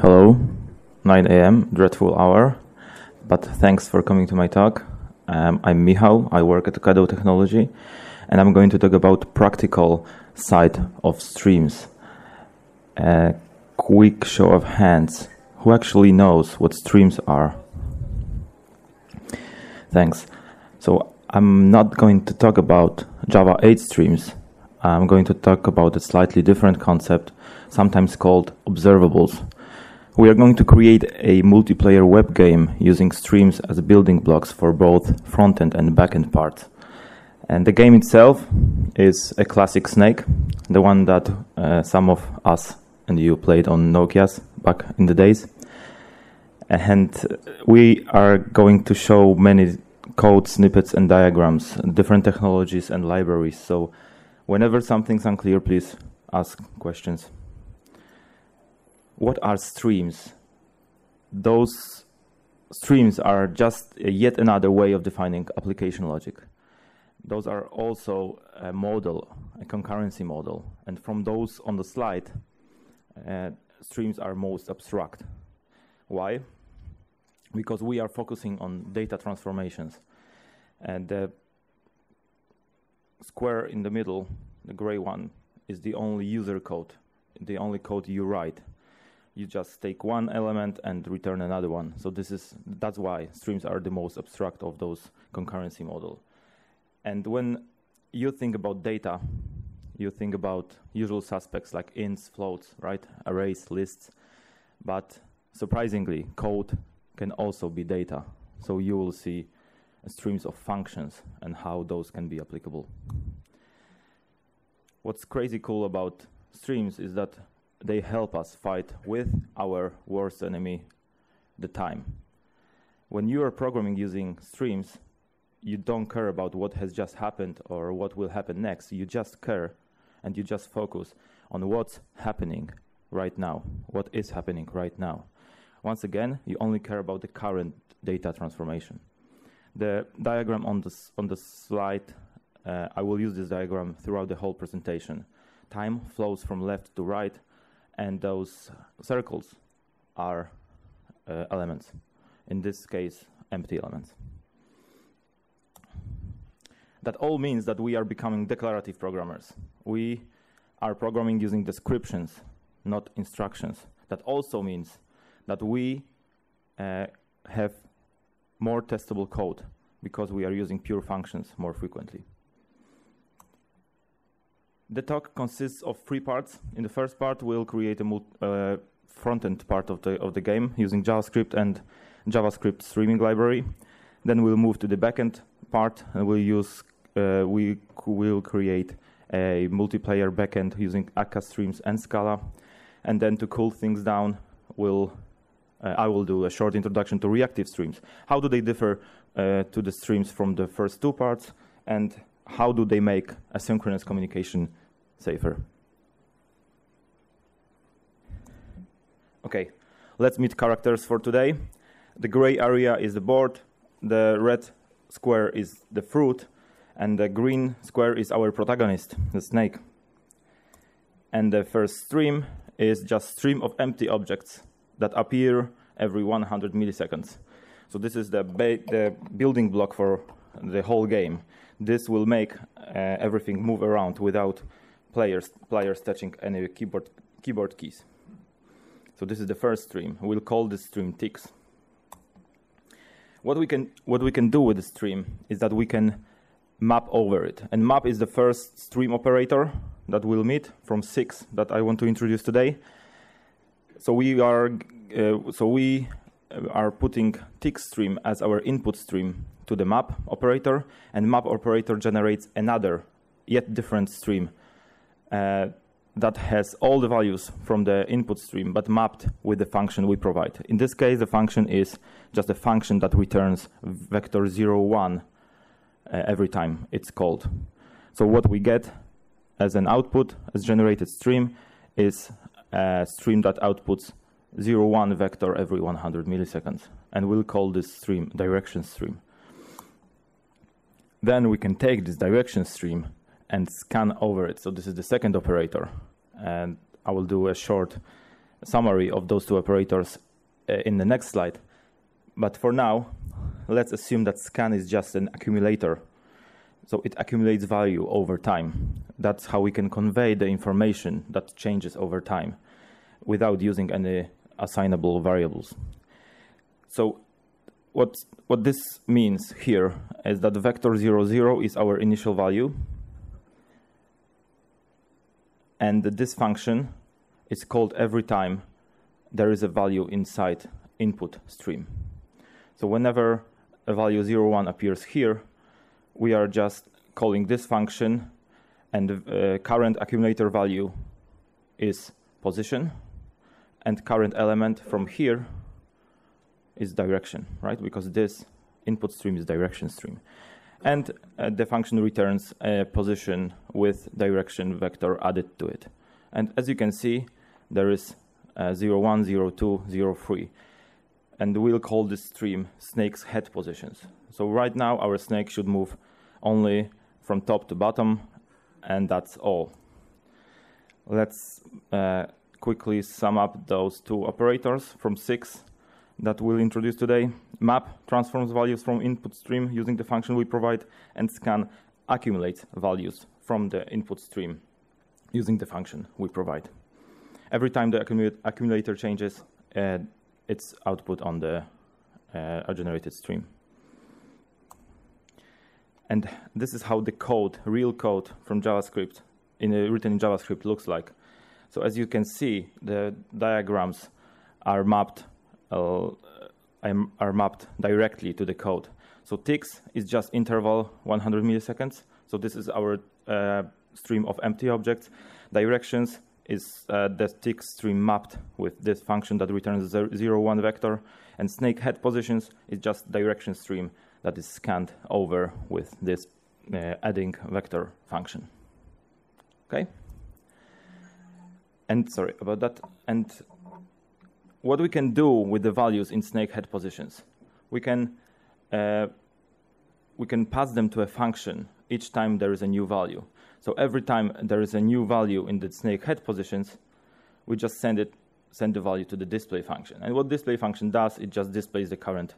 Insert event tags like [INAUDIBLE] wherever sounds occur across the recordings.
Hello, 9 a.m., dreadful hour, but thanks for coming to my talk. Um, I'm Michał, I work at Ocado Technology, and I'm going to talk about practical side of streams. A quick show of hands. Who actually knows what streams are? Thanks. So I'm not going to talk about Java 8 streams. I'm going to talk about a slightly different concept, sometimes called observables. We are going to create a multiplayer web game using streams as building blocks for both front-end and back-end parts. And the game itself is a classic Snake, the one that uh, some of us and you played on Nokia's back in the days. And we are going to show many code snippets and diagrams, different technologies and libraries. So whenever something's unclear, please ask questions. What are streams? Those streams are just yet another way of defining application logic. Those are also a model, a concurrency model. And from those on the slide, uh, streams are most abstract. Why? Because we are focusing on data transformations. And the square in the middle, the gray one, is the only user code, the only code you write you just take one element and return another one. So this is that's why streams are the most abstract of those concurrency model. And when you think about data, you think about usual suspects like ints, floats, right? Arrays, lists. But surprisingly, code can also be data. So you will see streams of functions and how those can be applicable. What's crazy cool about streams is that they help us fight with our worst enemy, the time. When you are programming using streams, you don't care about what has just happened or what will happen next. You just care and you just focus on what's happening right now, what is happening right now. Once again, you only care about the current data transformation. The diagram on the, on the slide, uh, I will use this diagram throughout the whole presentation. Time flows from left to right, and those circles are uh, elements. In this case, empty elements. That all means that we are becoming declarative programmers. We are programming using descriptions, not instructions. That also means that we uh, have more testable code because we are using pure functions more frequently. The talk consists of three parts. In the first part, we'll create a uh, front-end part of the, of the game using JavaScript and JavaScript streaming library. Then we'll move to the backend part, and we'll use uh, we will create a multiplayer backend using Akka streams and Scala. And then to cool things down, we'll uh, I will do a short introduction to reactive streams. How do they differ uh, to the streams from the first two parts, and how do they make asynchronous communication safer? Okay, let's meet characters for today. The gray area is the board, the red square is the fruit, and the green square is our protagonist, the snake. And the first stream is just stream of empty objects that appear every 100 milliseconds. So this is the, the building block for the whole game. This will make uh, everything move around without players players touching any keyboard keyboard keys. So this is the first stream. We'll call this stream ticks. What we can what we can do with the stream is that we can map over it. And map is the first stream operator that we'll meet from six that I want to introduce today. So we are uh, so we are putting tick stream as our input stream to the map operator, and map operator generates another yet different stream uh, that has all the values from the input stream, but mapped with the function we provide. In this case, the function is just a function that returns vector 0, 1 uh, every time it's called. So what we get as an output, as generated stream, is a stream that outputs 0, 1 vector every 100 milliseconds. And we'll call this stream direction stream. Then we can take this direction stream and scan over it. So this is the second operator. And I will do a short summary of those two operators uh, in the next slide. But for now, let's assume that scan is just an accumulator. So it accumulates value over time. That's how we can convey the information that changes over time without using any assignable variables. So what, what this means here is that vector 0, 0 is our initial value. And this function is called every time there is a value inside input stream. So whenever a value 0, 1 appears here, we are just calling this function and uh, current accumulator value is position and current element from here is direction, right? Because this input stream is direction stream. And uh, the function returns a position with direction vector added to it. And as you can see, there is uh, 0, 1, 0, 2, 0, 3. And we'll call this stream snake's head positions. So right now, our snake should move only from top to bottom, and that's all. Let's uh, quickly sum up those two operators from six that we'll introduce today. Map transforms values from input stream using the function we provide, and scan accumulates values from the input stream using the function we provide. Every time the accumulator changes, uh, its output on the uh, generated stream. And this is how the code, real code from JavaScript, in a, written in JavaScript looks like. So as you can see, the diagrams are mapped uh, are mapped directly to the code. So ticks is just interval 100 milliseconds. So this is our uh, stream of empty objects. Directions is uh, the tick stream mapped with this function that returns 0, 1 vector. And snake head positions is just direction stream that is scanned over with this uh, adding vector function. Okay? And sorry about that. And what we can do with the values in snake head positions, we can uh, we can pass them to a function each time there is a new value. So every time there is a new value in the snake head positions, we just send it send the value to the display function. And what display function does, it just displays the current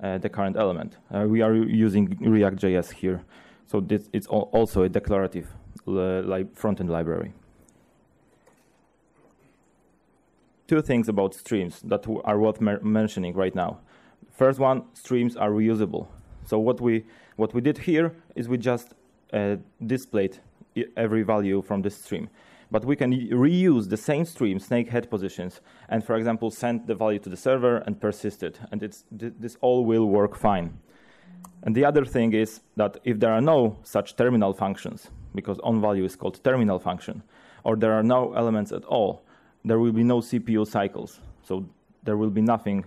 the current element. Uh, we are using React.js here, so this it's also a declarative uh, li front-end library. two things about streams that are worth mentioning right now. First one, streams are reusable. So what we what we did here is we just uh, displayed every value from this stream. But we can reuse the same stream, snake head positions, and for example, send the value to the server and persist it. And it's, this all will work fine. And the other thing is that if there are no such terminal functions, because on value is called terminal function, or there are no elements at all, there will be no CPU cycles. So there will be nothing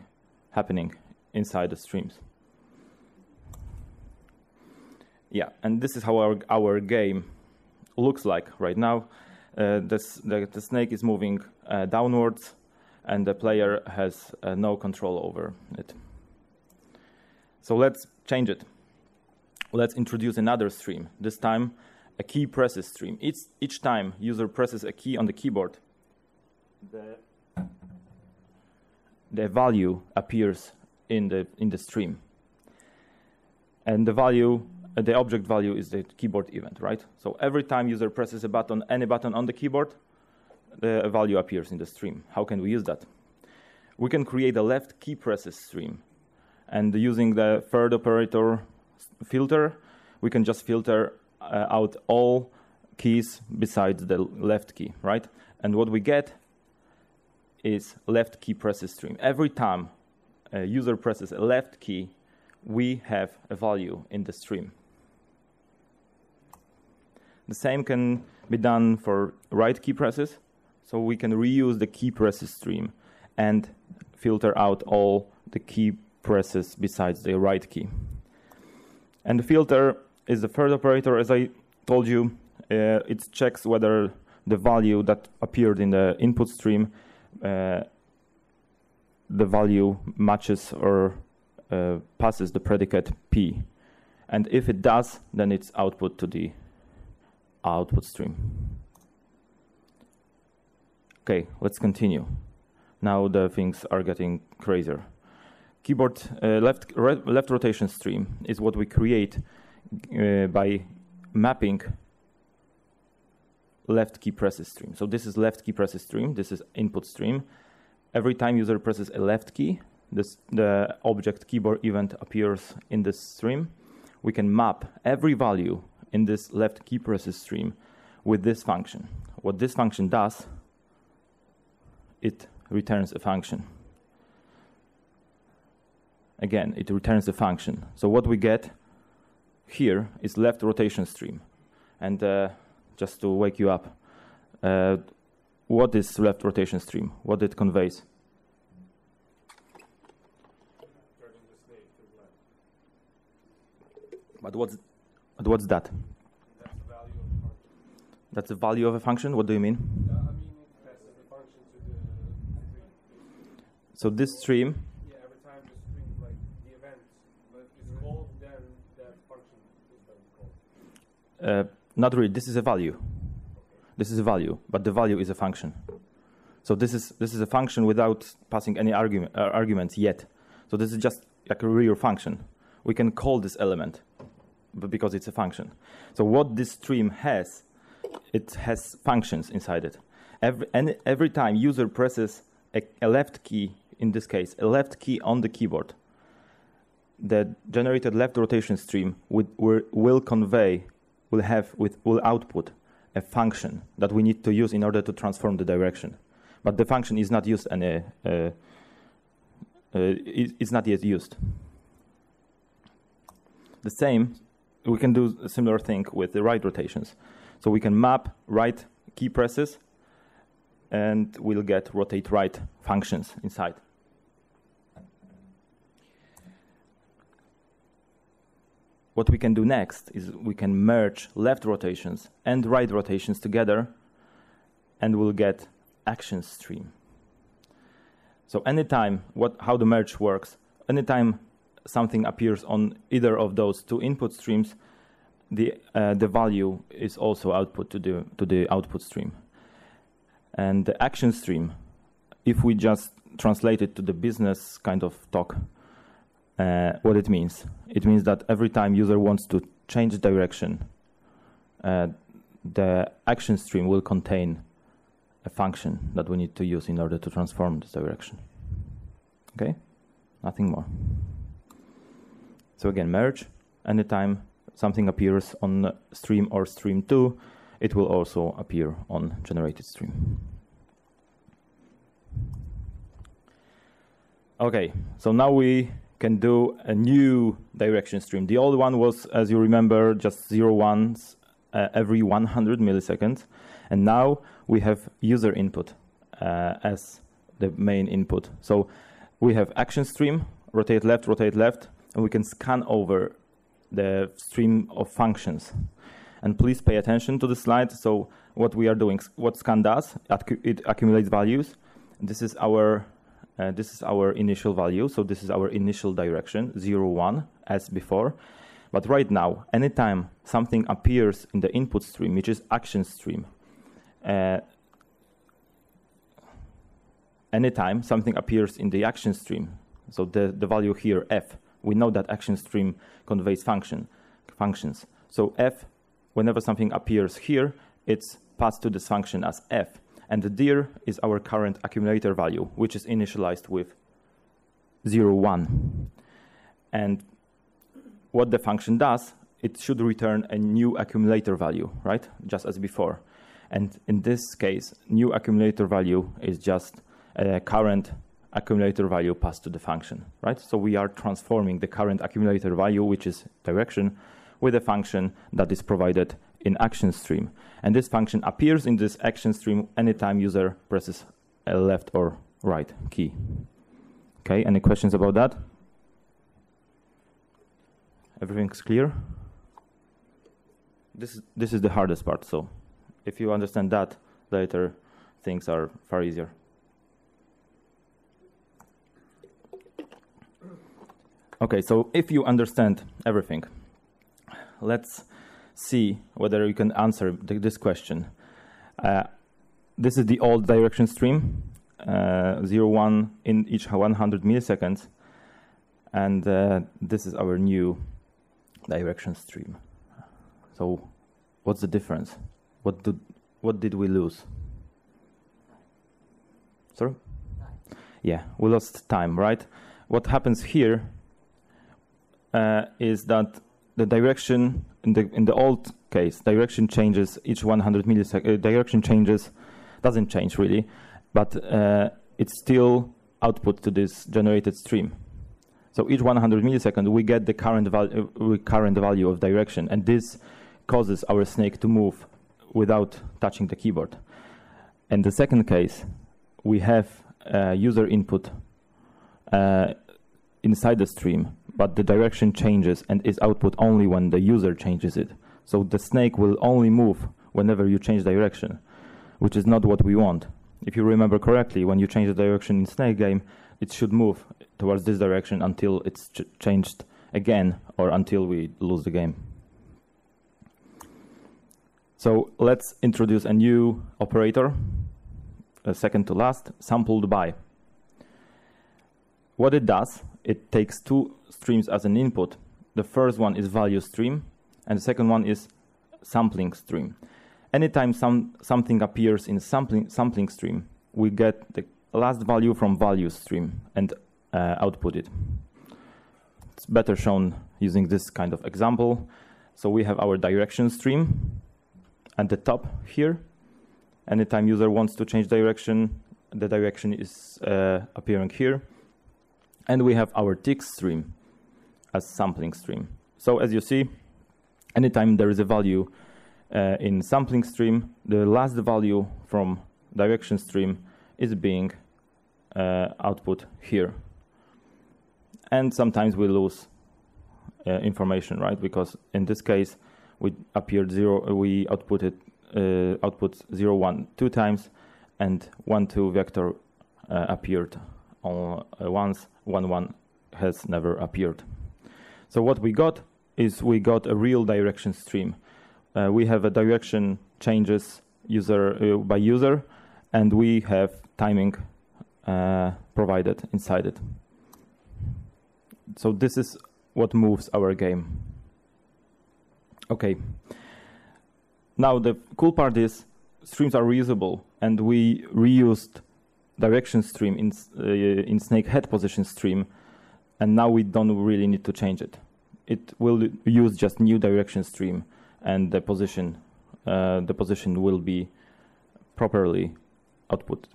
happening inside the streams. Yeah, and this is how our, our game looks like right now. Uh, the, the, snake is moving uh, downwards, and the player has uh, no control over it. So let's change it. Let's introduce another stream. This time, a key presses stream. Each, each time user presses a key on the keyboard, the the value appears in the in the stream. And the value, the object value is the keyboard event, right? So every time user presses a button, any button on the keyboard, the value appears in the stream. How can we use that? We can create a left key presses stream. And using the third operator filter, we can just filter uh, out all keys besides the left key, right? And what we get is left key presses stream. Every time a user presses a left key, we have a value in the stream. The same can be done for right key presses. So we can reuse the key presses stream and filter out all the key presses besides the right key. And the filter is the third operator, as I told you. Uh, it checks whether the value that appeared in the input stream, uh, the value matches or uh, passes the predicate p. And if it does, then it's output to the output stream. Okay, let's continue. Now the things are getting crazier. Keyboard uh, left left rotation stream is what we create uh, by mapping left key presses stream. So this is left key presses stream. This is input stream. Every time user presses a left key, this, the object keyboard event appears in this stream. We can map every value in this left key presses stream with this function. What this function does, it returns a function. Again, it returns a function. So what we get here is left rotation stream. And uh, just to wake you up, uh, what is left rotation stream? What it conveys? But what's but what's that? That's the value of a function. What do you mean? Mean, it passes the function to the stream. So this stream, Yeah, every time the stream, like the event called, then that function is called. uh, not really. This is a value. This is a value, but the value is a function. So this is this is a function without passing any argument uh, arguments yet. So this is just like a real function. We can call this element, because it's a function. So what this stream has, it has functions inside it. Every every time user presses a, a left key, in this case, a left key on the keyboard, the generated left rotation stream will, will convey, will have, with, will output a function that we need to use in order to transform the direction. But the function is not used any, uh, uh, it's not yet used. The same, we can do a similar thing with the right rotations. So we can map right key presses and we'll get rotate right functions inside. What we can do next is we can merge left rotations and right rotations together and we'll get action stream. So anytime what how the merge works, anytime something appears on either of those two input streams, the uh, the value is also output to the to the output stream. And the action stream, if we just translate it to the business kind of talk, uh, what it means, it means that every time user wants to change direction, uh, the action stream will contain a function that we need to use in order to transform this direction. Okay, nothing more. So again, merge. Anytime something appears on stream or stream two, it will also appear on generated stream. Okay, so now we can do a new direction stream. The old one was, as you remember, just zero ones uh, every 100 milliseconds. And now we have user input uh, as the main input. So we have action stream, rotate left, rotate left, and we can scan over the stream of functions. And please pay attention to the slide. So what we are doing, what scan does, it accumulates values. This is our uh, this is our initial value. So this is our initial direction, 0, 1, as before. But right now, anytime something appears in the input stream, which is action stream, uh, anytime something appears in the action stream, so the, the value here, f, we know that action stream conveys function functions. So f, whenever something appears here, it's passed to this function as f. And the dir is our current accumulator value, which is initialized with 0, 1. And what the function does, it should return a new accumulator value, right? Just as before. And in this case, new accumulator value is just a current accumulator value passed to the function, right? So we are transforming the current accumulator value, which is direction, with a function that is provided in action stream. And this function appears in this action stream anytime user presses a left or right key. Okay, any questions about that? Everything's clear? This this is the hardest part, so if you understand that, later things are far easier. Okay, so if you understand everything, let's see whether you can answer th this question. Uh, this is the old direction stream, uh, 0, 1 in each 100 milliseconds, and uh, this is our new direction stream. So what's the difference? What did, what did we lose? Sorry? Yeah, we lost time, right? What happens here uh, is that the direction in the in the old case direction changes each 100 milliseconds. Uh, direction changes doesn't change really, but uh, it's still output to this generated stream. So each 100 milliseconds we get the current value uh, current value of direction, and this causes our snake to move without touching the keyboard. In the second case, we have uh, user input uh, inside the stream, but the direction changes and is output only when the user changes it. So the snake will only move whenever you change direction, which is not what we want. If you remember correctly, when you change the direction in snake game, it should move towards this direction until it's ch changed again or until we lose the game. So let's introduce a new operator, a second to last, sampled by. What it does, it takes two streams as an input. The first one is value stream, and the second one is sampling stream. Anytime some, something appears in sampling, sampling stream, we get the last value from value stream and uh, output it. It's better shown using this kind of example. So we have our direction stream, at the top here. Anytime user wants to change direction, the direction is uh, appearing here. And we have our tick stream as sampling stream. So as you see, anytime there is a value uh, in sampling stream, the last value from direction stream is being uh, output here. And sometimes we lose uh, information, right? Because in this case, we appeared zero, we outputted uh, output zero one two times, and one two vector uh, appeared on uh, once. One one has never appeared. So what we got is we got a real direction stream. Uh, we have a direction changes user uh, by user, and we have timing uh, provided inside it. So this is what moves our game. Okay. Now the cool part is streams are reusable, and we reused direction stream in uh, in snake head position stream, and now we don't really need to change it. It will use just new direction stream, and the position uh, the position will be properly output.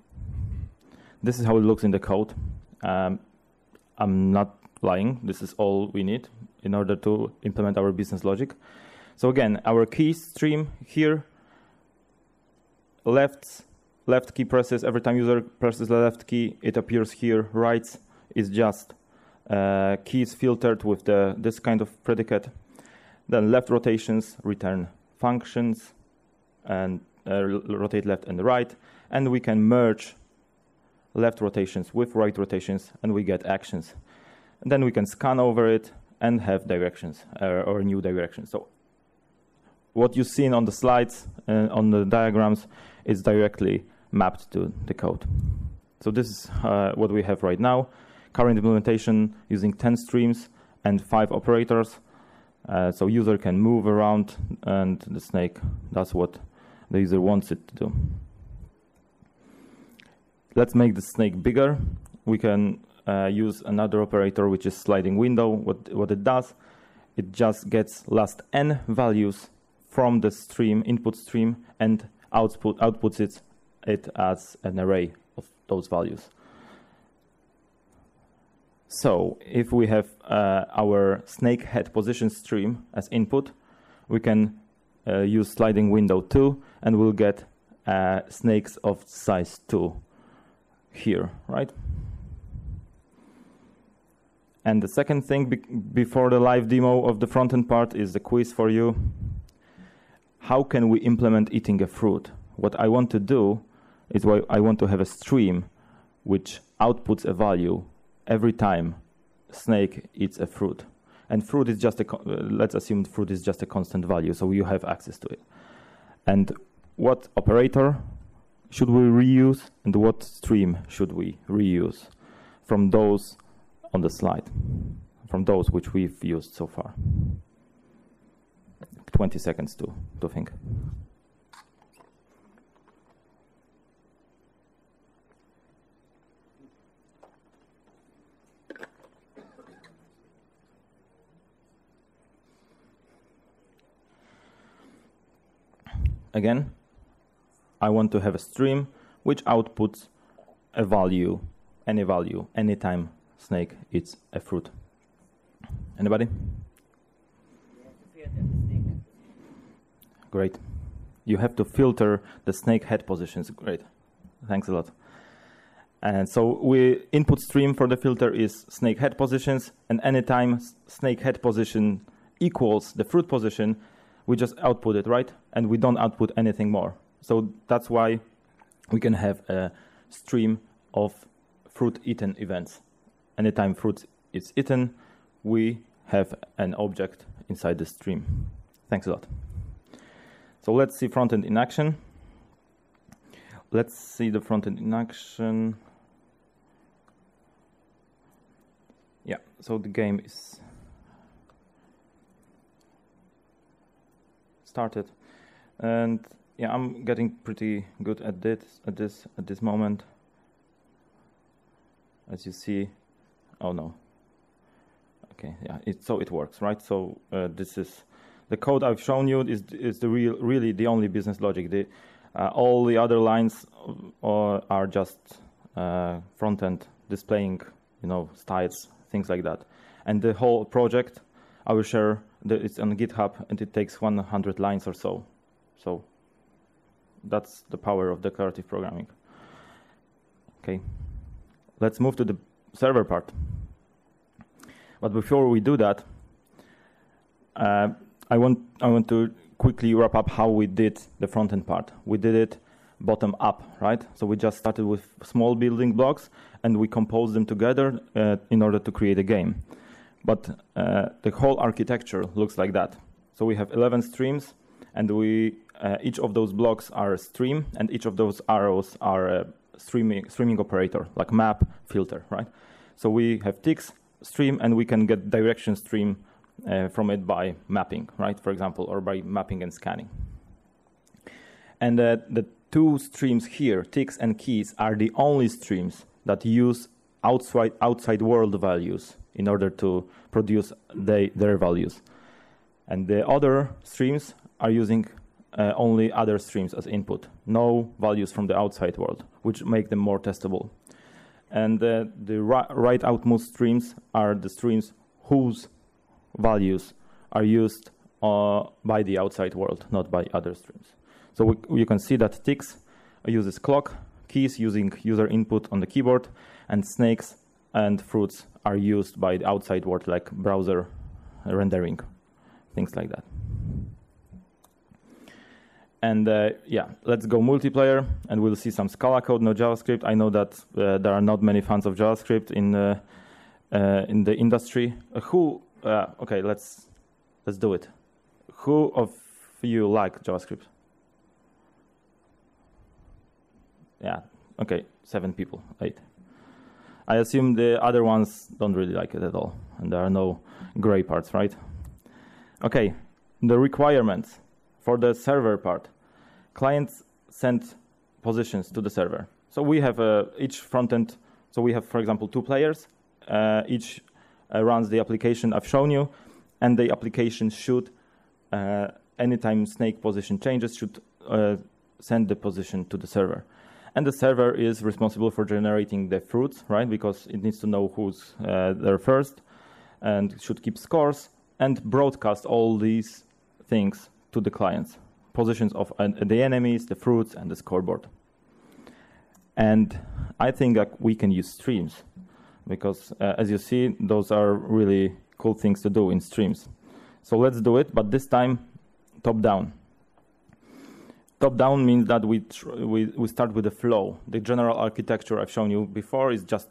This is how it looks in the code. Um, I'm not lying. This is all we need in order to implement our business logic. So again, our key stream here, left, left key presses, every time user presses the left key, it appears here. Right is just uh, keys filtered with the this kind of predicate. Then left rotations return functions and uh, rotate left and right. And we can merge left rotations with right rotations and we get actions. And then we can scan over it and have directions uh, or new directions. So what you've seen on the slides and uh, on the diagrams is directly mapped to the code. So this is uh, what we have right now. Current implementation using 10 streams and five operators. Uh, so user can move around and the snake does what the user wants it to do. Let's make the snake bigger. We can uh, use another operator, which is sliding window. What, what it does, it just gets last n values from the stream, input stream, and output, outputs it, it as an array of those values. So if we have uh, our snake head position stream as input, we can uh, use sliding window 2 and we'll get uh, snakes of size 2 here, right? And the second thing be before the live demo of the front-end part is the quiz for you. How can we implement eating a fruit? What I want to do is why I want to have a stream which outputs a value every time snake eats a fruit. And fruit is just a, uh, let's assume fruit is just a constant value, so you have access to it. And what operator should we reuse and what stream should we reuse from those on the slide, from those which we've used so far? 20 seconds to, to think. Again, I want to have a stream which outputs a value, any value, anytime snake eats a fruit. Anybody? Great. You have to filter the snake head positions. Great. Thanks a lot. And so we input stream for the filter is snake head positions, and anytime snake head position equals the fruit position, we just output it, right? And we don't output anything more. So that's why we can have a stream of fruit eaten events. Anytime fruit is eaten, we have an object inside the stream. Thanks a lot. So let's see frontend in action. Let's see the frontend in action. Yeah, so the game is started. And yeah, I'm getting pretty good at this at this at this moment. As you see, oh no. Okay, yeah, it, so it works, right? So uh, this is the code I've shown you is is the real really the only business logic. The uh, all the other lines uh, are just uh, front end displaying, you know, styles, things like that. And the whole project I will share it's on GitHub and it takes 100 lines or so. So that's the power of declarative programming. Okay, let's move to the server part. But before we do that, uh, I want I want to quickly wrap up how we did the front end part. We did it bottom up, right? So we just started with small building blocks and we composed them together uh, in order to create a game. But uh, the whole architecture looks like that. So we have 11 streams, and we uh, each of those blocks are a stream, and each of those arrows are a streaming streaming operator, like map, filter, right? So we have ticks stream, and we can get direction stream uh, from it by mapping, right? For example, or by mapping and scanning. And uh, the two streams here, ticks and keys, are the only streams that use outside outside world values in order to produce they, their values. And the other streams are using uh, only other streams as input, no values from the outside world, which make them more testable. And uh, the ri right outmost streams are the streams whose values are used uh, by the outside world, not by other streams. So you can see that ticks uses clock, keys using user input on the keyboard, and snakes and fruits are used by the outside world like browser rendering, things like that. And uh, yeah, let's go multiplayer and we'll see some Scala code, no JavaScript. I know that uh, there are not many fans of JavaScript in, uh, uh in the industry. Uh, who, uh, okay, let's, let's do it. Who of you like JavaScript? Yeah, Okay, seven people, eight. I assume the other ones don't really like it at all, and there are no gray parts, right? Okay, the requirements for the server part. Clients send positions to the server. So we have uh, each front end. So we have, for example, two players. Uh, each uh, runs the application I've shown you, and the application should, uh, anytime snake position changes, should uh, send the position to the server. And the server is responsible for generating the fruits, right? Because it needs to know who's there first, and should keep scores and broadcast all these things to the clients positions of uh, the enemies, the fruits, and the scoreboard. And I think that we can use streams because, uh, as you see, those are really cool things to do in streams. So let's do it, but this time top down. Top down means that we, we, we start with a flow. The general architecture I've shown you before is just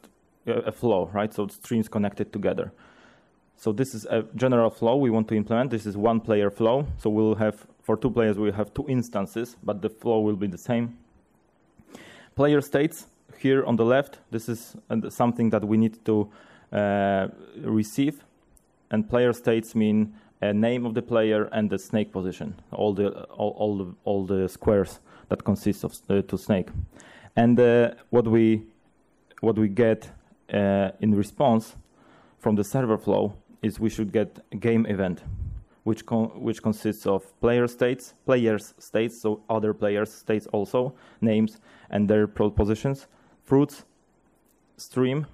a, a flow, right? So streams connected together. So this is a general flow we want to implement. This is one player flow. So we'll have, for two players, we'll have two instances, but the flow will be the same. Player states here on the left, this is something that we need to uh, receive. And player states mean a name of the player and the snake position, all the, all, all the, all the squares that consist of uh, to snake. And uh, what, we, what we get uh, in response from the server flow is we should get game event, which con which consists of player states, players states, so other players states also names and their positions, fruits, stream.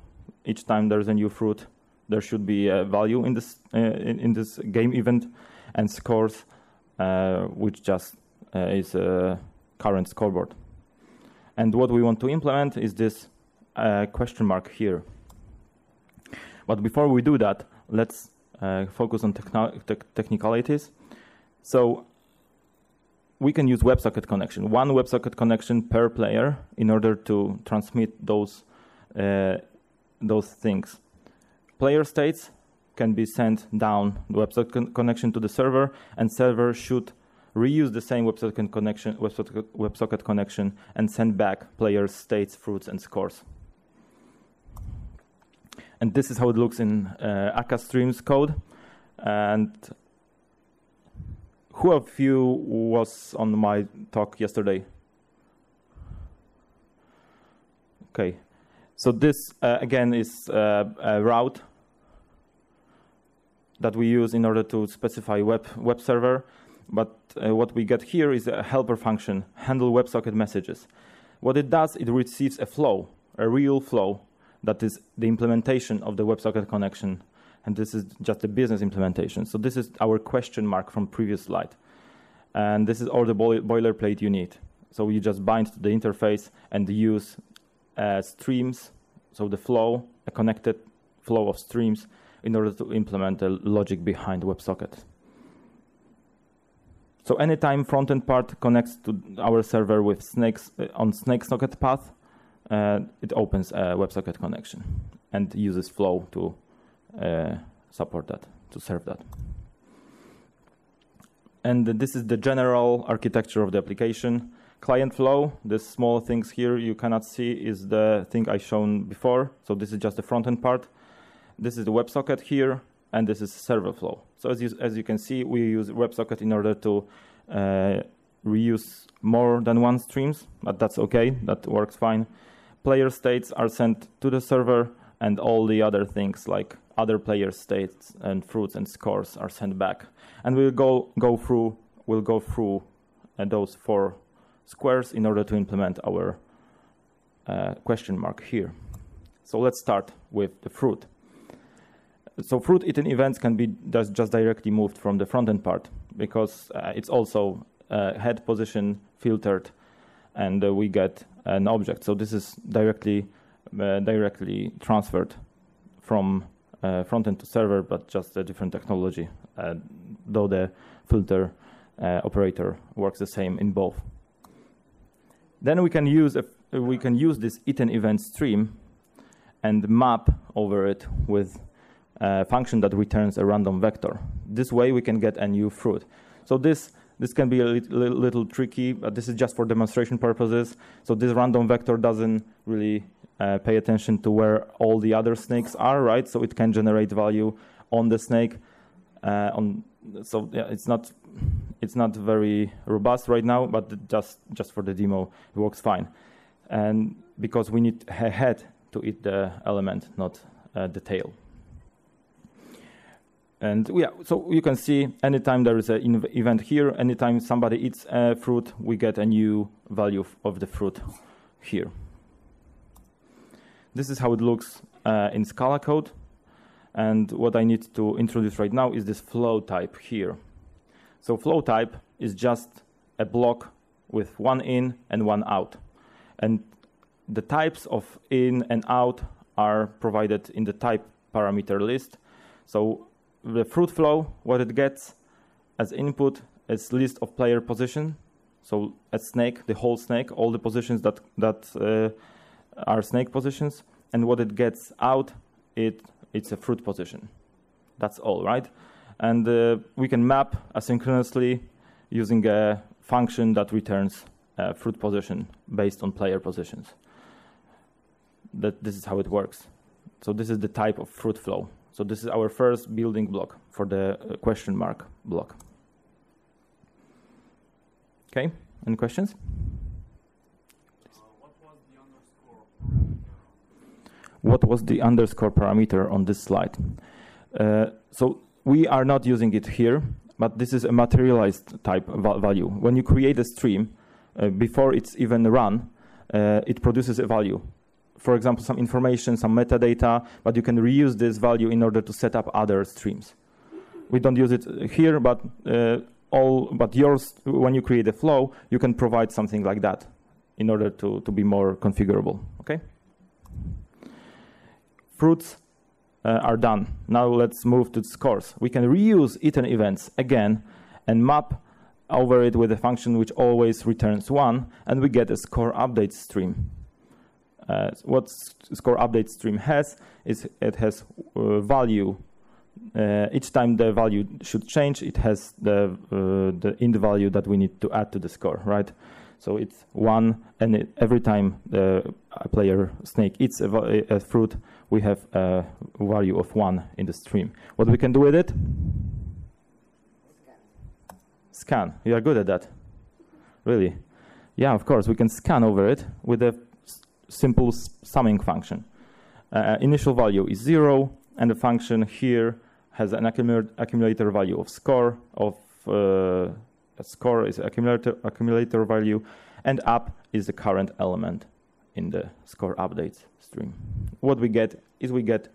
Each time there's a new fruit, there should be a value in this uh, in, in, this game event, and scores, uh, which just uh, is a current scoreboard. And what we want to implement is this uh, question mark here. But before we do that, let's focus on te technicalities. So we can use WebSocket connection, one WebSocket connection per player in order to transmit those, uh, those things. Player states can be sent down the WebSocket con connection to the server, and server should reuse the same WebSocket connection, WebSocket, WebSocket connection and send back player states, fruits, and scores. And this is how it looks in uh, Akka Streams code. And who of you was on my talk yesterday? Okay. So this, uh, again, is uh, a route that we use in order to specify web, web server. But uh, what we get here is a helper function, handle WebSocket messages. What it does, it receives a flow, a real flow that is the implementation of the WebSocket connection. And this is just a business implementation. So this is our question mark from previous slide. And this is all the boilerplate you need. So you just bind to the interface and use uh, streams, so the flow, a connected flow of streams in order to implement the logic behind WebSocket. So anytime front-end part connects to our server with snakes uh, on snake socket path, it opens a WebSocket connection and uses Flow to uh, support that, to serve that. And this is the general architecture of the application. Client flow, the small things here you cannot see is the thing I shown before. So this is just the front-end part. This is the WebSocket here, and this is server flow. So as you, as you can see, we use WebSocket in order to uh, reuse more than one streams, but that's okay, that works fine player states are sent to the server and all the other things like other player states and fruits and scores are sent back. And we'll go, go through, we'll go through uh, those four squares in order to implement our uh, question mark here. So let's start with the fruit. So fruit eaten events can be just, directly moved from the front end part because uh, it's also uh, head position filtered and uh, we get an object. So this is directly uh, directly transferred from uh, front end to server, but just a different technology, uh, though the filter uh, operator works the same in both. Then we can use a, we can use this eaten event stream and map over it with a function that returns a random vector. This way we can get a new fruit. So this This can be a lit- li- little tricky, but this is just for demonstration purposes. So this random vector doesn't really uh, pay attention to where all the other snakes are, right? So it can generate value on the snake. Uh, on so yeah, it's not it's not very robust right now, but just just for the demo, it works fine. And because we need a head to eat the element, not uh, the tail. And yeah, so you can see anytime there is an event here, anytime somebody eats a fruit, we get a new value of the fruit here. This is how it looks uh, in Scala code. And what I need to introduce right now is this flow type here. So flow type is just a block with one in and one out. And the types of in and out are provided in the type parameter list. So the fruit flow, what it gets as input is list of player position. So a snake, the whole snake, all the positions that that uh, are snake positions, and what it gets out, it it's a fruit position. That's all, right? And uh, we can map asynchronously using a function that returns a fruit position based on player positions. That this is how it works. So this is the type of fruit flow. So this is our first building block for the uh, question mark block. Okay, any questions? what was the underscore parameter on this slide. Uh, so we are not using it here, but this is a materialized type val value. When you create a stream, uh, before it's even run, uh, it produces a value. For example, some information, some metadata, but you can reuse this value in order to set up other streams. We don't use it here, but uh, all, but yours, when you create a flow, you can provide something like that in order to, to be more configurable, okay? fruits uh, are done. Now let's move to scores. We can reuse eaten events again and map over it with a function which always returns one, and we get a score update stream. Uh, what score update stream has is it has uh, value. Uh, each time the value should change, it has the uh, the int value that we need to add to the score, right? So it's one, and it, every time the player snake eats a, a, fruit, we have a value of one in the stream. What we can do with it? Scan. You are good at that. Really? Yeah, of course. We can scan over it with a simple summing function. Uh, initial value is zero, and the function here has an accumulator value of score of uh, score is accumulator, accumulator value, and up is the current element in the score updates stream. What we get is we get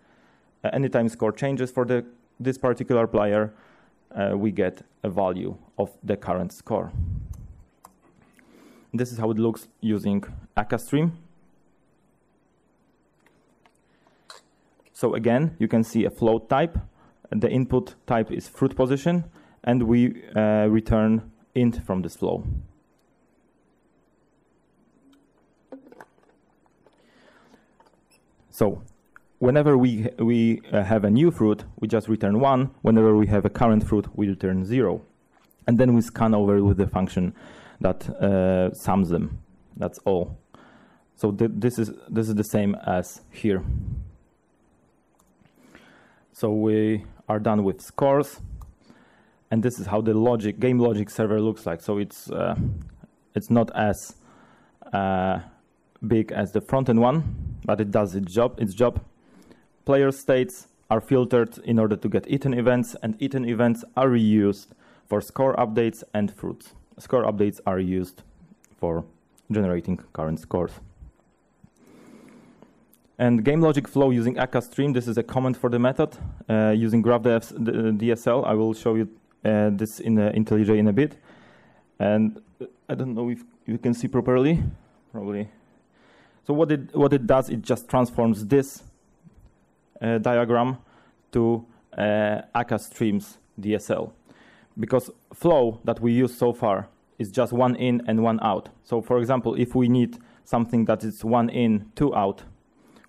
uh, anytime score changes for the this particular player, uh, we get a value of the current score. This is how it looks using Akka Stream. So again, you can see a flow type. The input type is fruit position, and we uh, return int from this flow. So whenever we, we uh, have a new fruit, we just return 1. Whenever we have a current fruit, we return 0. And then we scan over with the function that uh, sums them. That's all. So th this, is, this is the same as here. So we are done with scores and this is how the logic game logic server looks like. So it's uh, it's not as uh, big as the front end one, but it does its job. Its job. Player states are filtered in order to get eaten events, and eaten events are reused for score updates and fruits. Score updates are used for generating current scores. And game logic flow using akka stream. this is a comment for the method. Uh, using GraphDev's DSL, I will show you uh, this in uh, IntelliJ in a bit. And I don't know if you can see properly, probably. So what it what it does, it just transforms this uh, diagram to uh, Akka Stream's DSL, because flow that we use so far is just one in and one out. So for example, if we need something that is one in, two out,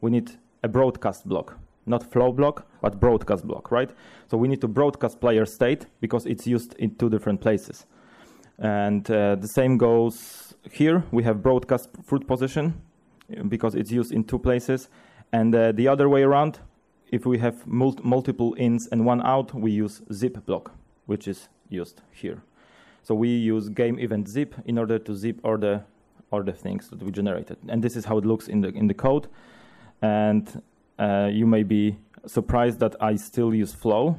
we need a broadcast block not flow block, but broadcast block, right? So we need to broadcast player state because it's used in two different places. And uh, the same goes here. We have broadcast fruit position uh, because it's used in two places. And uh, the other way around, if we have mul multiple ins and one out, we use zip block, which is used here. So we use game event zip in order to zip all the all the things that we generated. And this is how it looks in the in the code. And uh, you may be surprised that I still use flow.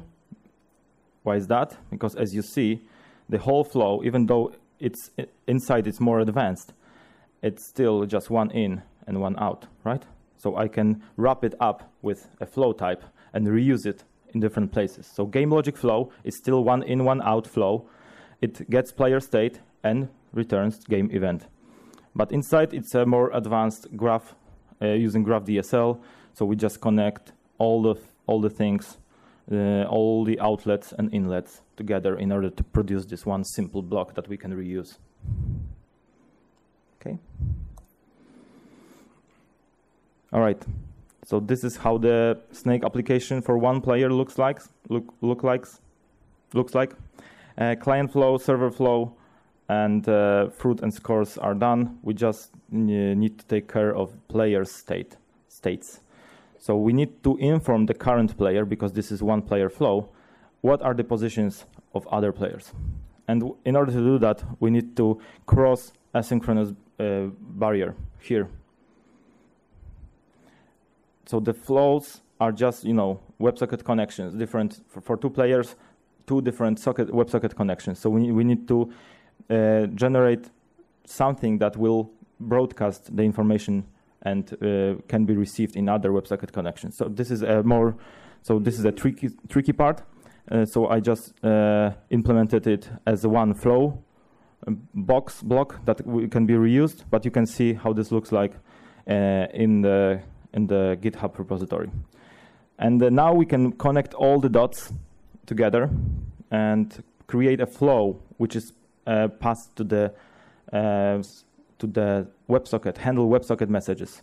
Why is that? Because as you see, the whole flow, even though it's inside it's more advanced, it's still just one in and one out, right? So I can wrap it up with a flow type and reuse it in different places. So game logic flow is still one in, one out flow. It gets player state and returns game event. But inside it's a more advanced graph using graph DSL. So we just connect all the all the things, uh, all the outlets and inlets together in order to produce this one simple block that we can reuse. Okay. All right. So this is how the Snake application for one player looks like. Look look like looks like. Uh, client flow, server flow, and uh, fruit and scores are done. We just need to take care of player state states. So we need to inform the current player because this is one player flow. What are the positions of other players? And in order to do that, we need to cross asynchronous uh, barrier here so the flows are just you know WebSocket connections, different for, for two players, two different socket WebSocket connections. So we we need to uh, generate something that will broadcast the information and uh, can be received in other WebSocket connections. So this is a more so this is a tricky tricky part. Uh, so I just uh, implemented it as one flow um, box block that can be reused, but you can see how this looks like uh, in the in the GitHub repository. And uh, now we can connect all the dots together and create a flow which is passed to the uh, to the WebSocket, handle WebSocket messages.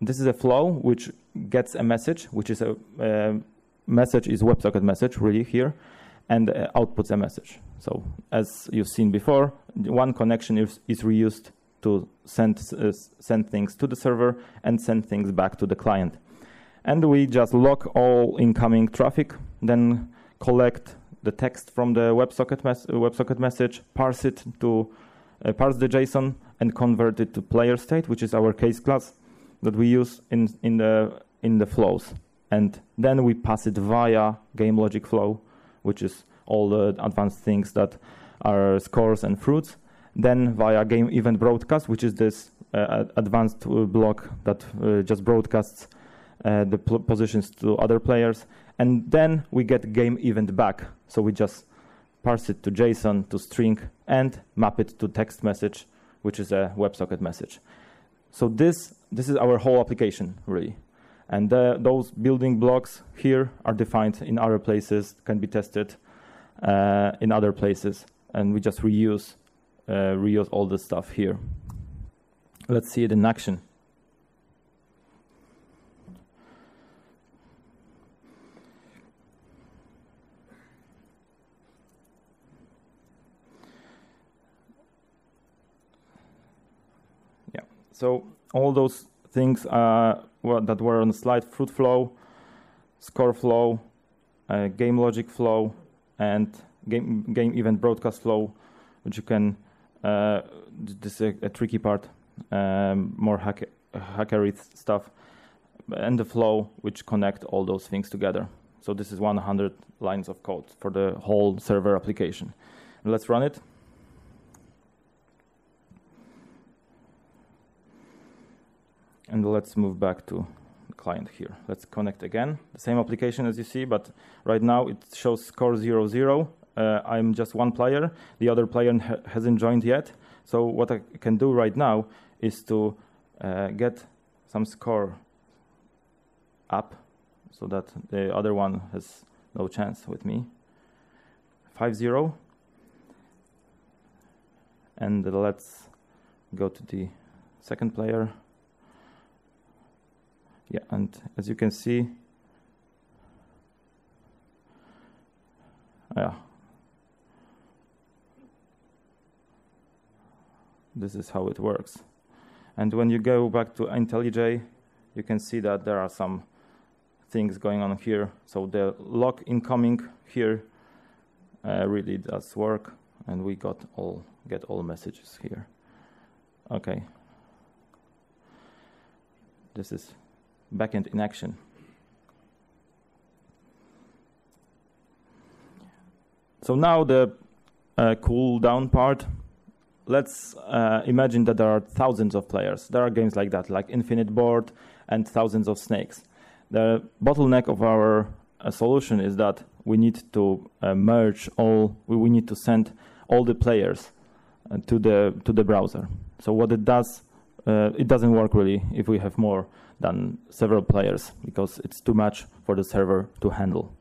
This is a flow which gets a message, which is a message is WebSocket message really here, and uh, outputs a message. So as you've seen before, one connection is, is reused to send, uh, send things to the server and send things back to the client. And we just log all incoming traffic, then collect the text from the WebSocket, mes WebSocket message, parse it to uh, parse the JSON, and convert it to player state, which is our case class that we use in in the in the flows. And then we pass it via game logic flow, which is all the advanced things that are scores and fruits then via game event broadcast, which is this uh, advanced uh, block that uh, just broadcasts uh, the positions to other players. And then we get game event back. So we just parse it to JSON, to string, and map it to text message, which is a WebSocket message. So this, this is our whole application, really. And uh, those building blocks here are defined in other places, can be tested uh, in other places, and we just reuse uh, reuse all the stuff here. Let's see it in action. So all those things uh, that were on the slide, fruit flow, score flow, uh, game logic flow, and game, game event broadcast flow, which you can uh, this is a, a, tricky part, um, more hack hackery stuff, and the flow which connect all those things together. So this is 100 lines of code for the whole server application. Let's run it. And let's move back to the client here. Let's connect again. The same application as you see, but right now it shows score 0, 0 uh, I'm just one player, the other player ha hasn't joined yet. So what I can do right now is to uh, get some score up so that the other one has no chance with me. 5-0. And let's go to the second player. Yeah, and as you can see, yeah, this is how it works. And when you go back to IntelliJ, you can see that there are some things going on here. So the log incoming here uh, really does work, and we got all get all messages here. Okay. This is backend in action. So now the uh, cool down part. Let's uh, imagine that there are thousands of players. There are games like that, like Infinite Board and thousands of snakes. The bottleneck of our uh, solution is that we need to uh, merge all. We, need to send all the players uh, to the to the browser. So what it does, uh, it doesn't work really if we have more than several players because it's too much for the server to handle.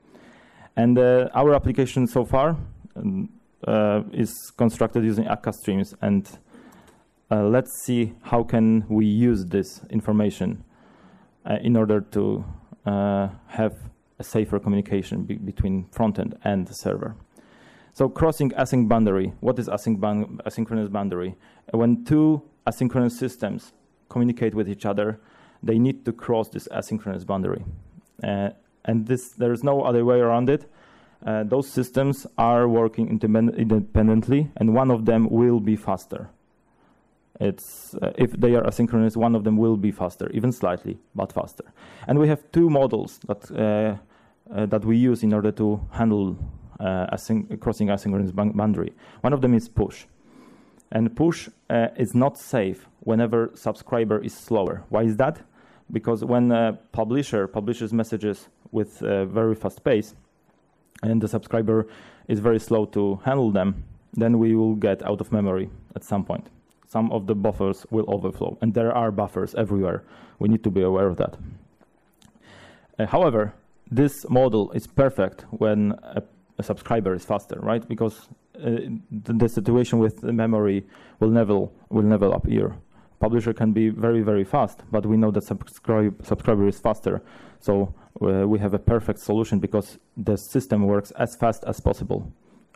And uh, our application so far um, uh, is constructed using Akka streams. And let's see how can we use this information uh, in order to uh, have a safer communication be between frontend and the server. So crossing async boundary. What is async asynchronous boundary? When two asynchronous systems communicate with each other, they need to cross this asynchronous boundary. Uh, and this, there is no other way around it. Uh, those systems are working independently, and one of them will be faster. It's uh, if they are asynchronous, one of them will be faster, even slightly, but faster. And we have two models that uh, uh, that we use in order to handle uh, crossing asynchronous boundary. One of them is push, and push uh, is not safe whenever subscriber is slower. Why is that? Because when a publisher publishes messages with a very fast pace, and the subscriber is very slow to handle them, then we will get out of memory at some point some of the buffers will overflow. And there are buffers everywhere. We need to be aware of that. Uh, however, this model is perfect when a, a subscriber is faster, right? Because uh, the, the, situation with the memory will never will never appear. Publisher can be very very fast, but we know that subscribe, subscriber is faster. So uh, we have a perfect solution because the system works as fast as possible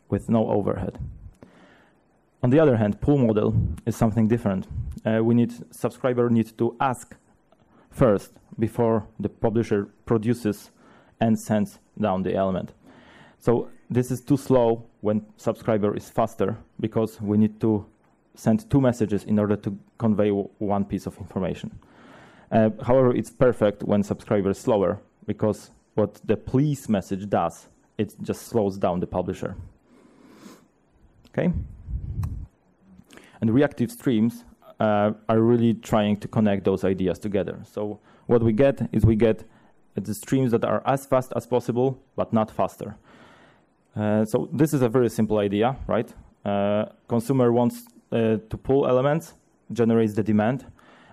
with no overhead. On the other hand, pull model is something different. Uh, we need subscriber needs to ask first before the publisher produces and sends down the element. So this is too slow when subscriber is faster because we need to send two messages in order to convey one piece of information. Uh, however, it's perfect when subscriber is slower because what the please message does, it just slows down the publisher. Okay? And reactive streams uh, are really trying to connect those ideas together. So what we get is we get the streams that are as fast as possible, but not faster. Uh, so this is a very simple idea, right? Uh, consumer wants to pull elements, generates the demand,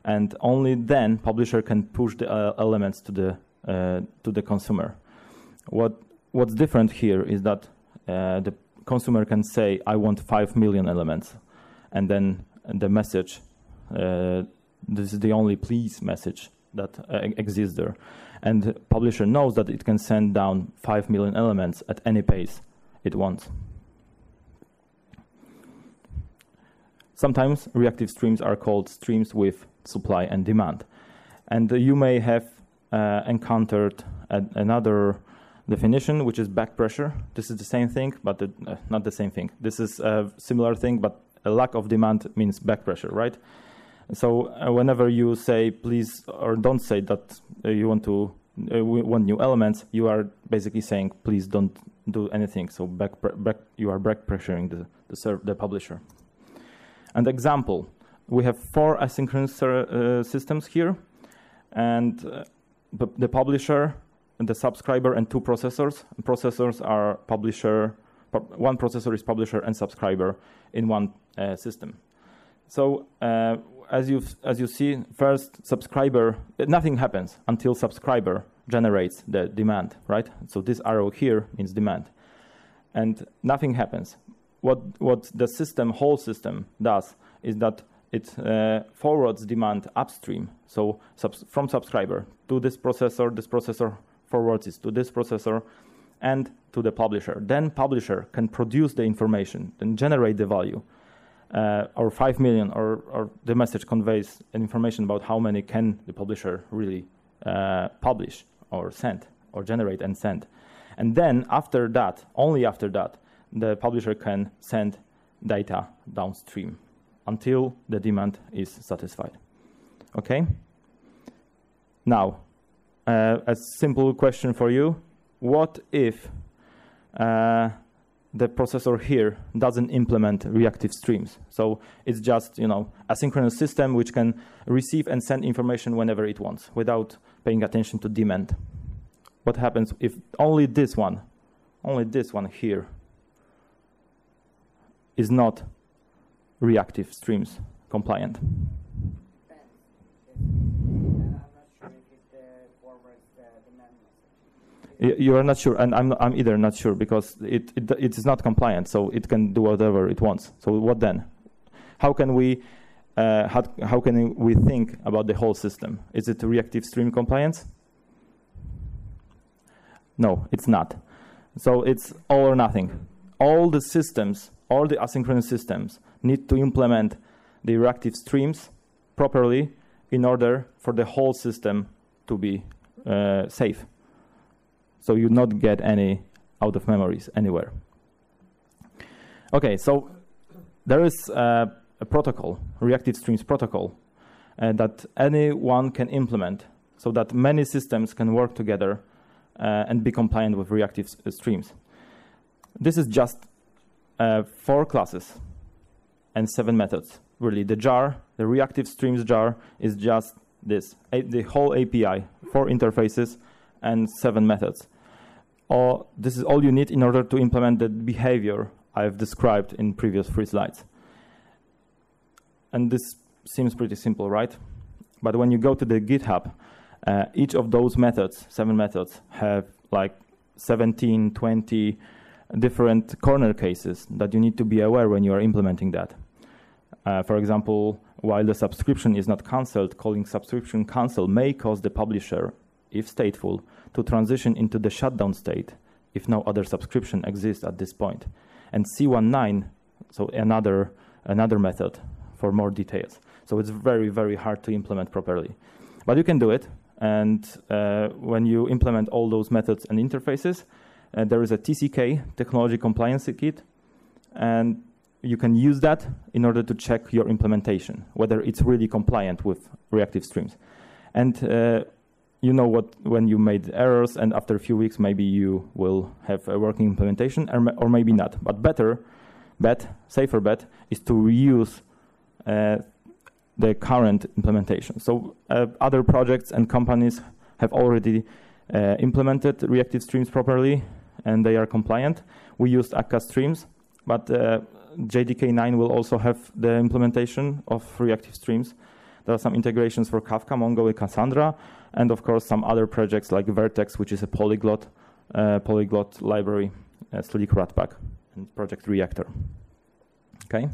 and only then publisher can push the uh, elements to the uh, to the consumer. What what's different here is that the consumer can say, "I want five million elements," and then the message, uh, this is the only please message that uh, exists there. And the publisher knows that it can send down 5 million elements at any pace it wants. Sometimes reactive streams are called streams with supply and demand. And uh, you may have uh, encountered another definition, which is back pressure. This is the same thing, but the, uh, not the same thing. This is a similar thing, but a lack of demand means back pressure, right? So uh, whenever you say please or don't say that uh, you want to uh, want new elements, you are basically saying please don't do anything. So back, back you are back pressuring the the, the publisher. And example, we have four asynchronous uh, systems here, and uh, the publisher, the subscriber, and two processors. Processors are publisher one processor is publisher and subscriber in one uh, system. So uh, as you as you see, first subscriber nothing happens until subscriber generates the demand, right? So this arrow here means demand, and nothing happens. What what the system whole system does is that it uh, forwards demand upstream. So subs from subscriber to this processor, this processor forwards it to this processor, and to the publisher. Then publisher can produce the information, then generate the value, uh, or 5 million, or, or the message conveys an information about how many can the publisher really uh, publish or send or generate and send. And then after that, only after that, the publisher can send data downstream until the demand is satisfied. Okay? Now, uh, a simple question for you. What if uh, the processor here doesn't implement reactive streams? So it's just, you know, a synchronous system which can receive and send information whenever it wants without paying attention to demand. What happens if only this one, only this one here is not reactive streams compliant? You are not sure, and I'm, I'm either not sure because it, it, it is not compliant, so it can do whatever it wants. So what then? How can we uh, how, how can we think about the whole system? Is it reactive stream compliance? No, it's not. So it's all or nothing. All the systems, all the asynchronous systems need to implement the reactive streams properly in order for the whole system to be uh, safe. So you not get any out of memories anywhere. Okay, so there is uh, a protocol, reactive streams protocol, uh, that anyone can implement so that many systems can work together uh, and be compliant with reactive streams. This is just uh, four classes and seven methods. Really, the jar, the reactive streams jar, is just this, a, the whole API, four interfaces and seven methods. Or this is all you need in order to implement the behavior I've described in previous three slides. And this seems pretty simple, right? But when you go to the GitHub, uh, each of those methods, seven methods, have like 17, 20 different corner cases that you need to be aware when you are implementing that. Uh, for example, while the subscription is not cancelled, calling subscription cancel may cause the publisher, if stateful, to transition into the shutdown state if no other subscription exists at this point. And C19, so another, another method for more details. So it's very, very hard to implement properly. But you can do it. And uh, when you implement all those methods and interfaces, uh, there is a TCK, Technology Compliance Kit, and you can use that in order to check your implementation, whether it's really compliant with reactive streams. And uh, you know what when you made errors, and after a few weeks, maybe you will have a working implementation, or, or maybe not. But better bet, safer bet, is to reuse uh, the current implementation. So uh, other projects and companies have already uh, implemented reactive streams properly, and they are compliant. We used Akka streams, but uh, JDK9 will also have the implementation of reactive streams. There are some integrations for Kafka, Mongo, and Cassandra, and of course some other projects like Vert.x, which is a polyglot uh, polyglot library, uh, Slick Ratpack, and Project Reactor. Okay.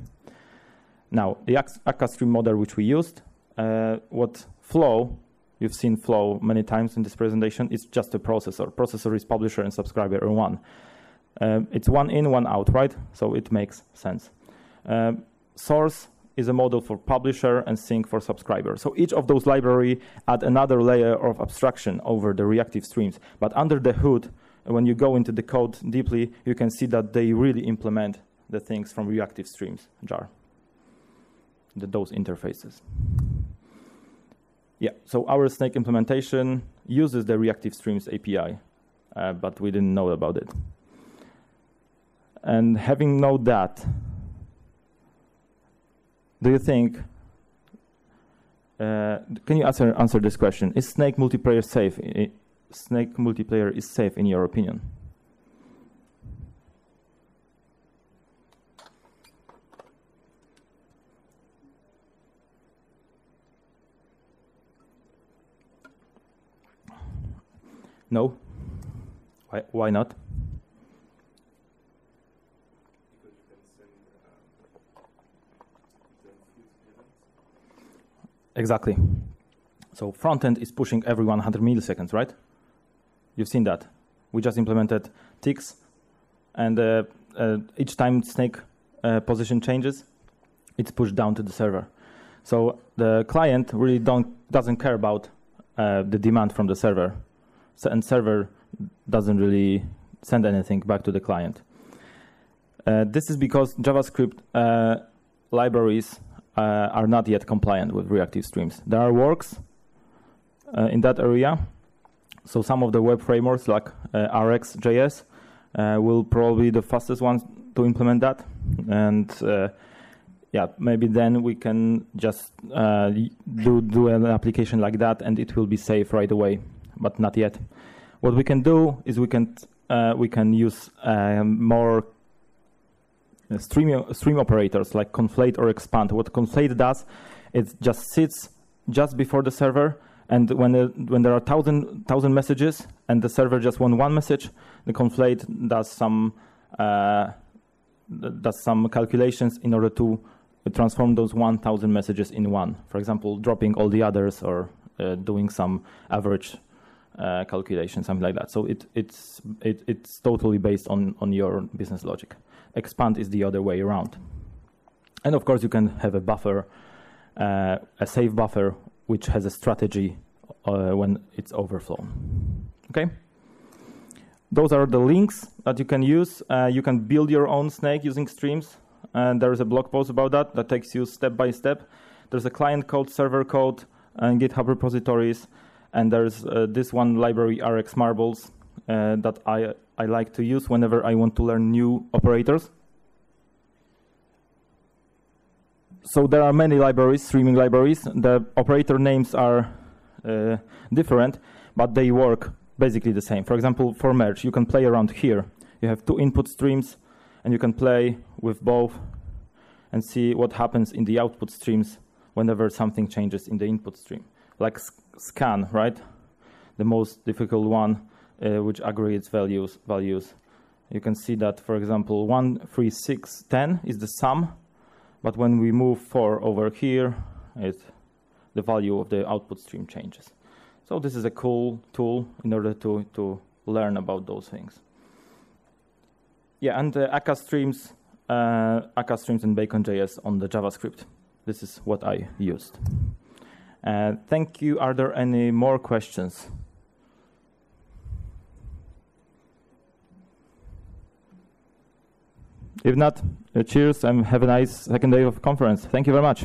Now the Akka stream model which we used, uh, what Flow, you've seen Flow many times in this presentation, It's just a processor. Processor is publisher and subscriber in one. Uh, it's one in, one out, right? So it makes sense. Uh, source is a model for publisher and sink for subscriber. So each of those library add another layer of abstraction over the reactive streams. But under the hood, when you go into the code deeply, you can see that they really implement the things from reactive streams jar, the, those interfaces. Yeah, so our Snake implementation uses the reactive streams API, uh, but we didn't know about it. And having known that, do you think, uh, can you answer, answer this question? Is Snake multiplayer safe? Snake multiplayer is safe in your opinion? No? Why, why not? Exactly. So front end is pushing every 100 milliseconds, right? You've seen that. We just implemented ticks, and uh, uh, each time snake uh, position changes, it's pushed down to the server. So the client really don't doesn't care about uh, the demand from the server, and server doesn't really send anything back to the client. Uh, this is because JavaScript uh, libraries uh, are not yet compliant with reactive streams. There are works uh, in that area. So some of the web frameworks like uh, RxJS will probably be the fastest ones to implement that, and yeah, maybe then we can just uh, do do an application like that, and it will be safe right away. But not yet. What we can do is we can uh, we can use um, more stream stream operators like conflate or expand. What conflate does, it just sits just before the server, and when the, when there are thousand thousand messages and the server just wants one message, the conflate does some uh, does some calculations in order to transform those 1,000 messages in one. For example, dropping all the others or uh, doing some average uh, calculation, something like that. So it, it's, it, it's totally based on, on your business logic. Expand is the other way around. And of course, you can have a buffer, uh, a safe buffer, which has a strategy uh, when it's overflown. Okay? Those are the links that you can use. Uh, you can build your own snake using streams and there is a blog post about that that takes you step by step. There's a client code, server code, and GitHub repositories, and there's uh, this one library, RxMarbles, uh, that I I like to use whenever I want to learn new operators. So there are many libraries, streaming libraries. The operator names are uh, different, but they work basically the same. For example, for merge, you can play around here. You have two input streams and you can play with both and see what happens in the output streams whenever something changes in the input stream. Like scan, right? The most difficult one, uh, which aggregates values. Values. You can see that, for example, 1, 3, 6, 10 is the sum, but when we move 4 over here, it, the value of the output stream changes. So this is a cool tool in order to, to learn about those things. Yeah, and uh, Akka streams, uh, Akka streams and Bacon.js on the JavaScript. This is what I used. Uh, thank you. Are there any more questions? If not, uh, cheers and have a nice second day of conference. Thank you very much.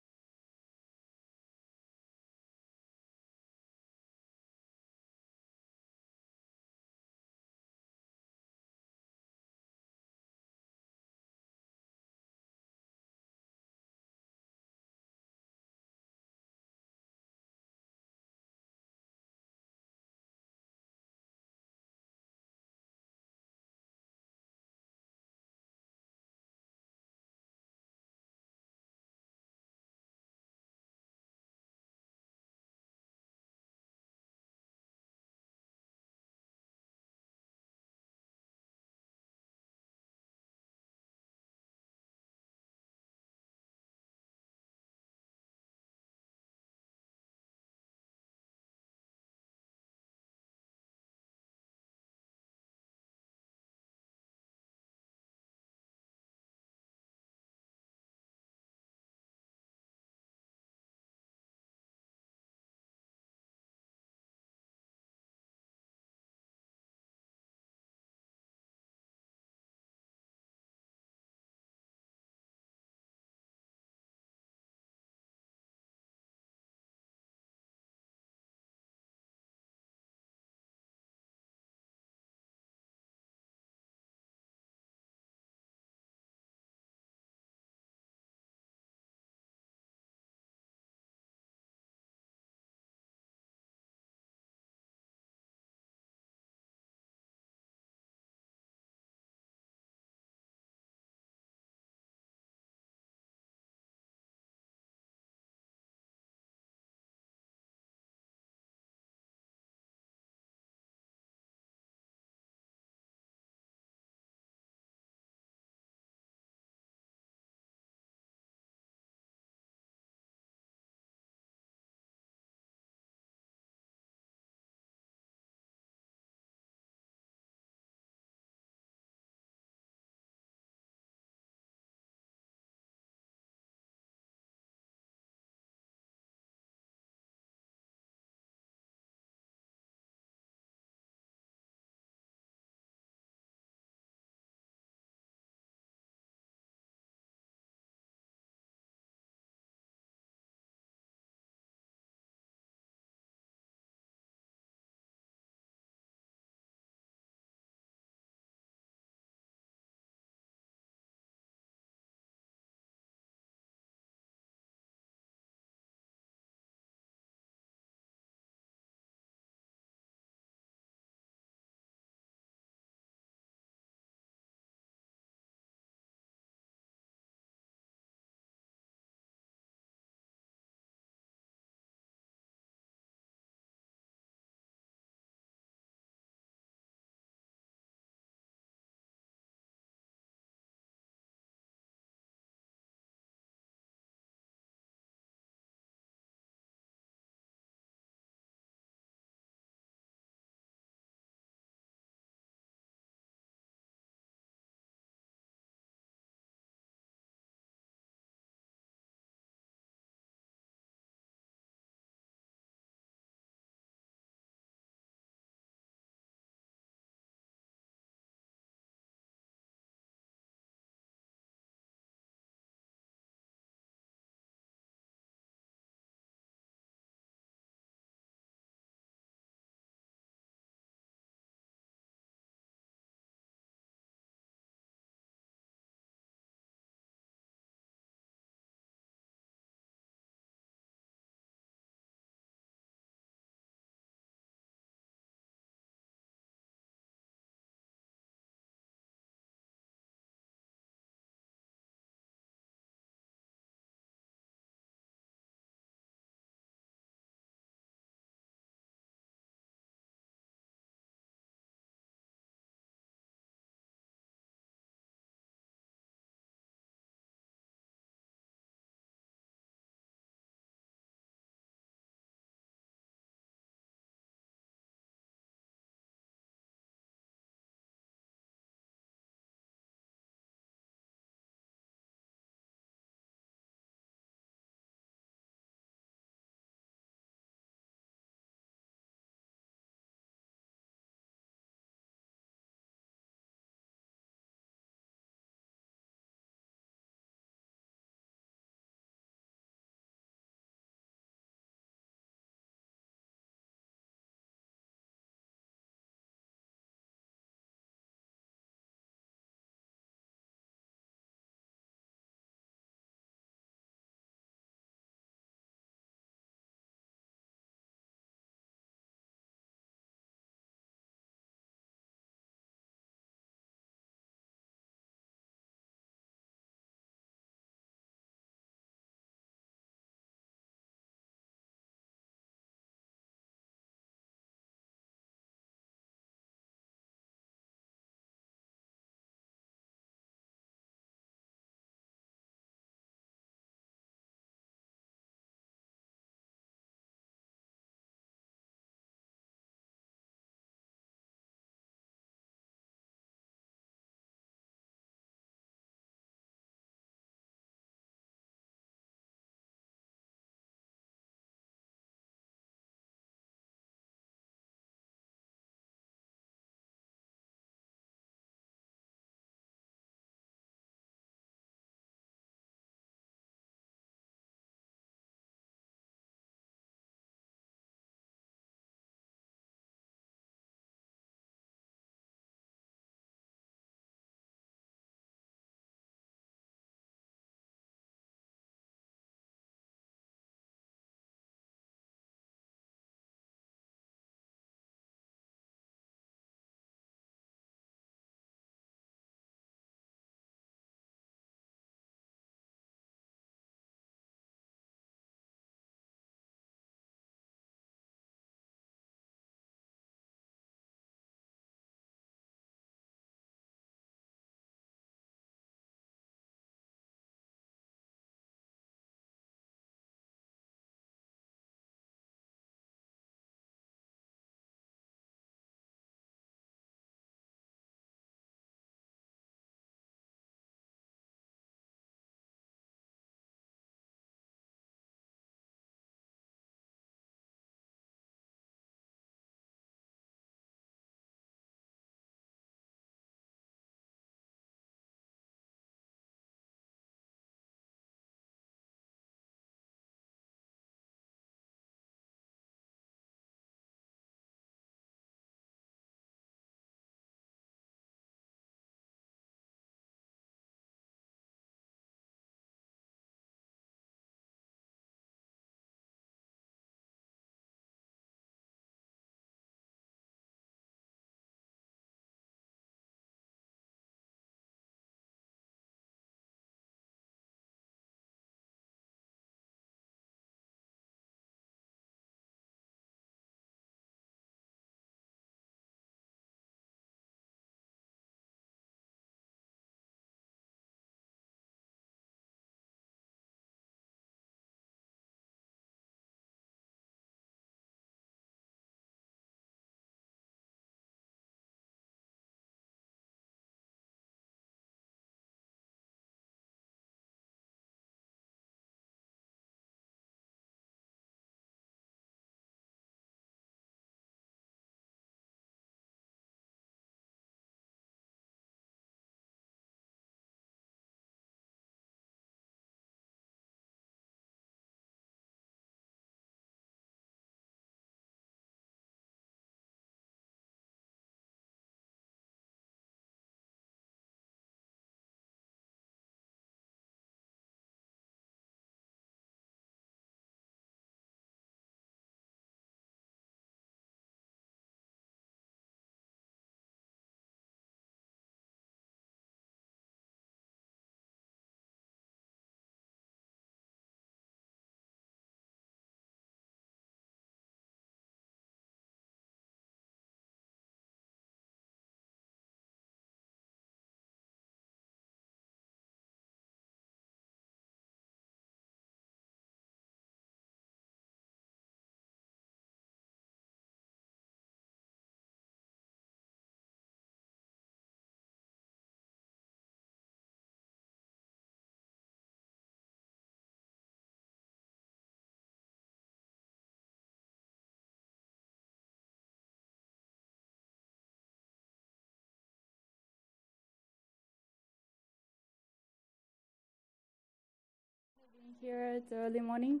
Here at early morning,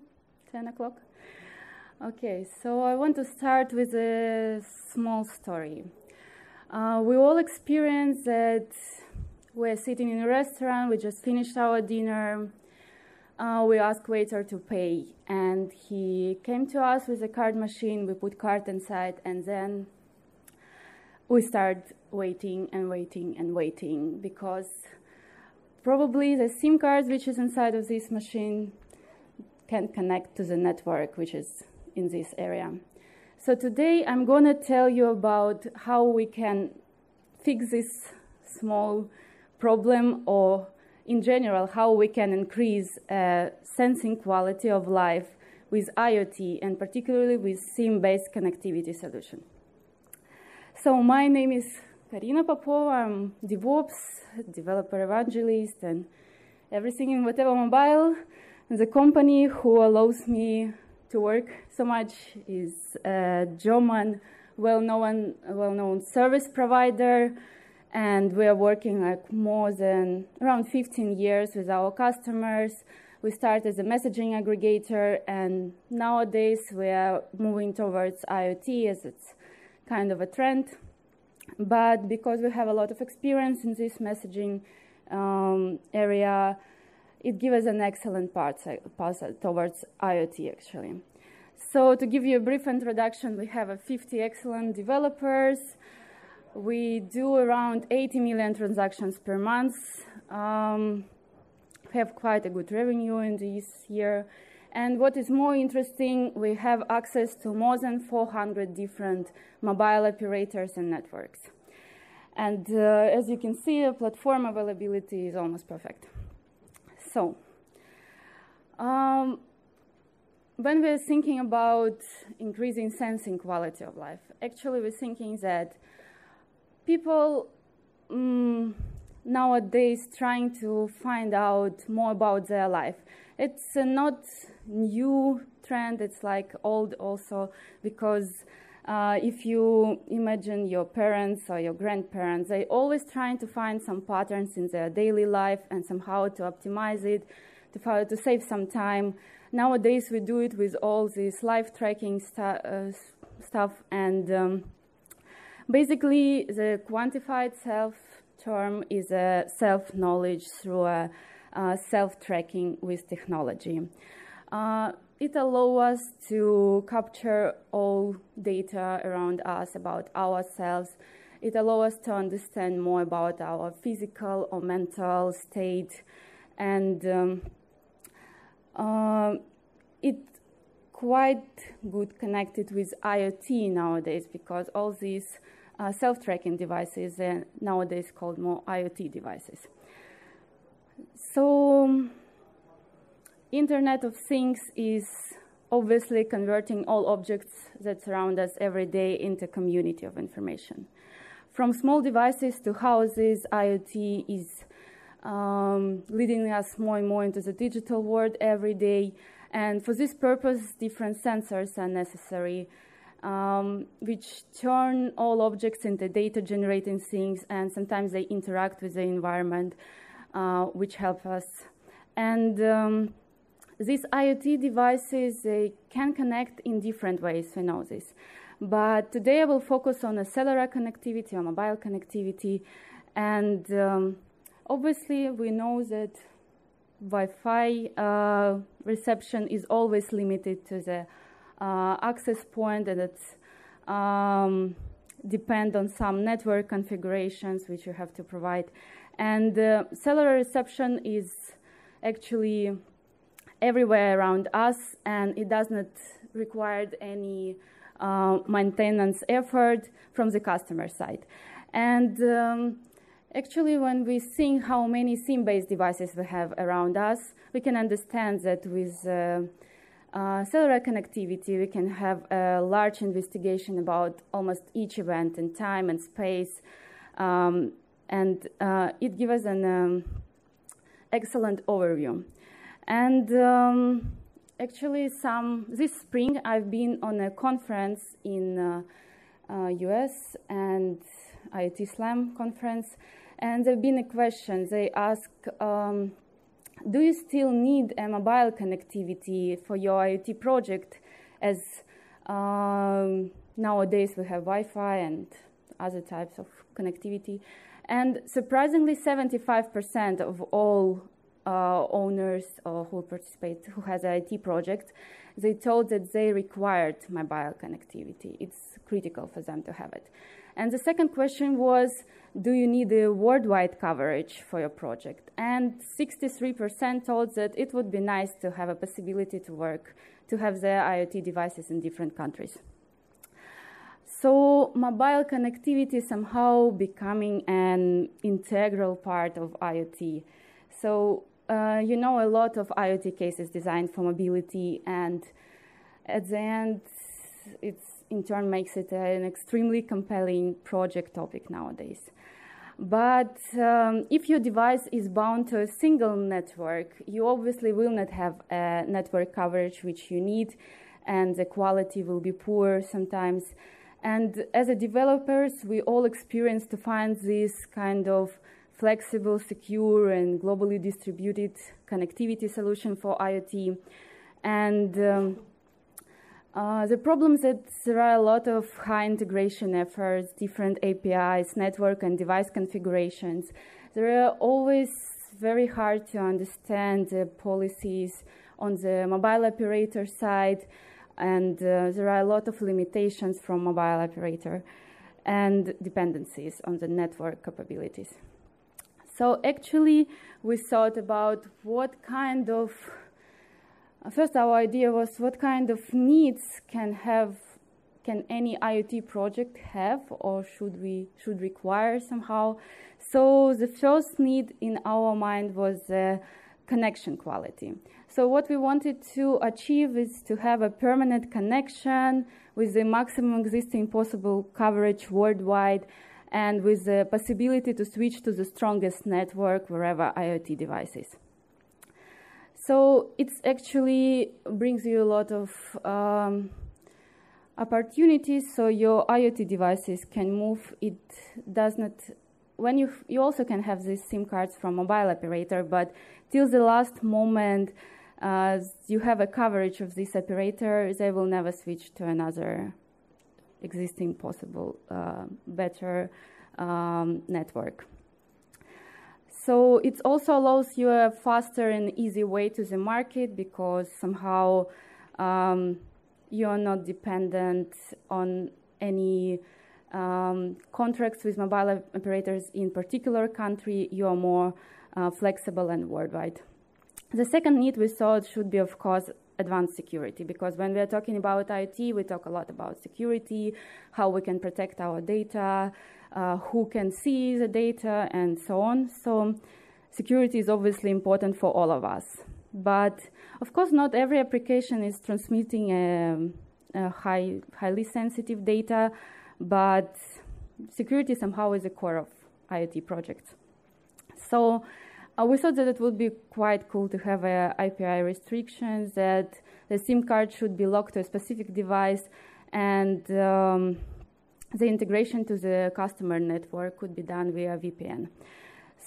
10 o'clock. Okay, so I want to start with a small story. Uh, we all experience that we're sitting in a restaurant, we just finished our dinner, uh, we ask waiter to pay, and he came to us with a card machine. We put card inside, and then we start waiting and waiting and waiting because probably the SIM card which is inside of this machine can connect to the network which is in this area. So today I'm going to tell you about how we can fix this small problem or in general how we can increase uh, sensing quality of life with IoT and particularly with SIM-based connectivity solution. So my name is Karina Popova. I'm DevOps, developer evangelist, and everything in whatever mobile. The company who allows me to work so much is uh, a German well-known well-known service provider and we are working like more than around 15 years with our customers. We started as a messaging aggregator, and nowadays we are moving towards IoT as it's kind of a trend. But because we have a lot of experience in this messaging um, area, it gives us an excellent path, path towards IoT actually. So to give you a brief introduction, we have 50 excellent developers. We do around 80 million transactions per month. Um, have quite a good revenue in this year. And what is more interesting, we have access to more than 400 different mobile operators and networks. And uh, as you can see, the platform availability is almost perfect. So, um, when we're thinking about increasing sensing quality of life, actually we're thinking that people um, nowadays trying to find out more about their life. It's uh, not new trend, it's like old also because uh, if you imagine your parents or your grandparents, they always trying to find some patterns in their daily life and somehow to optimize it, to, to save some time. Nowadays we do it with all this life tracking stu uh, stuff and um, Basically, the quantified self term is a self-knowledge through a, a self-tracking with technology. Uh, it allows us to capture all data around us about ourselves. It allows us to understand more about our physical or mental state. And um, uh, it quite good connected with IoT nowadays because all these uh, self-tracking devices uh, nowadays called more IoT devices. So um, Internet of Things is obviously converting all objects that surround us every day into community of information. From small devices to houses, IoT is um, leading us more and more into the digital world every day. And for this purpose, different sensors are necessary, um, which turn all objects into data generating things, and sometimes they interact with the environment, uh, which help us. And um, these IoT devices, they can connect in different ways, we know this. But today I will focus on a cellular connectivity or mobile connectivity. And um, obviously we know that Wi-Fi uh, reception is always limited to the uh, access point and it um, depend on some network configurations which you have to provide. And uh, cellular reception is actually everywhere around us and it does not require any uh, maintenance effort from the customer side. And um, Actually, when we think how many SIM-based devices we have around us, we can understand that with uh, uh, cellular connectivity, we can have a large investigation about almost each event in time and space, um, and uh, it gives us an um, excellent overview. And um, actually, some this spring I've been on a conference in US uh, uh, and IoT Slam conference, and there have been a question. They ask, um, do you still need a mobile connectivity for your IoT project as um, nowadays we have Wi-Fi and other types of connectivity. And surprisingly, 75% of all uh, owners uh, who participate, who has an IT project, they told that they required mobile connectivity. It's critical for them to have it. And the second question was, do you need a worldwide coverage for your project? And 63% told that it would be nice to have a possibility to work, to have their IoT devices in different countries. So mobile connectivity somehow becoming an integral part of IoT. So uh, you know a lot of IoT cases designed for mobility, and at the end, it in turn makes it an extremely compelling project topic nowadays. But um, if your device is bound to a single network, you obviously will not have a network coverage which you need, and the quality will be poor sometimes. And as a developers, we all experience to find this kind of flexible, secure, and globally distributed connectivity solution for IoT. And um, uh, the problem is that there are a lot of high integration efforts, different APIs, network and device configurations. There are always very hard to understand the policies on the mobile operator side and uh, there are a lot of limitations from mobile operator and dependencies on the network capabilities. So actually, we thought about what kind of first our idea was what kind of needs can have can any IoT project have or should we should require somehow. So the first need in our mind was uh, connection quality. So what we wanted to achieve is to have a permanent connection with the maximum existing possible coverage worldwide and with the possibility to switch to the strongest network wherever IoT devices. So it actually brings you a lot of um, opportunities so your IoT devices can move. It does not, when you, you also can have these SIM cards from mobile operator, but till the last moment, uh, you have a coverage of this operator, they will never switch to another existing possible uh, better um, network. So it also allows you a faster and easy way to the market because somehow um, you're not dependent on any um, contracts with mobile operators in particular country. You are more uh, flexible and worldwide. The second need we thought should be, of course, advanced security, because when we are talking about IoT, we talk a lot about security, how we can protect our data, uh, who can see the data, and so on. So security is obviously important for all of us. But of course, not every application is transmitting a, a high, highly sensitive data, but security somehow is the core of IoT projects. So uh, we thought that it would be quite cool to have a API restrictions that the SIM card should be locked to a specific device and um, the integration to the customer network could be done via VPN.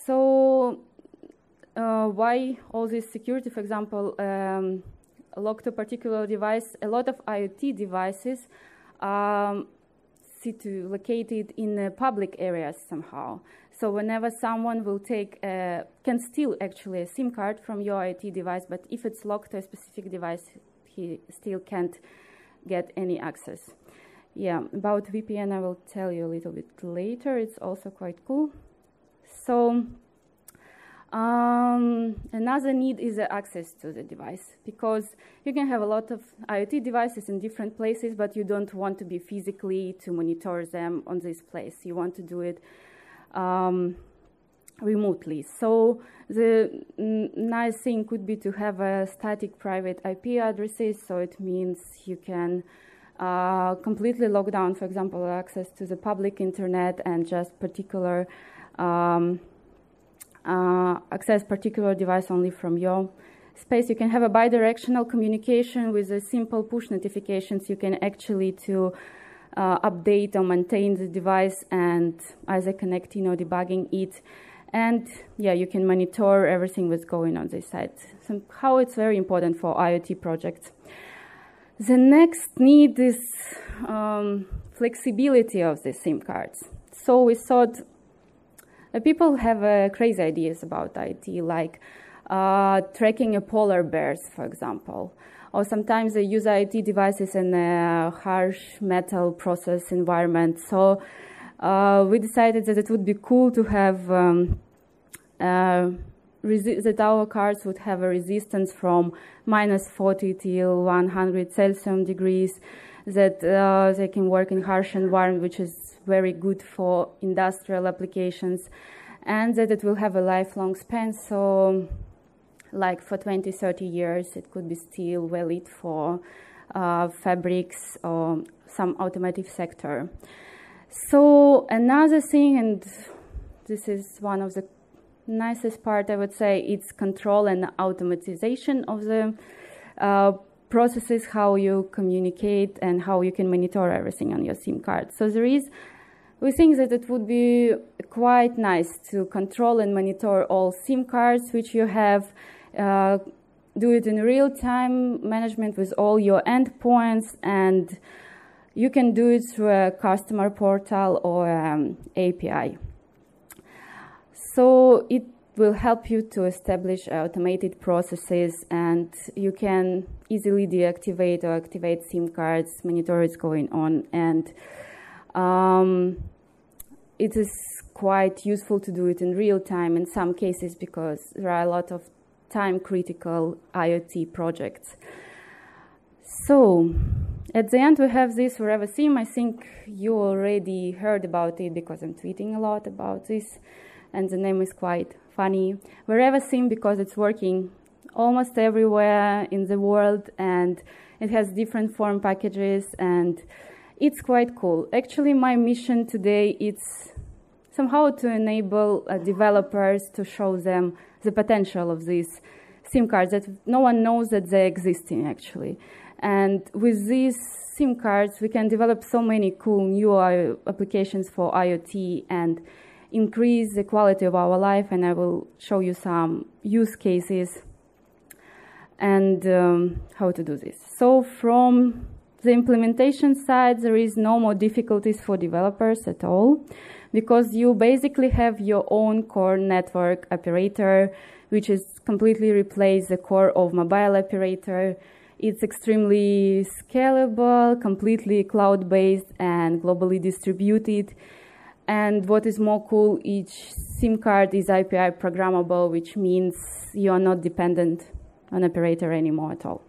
So uh, why all this security, for example, um, locked to a particular device, a lot of IoT devices um, located in uh, public areas somehow. So whenever someone will take, a, can steal actually a SIM card from your IoT device, but if it's locked to a specific device, he still can't get any access. Yeah, about VPN I will tell you a little bit later. It's also quite cool. So um, another need is access to the device because you can have a lot of IoT devices in different places, but you don't want to be physically to monitor them on this place. You want to do it um, remotely. So the nice thing could be to have a static private IP addresses. So it means you can uh, completely lock down, for example, access to the public internet and just particular um, uh, access particular device only from your space. You can have a bidirectional communication with a simple push notifications. You can actually to uh, update or maintain the device and either connecting or debugging it. And yeah, you can monitor everything that's going on this side. Somehow it's very important for IoT projects. The next need is um, flexibility of the SIM cards. So we thought uh, people have uh, crazy ideas about IoT, like uh, tracking a polar bears, for example. Or sometimes they use IoT devices in a harsh metal process environment. So uh, we decided that it would be cool to have um, uh, that our cards would have a resistance from minus 40 till 100 Celsius degrees, that uh, they can work in harsh environment, which is very good for industrial applications, and that it will have a lifelong span. So, like for 20, 30 years, it could be still valid for uh, fabrics or some automotive sector. So another thing, and this is one of the nicest part, I would say, it's control and automatization of the uh, processes, how you communicate and how you can monitor everything on your SIM card. So there is, we think that it would be quite nice to control and monitor all SIM cards which you have, uh, do it in real time management with all your endpoints and you can do it through a customer portal or um, API. So it will help you to establish automated processes and you can easily deactivate or activate SIM cards, monitor what's going on. And um, it is quite useful to do it in real time in some cases because there are a lot of time critical IoT projects. So at the end, we have this Wherever SIM. I think you already heard about it because I'm tweeting a lot about this, and the name is quite funny. Wherever SIM because it's working almost everywhere in the world, and it has different form packages, and it's quite cool. Actually, my mission today is somehow to enable uh, developers to show them the potential of these SIM cards that no one knows that they're existing actually. And with these SIM cards, we can develop so many cool new applications for IoT and increase the quality of our life. And I will show you some use cases and um, how to do this. So from the implementation side, there is no more difficulties for developers at all because you basically have your own core network operator, which is completely replace the core of mobile operator it's extremely scalable, completely cloud-based and globally distributed. And what is more cool, each SIM card is API programmable, which means you are not dependent on operator anymore at all.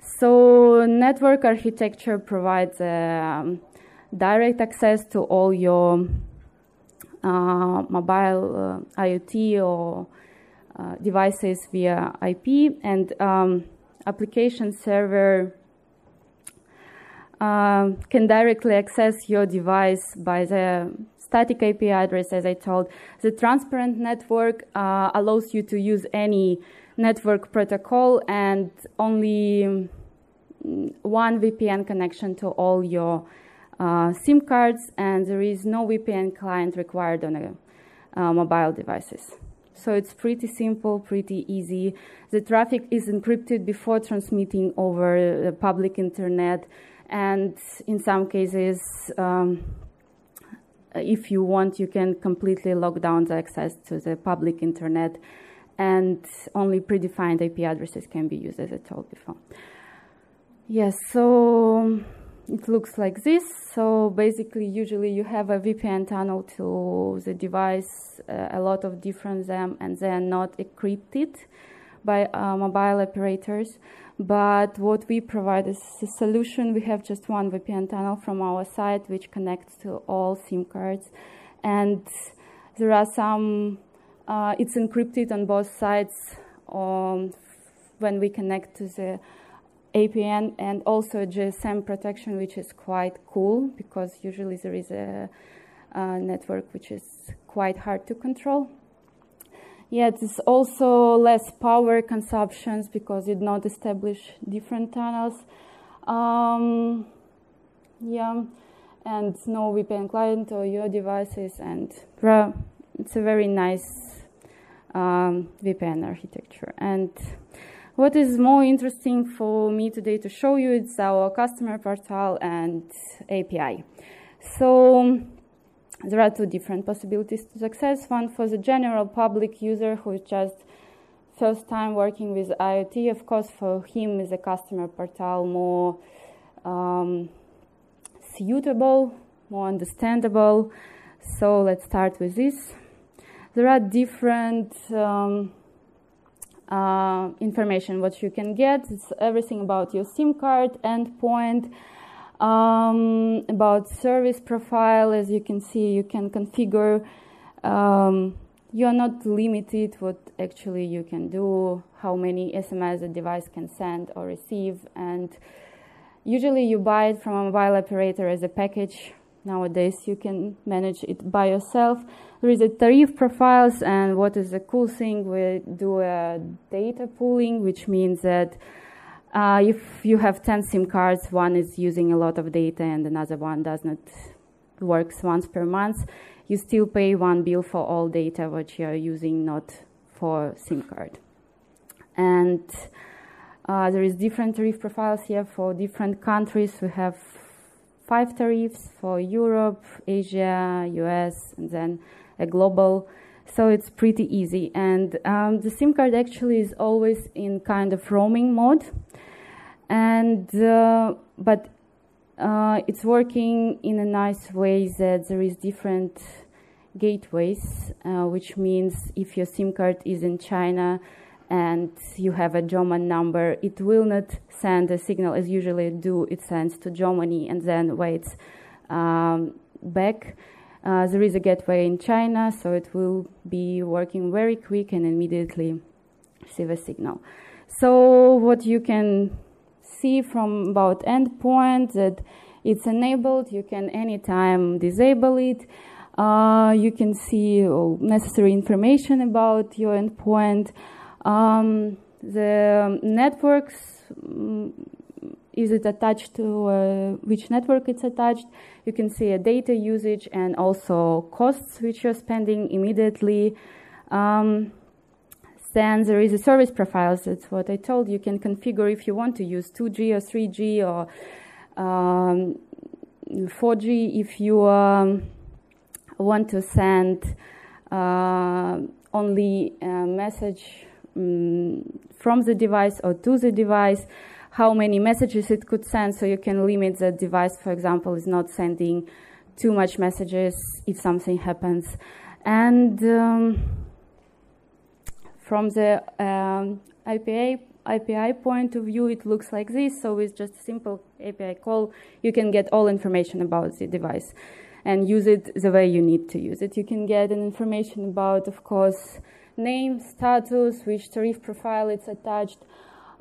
So network architecture provides um, direct access to all your uh, mobile uh, IoT or uh, devices via IP, and um, application server uh, can directly access your device by the static IP address, as I told. The transparent network uh, allows you to use any network protocol and only mm, one VPN connection to all your uh, SIM cards, and there is no VPN client required on a, uh, mobile devices. So it's pretty simple, pretty easy. The traffic is encrypted before transmitting over the public internet. And in some cases, um, if you want, you can completely lock down the access to the public internet and only predefined IP addresses can be used as I told before. Yes, so it looks like this. So basically, usually you have a VPN tunnel to the device, uh, a lot of different them, and they are not encrypted by uh, mobile operators. But what we provide is a solution. We have just one VPN tunnel from our site, which connects to all SIM cards, and there are some. Uh, it's encrypted on both sides um, when we connect to the APN and also GSM protection, which is quite cool because usually there is a, a network which is quite hard to control. Yet it's also less power consumptions because it not establish different tunnels. Um, yeah, and no VPN client or your devices and it's a very nice um, VPN architecture. And what is more interesting for me today to show you is our customer portal and API. So there are two different possibilities to success. One for the general public user who is just first time working with IoT. Of course, for him is a customer portal more um, suitable, more understandable. So let's start with this. There are different um, uh, information what you can get. It's everything about your SIM card, endpoint, um, about service profile. As you can see, you can configure. Um, you are not limited what actually you can do, how many SMS a device can send or receive, and usually you buy it from a mobile operator as a package. Nowadays, you can manage it by yourself. There is a tariff profiles, and what is the cool thing? We do a data pooling, which means that uh, if you have 10 SIM cards, one is using a lot of data and another one does not works once per month, you still pay one bill for all data which you are using, not for SIM card. And uh, there is different tariff profiles here for different countries. We have five tariffs for Europe, Asia, US, and then a global. So it's pretty easy. And um, the SIM card actually is always in kind of roaming mode. And, uh, but uh, it's working in a nice way that there is different gateways, uh, which means if your SIM card is in China and you have a German number, it will not send a signal as usually do. It sends to Germany and then waits um, back. Uh, there is a gateway in China, so it will be working very quick and immediately receive a signal. So what you can see from about endpoint that it's enabled, you can anytime disable it. Uh, you can see oh, necessary information about your endpoint. Um, the networks mm, is it attached to uh, which network it's attached. You can see a data usage and also costs which you're spending immediately. Um, then there is a service profiles. That's what I told you. Can configure if you want to use 2G or 3G or um, 4G if you um, want to send uh, only a message um, from the device or to the device how many messages it could send so you can limit the device, for example, is not sending too much messages if something happens. And um, from the um, API, API point of view, it looks like this. So with just a simple API call, you can get all information about the device and use it the way you need to use it. You can get an information about, of course, name, status, which tariff profile it's attached,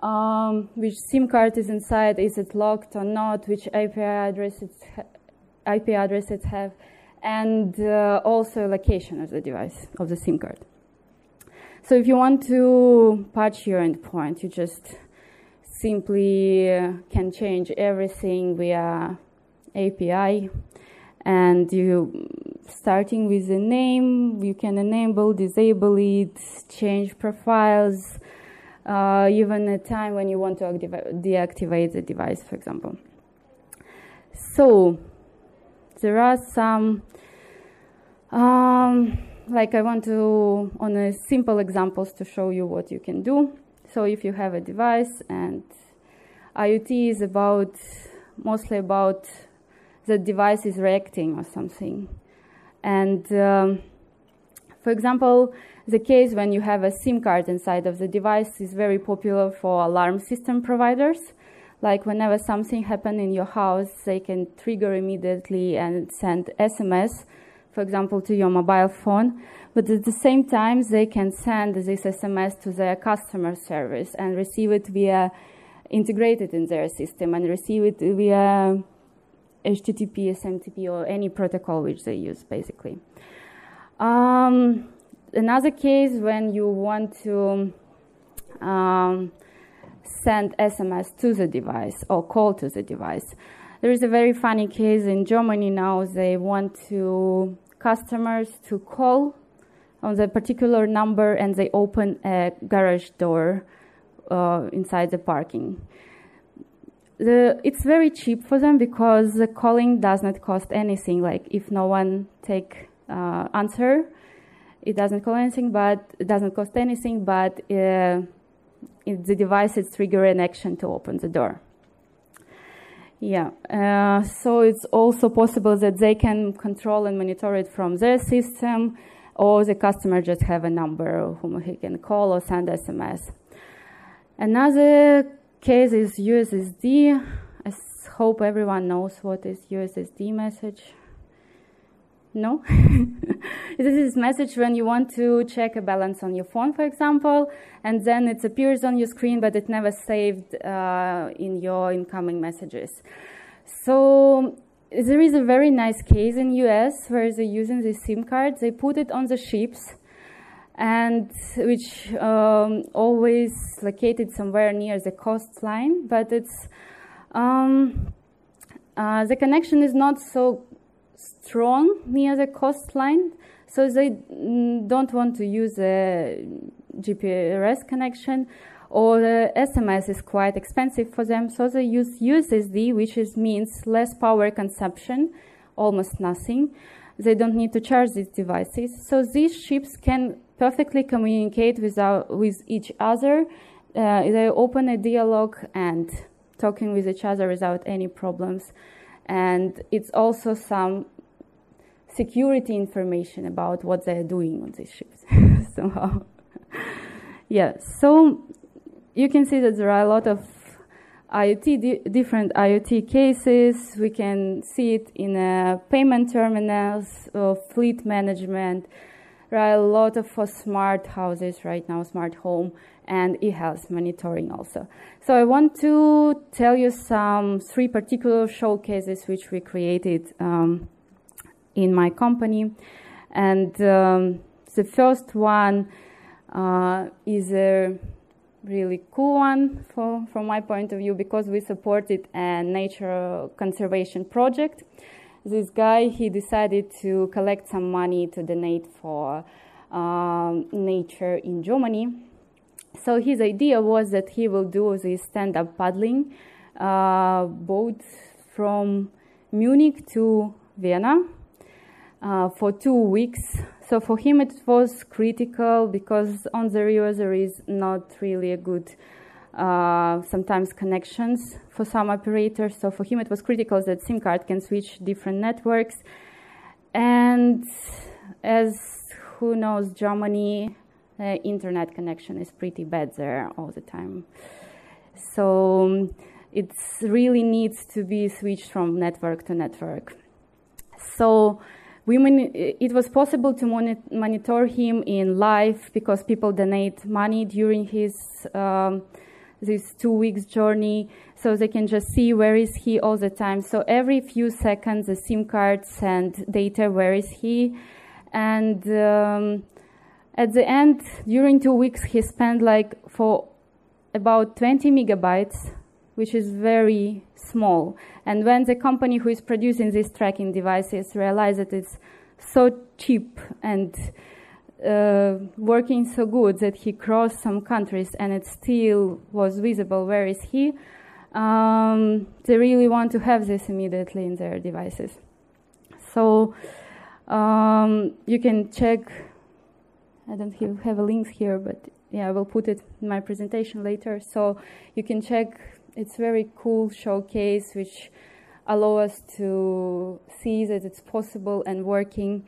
um, which SIM card is inside, is it locked or not, which API address it's IP address it have, and uh, also location of the device of the SIM card. So if you want to patch your endpoint, you just simply uh, can change everything via API, and you starting with the name, you can enable, disable it, change profiles uh, even a time when you want to deactivate the device, for example. So there are some, um, like I want to, on a simple examples to show you what you can do. So if you have a device and IoT is about, mostly about the device is reacting or something. And um, for example, the case when you have a SIM card inside of the device is very popular for alarm system providers. Like whenever something happens in your house, they can trigger immediately and send SMS, for example, to your mobile phone. But at the same time, they can send this SMS to their customer service and receive it via integrated in their system and receive it via HTTP, SMTP, or any protocol which they use, basically. Um, another case when you want to um, send SMS to the device or call to the device. There is a very funny case in Germany now. They want to customers to call on the particular number and they open a garage door uh, inside the parking. The, it's very cheap for them because the calling does not cost anything. Like if no one take uh, answer, it doesn't cost anything, but it doesn't cost anything. But uh, the device is trigger an action to open the door. Yeah, uh, so it's also possible that they can control and monitor it from their system, or the customer just have a number whom he can call or send SMS. Another case is USSD. I hope everyone knows what is USSD message. No? [LAUGHS] this is message when you want to check a balance on your phone, for example, and then it appears on your screen, but it never saved uh, in your incoming messages. So there is a very nice case in US where they're using the SIM card. They put it on the ships, and which um, always located somewhere near the coastline, but it's um, uh, the connection is not so strong near the coastline, so they don't want to use a GPRS connection or the SMS is quite expensive for them, so they use USSD, which is, means less power consumption, almost nothing. They don't need to charge these devices. So these ships can perfectly communicate with, our, with each other. Uh, they open a dialogue and talking with each other without any problems. And it's also some security information about what they're doing on these ships [LAUGHS] somehow. yeah, so you can see that there are a lot of IoT, di different IoT cases. We can see it in uh, payment terminals, uh, fleet management. There are a lot of uh, smart houses right now, smart home, and e-health monitoring also. So I want to tell you some three particular showcases which we created um, in my company. And um, the first one uh, is a really cool one for, from my point of view because we supported a nature conservation project. This guy, he decided to collect some money to donate for um, nature in Germany. So his idea was that he will do this stand-up paddling uh, boat from Munich to Vienna uh, for two weeks. So for him it was critical because on the river there is not really a good sometimes connections for some operators. So for him it was critical that SIM card can switch different networks. And as who knows, Germany uh, internet connection is pretty bad there all the time. So um, it really needs to be switched from network to network. So we it was possible to monitor him in live because people donate money during his um, this two weeks journey, so they can just see where is he all the time. So every few seconds, the SIM card send data where is he, and um, at the end, during two weeks, he spent like for about 20 megabytes which is very small. And when the company who is producing these tracking devices realized that it's so cheap and uh, working so good that he crossed some countries and it still was visible where is he, um, they really want to have this immediately in their devices. So um, you can check, I don't have a link here, but yeah, I will put it in my presentation later. So you can check it's very cool showcase which allow us to see that it's possible and working.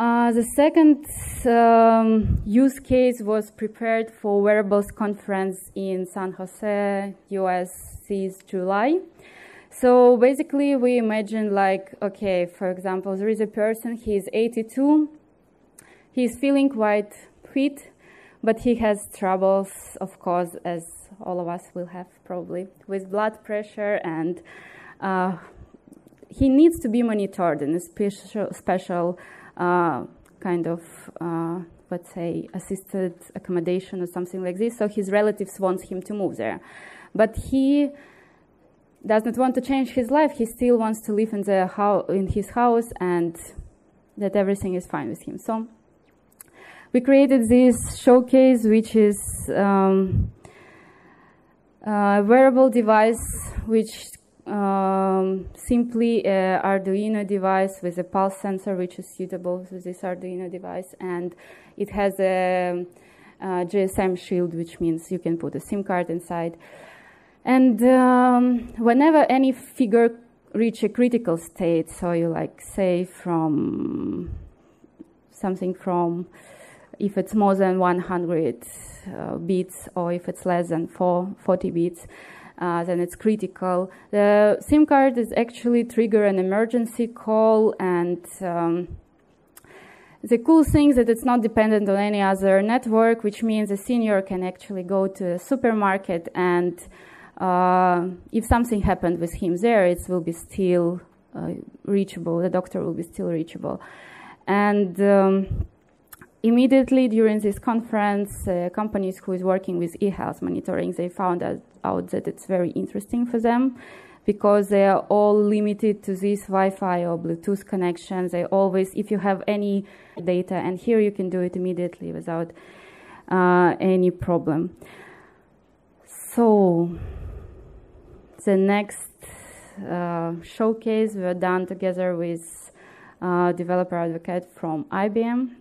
Uh, the second um, use case was prepared for wearables conference in San Jose, US this July. So basically we imagine like, okay, for example, there is a person, he's 82, he's feeling quite fit, but he has troubles, of course, as all of us will have probably with blood pressure and uh, he needs to be monitored in a special, special kind of, uh, let's say, assisted accommodation or something like this. So his relatives want him to move there. But he does not want to change his life. He still wants to live in, the in his house and that everything is fine with him. So we created this showcase, which is um, a wearable device, which um, simply a Arduino device with a pulse sensor, which is suitable for this Arduino device, and it has a, a GSM shield, which means you can put a SIM card inside. And um, whenever any figure reach a critical state, so you like say from something from if it's more than 100 uh, bits or if it's less than four, 40 bits, uh, then it's critical. The SIM card is actually trigger an emergency call and um, the cool thing is that it's not dependent on any other network, which means a senior can actually go to a supermarket and uh, if something happened with him there, it will be still uh, reachable. The doctor will be still reachable. And um, immediately during this conference, uh, companies who is working with e-health monitoring, they found out that it's very interesting for them because they are all limited to this Wi-Fi or Bluetooth connection. They always, if you have any data, and here you can do it immediately without uh, any problem. So the next uh, showcase were done together with uh, developer advocate from IBM.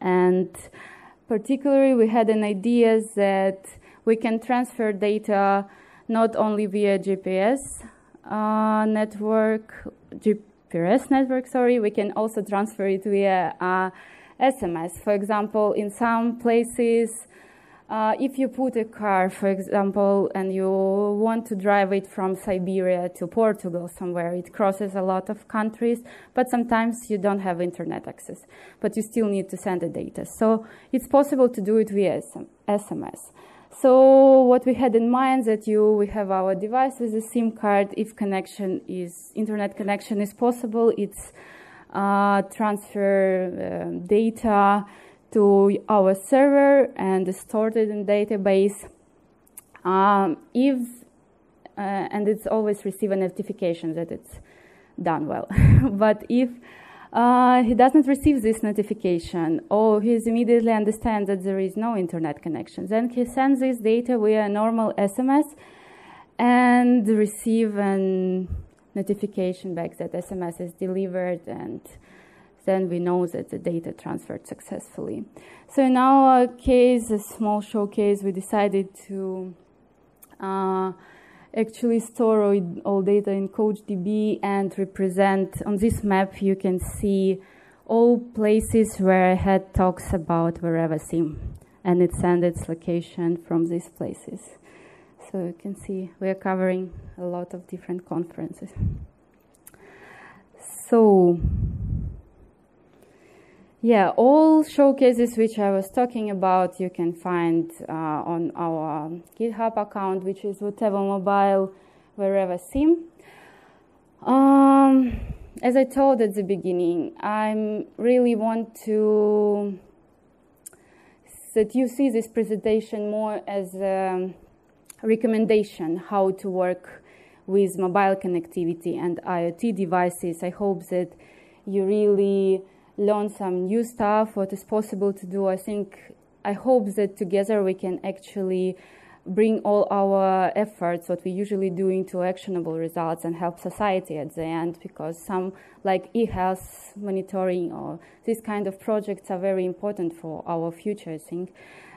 And particularly, we had an idea that we can transfer data not only via GPS uh, network, GPS network, sorry, we can also transfer it via SMS. Uh, for example, in some places, uh, if you put a car, for example, and you want to drive it from Siberia to Portugal somewhere, it crosses a lot of countries, but sometimes you don't have internet access, but you still need to send the data. So it's possible to do it via SMS. So what we had in mind that you we have our device with a SIM card. If connection is internet connection is possible, it's uh, transfer uh, data to our server and stored it in database. Um, if uh, and it's always receive a notification that it's done well. [LAUGHS] but if uh, he doesn't receive this notification or he immediately understands that there is no internet connection, then he sends this data via normal SMS and receive a notification back that SMS is delivered and then we know that the data transferred successfully. So in our case, a small showcase, we decided to uh, actually store all data in CouchDB and represent, on this map you can see all places where I had talks about Wherever SIM and it sends its location from these places. So you can see we are covering a lot of different conferences. So yeah, all showcases which I was talking about you can find uh, on our GitHub account, which is whatever mobile, wherever sim. Um, as I told at the beginning, I really want to that you see this presentation more as a recommendation how to work with mobile connectivity and IoT devices. I hope that you really learn some new stuff, what is possible to do. I think, I hope that together we can actually bring all our efforts, what we usually do, into actionable results and help society at the end because some, like e-health monitoring or these kind of projects are very important for our future, I think.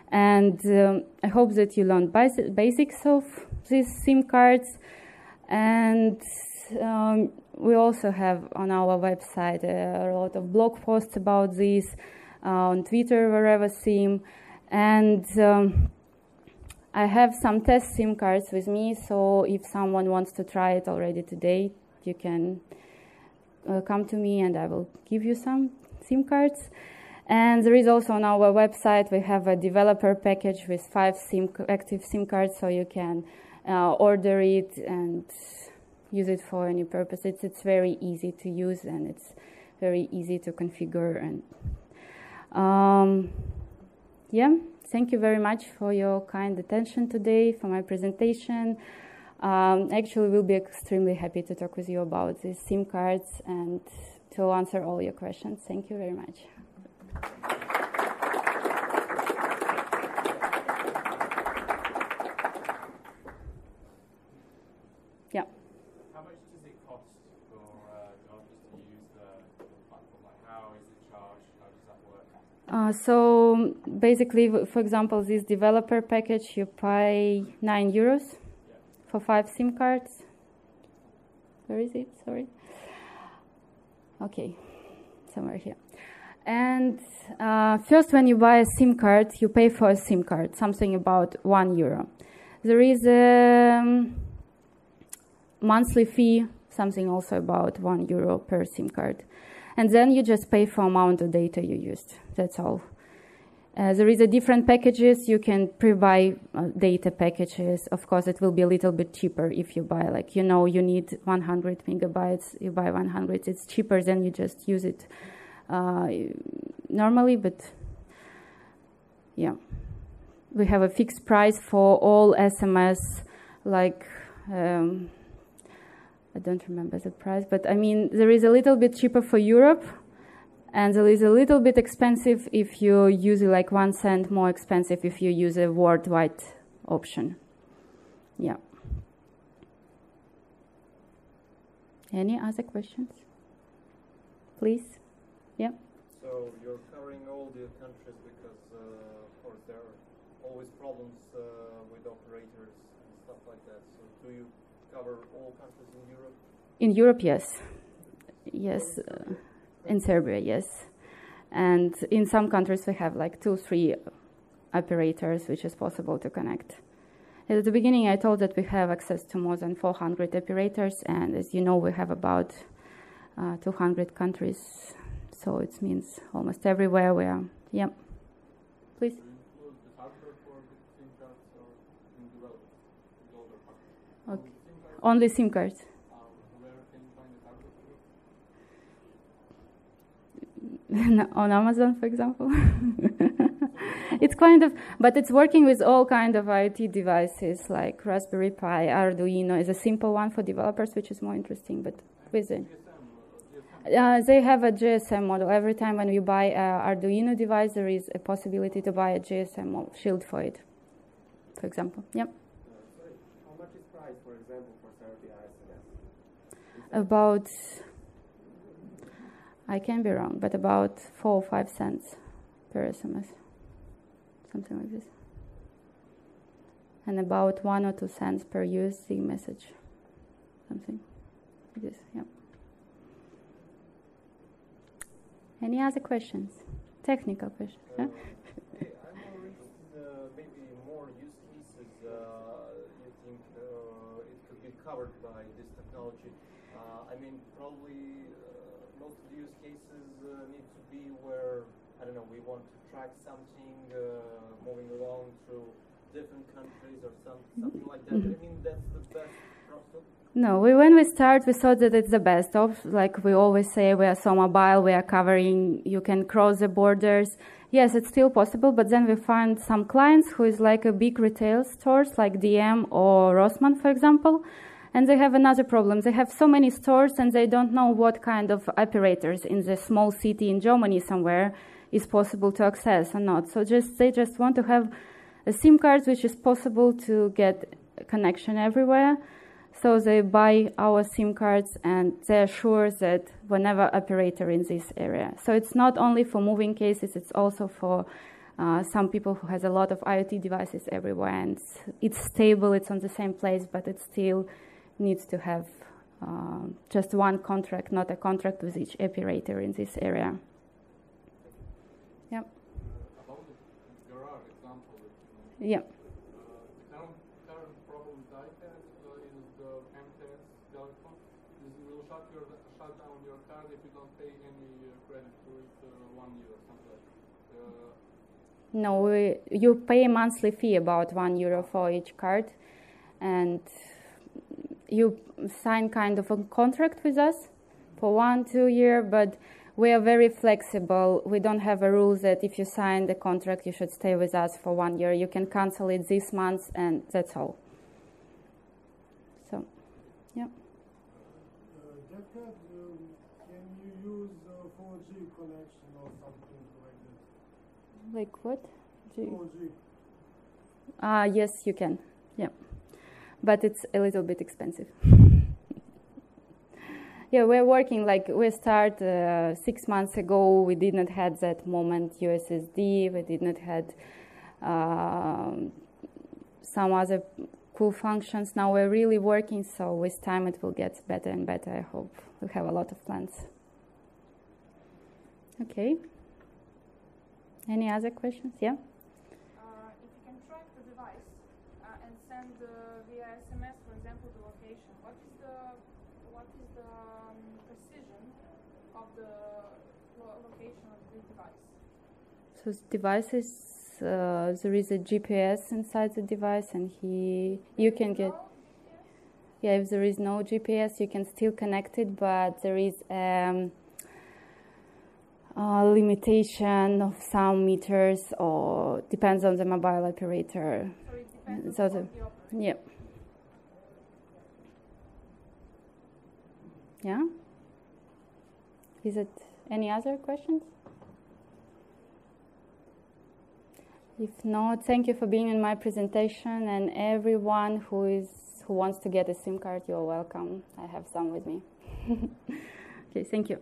And um, I hope that you learn basics of these SIM cards and um, we also have on our website a lot of blog posts about this, uh, on Twitter, wherever SIM. And um, I have some test SIM cards with me, so if someone wants to try it already today, you can uh, come to me and I will give you some SIM cards. And there is also on our website, we have a developer package with five SIM, active SIM cards, so you can uh, order it and use it for any purpose. It's, it's very easy to use and it's very easy to configure. And um, yeah, thank you very much for your kind attention today for my presentation. Um, actually, we'll be extremely happy to talk with you about these SIM cards and to answer all your questions. Thank you very much. Uh, so basically, for example, this developer package, you pay nine euros for five SIM cards. Where is it? Sorry. Okay, somewhere here. And uh, first, when you buy a SIM card, you pay for a SIM card, something about one euro. There is a um, monthly fee, something also about one euro per SIM card. And then you just pay for amount of data you used. That's all. Uh, there is a different packages. You can pre-buy uh, data packages. Of course, it will be a little bit cheaper if you buy, like you know, you need 100 megabytes. You buy 100. It's cheaper than you just use it uh, normally. But yeah, we have a fixed price for all SMS. Like um, I don't remember the price, but I mean there is a little bit cheaper for Europe and there is a little bit expensive if you use like one cent more expensive if you use a worldwide option. Yeah. Any other questions? Please. Yeah. So you're covering all the countries because, uh, of course, there are always problems uh, with operators and stuff like that. So do you cover all countries in Europe? Yes. Yes. Uh, in Serbia, yes. And in some countries, we have like two, three operators which is possible to connect. At the beginning, I told that we have access to more than 400 operators, and as you know, we have about uh, 200 countries. So it means almost everywhere we are. Yeah. Please. Do you include the hardware for the SIM cards or in development? The older package? Okay. SIM cards? Only SIM cards. Uh, where can you find the hardware for you? [LAUGHS] on Amazon, for example. [LAUGHS] it's kind of, but it's working with all kind of IoT devices like Raspberry Pi, Arduino is a simple one for developers, which is more interesting. But with it, uh, they have a GSM model. Every time when you buy a Arduino device, there is a possibility to buy a GSM shield for it. For example, yep. sorry, how much is price, for example, for Serbia SMS? About, I can be wrong, but about four or five cents per SMS, something like this, and about one or two cents per USSD message, something like this. Yeah. Any other questions? Technical questions? Uh, huh? hey, I'm uh, maybe more use cases uh, you think uh, it could be covered by this technology. Uh, I mean, probably uh, most of the use cases uh, need to be where, I don't know, we want to track something uh, moving along through different countries or some, something like that. I mean, that's the best process. No, we, when we start, we thought that it's the best of. Like we always say, we are so mobile, we are covering, you can cross the borders. Yes, it's still possible, but then we find some clients who is like a big retail stores like DM or Rossmann, for example, and they have another problem. They have so many stores and they don't know what kind of operators in the small city in Germany somewhere is possible to access or not. So just they just want to have a SIM card which is possible to get connection everywhere. So they buy our SIM cards and they're sure that whenever operator in this area. So it's not only for moving cases, it's also for uh, some people who has a lot of IoT devices everywhere and it's, stable, it's on the same place, but it still needs to have uh, just one contract, not a contract with each operator in this area. Uh, No, we, you pay a monthly fee about one euro for each card, and you sign kind of a contract with us for one, two year. But we are very flexible. We don't have a rule that if you sign the contract, you should stay with us for one year. You can cancel it this month, and that's all. So, yeah. Can you use uh, 4G connection or something like that? Like what? You- 4G. Ah, yes, you can. Yeah, but it's a little bit expensive. Yeah, we're working like we start uh, six months ago. We did not have that moment USSD. We did not had um some other cool functions. Now we're really working, so with time it will get better and better. I hope we have a lot of plans. Okay. Any other questions? Yeah. Uh, if you can track the device uh, and send uh, via SMS, for example, the location, what is the what is the um, precision of the lo- location of the device? So devices, uh, there is a GPS inside the device, and he you can get. Yeah, if there is no GPS, you can still connect it, but there is um, a limitation of some meters, or depends on the mobile operator. So So on the- the. Yeah. Yeah. Is it any other questions? If not, thank you for being in my presentation, and everyone who is who wants to get a SIM card, you're welcome. I have some with me. [LAUGHS] okay, thank you.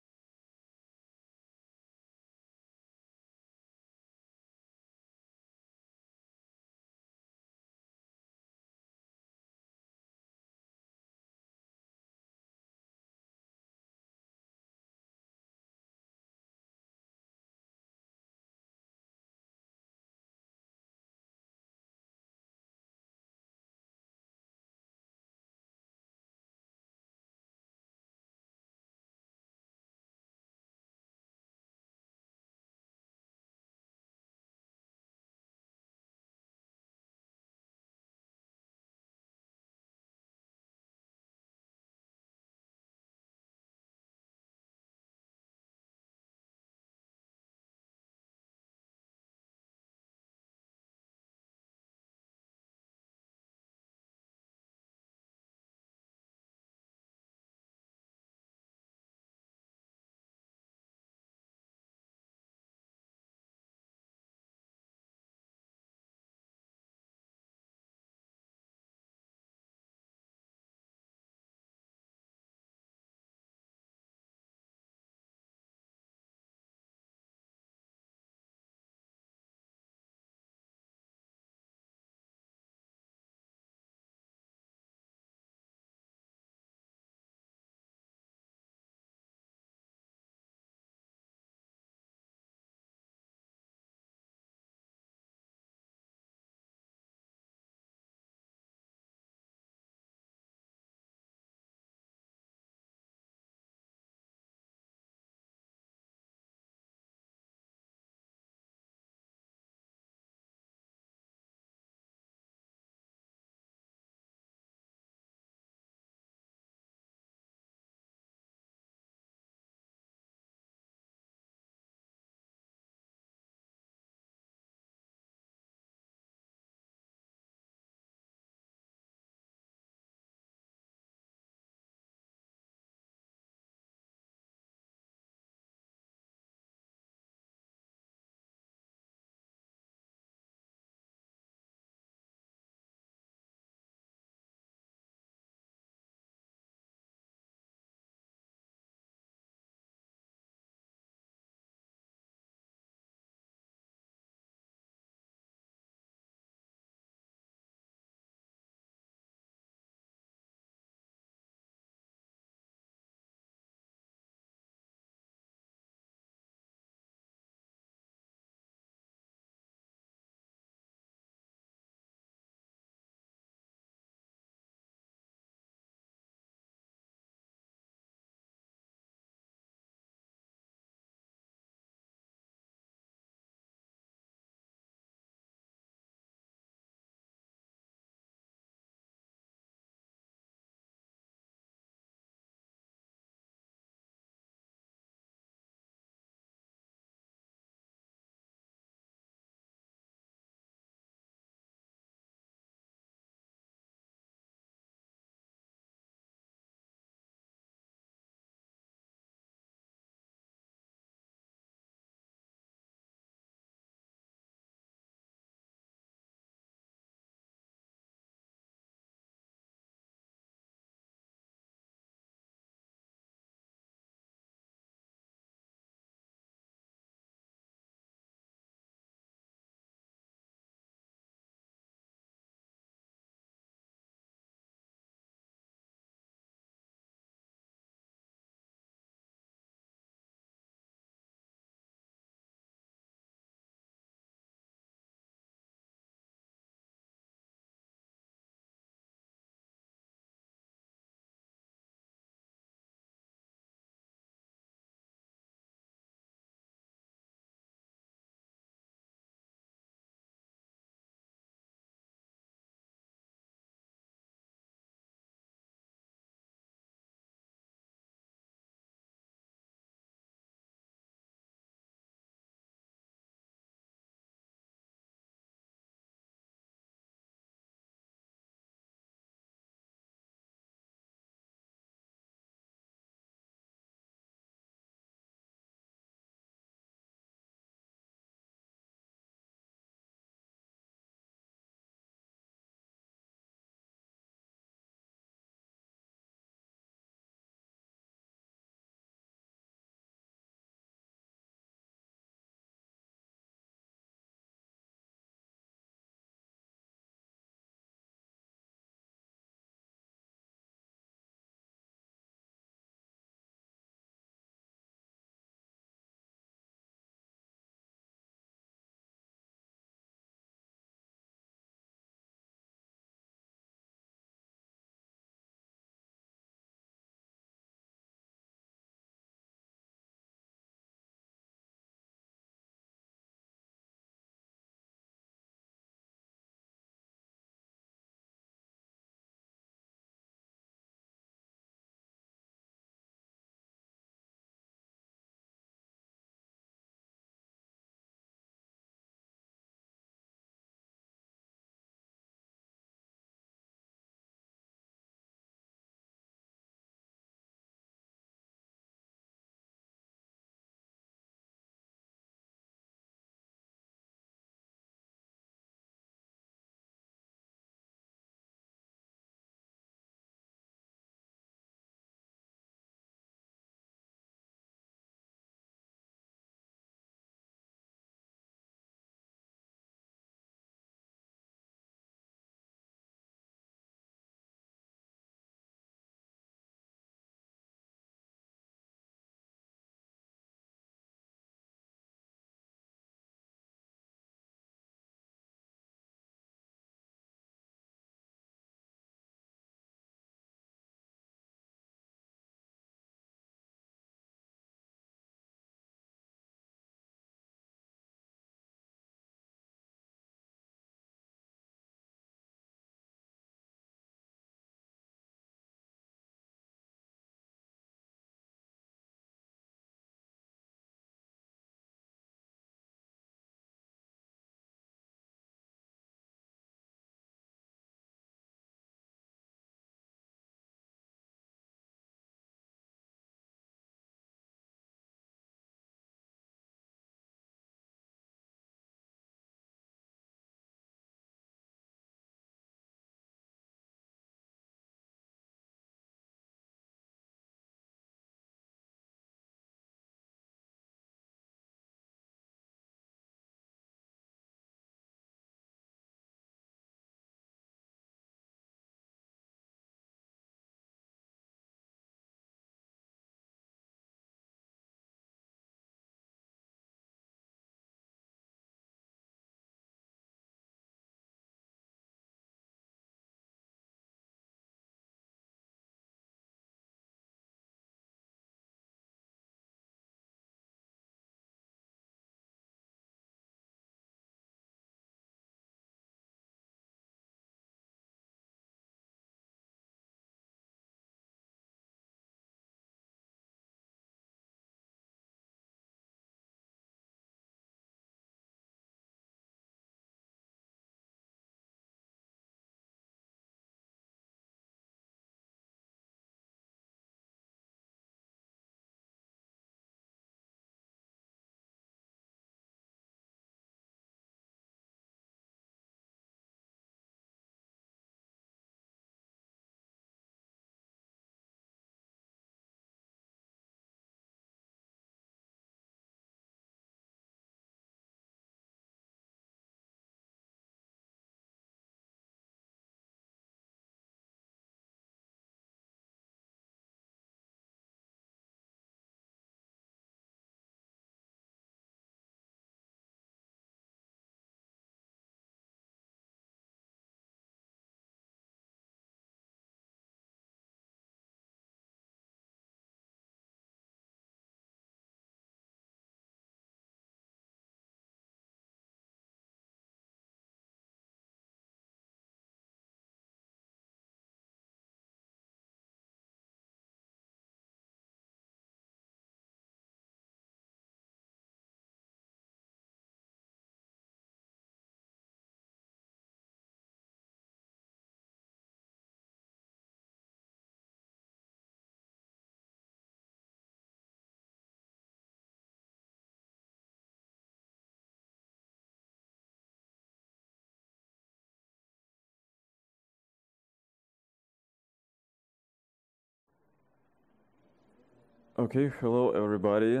Okay, hello everybody.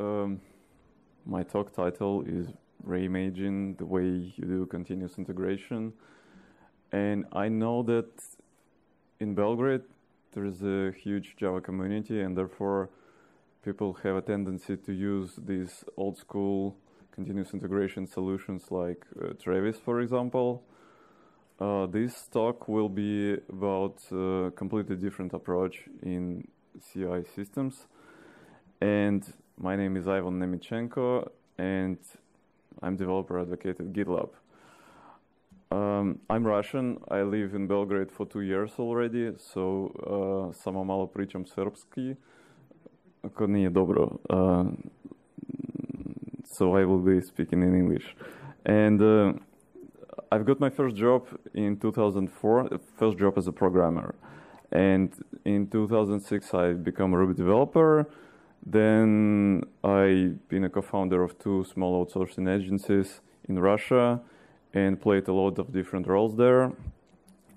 Um, my talk title is Reimaging the way you do continuous integration. And I know that in Belgrade there is a huge Java community, and therefore people have a tendency to use these old school continuous integration solutions like uh, Travis, for example. Uh, this talk will be about a completely different approach in CI systems. And my name is Ivan Nemytchenko, and I'm developer advocate at GitLab. Um, I'm Russian. I live in Belgrade for two years already, so samo malo pričam nije dobro. So I will be speaking in English. And uh, I've got my first job in 2004, first job as a programmer. And in 2006, I become a Ruby developer. Then I've been a co-founder of two small outsourcing agencies in Russia and played a lot of different roles there.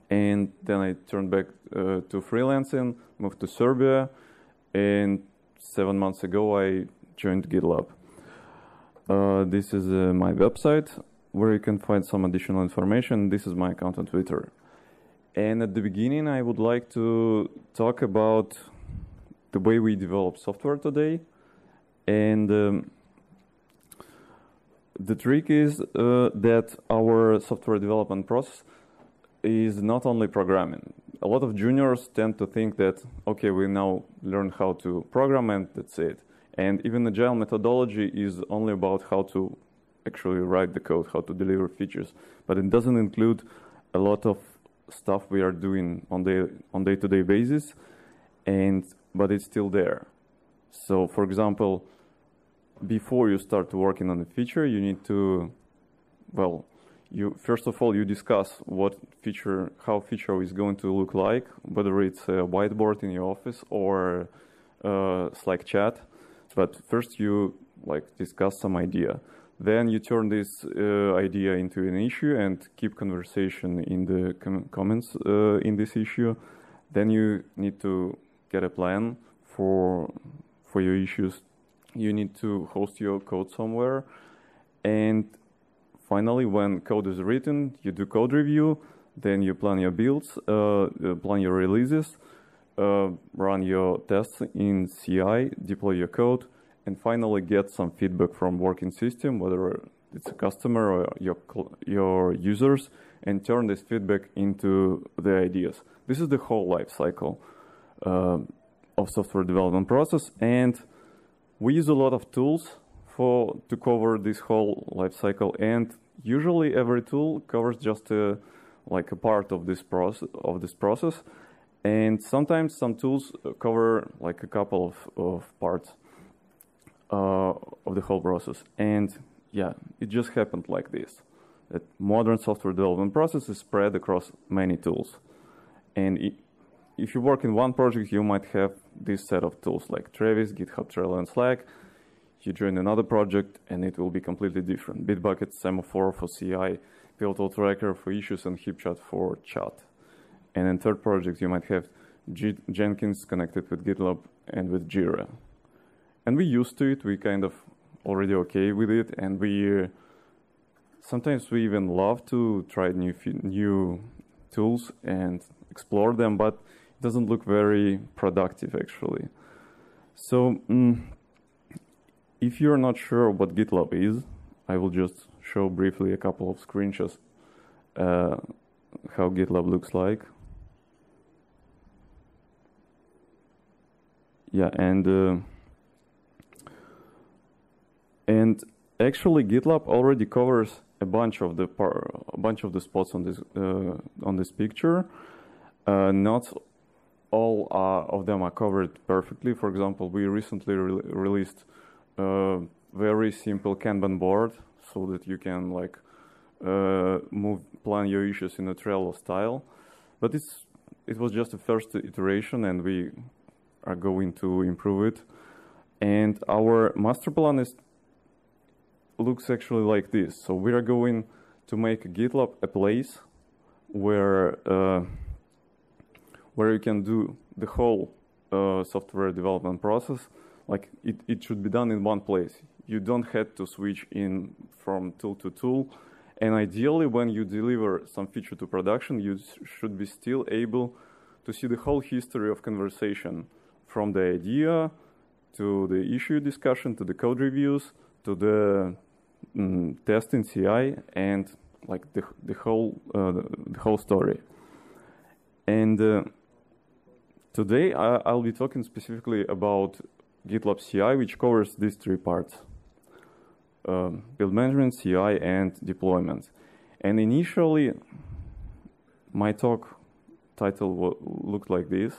And then I turned back uh, to freelancing, moved to Serbia, and seven months ago I joined GitLab. Uh, this is uh, my website where you can find some additional information. This is my account on Twitter. And at the beginning, I would like to talk about the way we develop software today. And um, the trick is uh, that our software development process is not only programming. A lot of juniors tend to think that, okay, we now learn how to program and that's it. And even agile methodology is only about how to actually write the code, how to deliver features. But it doesn't include a lot of stuff we are doing on day on day-to-day basis, and but it's still there. So, for example, before you start working on a feature, you need to, well, you first of all you discuss what feature, how feature is going to look like, whether it's a whiteboard in your office or uh, Slack chat. But first you like discuss some idea. Then you turn this uh, idea into an issue and keep conversation in the com comments uh, in this issue. Then you need to get a plan for for your issues. You need to host your code somewhere, and finally, when code is written, you do code review. Then you plan your builds, uh, uh plan your releases, uh, run your tests in CI, deploy your code, and finally get some feedback from working system, whether it's a customer or your your users, and turn this feedback into the ideas. This is the whole life cycle uh, of software development process, and we use a lot of tools for to cover this whole life cycle. And usually, every tool covers just a, like a part of this process of this process, and sometimes some tools cover like a couple of, of parts uh, of the whole process. And yeah, it just happened like this. That modern software development process is spread across many tools. And it, if you work in one project, you might have this set of tools like Travis, GitHub, Trello, and Slack. You join another project, and it will be completely different. Bitbucket, Semaphore for CI, Pivotal Tracker for issues, and HipChat for chat. And in third project, you might have G Jenkins connected with GitLab and with Jira and we used to it. We kind of already okay with it, and we uh, sometimes we even love to try new new tools and explore them, but it doesn't look very productive actually. So mm, if you're not sure what GitLab is, I will just show briefly a couple of screenshots uh, how GitLab looks like. Yeah, and uh, and actually, GitLab already covers a bunch of the a bunch of the spots on this uh, on this picture. Uh, not all uh, of them are covered perfectly. For example, we recently re- released a very simple Kanban board so that you can like uh, move plan your issues in a Trello style. But it's it was just the first iteration, and we are going to improve it. And our master plan is looks actually like this. So we are going to make GitLab a place where uh, where you can do the whole uh, software development process, like it, it should be done in one place. You don't have to switch in from tool to tool. And ideally, when you deliver some feature to production, you should be still able to see the whole history of conversation from the idea to the issue discussion to the code reviews to the mm, testing CI and like the, the whole uh, the whole story. And uh, today I, will be talking specifically about GitLab CI, which covers these three parts: um, build management, CI, and deployment. And initially, my talk title looked like this,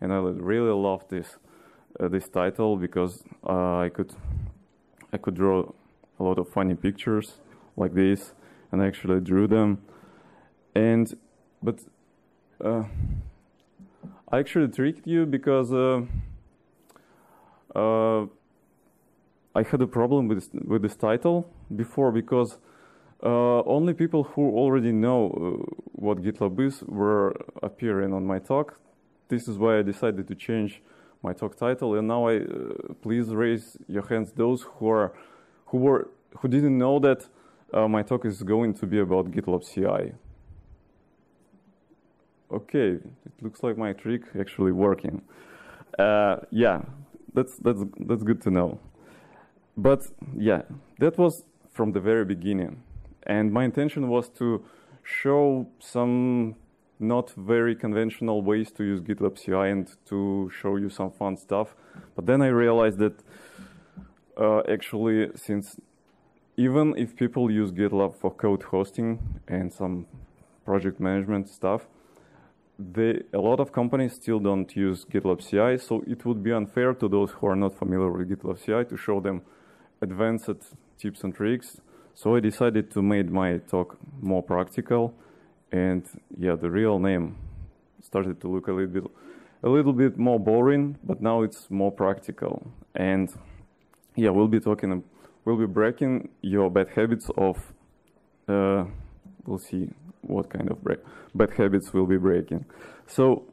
and I really love this uh, this title because uh, I could I could draw a lot of funny pictures like this, and I actually drew them. And but uh, I actually tricked you because uh, uh, I had a problem with this, with this title before because uh, only people who already know uh, what GitLab is were appearing on my talk. This is why I decided to change my talk title. And now I uh, please raise your hands those who are who were who didn't know that uh, my talk is going to be about GitLab CI. Okay, it looks like my trick actually working. Uh, yeah, that's that's that's good to know. But yeah, that was from the very beginning, and my intention was to show some not very conventional ways to use GitLab CI and to show you some fun stuff. But then I realized that uh, actually, since even if people use GitLab for code hosting and some project management stuff, they, a lot of companies still don't use GitLab CI, so it would be unfair to those who are not familiar with GitLab CI to show them advanced tips and tricks. So I decided to make my talk more practical and yeah, the real name started to look a little bit, a little bit more boring, but now it's more practical. And yeah, we'll be talking, we'll be breaking your bad habits of, uh, we'll see what kind of break, bad habits we'll be breaking. So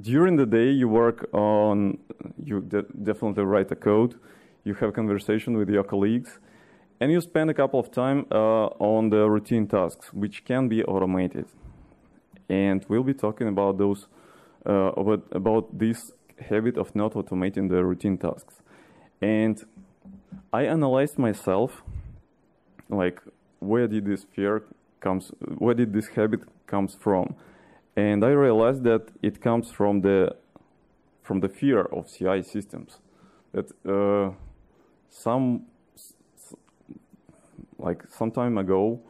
during the day, you work on, you de definitely write a code, you have conversation with your colleagues, and you spend a couple of time uh, on the routine tasks, which can be automated and we'll be talking about those uh, about, about this habit of not automating the routine tasks. And I analyzed myself, like where did this fear comes, where did this habit comes from, and I realized that it comes from the from the fear of CI systems. That uh, some like some time ago,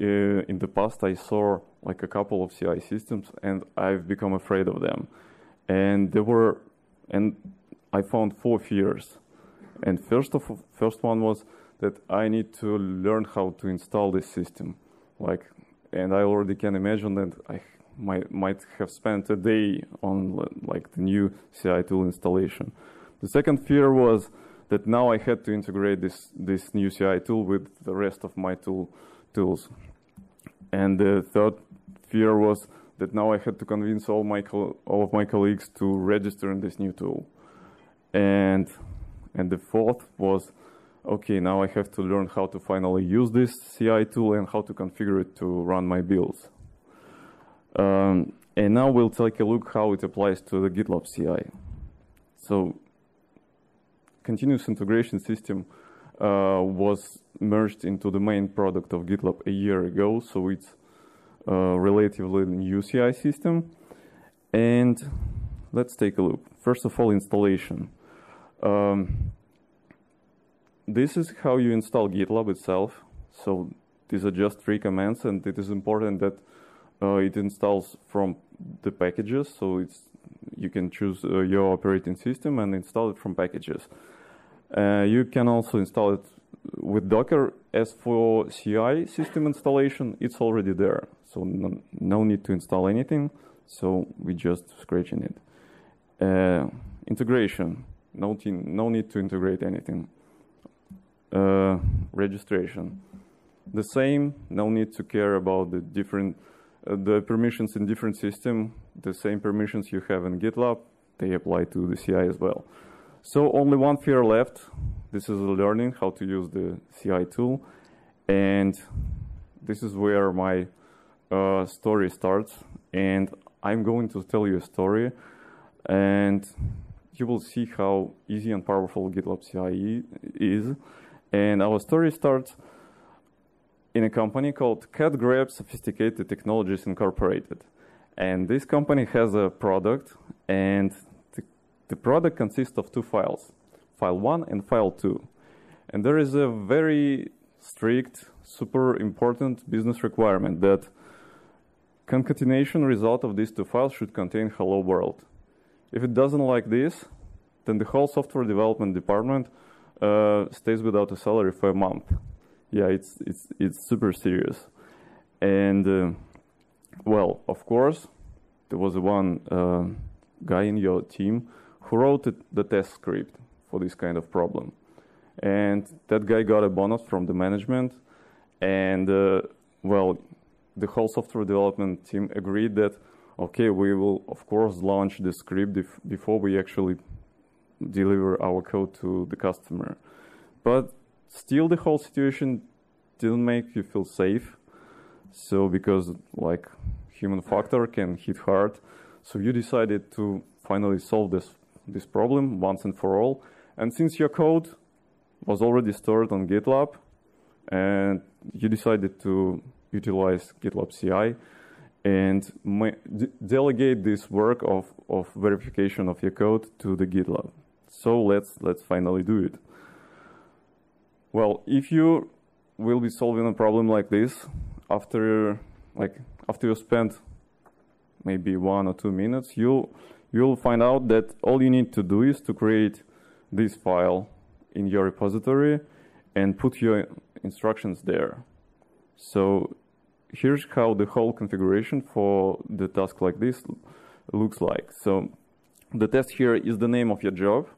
uh, in the past, I saw like a couple of CI systems, and I've become afraid of them. And there were, and I found four fears. And first of first one was that I need to learn how to install this system, like, and I already can imagine that I might might have spent a day on like the new CI tool installation. The second fear was that now I had to integrate this this new CI tool with the rest of my tool tools. And the third fear was that now I had to convince all my all of my colleagues to register in this new tool. And and the fourth was, okay, now I have to learn how to finally use this CI tool and how to configure it to run my builds. Um, and now we'll take a look how it applies to the GitLab CI. So continuous integration system uh, was merged into the main product of GitLab a year ago, so it's uh, relatively new CI system. And let's take a look. First of all, installation. Um, this is how you install GitLab itself. So these are just three commands, and it is important that uh, it installs from the packages. So it's you can choose uh, your operating system and install it from packages. Uh, you can also install it with Docker. As for CI system installation, it's already there. So no, no need to install anything. So we just scratching it. Uh, integration, no, no need to integrate anything. Uh, registration, the same, no need to care about the different, uh, the permissions in different system, the same permissions you have in GitLab, they apply to the CI as well. So only one fear left. This is learning how to use the CI tool. And this is where my uh, story starts. And I'm going to tell you a story. And you will see how easy and powerful GitLab CI is. And our story starts in a company called CatGrep Sophisticated Technologies Incorporated. And this company has a product, and the, the product consists of two files, file one and file two. And there is a very strict, super important business requirement that concatenation result of these two files should contain hello world. If it doesn't like this, then the whole software development department uh, stays without a salary for a month. Yeah, it's it's it's super serious. And uh, well, of course, there was one uh, guy in your team who wrote the test script for this kind of problem, and that guy got a bonus from the management. And uh, well, the whole software development team agreed that okay, we will of course launch the script before we actually deliver our code to the customer. But still, the whole situation didn't make you feel safe. So because like human factor can hit hard, so you decided to finally solve this this problem once and for all. And since your code was already stored on GitLab, and you decided to utilize GitLab CI and delegate this work of, of verification of your code to the GitLab. So let's let's finally do it. Well, if you will be solving a problem like this after like after you spend maybe one or two minutes, you'll, you'll find out that all you need to do is to create this file in your repository and put your instructions there. So here's how the whole configuration for the task like this looks like. So the test here is the name of your job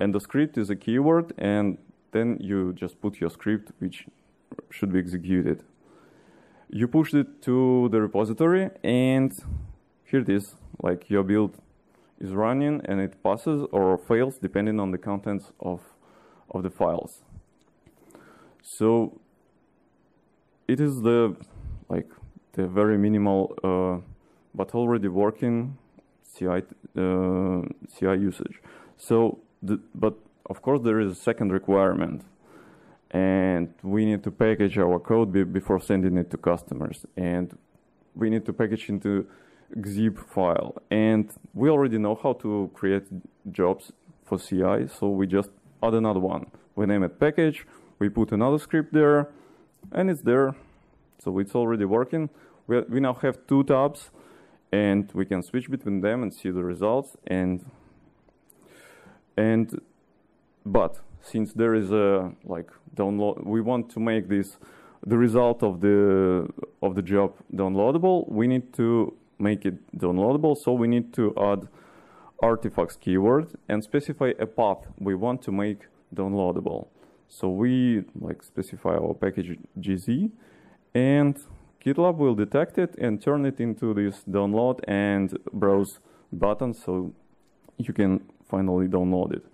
and the script is a keyword and then you just put your script which should be executed. You push it to the repository and here it is, like your build is running and it passes or fails depending on the contents of, of the files. So it is the like the very minimal uh, but already working CI, uh, CI usage. So the, but of course there is a second requirement and we need to package our code be before sending it to customers and we need to package into zip file. And we already know how to create jobs for CI so we just add another one. We name it package we put another script there and it's there so it's already working we, we now have two tabs and we can switch between them and see the results and and but since there is a like download, we want to make this the result of the of the job downloadable. We need to make it downloadable, so we need to add artifacts keyword and specify a path we want to make downloadable. So we like specify our package GZ and GitLab will detect it and turn it into this download and browse button so you can finally download it.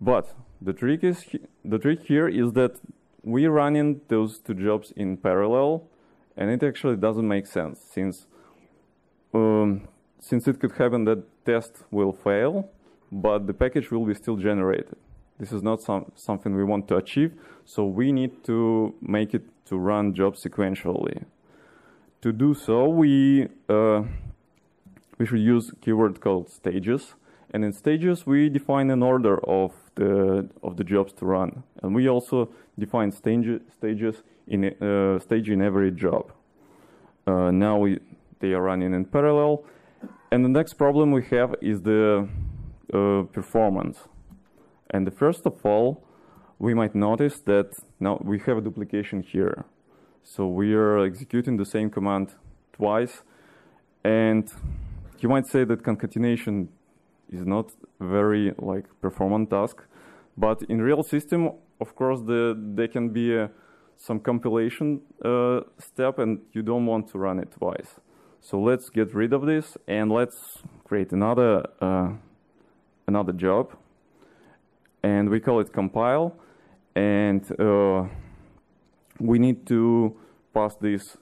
But the trick is the trick here is that we're running those two jobs in parallel, and it actually doesn't make sense since um, since it could happen that test will fail, but the package will be still generated. This is not some, something we want to achieve, so we need to make it to run jobs sequentially. To do so, we uh, we should use keyword called stages, and in stages we define an order of the of the jobs to run. And we also define stage, stages in uh, stage in every job. Uh, now we, they are running in parallel. And the next problem we have is the uh, performance. And the first of all, we might notice that now we have a duplication here. So we are executing the same command twice. And you might say that concatenation is not very like performant task. But in real system, of course, the, there can be a, some compilation uh, step and you don't want to run it twice. So let's get rid of this and let's create another uh, another job, and we call it compile, and uh, we need to pass this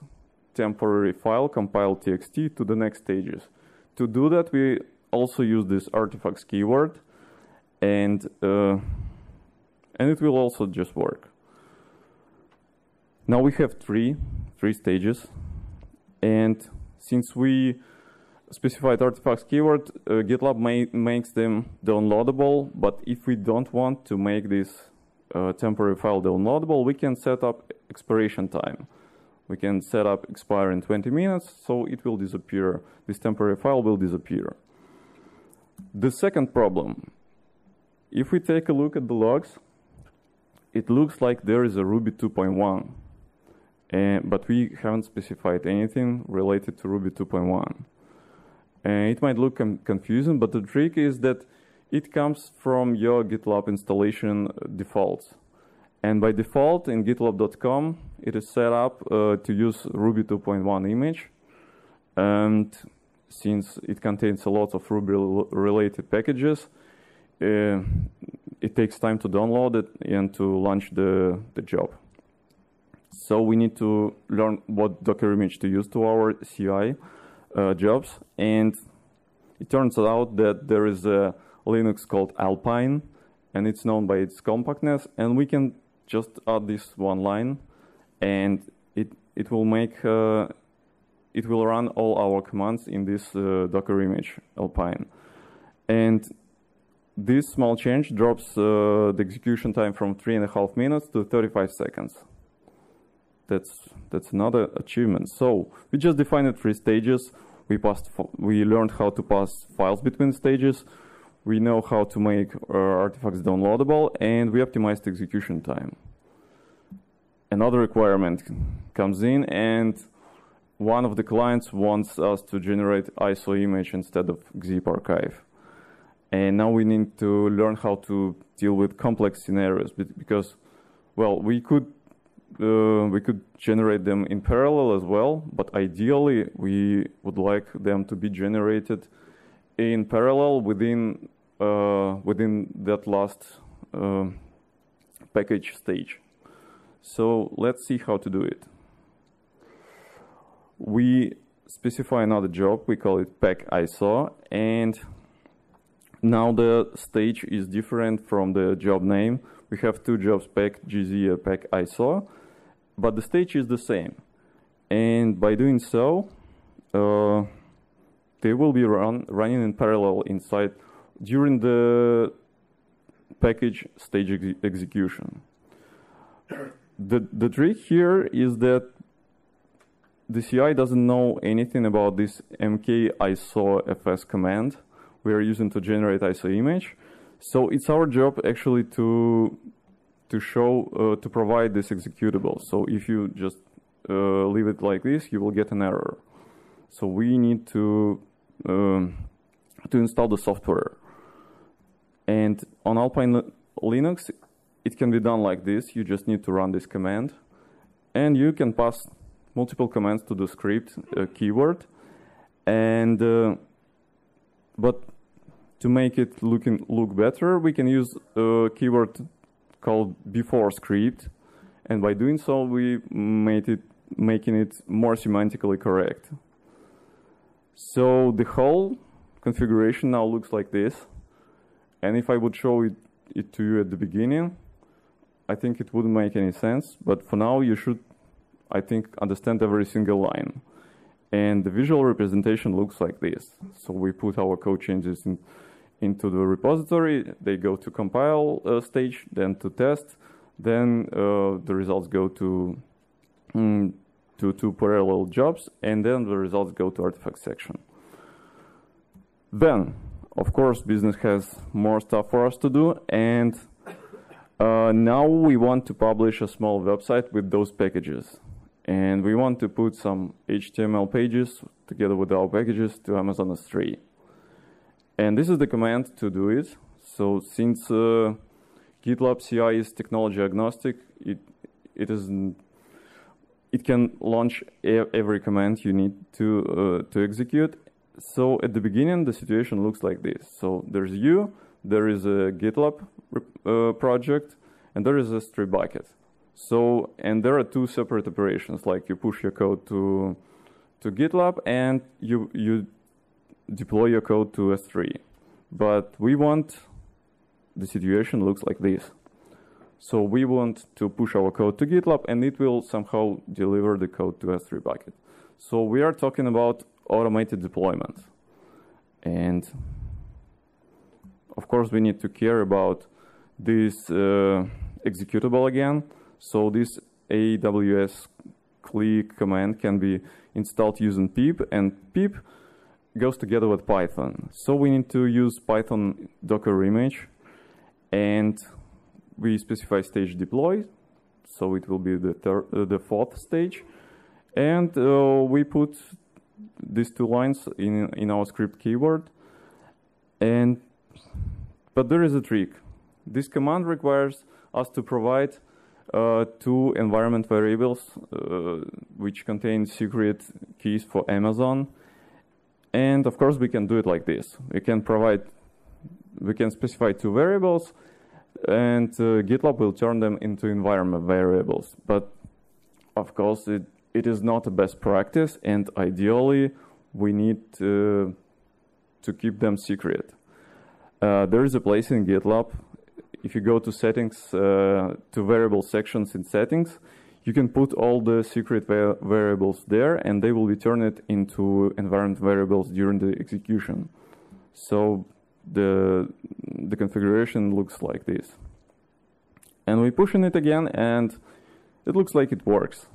temporary file compile txt to the next stages. To do that, we also use this artifacts keyword, and uh, and it will also just work. Now we have three three stages, and since we specified artifacts keyword, uh, GitLab makes them downloadable. But if we don't want to make this uh, temporary file downloadable, we can set up expiration time. We can set up expire in 20 minutes, so it will disappear. This temporary file will disappear. The second problem, if we take a look at the logs, it looks like there is a Ruby 2.1, but we haven't specified anything related to Ruby 2.1. And it might look confusing, but the trick is that it comes from your GitLab installation defaults. And by default in gitlab.com, it is set up uh, to use Ruby 2.1 image. And since it contains a lot of Ruby related packages, uh, it takes time to download it and to launch the, the job. So we need to learn what Docker image to use to our CI jobs. And it turns out that there is a Linux called Alpine, and it's known by its compactness. And we can just add this one line, and it it will make uh, it will run all our commands in this uh, Docker image Alpine. And this small change drops uh, the execution time from three and a half minutes to 35 seconds. That's that's another achievement. So we just defined three stages. We passed. We learned how to pass files between stages. We know how to make uh, artifacts downloadable, and we optimized execution time. Another requirement comes in, and one of the clients wants us to generate ISO image instead of zip archive. And now we need to learn how to deal with complex scenarios because, well, we could uh, we could generate them in parallel as well, but ideally we would like them to be generated in parallel within uh, within that last uh, package stage. So let's see how to do it. We specify another job, we call it pack ISO, and now the stage is different from the job name. We have two jobs, pack GZ and pack ISO, but the stage is the same. And by doing so, uh, they will be run, running in parallel inside during the package stage ex execution. The, the trick here is that the CI doesn't know anything about this mk iso fs command we are using to generate ISO image. So it's our job actually to to show uh, to provide this executable. So if you just uh, leave it like this, you will get an error. So we need to um, to install the software. And on Alpine Linux, it can be done like this. You just need to run this command. And you can pass multiple commands to the script uh, keyword. And uh, but to make it looking look better, we can use a keyword called before script. And by doing so, we made it making it more semantically correct. So the whole configuration now looks like this. And if I would show it, it to you at the beginning, I think it wouldn't make any sense. But for now, you should, I think, understand every single line. And the visual representation looks like this. So we put our code changes in, into the repository. They go to compile uh, stage, then to test. Then uh, the results go to, mm, to two parallel jobs, and then the results go to artifact section. Then of course, business has more stuff for us to do, and uh, now we want to publish a small website with those packages. And we want to put some HTML pages together with our packages to Amazon S3. And this is the command to do it. So since uh, GitLab CI is technology agnostic, it, it is it can launch every command you need to uh, to execute so at the beginning, the situation looks like this. So there's you, there is a GitLab uh, project, and there is a S3 bucket. So, and there are two separate operations, like you push your code to to GitLab and you you deploy your code to S3. But we want the situation looks like this. So we want to push our code to GitLab and it will somehow deliver the code to S3 bucket. So we are talking about automated deployment. And of course we need to care about this uh, executable again. So this AWS CLI command can be installed using pip and pip goes together with Python. So we need to use Python Docker image and we specify stage deploy. So it will be the, third, uh, the fourth stage. And uh, we put these two lines in, in our script keyword. And, but there is a trick. This command requires us to provide uh, two environment variables uh, which contain secret keys for Amazon. And of course, we can do it like this. We can provide, we can specify two variables, and uh, GitLab will turn them into environment variables. But of course, it, it is not a best practice, and ideally, we need to, to keep them secret. Uh, there is a place in GitLab if you go to settings, uh, to variable sections in settings, you can put all the secret va variables there and they will be turned into environment variables during the execution. So the, the configuration looks like this. And we push in it again and it looks like it works.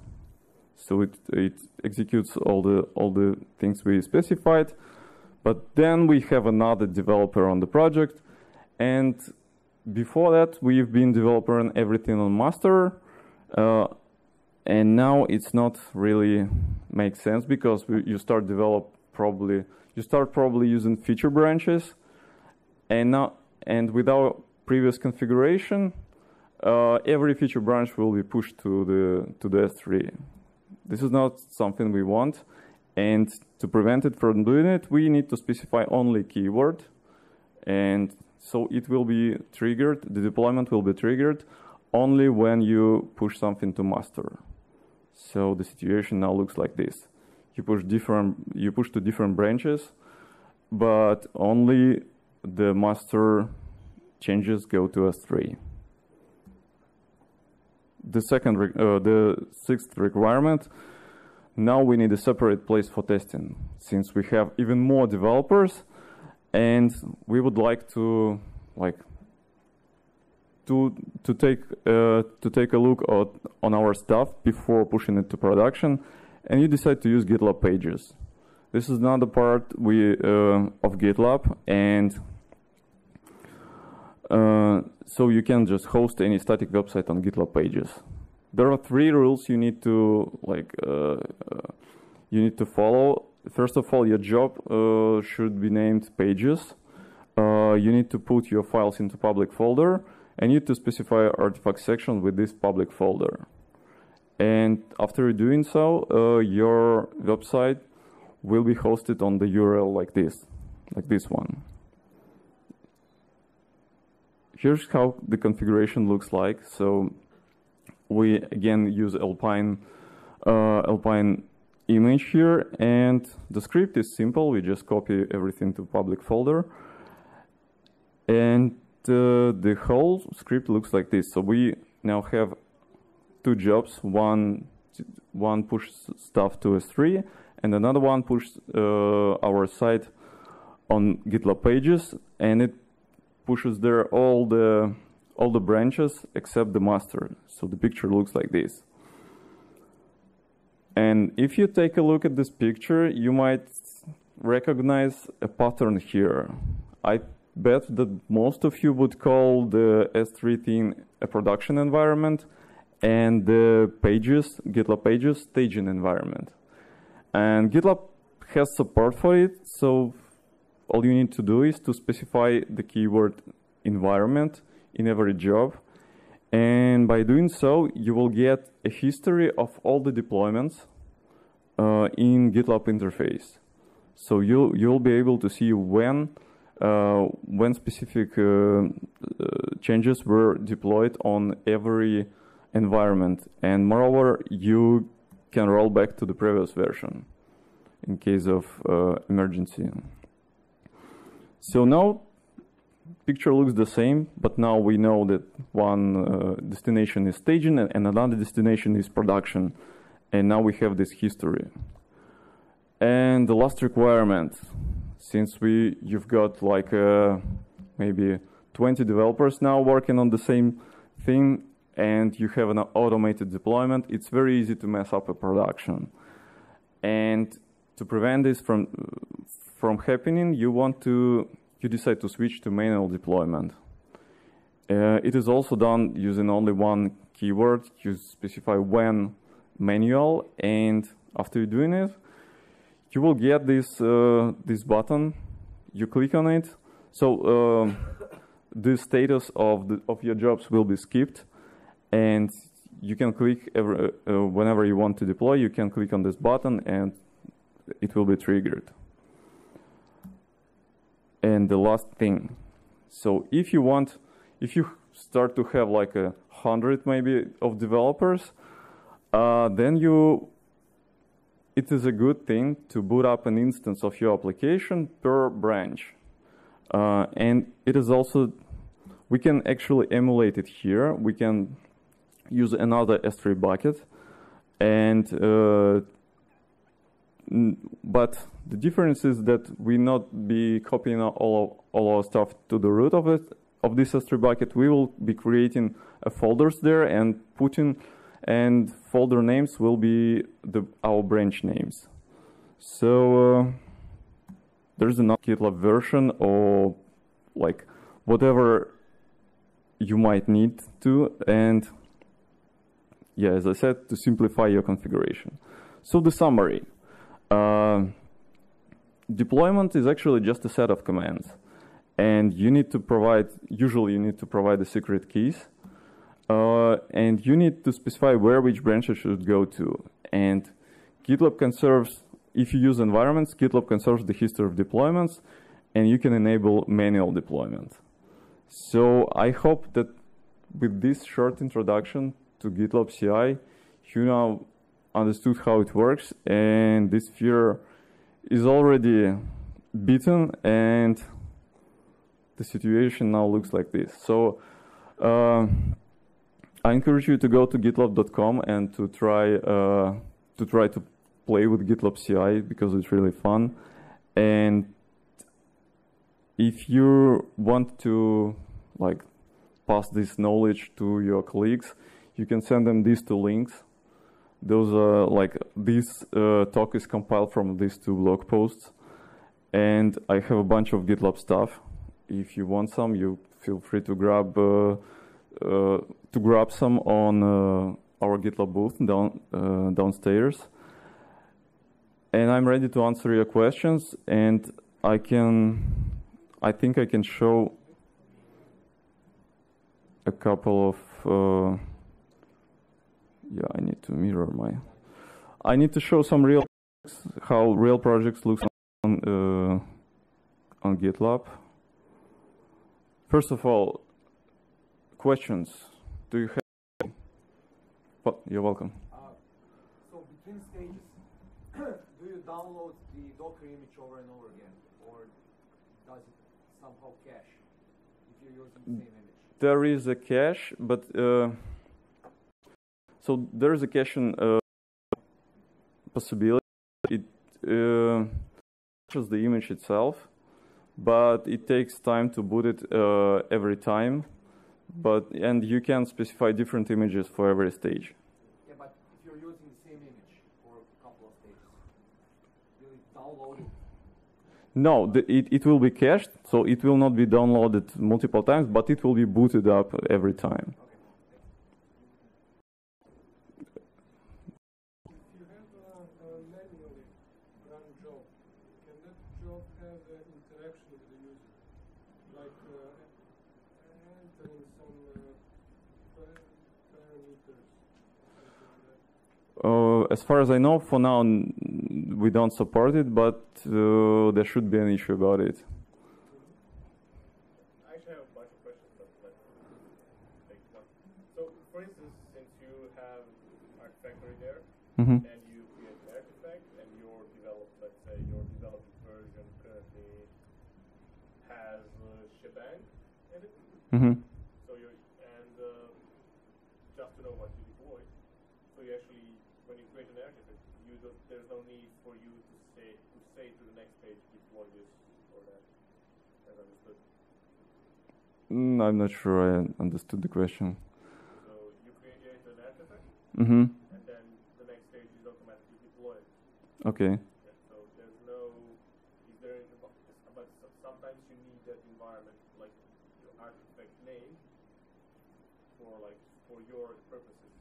So it, it executes all the, all the things we specified. But then we have another developer on the project and before that, we've been developing everything on master, uh, and now it's not really make sense because we, you start develop probably you start probably using feature branches, and now and with our previous configuration, uh, every feature branch will be pushed to the to the S3. This is not something we want, and to prevent it from doing it, we need to specify only keyword, and so it will be triggered, the deployment will be triggered only when you push something to master. So the situation now looks like this. You push different, you push to different branches, but only the master changes go to S3. The second, uh, the sixth requirement, now we need a separate place for testing. Since we have even more developers, and we would like to like to to take uh, to take a look at, on our stuff before pushing it to production, and you decide to use GitLab Pages. This is another part we uh, of GitLab, and uh, so you can just host any static website on GitLab Pages. There are three rules you need to like uh, uh, you need to follow first of all, your job uh, should be named pages. You need to put your files into public folder you need to specify artifact section with this public folder. And after doing so, uh, your website will be hosted on the URL like this, like this one. Here's how the configuration looks like. So we again use Alpine, uh, Alpine image here and the script is simple we just copy everything to public folder and the whole script looks like this. So we now have two jobs. One one push stuff to s3 and another one push uh, our site on gitlab pages and it pushes there all the all the branches except the master. So the picture looks like this. And if you take a look at this picture, you might recognize a pattern here. I bet that most of you would call the S3 theme a production environment and the pages, GitLab pages, staging environment. And GitLab has support for it, so all you need to do is to specify the keyword environment in every job and by doing so, you will get a history of all the deployments uh, in GitLab interface. So you'll, you'll be able to see when when specific uh, uh, changes were deployed on every environment. And moreover, you can roll back to the previous version in case of uh, emergency. So now picture looks the same, but now we know that one uh, destination is staging and another destination is production. And now we have this history. And the last requirement, since we you've got like uh, maybe 20 developers now working on the same thing and you have an automated deployment, it's very easy to mess up a production. And to prevent this from from happening, you want to you decide to switch to manual deployment. Uh, it is also done using only one keyword. You specify when manual, and after you're doing it, you will get this uh, this button. You click on it. So uh, the status of the, of your jobs will be skipped, and you can click every, uh, whenever you want to deploy. You can click on this button, and it will be triggered. And the last thing, so if you want, if you start to have like a hundred maybe of developers, uh, then you, it is a good thing to boot up an instance of your application per branch. Uh, and it is also, we can actually emulate it here. We can use another S3 bucket and uh, but the difference is that we not be copying all of, all our stuff to the root of it of this S3 bucket. We will be creating folders there and putting and folder names will be the our branch names. So uh, there's another GitLab version or like whatever you might need to and yeah, as I said, to simplify your configuration. So the summary. Uh, deployment is actually just a set of commands. And you need to provide, usually you need to provide the secret keys. Uh, and you need to specify where which branches should go to. And GitLab conserves, if you use environments, GitLab conserves the history of deployments, and you can enable manual deployment. So I hope that with this short introduction to GitLab CI, you now understood how it works, and this fear is already beaten, and the situation now looks like this. So uh, I encourage you to go to GitLab.com and to try uh, to try to play with GitLab CI because it's really fun. And if you want to like pass this knowledge to your colleagues, you can send them these two links. Those are like this uh, talk is compiled from these two blog posts. And i have a bunch of gitlab stuff. If you want some you feel free to grab uh, to grab some on uh, our gitlab booth down uh, downstairs and i'm ready to answer your questions and i can i think i can show a couple of uh, yeah, I need to mirror my. I need to show some real how real projects looks on uh, on GitLab. First of all, questions. Do you have? Well, you're welcome. Uh, so between stages, [CLEARS THROAT] do you download the Docker image over and over again, or does it somehow cache if you're using the same image? There is a cache, but. Uh, so there is a caching uh, possibility. It uh, caches the image itself, but it takes time to boot it uh, every time. But and you can specify different images for every stage. Yeah, but if you're using the same image for a couple of stages, will it download it? No, the, it, it will be cached, so it will not be downloaded multiple times, but it will be booted up every time. If as far as I know, for now we don't support it, but uh, there should be an issue about it. Mm-hmm. and you create an artifact and your developed, let's say, your developed version currently has uh, shebang in it. Mm-hmm. Mm, I'm not sure I understood the question. So you create an artifact, hmm and then the next stage is automatically deployed. Okay. Yeah, so there's no, is there, an env- but sometimes you need that environment, like your artifact name, for like, for your purposes.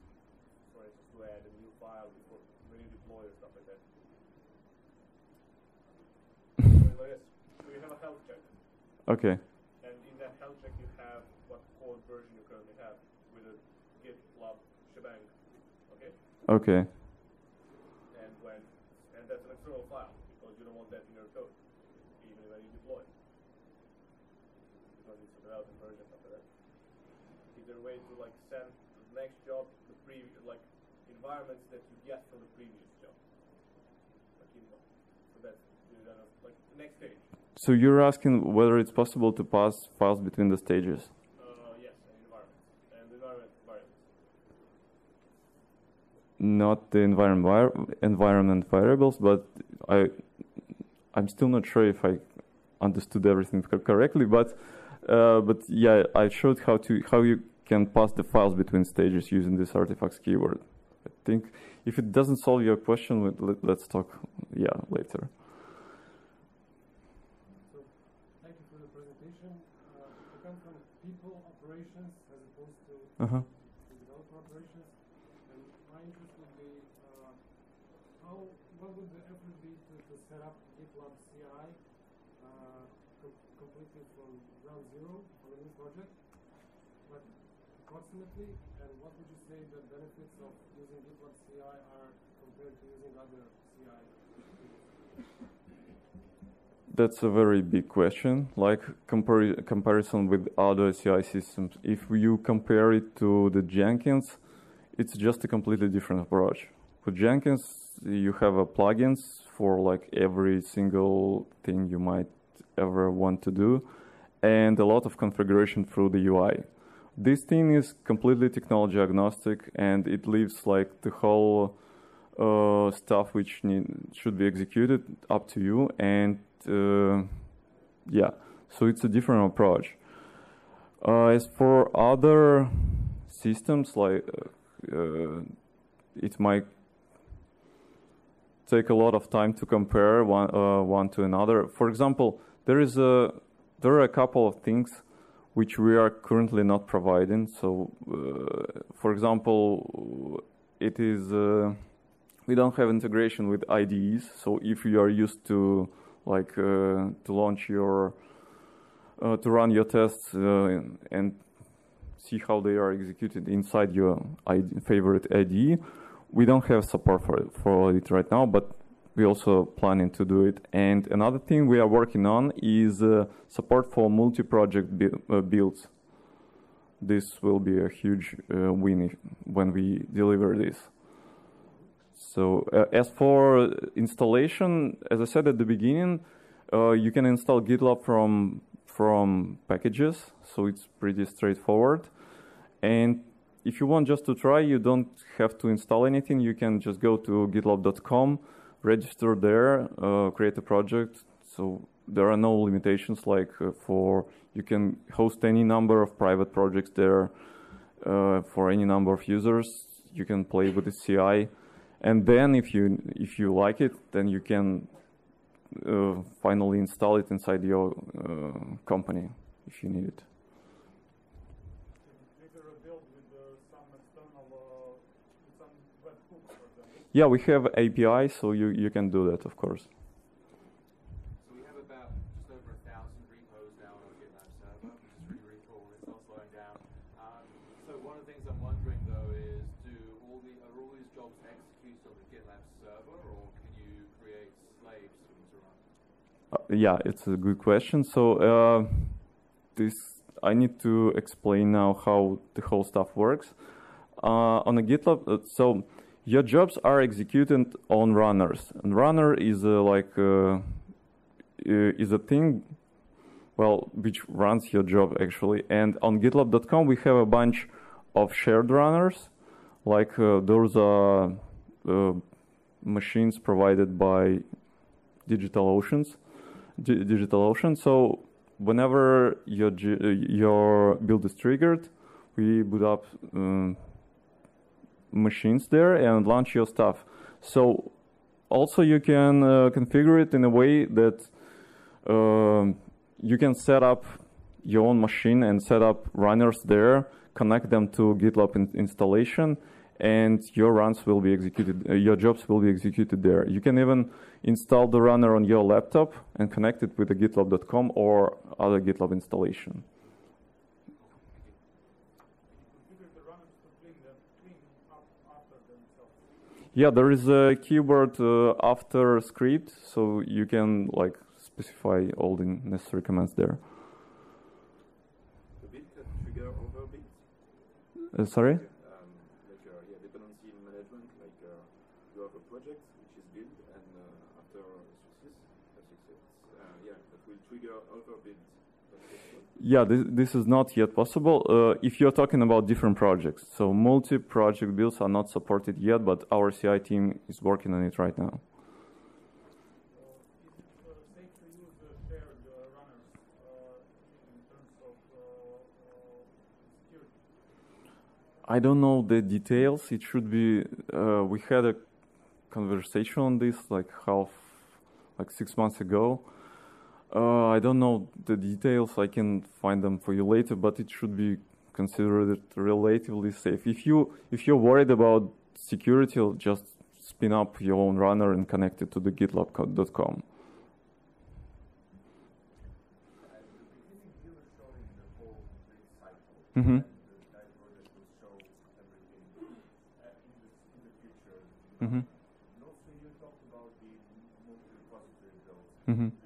For instance, to add a new file before, when you deploy or stuff like that. [LAUGHS] so yes, you have a health check, Okay. and in that health check you have what code version you currently have with a GitLab shebang, okay? And when and that's an external file because you don't want that in your code, even when you deploy. Because it's a version of that. Is there a way to like send the next job the previous like environments that you get from the previous job? Like. So that's you know, like the next stage. So you're asking whether it's possible to pass files between the stages? Uh, yes, an environment. And the environment variables. Not the environment environment variables, but I I'm still not sure if I understood everything cor- correctly. But uh, but yeah, I showed how to how you can pass the files between stages using this artifacts keyword. I think if it doesn't solve your question, let- let, let's talk yeah later. So, thank you for the presentation. Uh, I come from people operations as opposed to Uh-huh. to developer operations, and my interest would be uh, how what would the effort be to, to set up GitLab CI uh, com- completely from ground zero on a new project, like approximately, and what would you say the benefits of using GitLab CI are compared to using other CI tools? That's a very big question. Like compar- comparison with other CI systems. If you compare it to the Jenkins, it's just a completely different approach. With Jenkins, you have a plugins for like every single thing you might ever want to do, and a lot of configuration through the UI. This thing is completely technology agnostic, and it leaves like the whole uh, stuff which need, should be executed up to you and uh, yeah so it's a different approach. Uh, as for other systems like uh, uh, it might take a lot of time to compare one uh, one to another. For example there is a there are a couple of things which we are currently not providing. So uh, for example it is uh, we don't have integration with IDEs. So if you are used to like uh, to launch your uh, to run your tests uh, and see how they are executed inside your ID, favorite IDE, we don't have support for it, for it right now, but we also planning to do it. And another thing we are working on is uh, support for multi-project bu- uh, builds. This will be a huge uh, win if, when we deliver this. So uh, as for installation, as I said at the beginning, uh, you can install GitLab from from packages, so it's pretty straightforward. And if you want just to try, you don't have to install anything. You can just go to gitlab.com, register there, uh, create a project. So there are no limitations like uh, for you can host any number of private projects there uh, for any number of users. You can play with the CI and then if you if you like it then you can uh, finally install it inside your uh, company if you need it Trigger a build with uh, some external, with some webhooks, for example. yeah we have api so you you can do that of course So we have about just over a thousand repos now on our GitLab server, which is really, really cool. It's not slowing down. Um, so one of the things I'm wondering though is, do all the are all these jobs executed on the GitLab server, or can you create slaves for them to run? Uh, yeah it's a good question. So uh, this i need to explain now how the whole stuff works. Uh, on a gitlab uh, so your jobs are executed on runners, and runner is uh, like uh, is a thing, well, which runs your job actually. And on GitLab.com we have a bunch of shared runners, like uh, those are machines provided by DigitalOceans, D- DigitalOcean. So whenever your your build is triggered, we boot up um, machines there and launch your stuff. So also you can uh, configure it in a way that um you can set up your own machine and set up runners there, connect them to GitLab in- installation, and your runs will be executed, uh, your jobs will be executed there. You can even install the runner on your laptop and connect it with the GitLab.com or other GitLab installation. configure the runners to clean them, clean up after themselves. Yeah, there is a keyword uh, after script, so you can like specify all the necessary commands there. The bit trigger over bit. Uh, sorry? Um, like uh, yeah, dependency management. Like uh, you have a project which is built, and uh, after success, a success, uh, yeah, that will trigger over bit. Yeah, this, this is not yet possible uh, if you're talking about different projects. So multi-project builds are not supported yet, but our CI team is working on it right now. I don't know the details. It should be. Uh, we had a conversation on this like half, like six months ago. Uh, I don't know the details. I can find them for you later, but it should be considered relatively safe. If you if you're worried about security, just spin up your own runner and connect it to the GitLab.com. Mm-hmm. Mm-hmm. Mm-hmm.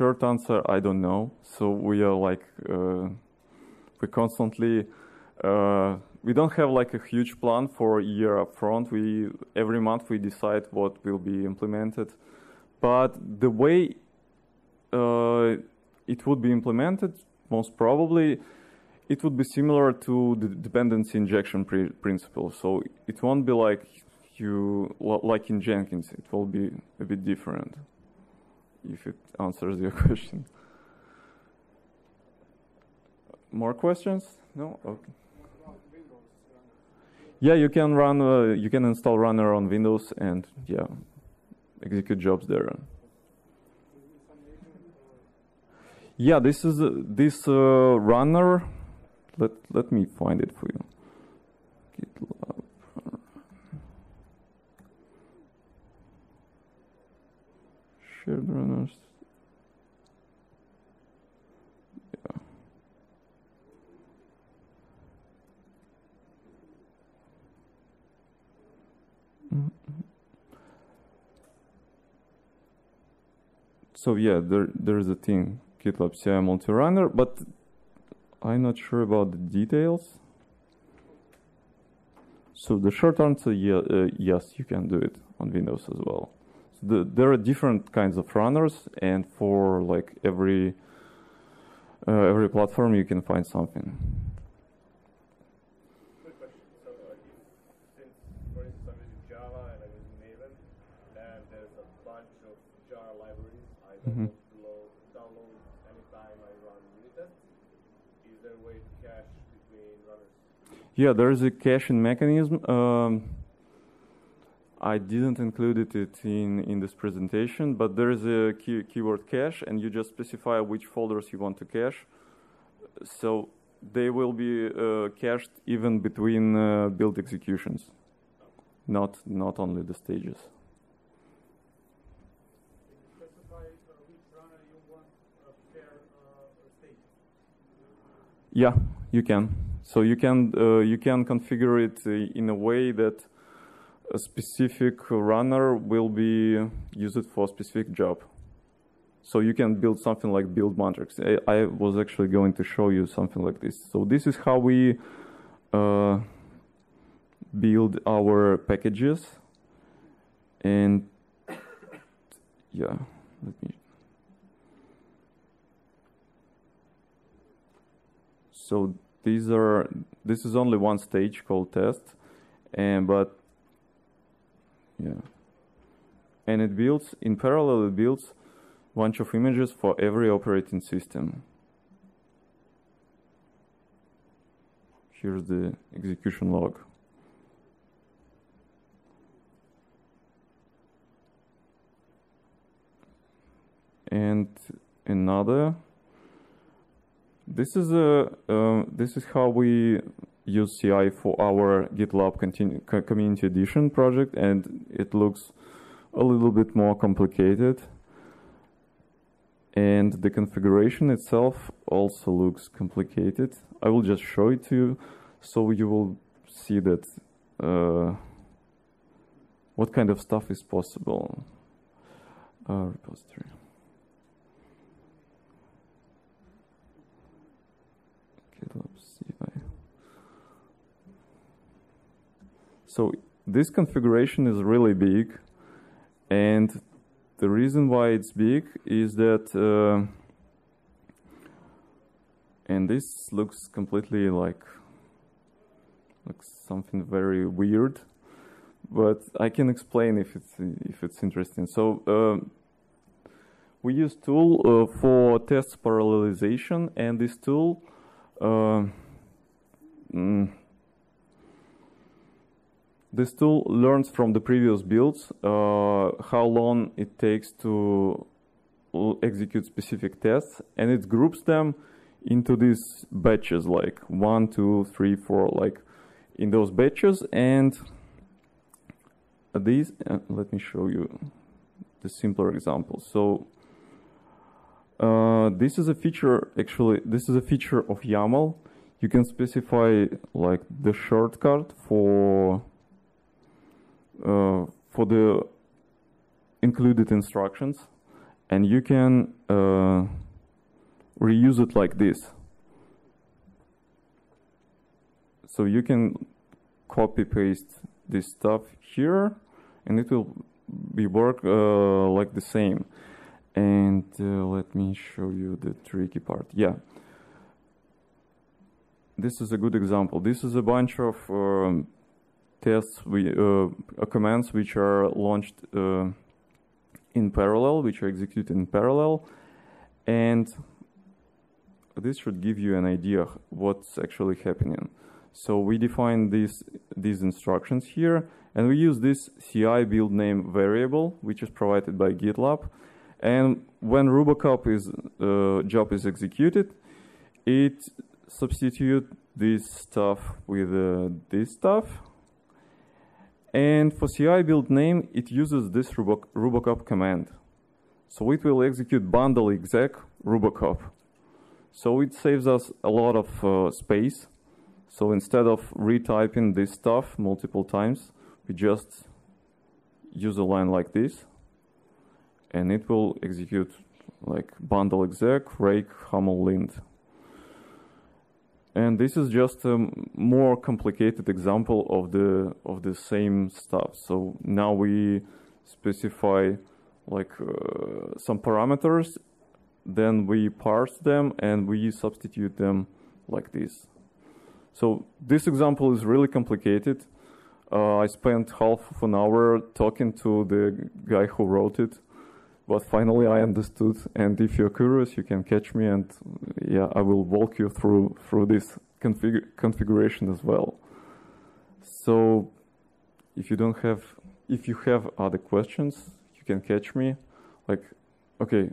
Short answer, I don't know. So we are like, uh, we constantly, uh, we don't have like a huge plan for a year up front. We, every month we decide what will be implemented. But the way uh, it would be implemented, most probably, it would be similar to the dependency injection pri- principle. So it won't be like you like in Jenkins. It will be a bit different. If it answers your [LAUGHS] question. More questions? No. Okay. Yeah, you can run. Uh, you can install Runner on Windows and yeah, execute jobs there. Yeah, this is uh, this uh, runner. Let let me find it for you. GitLab. Yeah. Mhm. So yeah, there there's a thing GitLab CI multi-runner, but I'm not sure about the details. So the short answer, yeah, uh, yes, you can do it on Windows as well. The, there are different kinds of runners, and for like every uh, every platform, you can find something. Quick question. So, uh, if, since, for instance, I'm using Java and I'm using Maven, and there's a bunch of Java libraries I don't Mhm. want to load, download anytime I run unit tests, is there a way to cache between runners? Yeah, there is a caching mechanism. Um, I didn't include it in, in this presentation, but there is a key, keyword cache, and you just specify which folders you want to cache. So they will be uh, cached even between uh, build executions, not not only the stages. Yeah, you can. So you can uh, you can configure it uh, in a way that a specific runner will be used for a specific job. So you can build something like build matrix. I, I was actually going to show you something like this. So this is how we uh, build our packages. And yeah, let me. So these are, this is only one stage called test. And, but, yeah. And it builds, in parallel, it builds bunch of images for every operating system. Here's the execution log. And another. This is a uh, this is how we use CI for our GitLab Community Edition project, and it looks a little bit more complicated and the configuration itself also looks complicated. I will just show it to you so you will see that uh, what kind of stuff is possible. Uh, repository. CI. So this configuration is really big and the reason why it's big is that, uh, and this looks completely like, like something very weird, but I can explain if it's if it's interesting. So uh, we use tool uh, for test parallelization, and this tool. Uh, mm, this tool learns from the previous builds uh, how long it takes to execute specific tests, and it groups them into these batches, like one, two, three, four, like in those batches. And these, uh, let me show you the simpler example. So uh, this is a feature, actually, this is a feature of YAML. You can specify like the shortcut for for the included instructions and you can uh, reuse it like this. So you can copy paste this stuff here and it will be work uh, like the same. And uh, let me show you the tricky part. Yeah. This is a good example. This is a bunch of um, tests, we, uh, commands which are launched uh, in parallel, which are executed in parallel. And this should give you an idea what's actually happening. So we define these, these instructions here, and we use this CI build name variable, which is provided by GitLab. And when Rubocop is, uh, job is executed, it substitute this stuff with uh, this stuff, and for CI build name, it uses this Rubocop command. So it will execute bundle exec Rubocop. So it saves us a lot of uh, space. So instead of retyping this stuff multiple times, we just use a line like this. And it will execute like bundle exec, rake, haml lint. And this is just a more complicated example of the of the same stuff. So now we specify like uh, some parameters, then we parse them and we substitute them like this. So this example is really complicated. Uh, I spent half of an hour talking to the guy who wrote it, but finally I understood. And if you're curious, you can catch me, and yeah, I will walk you through through this config configuration as well. So if you don't have, if you have other questions, you can catch me. Like, okay.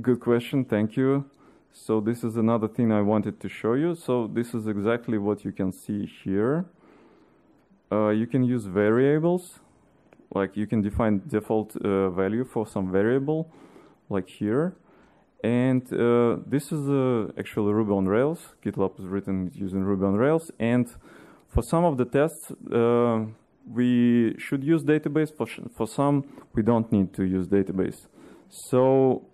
Good question, thank you. So this is another thing I wanted to show you. So this is exactly what you can see here. Uh, you can use variables like you can define default uh, value for some variable, like here. And uh, this is uh, actually Ruby on Rails. GitLab is written using Ruby on Rails. And for some of the tests, uh, we should use database. For, for some, we don't need to use database. So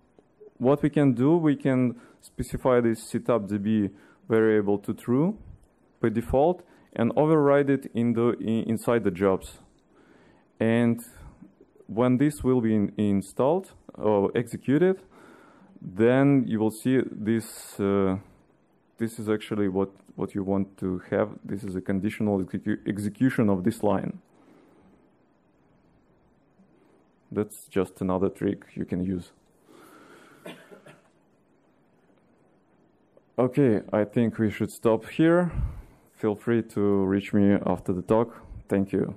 what we can do, we can specify this setupdb variable to true by default and override it in the, in, inside the jobs. And when this will be in, installed or executed, then you will see this. Uh, this is actually what what you want to have. This is a conditional execu execution of this line. That's just another trick you can use. Okay, I think we should stop here. Feel free to reach me after the talk. Thank you.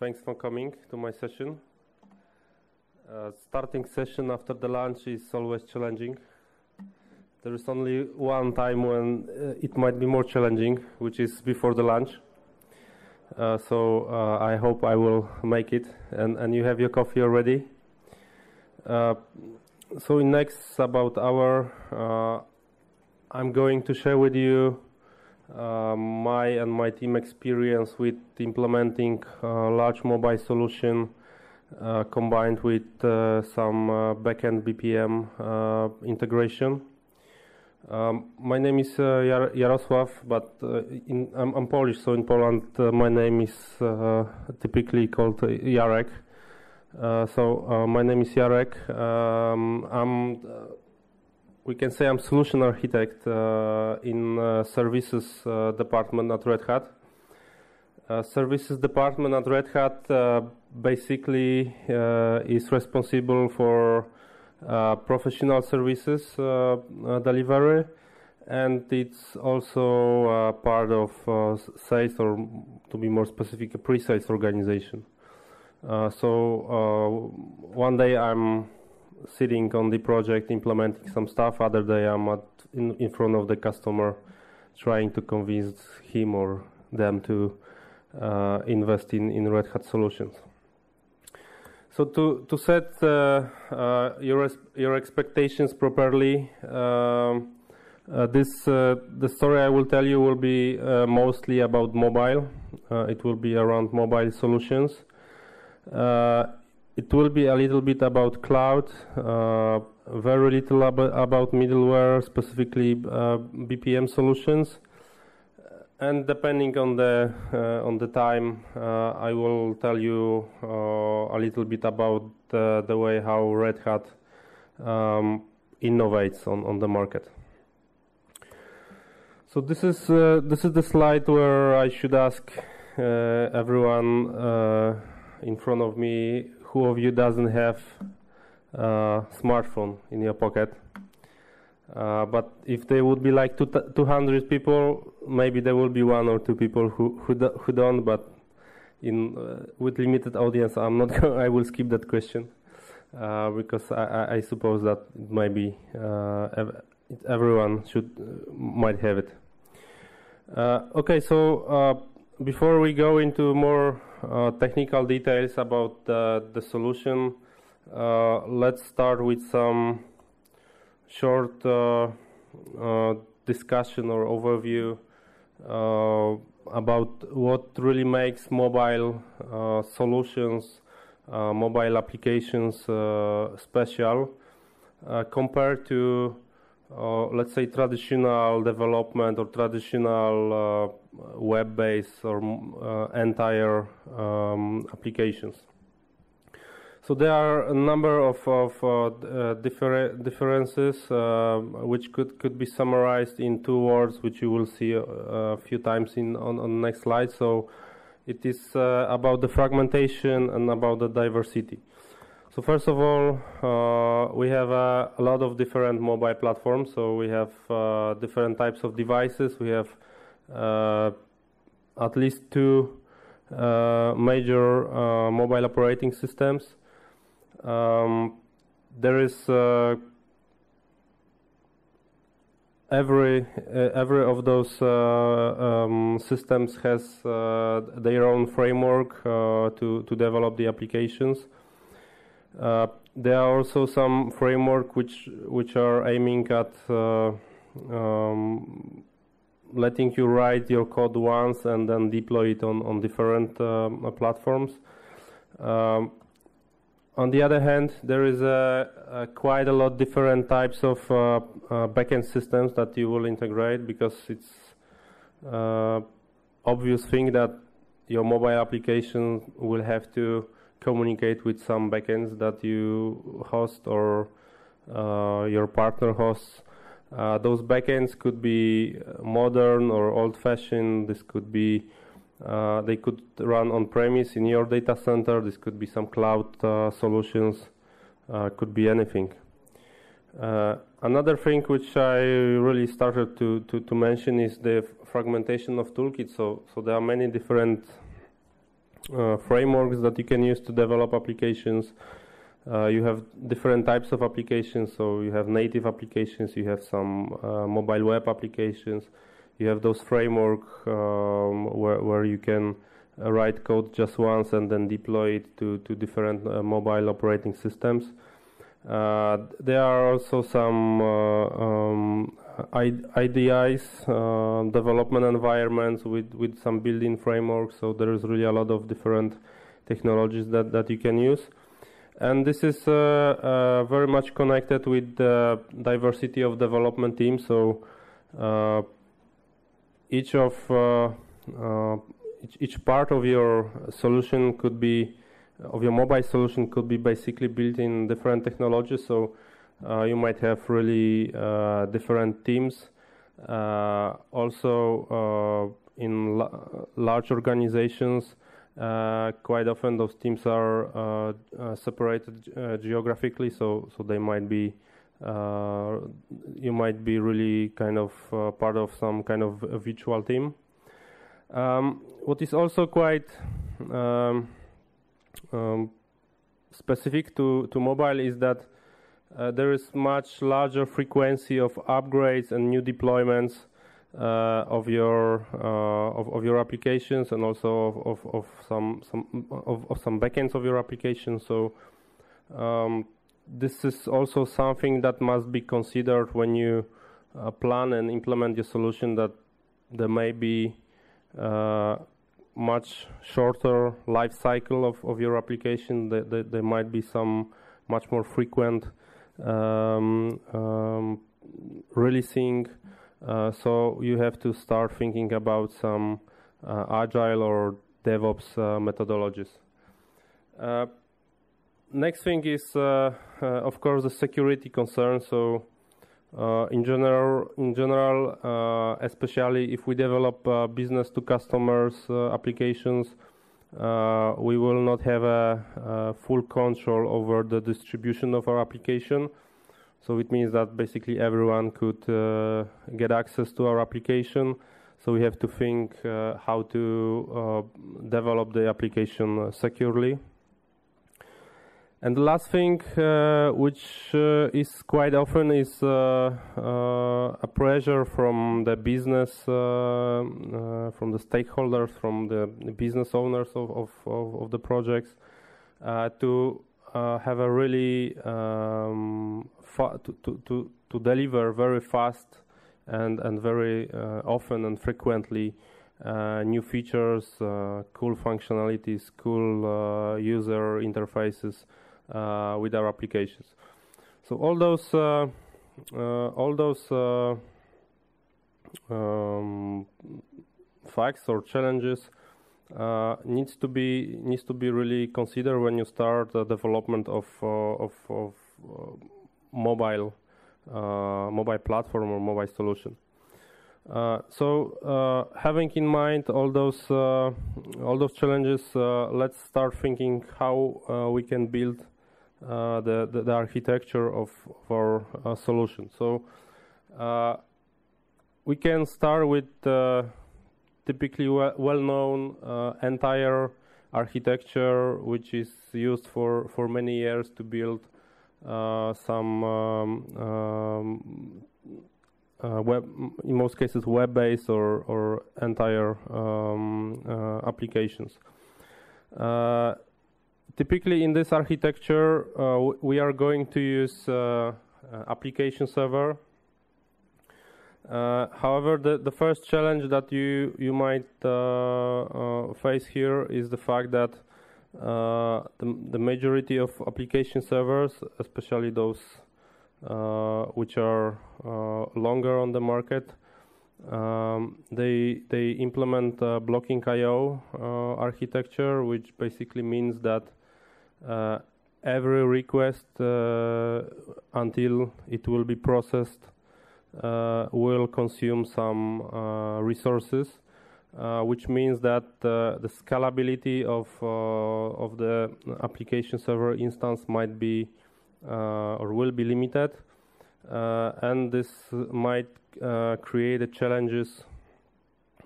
Thanks for coming to my session. Uh, starting session after the lunch is always challenging. There is only one time when uh, it might be more challenging, which is before the lunch. Uh, so uh, I hope I will make it, and, and you have your coffee already. Uh, so in next about hour, uh, I'm going to share with you uh, my and my team experience with implementing uh, large mobile solution uh, combined with uh, some backend BPM integration. Um, my name is Jar Jarosław, but in, I'm, I'm, Polish, so in Poland my name is typically called Jarek. so my name is Jarek. Um, I'm we can say I'm solution architect uh, in uh, services uh, department at Red Hat. Uh, services department at Red Hat uh, basically uh, is responsible for professional services delivery, and it's also part of sales, or to be more specific, a pre-sales organization. so one day I'm sitting on the project implementing some stuff. Other day I'm at in, in front of the customer trying to convince him or them to uh, invest in, in Red Hat solutions. So to, to set uh, uh, your, your expectations properly, um, uh, this uh, the story I will tell you will be uh, mostly about mobile. it will be around mobile solutions. It will be a little bit about cloud, uh, very little ab about middleware, specifically uh, BPM solutions. And depending on the uh, on the time, uh, I will tell you uh, a little bit about the way how Red Hat um, innovates on, on the market. So this is uh, this is the slide where I should ask everyone in front of me who of you doesn't have a smartphone in your pocket? Uh, but if there would be like two 200 people, maybe there will be one or two people who who, do, who don't. But in uh, with limited audience, I'm not. [LAUGHS] I will skip that question uh, because I, I, suppose that maybe uh, ev everyone should uh, might have it. Uh, okay, so before we go into more uh, technical details about the, the solution, uh, let's start with some short uh, uh discussion or overview uh, about what really makes mobile uh, solutions, mobile applications special compared to uh, let's say traditional development or traditional uh, web-based or uh, entire um, applications. So there are a number of, of uh, differ differences uh, which could, could be summarized in two words, which you will see a, a few times in on, on the next slide. So it is uh, about the fragmentation and about the diversity. So first of all, uh, we have uh, a lot of different mobile platforms. So we have uh, different types of devices. We have uh, at least two uh, major uh, mobile operating systems. Um, there is every every of those um, systems has their own framework to to develop the applications. Uh, there are also some framework which which are aiming at uh, um, letting you write your code once and then deploy it on on different um, platforms. Um, on the other hand, there is a, a, quite a lot different types of uh, uh, backend systems that you will integrate because it's obvious thing that your mobile application will have to communicate with some backends that you host or uh, your partner hosts. Uh, those backends could be modern or old-fashioned. This could be uh, they could run on premise in your data center. This could be some cloud uh, solutions. Uh, could be anything. Uh, another thing which I really started to, to, to mention is the fragmentation of toolkits. So, so there are many different uh, frameworks that you can use to develop applications. Uh, you have different types of applications. So you have native applications, you have some uh, mobile web applications, you have those framework um, where, where you can uh, write code just once and then deploy it to, to different uh, mobile operating systems. Uh, there are also some um, IDEs, uh, development environments with, with some built-in frameworks. So there is really a lot of different technologies that, that you can use. And this is uh, uh, very much connected with the diversity of development teams. So uh, each of each, each part of your solution could be of your mobile solution could be basically built in different technologies. So uh, you might have really uh, different teams. Uh, also, in la large organizations, quite often those teams are separated geographically. So, so they might be you might be really kind of part of some kind of virtual team. Um, what is also quite um, um, specific to, to mobile is that uh, there is much larger frequency of upgrades and new deployments uh, of your uh, of, of your applications and also of, of, of some some of, of some backends of your application. So um, this is also something that must be considered when you uh, plan and implement your solution. That there may be uh, much shorter life cycle of, of your application. There, there might be some much more frequent um, um, releasing. Uh, so you have to start thinking about some uh, agile or DevOps uh, methodologies. Uh, next thing is, uh, of course, the security concern. So in general, in general, especially if we develop business to customers applications, we will not have a, a, full control over the distribution of our application. So it means that basically everyone could uh, get access to our application. So we have to think uh, how to uh, develop the application securely. And the last thing, uh, which uh, is quite often, is uh, uh a pressure from the business, uh, uh, from the stakeholders, from the business owners of, of, of the projects, to have a really um, to, to, to, to deliver very fast and, and very often and frequently new features, cool functionalities, cool user interfaces. Uh, with our applications. So all those uh, uh, all those um, facts or challenges uh, needs to be needs to be really considered when you start the development of uh, of, of uh, mobile mobile platform or mobile solution. so having in mind all those all those challenges, let's start thinking how we can build the, the, the, architecture of, of our uh, solution. So uh, we can start with typically well-known n-tier architecture, which is used for, for many years to build some um, um, uh, web, in most cases web-based or, or n-tier um, uh, applications. Uh, typically in this architecture, uh, we are going to use uh, uh, application server. Uh, however, the, the first challenge that you, you might uh, face here is the fact that the, the majority of application servers, especially those which are longer on the market, um, they they implement blocking I/O uh, architecture, which basically means that uh, every request uh, until it will be processed uh, will consume some uh, resources, uh, which means that uh, the scalability of of the application server instance might be or will be limited, and this might create challenges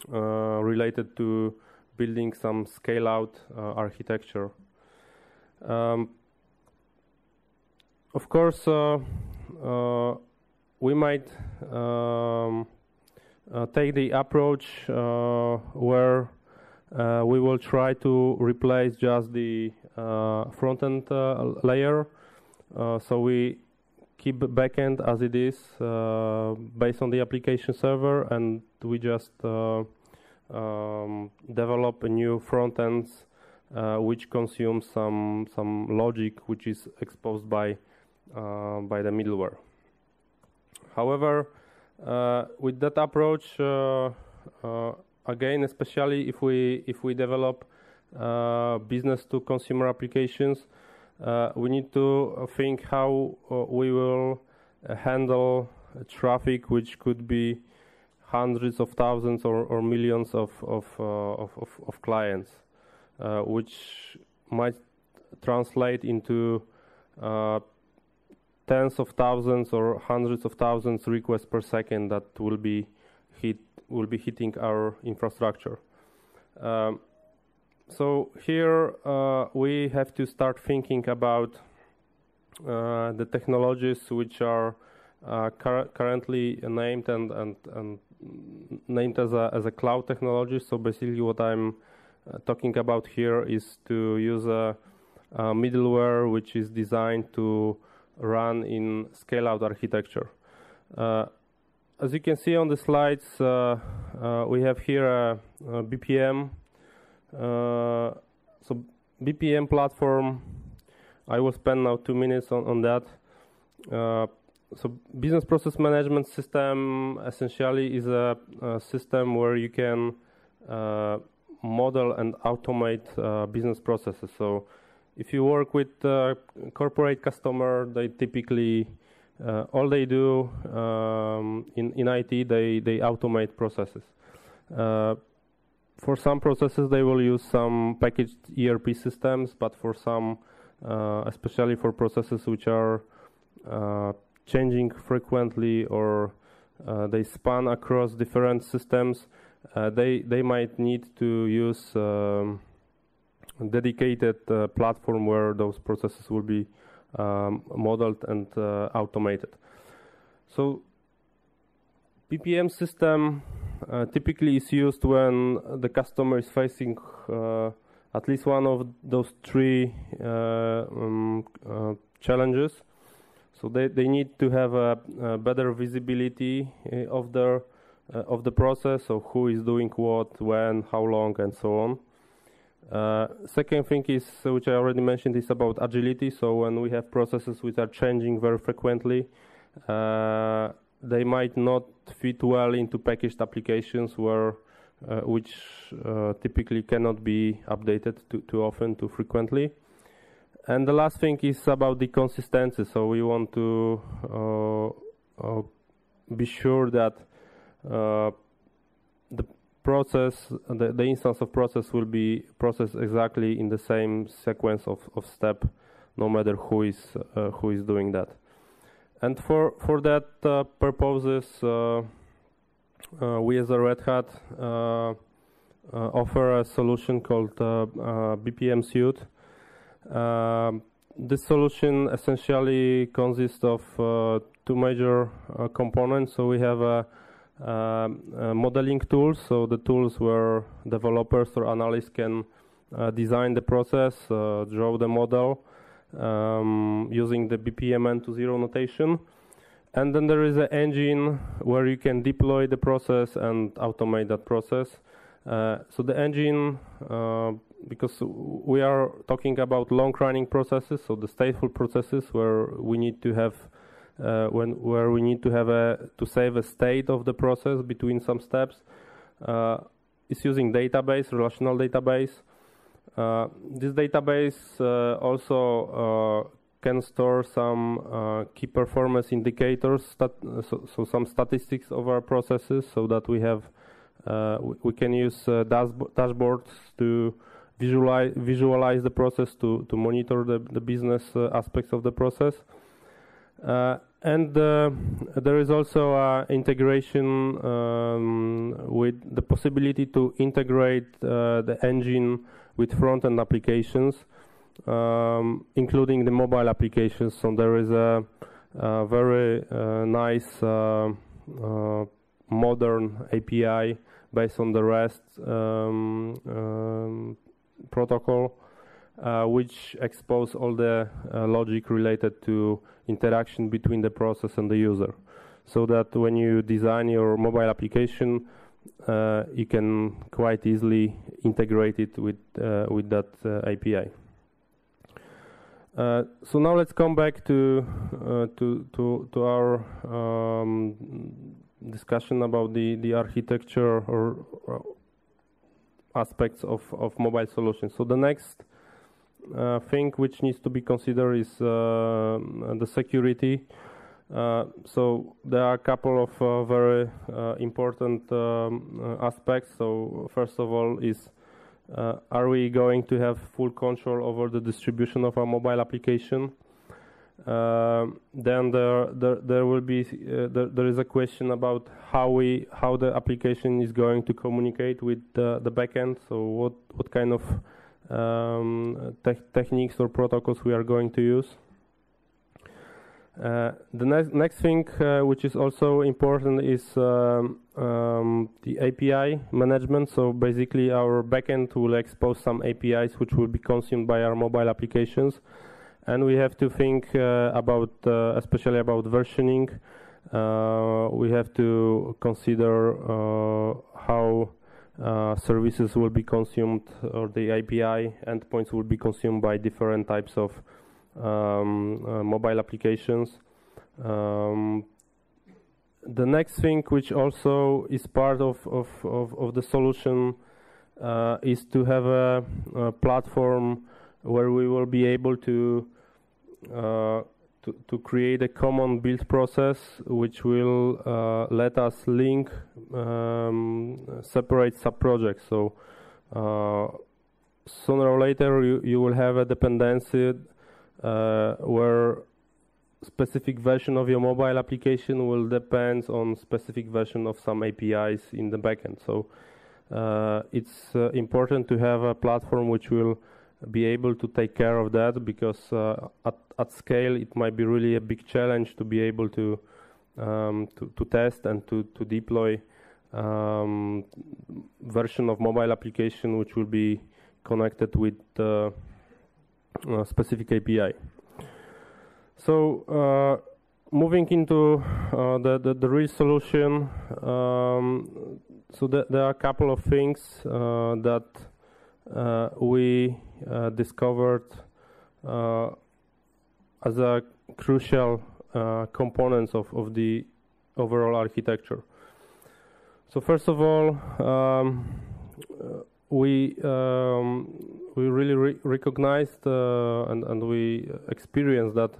related to building some scale-out architecture. Um, of course, we might um, take the approach where uh, we will try to replace just the uh, front-end uh, layer. so we keep backend as it is based on the application server, and we just um, develop a new front ends uh, which consumes some some logic which is exposed by uh, by the middleware. However, uh, with that approach, again, especially if we if we develop uh, business to consumer applications, uh, we need to think how uh, we will handle traffic which could be hundreds of thousands or, or millions of of, of, of, of, clients, which might translate into tens of thousands or hundreds of thousands requests per second that will be hit will be hitting our infrastructure. Um, so here uh, we have to start thinking about uh, the technologies which are uh, cur currently named and, and, and named as a, as a cloud technology. So basically what I'm uh, talking about here is to use a, a middleware which is designed to run in scale-out architecture. Uh, as you can see on the slides, uh, uh, we have here a, a BPM. Uh, so BPM platform, I will spend now two minutes on, on that. so business process management system essentially is a, a system where you can model and automate uh, business processes. So if you work with a corporate customer, they typically uh, all they do um, in, in IT, they, they automate processes. Uh, for some processes, they will use some packaged ERP systems, but for some, uh, especially for processes which are uh, changing frequently or uh, they span across different systems, uh, they, they might need to use um, dedicated platform where those processes will be um, modeled and uh, automated. So BPM system uh, typically is used when the customer is facing uh, at least one of those three um, challenges. So they, they need to have a, a better visibility of their uh, of the process of who is doing what, when, how long, and so on. Uh, second thing is, uh, which I already mentioned, is about agility. So when we have processes which are changing very frequently, uh, they might not fit well into packaged applications where uh, which typically cannot be updated too, too often, too frequently. And the last thing is about the consistency. So we want to be sure that the process, the, the instance of process will be processed exactly in the same sequence of, of step, no matter who is uh, who is doing that. And for for that uh, purposes, uh, uh we as a Red Hat uh, uh, offer a solution called BPM Suite. Um, this solution essentially consists of two major components. So we have a uh, modeling tools, so the tools where developers or analysts can uh, design the process, uh, draw the model um, using the BPMN N2 notation. And then there is an engine where you can deploy the process and automate that process. Uh, so the engine, uh, because we are talking about long-running processes, so the stateful processes where we need to have uh, when where we need to have a to save a state of the process between some steps. Uh, is using database, relational database. Uh, this database uh, also uh, can store some uh, key performance indicators, so, so, some statistics of our processes, so that we have we, we, can use dashboards to visualize visualize the process to to monitor the the business aspects of the process. Uh, and uh, there is also uh, integration um, with the possibility to integrate uh, the engine with front-end applications, um, including the mobile applications. So there is a, a very uh, nice uh, uh, modern API based on the REST um, um, protocol, uh, which expose all the uh, logic related to interaction between the process and the user. So that when you design your mobile application, uh, you can quite easily integrate it with, uh, with that uh, API. So now let's come back to to to to our um, discussion about the, the architecture or, or aspects of, of mobile solutions. So the next uh, thing which needs to be considered is uh, the security. Uh, so there are a couple of uh, very uh, important um, uh, aspects. So first of all is are we going to have full control over the distribution of our mobile application? Um, then there, there, there will be uh, there, there is a question about how we how the application is going to communicate with the, the backend. So what what kind of um, te techniques or protocols we are going to use. Uh, the next next thing uh, which is also important is um, um, the API management. So basically, our backend will expose some APIs which will be consumed by our mobile applications and we have to think uh, about, uh, especially about versioning. Uh, we have to consider how services will be consumed or the API endpoints will be consumed by different types of um, mobile applications. Um, the next thing which also is part of, of, of, of the solution uh, is to have a, a, platform where we will be able to uh, to, create a common build process which will uh, let us link um, separate sub-projects. So uh, sooner or later you, you will have a dependency where specific version of your mobile application will depend on specific version of some APIs in the backend. So uh, it's uh, important to have a platform which will be able to take care of that because uh, at, at scale it might be really a big challenge to be able to um, to, to, test and to, to deploy um, version of mobile application which will be connected with uh, a specific API. So uh, moving into uh, the, the, the real solution, um, so th there are a couple of things uh, that uh, we uh, discovered uh, as a crucial components of, of the overall architecture. So first of all, um, we um, we really re recognized uh, and, and we experienced that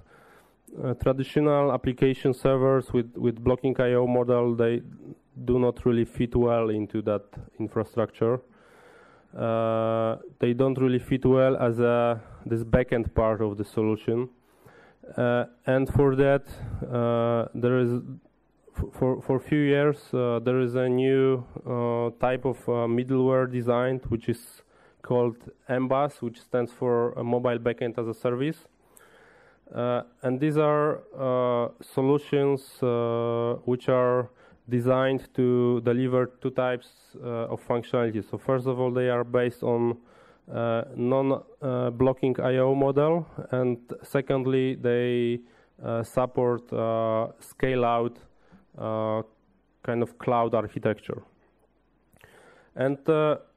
uh, traditional application servers with, with blocking I/O model they do not really fit well into that infrastructure. Uh, they don't really fit well as a, this backend part of the solution. Uh, and for that, uh, there is for for a few years uh, there is a new uh, type of uh, middleware designed, which is called MBaaS, which stands for Mobile Backend as a Service. and these are solutions which are designed to deliver two types uh, of functionality. So first of all, they are based on uh, non-blocking uh, I/O model, and secondly, they uh, support uh, scale-out uh, kind of cloud architecture. And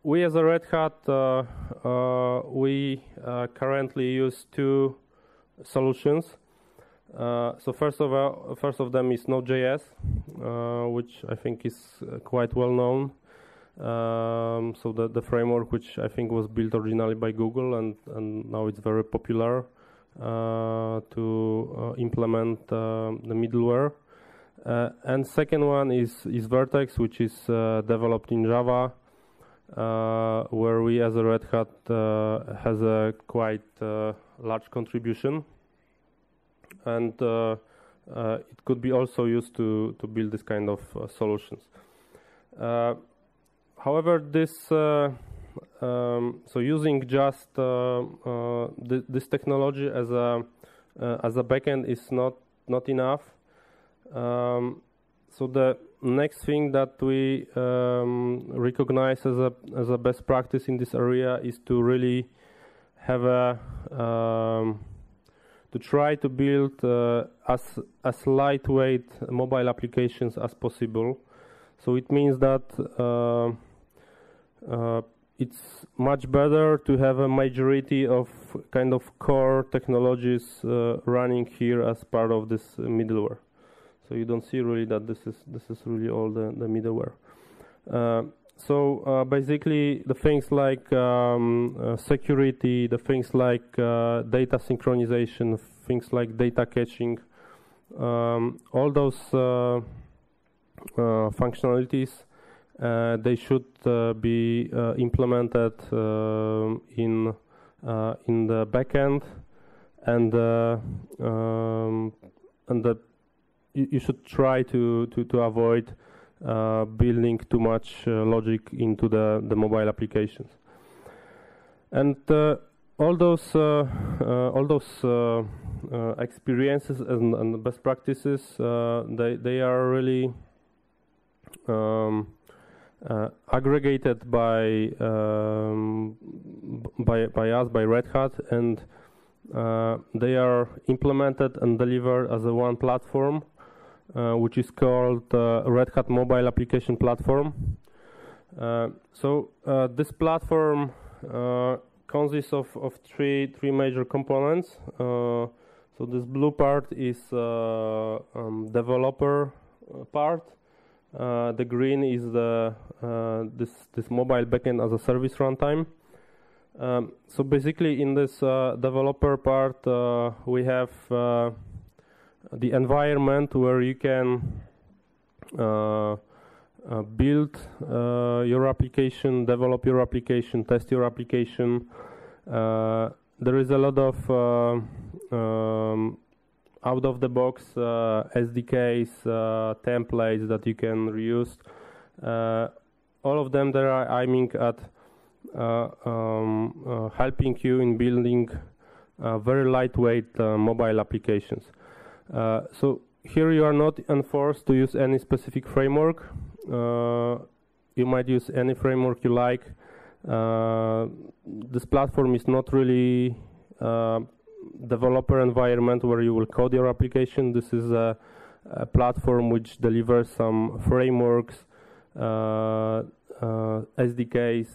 we, as a Red Hat, we currently use two solutions. Uh, so first of all, first of them is Node.js, uh, which I think is uh, quite well known. Um, so the, the framework, which I think was built originally by Google, and, and now it's very popular uh, to uh, implement the middleware. and second one is is Vert.x, which is developed in Java, where we as a Red Hat has a quite large contribution and uh, uh, it could be also used to, to build this kind of uh, solutions. However, this um, so using just th this technology as a as a backend is not not enough. Um, so the next thing that we um, recognize as a as a best practice in this area is to really have a um, to try to build uh, as as lightweight mobile applications as possible. So it means that uh, uh, it's much better to have a majority of kind of core technologies uh, running here as part of this middleware. So you don't see really that this is this is really all the, the middleware. Uh, so uh, basically, the things like um, uh, security, the things like uh, data synchronization, things like data caching, um, all those uh, uh, functionalities, they should be implemented in in the backend, and um, and the you, you, should try to to, to avoid uh, building too much uh, logic into the, the mobile applications. And uh, all those all those experiences and, and, best practices they they are really um, uh, aggregated by, um, by by us by Red Hat, and uh, they are implemented and delivered as a one platform uh, which is called uh, Red Hat Mobile Application Platform. Uh, so this platform consists of, of three three major components. so this blue part is um, developer part. Uh, the green is the uh, this this mobile backend as a service runtime. Um, so basically, in this uh, developer part, we have the environment where you can uh, uh, build uh, your application, develop your application, test your application. there is a lot of um, out of the box uh, SDKs, uh, templates that you can reuse. Uh, all of them that are aiming at um, helping you in building very lightweight mobile applications. Uh, so here you are not enforced to use any specific framework. Uh, you might use any framework you like. Uh, this platform is not really developer environment where you will code your application. This is a, a platform which delivers some frameworks, uh, uh, SDKs,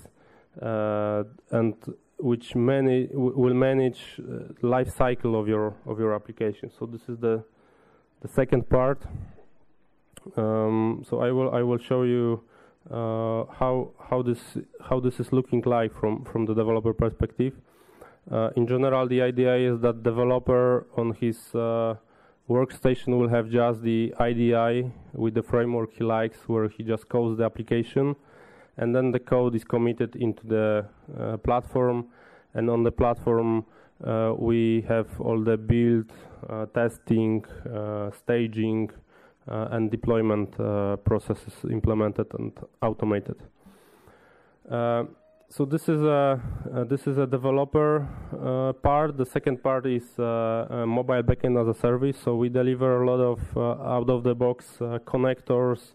uh, and which many will manage uh, life cycle of your of your application. So this is the the second part. Um, so I will I will show you uh, how how this how this is looking like from from the developer perspective. Uh, in general, the idea is that developer on his uh, workstation will have just the IDE with the framework he likes, where he just codes the application and then the code is committed into the uh, platform and on the platform uh, we have all the build, uh, testing, uh, staging uh, and deployment uh, processes implemented and automated. so this is a this is a developer part. The second part is mobile backend as a service. So we deliver a lot of out of the box connectors,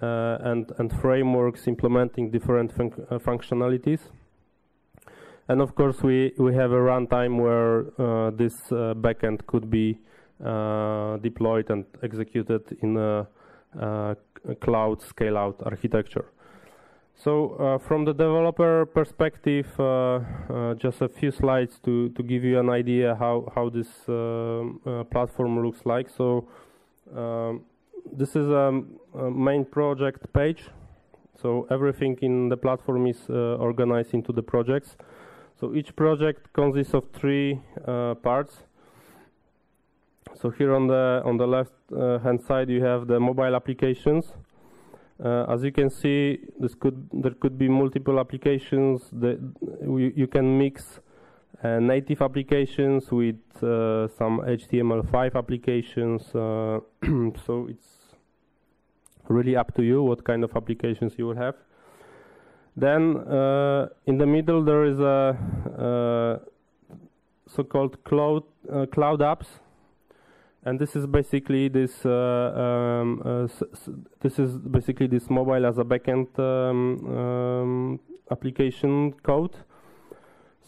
and, and frameworks implementing different fun uh, functionalities. And of course, we, we have a runtime where uh, this backend could be deployed and executed in a, a cloud scale-out architecture. So uh, from the developer perspective, uh, uh, just a few slides to, to give you an idea how, how this platform looks like. So um, this is a, a, main project page. So everything in the platform is uh, organized into the projects. So each project consists of three uh, parts. So here on the on the left uh, hand side you have the mobile applications. Uh, as you can see, this could there could be multiple applications that you, can mix and native applications with uh, some HTML5 applications. Uh, [CLEARS THROAT] so it's really up to you what kind of applications you will have. Then uh, in the middle there is a uh, so-called cloud uh, cloud apps, and this is basically this um, this is basically this mobile as a backend um, um, application code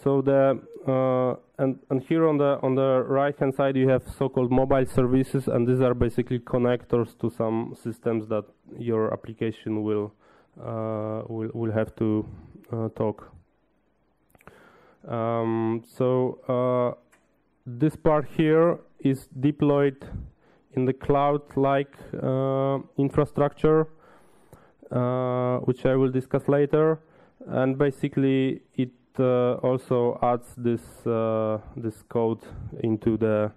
so the uh, and and here on the on the right hand side you have so-called mobile services, and these are basically connectors to some systems that your application will uh, will will have to uh, talk. Um, so uh, this part here is deployed in the cloud-like uh, infrastructure, uh, which I will discuss later, and basically it also adds this uh, this code into the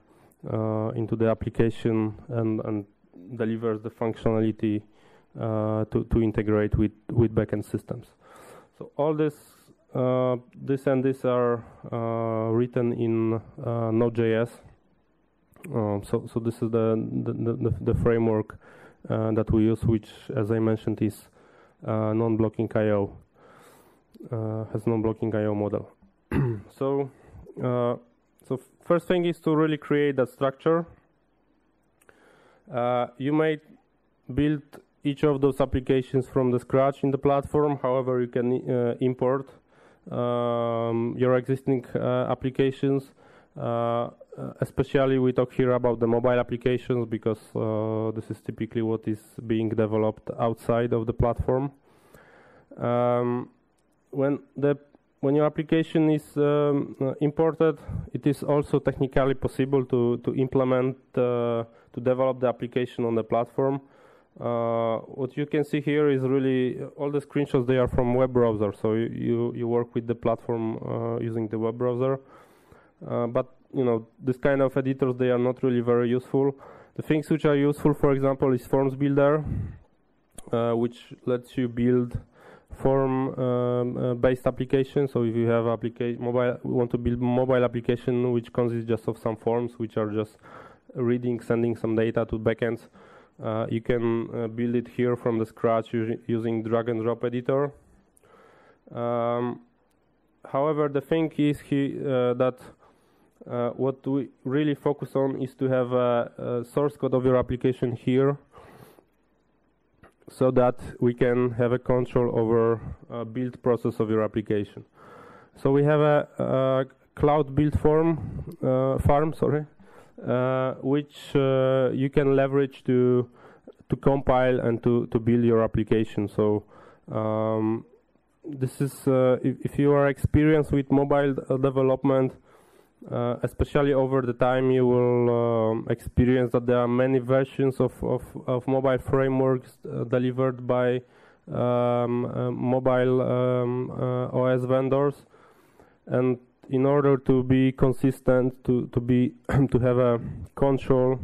uh, into the application and, and delivers the functionality to to integrate with with backend systems. So all this uh, this and this are uh, written in uh, Node.js. Um, so, so this is the the, the, the framework that we use, which, as I mentioned, is non-blocking I/O uh, has non-blocking I/O model. [CLEARS THROAT] so, uh, so first thing is to really create that structure. Uh, you might build each of those applications from the scratch in the platform. However, you can uh, import um, your existing uh, applications. Uh, especially, we talk here about the mobile applications because this is typically what is being developed outside of the platform. Um, when the when your application is um, uh, imported, it is also technically possible to to implement uh, to develop the application on the platform. Uh, what you can see here is really all the screenshots. They are from web browser, so you you, you work with the platform uh, using the web browser. Uh, but you know this kind of editors they are not really very useful. The things which are useful, for example, is Forms Builder, uh, which lets you build form um, uh, based application so if you have application mobile want to build mobile application which consists just of some forms which are just reading sending some data to backends uh, you can uh, build it here from the scratch using drag and drop editor. Um, however the thing is he, uh, that uh, what we really focus on is to have a, a source code of your application here so that we can have a control over a build process of your application. So we have a, a cloud build form uh, farm, sorry, uh, which uh, you can leverage to to compile and to to build your application. So um, this is uh, if, if, you are experienced with mobile development, uh, especially over the time you will um, experience that there are many versions of, of, of mobile frameworks uh, delivered by um, uh, mobile um, uh, OS vendors. And in order to be consistent to, to be [CLEARS THROAT] to have a control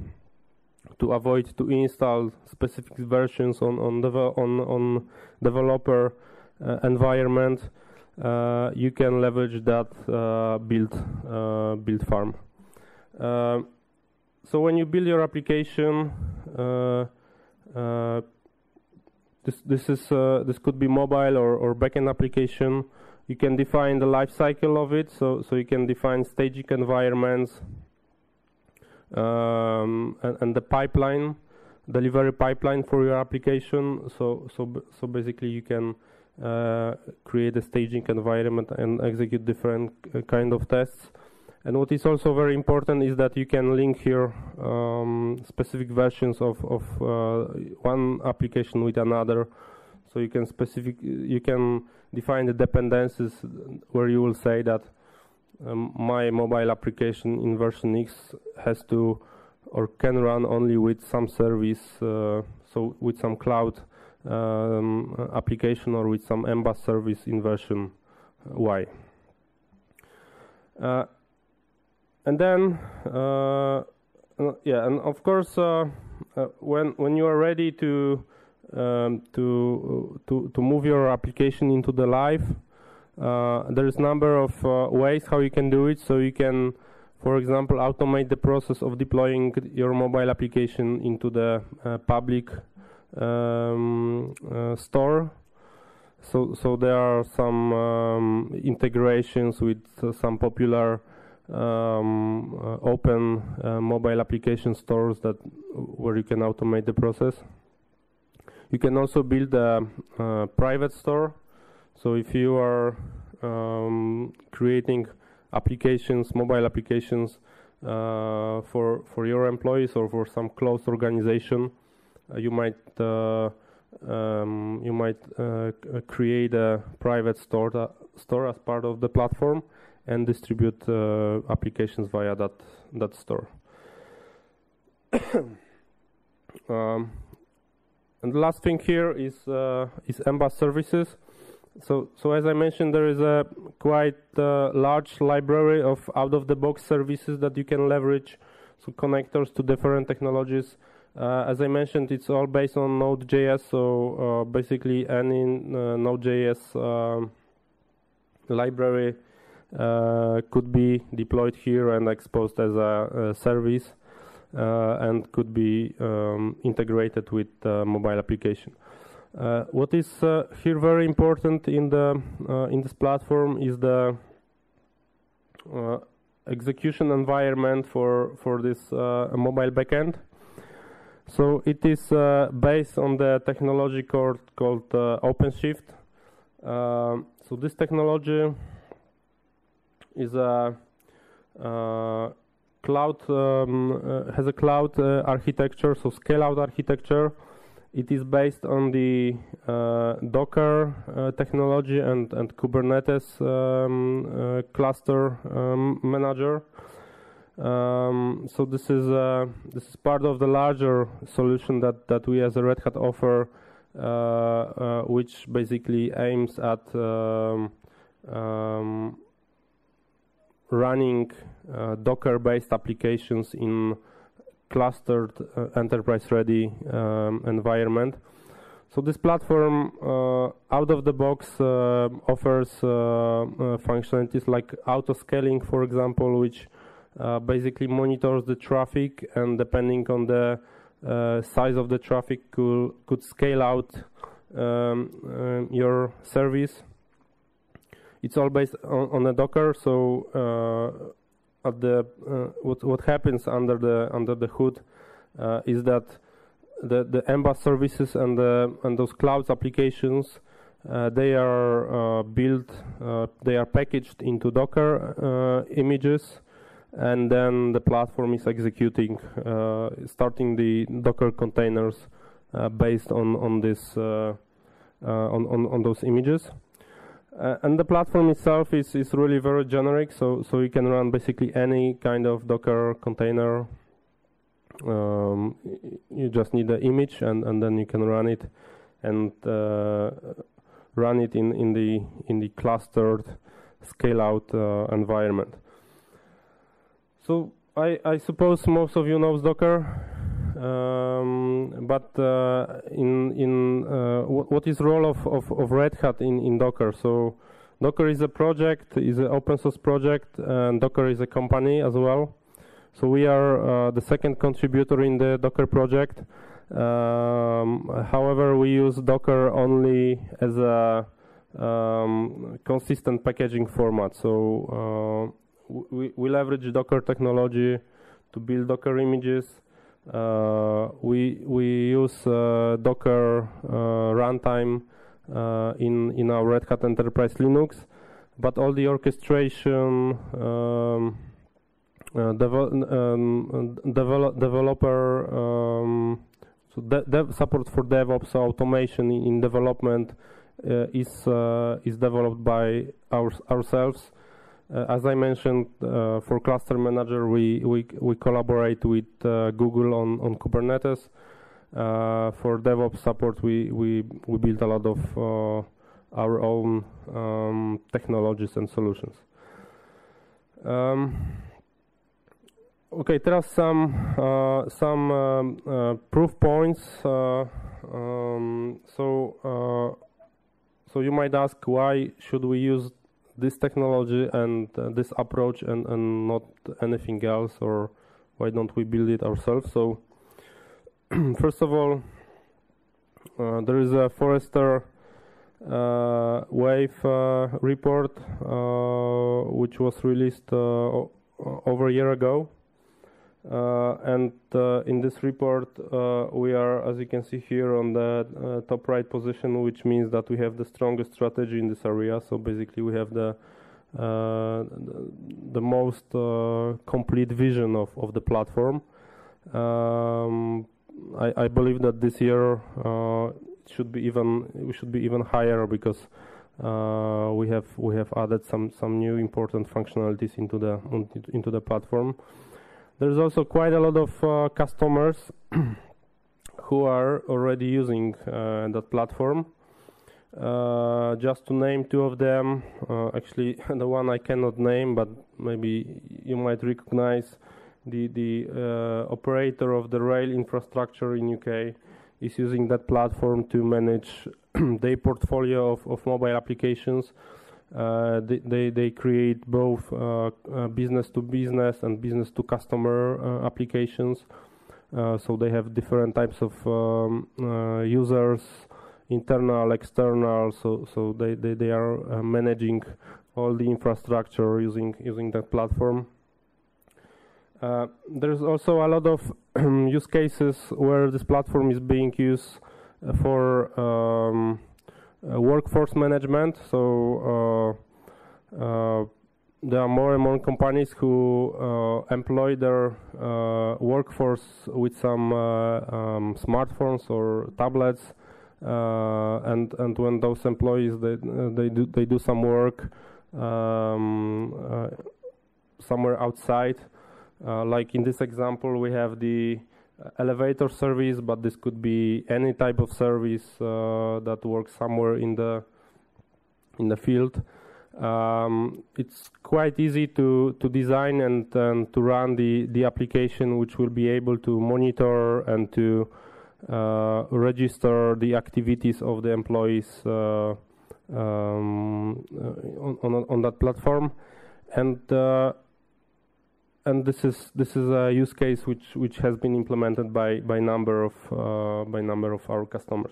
to avoid to install specific versions on on, on, on developer uh, environment you can leverage that uh, build uh, build farm. so when you build your application, this this is this could be mobile or, or backend application. You can define the life cycle of it, so so you can define staging environments um, and, and the pipeline delivery pipeline for your application. So so so basically you can uh, create a staging environment and execute different uh, kind of tests. And what is also very important is that you can link here um, specific versions of, of uh, one application with another. So you can specific you can define the dependencies where you will say that um, my mobile application in version X has to or can run only with some service, uh, so with some cloud um, application or with some MBaaS service in version Y. Uh, and then, uh, uh, yeah, and of course, uh, uh, when when you are ready to um, to to to move your application into the live, uh, there is number of uh, ways how you can do it. So you can, for example, automate the process of deploying your mobile application into the uh, public um, uh, store. So, so there are some um, integrations with uh, some popular um, uh, open mobile application stores that where you can automate the process. You can also build a, a private store. So if you are um, creating applications, mobile applications uh, for for your employees or for some closed organization, uh, you might uh, um, you might uh, create a private store store as part of the platform and distribute uh, applications via that that store. [COUGHS] um, and the last thing here is uh, is MBaaS services. So, so as I mentioned, there is a quite uh, large library of out-of-the-box services that you can leverage. So connectors to different technologies. Uh, as I mentioned, it's all based on Node.js. So uh, basically, any uh, Node.js um, library uh, could be deployed here and exposed as a, a service. Uh, and could be um, integrated with mobile application. Uh, what is uh, here very important in the in this platform is the execution environment for for this mobile backend. So it is uh, based on the technology called, called uh, OpenShift. Uh, so this technology is a cloud um, uh, has a cloud uh, architecture, so scale out architecture. It is based on the uh, Docker technology and and Kubernetes um, cluster um, manager. Um, so this is uh, this is part of the larger solution that that we as a Red Hat offer, uh, uh, which basically aims at um, um, running uh, Docker-based applications in clustered uh, enterprise-ready um, environment. So this platform, uh, out of the box, offers functionalities like auto scaling, for example, which basically monitors the traffic and depending on the size of the traffic could, could scale out um, your service it's all based on, on a Docker. So uh, at the uh, what what happens under the under the hood uh, is that the the MBaaS services and the and those clouds applications uh, they are uh, built uh, they are packaged into Docker images and then the platform is executing starting the Docker containers based on on this on, on on those images. Uh, and the platform itself is, is really very generic, so, so you can run basically any kind of Docker container. Um, you just need the image and, and then you can run it and uh, run it in, in, the, in the clustered scale out uh, environment. So I, I suppose most of you know Docker. Um, but uh, in in uh, what is role of, of, of, Red Hat in, in Docker? So Docker is a project, is an open source project, and Docker is a company as well. So we are uh, the second contributor in the Docker project. Um, however, we use Docker only as a um, consistent packaging format. So uh, we, we leverage Docker technology to build Docker images uh, we we use uh, Docker uh, runtime in in our Red Hat Enterprise Linux, but all the orchestration. Um, uh, um, devel developer um, so de dev support for DevOps automation in, in development uh, is uh, is developed by our, ourselves. Uh, as I mentioned, uh, for Cluster Manager, we, we, we collaborate with uh, Google on, on Kubernetes. for DevOps support, we, we, we build a lot of our own um, technologies and solutions. Um, okay, teraz some uh, some um, uh, proof points. Uh, um, so so you might ask why should we use this technology and uh, this approach and, and not anything else or why don't we build it ourselves? So [CLEARS THROAT] first of all uh, there is a Forrester uh, wave uh, report uh, which was released over a year ago. uh, and uh, in this report, uh, we are, as you can see here, on the top right position, which means that we have the strongest strategy in this area. So basically, we have the the, the most complete vision of, of the platform. Um, I, I, believe that this year should be even we should be even higher because uh, we have we have added some some new important functionalities into the into the platform. There's also quite a lot of uh, customers [CLEARS THROAT] who are already using uh, that platform. Uh, just to name two of them, uh, actually [LAUGHS] the one I cannot name, but maybe you might recognize the the uh, operator of the rail infrastructure in UK is using that platform to manage [CLEARS THROAT] their portfolio of, of mobile applications they, they, they create both uh, uh, business to business and business to customer applications. so they have different types of um, users, internal, external. So so they they, they are managing all the infrastructure using using that platform. Uh, there's also a lot of [CLEARS THROAT] use cases where this platform is being used for um, uh, workforce management. So uh, uh, there are more and more companies who employ their workforce with some um, smartphones or tablets. Uh, and and when those employees they uh, they do they do some work um, uh, somewhere outside, like in this example we have the elevator service, but this could be any type of service uh, that works somewhere in the in the field. Um, it's quite easy to to design and, and to run the the application, which will be able to monitor and to uh, register the activities of the employees uh, um, on, on, on that platform, and uh, and this is this is a use case which which has been implemented by by number of uh, by number of our customers.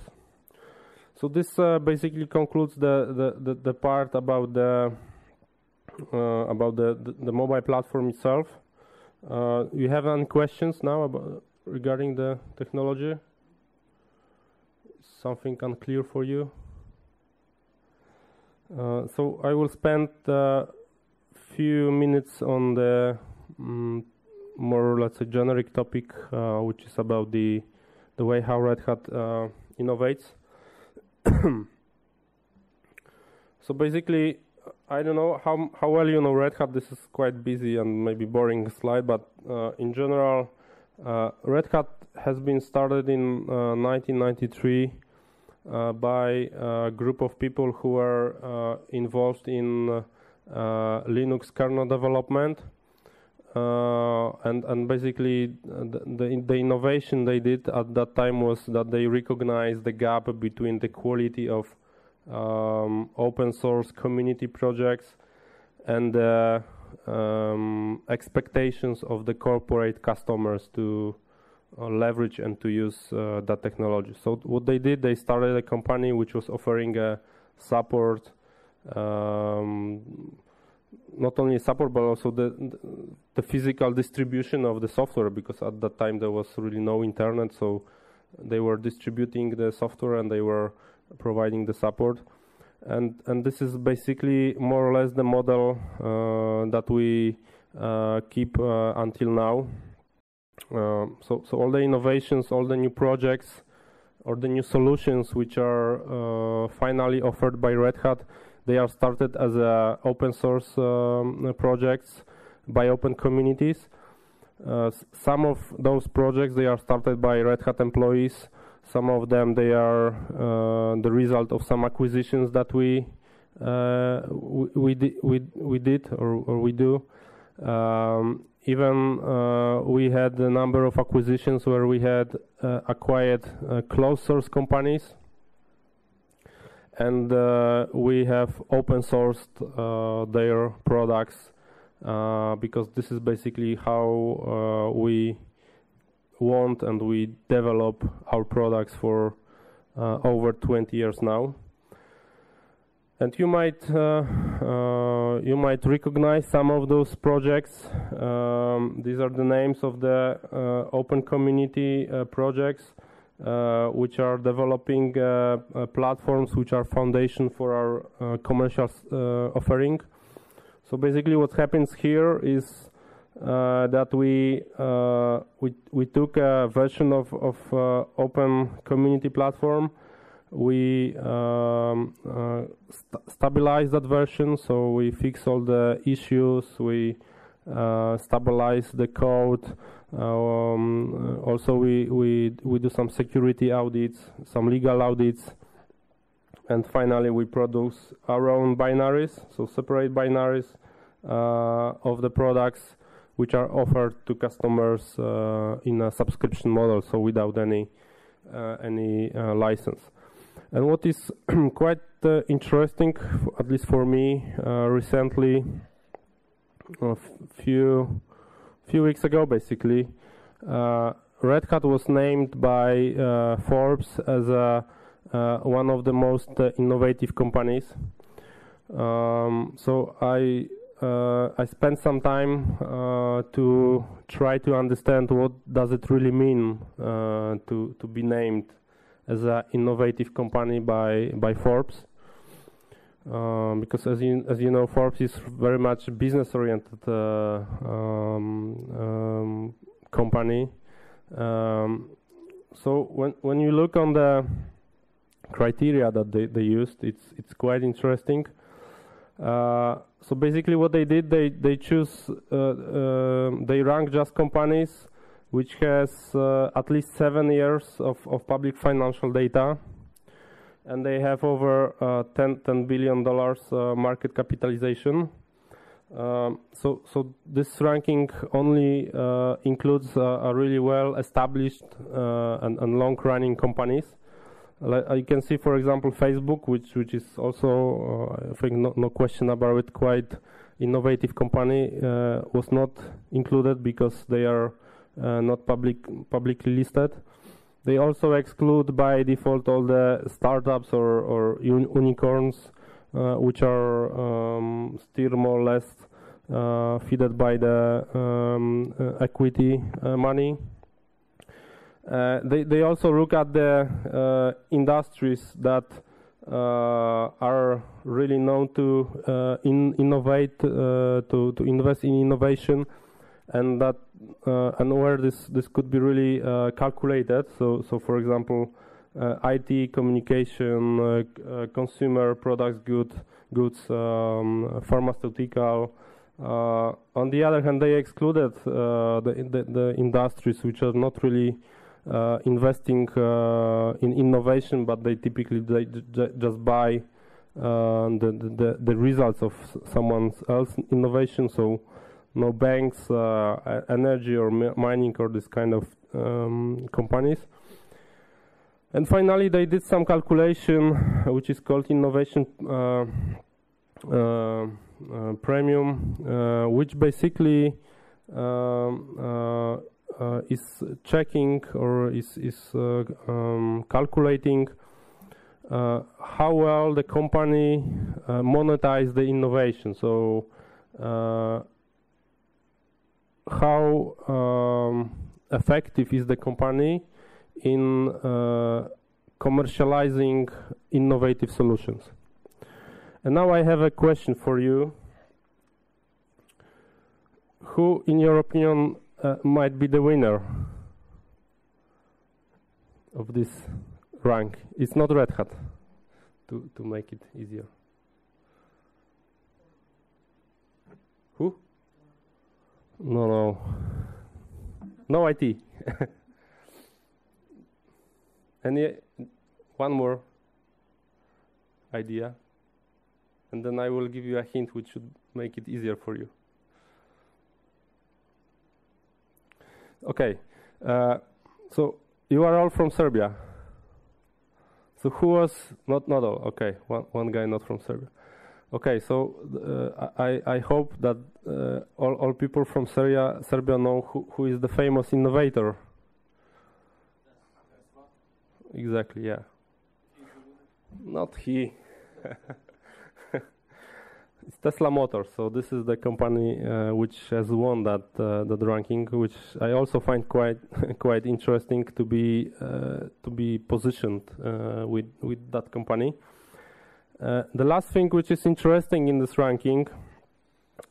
So this uh, basically concludes the, the, the the part about the uh, about the, the, the mobile platform itself. Uh, you have any questions now about regarding the technology? Something unclear for you? Uh, so I will spend a few minutes on the mm, more let's say generic topic, uh, which is about the the way how Red Hat uh, innovates. [COUGHS] so basically, I don't know how how well you know Red Hat. This is quite busy and maybe boring slide, but uh, in general, uh, Red Hat has been started in 1993 uh, uh, by a group of people who are involved in Linux kernel development and and basically uh, the, the, the innovation they did at that time was that they recognized the gap between the quality of um, open source community projects and the um, expectations of the corporate customers to uh, leverage and to use uh, that technology. So what they did, they started a company which was offering a support um, not only support but also the the physical distribution of the software because at that time there was really no internet so they were distributing the software and they were providing the support. And and this is basically more or less the model uh, that we uh, keep uh, until now. Uh, so so all the innovations all the new projects or the new solutions which are uh, finally offered by Red Hat they are started as uh, open source um, projects by open communities. Uh, some of those projects they are started by Red Hat employees. Some of them they are uh, the result of some acquisitions that we uh, we, we, di we, we did or, or we do. Um, even uh, we had a number of acquisitions where we had uh, acquired closed source companies and uh, we have open sourced uh, their products uh, because this is basically how we want and we develop our products for over 20 years now and you might uh, uh, you might recognize some of those projects. Um, these are the names of the uh, open community uh, projects, uh, which are developing uh, platforms which are foundation for our commercial offering. So basically, what happens here is that we we we took a version of of open community platform. We um, uh, st stabilize that version. So we fix all the issues. We uh, stabilize the code. Um, also we, we we do some security audits some legal audits and finally we produce our own binaries so separate binaries uh, of the products which are offered to customers uh, in a subscription model so without any uh, any uh, license. And what is [CLEARS THROAT] quite uh, interesting, at least for me, uh, recently, a few few weeks ago, basically, Red Hat was named by Forbes as uh, one of the most uh, innovative companies. Um, so I I spent some time to try to understand what does it really mean to to be named as an innovative company by by Forbes. Um, because as you as you know, Forbes is very much a business oriented uh, um, um, company. Um, so when when you look on the criteria that they, they used, it's it's quite interesting. Uh, so basically, what they did, they they choose uh, uh they rank just companies which has uh, at least seven years of, of public financial data. And they have over uh, 10, $10 billion uh, market capitalization. Um, so, so this ranking only uh, includes uh, a really well established uh, and, and long running companies. You can see, for example, Facebook, which which is also, I think, no, no, question about it, quite innovative company, was not included because they are uh, not public publicly listed. They also exclude by default all the startups or, or unicorns, uh, which are um, still more or less uh, fed by the um, uh, equity uh, money. Uh, they, they also look at the industries that are really known to in innovate, to, to invest in innovation, and that uh, and where this this could be really uh, calculated. So so for example, uh, IT, communication, consumer products, good goods, um, pharmaceutical. on the other hand, they excluded the, the, the industries which are not really uh, investing uh, in innovation, but they typically they just buy uh, the, the, the results of someone else innovation. So no banks, uh, energy or mining or this kind of um, companies. And finally, they did some calculation, which is called innovation uh, uh, premium, which basically um, is checking or is, is um, calculating uh, how well the company uh, monetize the innovation. So uh, how um, effective is the company in uh, commercializing innovative solutions. And now I have a question for you. Who, in your opinion, uh, might be the winner of this rank? It's not Red Hat, to, to make it easier. Who? No, no. No IT. [LAUGHS] Any one more idea, and then I will give you a hint which should make it easier for you. Okay, uh, so you are all from Serbia. So who was not not all? Okay, one one guy not from Serbia. Okay, so uh, I I hope that uh, all all people from Serbia Serbia know who, who is the famous innovator. Exactly, yeah. Not he. [LAUGHS] it's Tesla Motors. So this is the company uh, which has won that uh, that ranking, which I also find quite [LAUGHS] quite interesting to be uh, to be positioned uh, with with that company. Uh, the last thing which is interesting in this ranking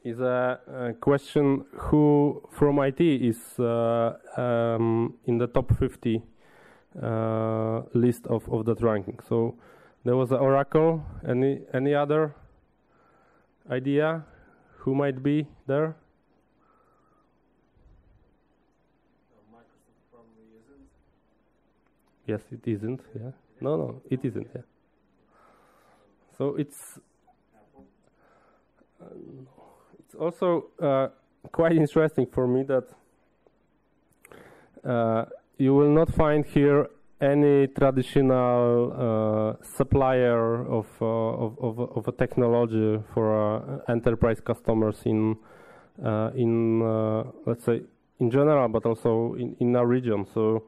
is a, a question: Who from IT is um, in the top 50 list of of that ranking? So there was Oracle. Any any other idea who might be there? Yes, it isn't. Yeah. No, no, it isn't. Yeah. So it's uh, it's also uh, quite interesting for me that uh, you will not find here any traditional uh, supplier of, uh, of, of, of a technology for uh, enterprise customers in in let's say in general, but also in, in our region. So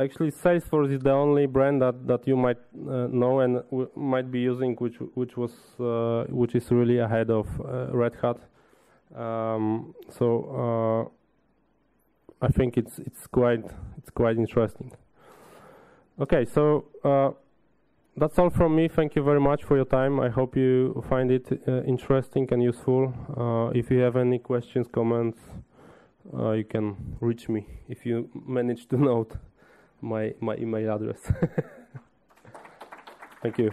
actually Salesforce is the only brand that, that you might uh, know and might be using, which which was uh, which is really ahead of uh, Red Hat. Um, so I think it's it's quite it's quite interesting. Okay, so that's all from me. Thank you very much for your time. I hope you find it uh, interesting and useful. Uh, if you have any questions, comments, uh, you can reach me if you manage to [LAUGHS] note my my email address. [LAUGHS] Thank you.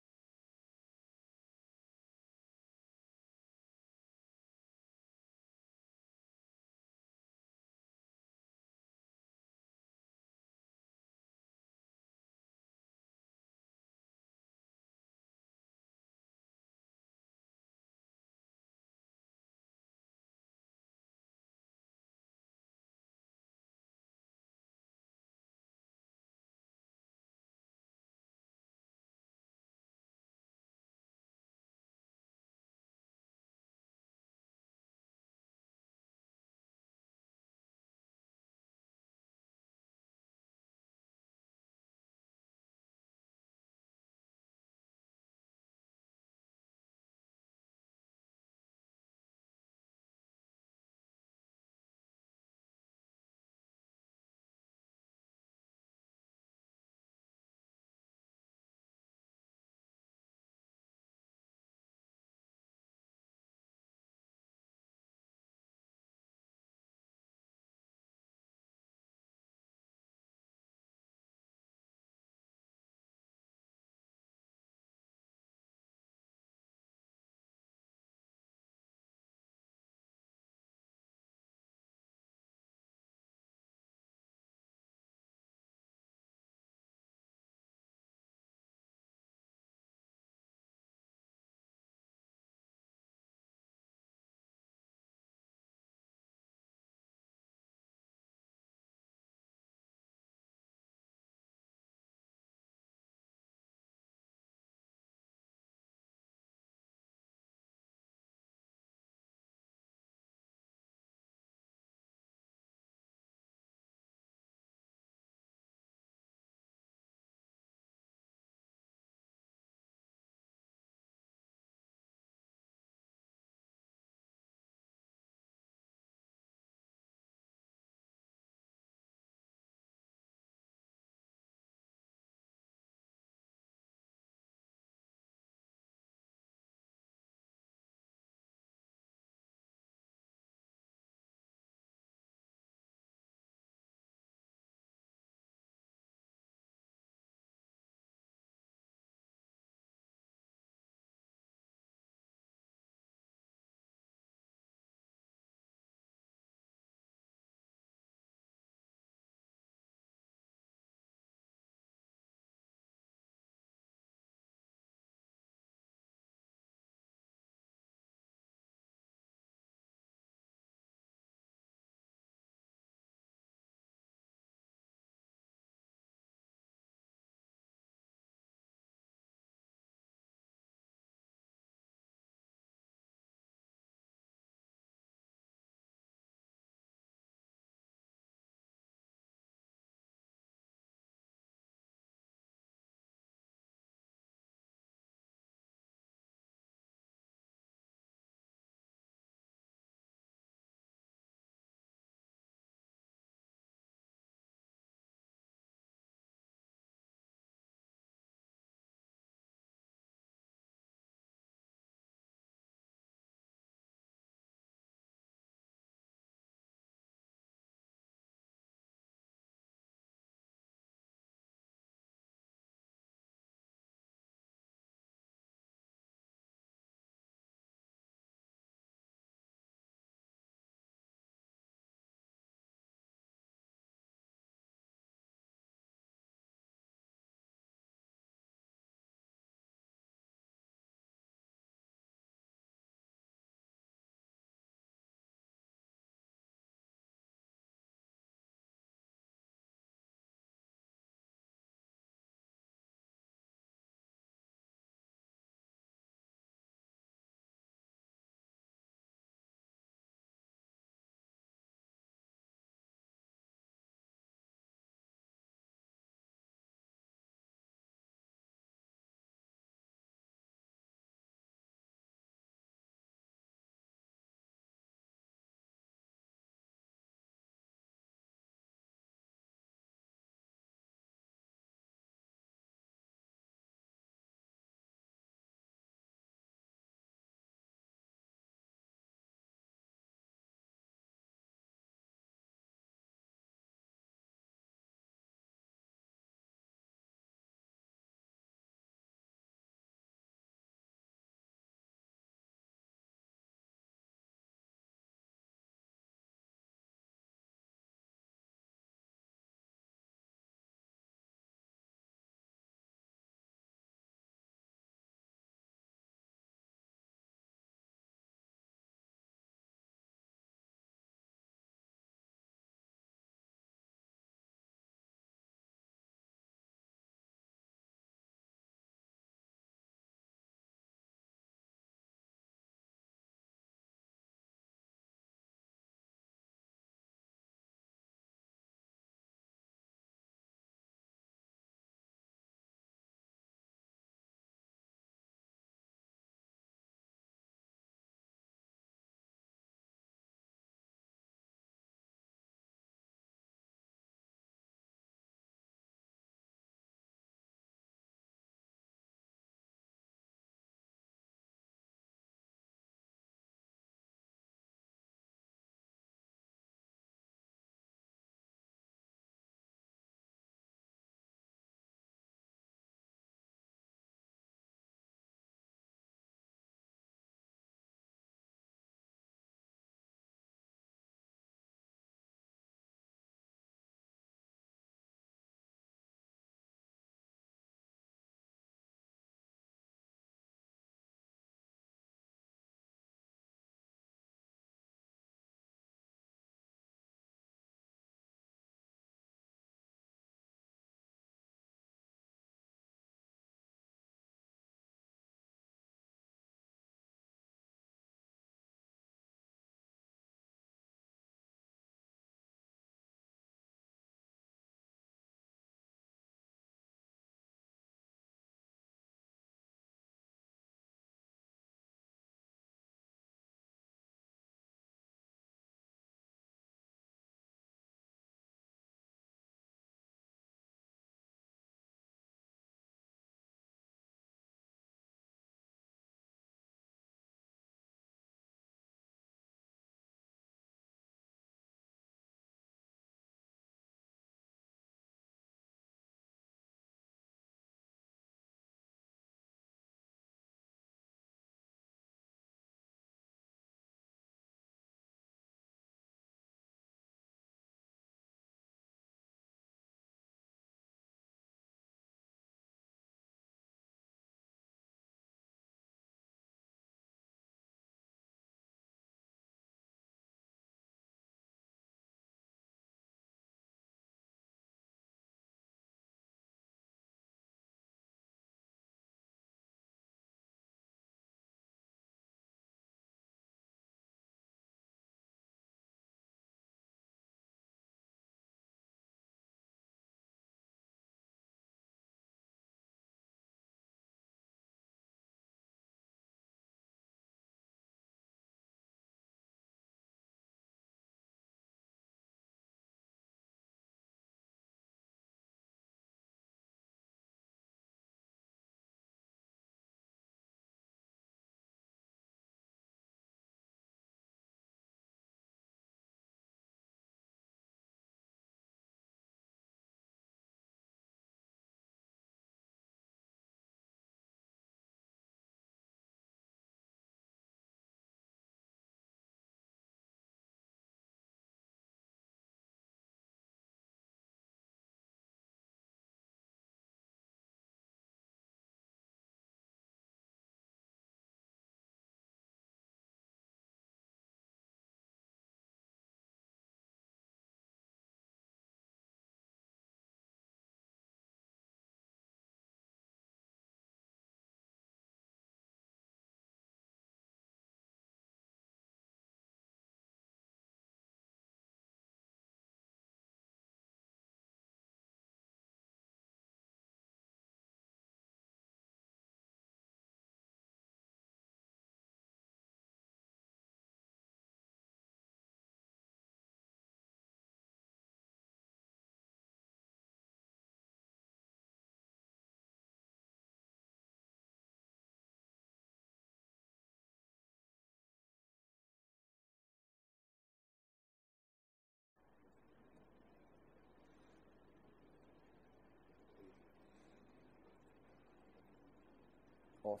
Awesome.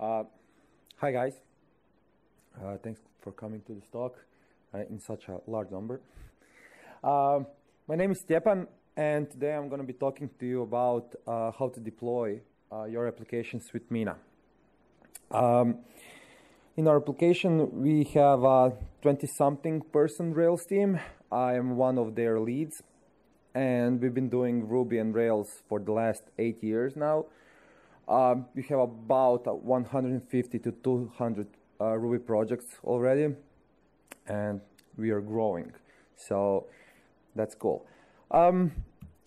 Uh, hi, guys. Uh, thanks for coming to this talk uh, in such a large number. Um, my name is Stepan, and today I'm going to be talking to you about uh, how to deploy uh, your applications with Mina. Um, in our application, we have a 20-something person Rails team. I am one of their leads, and we've been doing Ruby and Rails for the last eight years now. Um, we have about 150 to 200 uh, Ruby projects already, and we are growing. So that's cool. Um,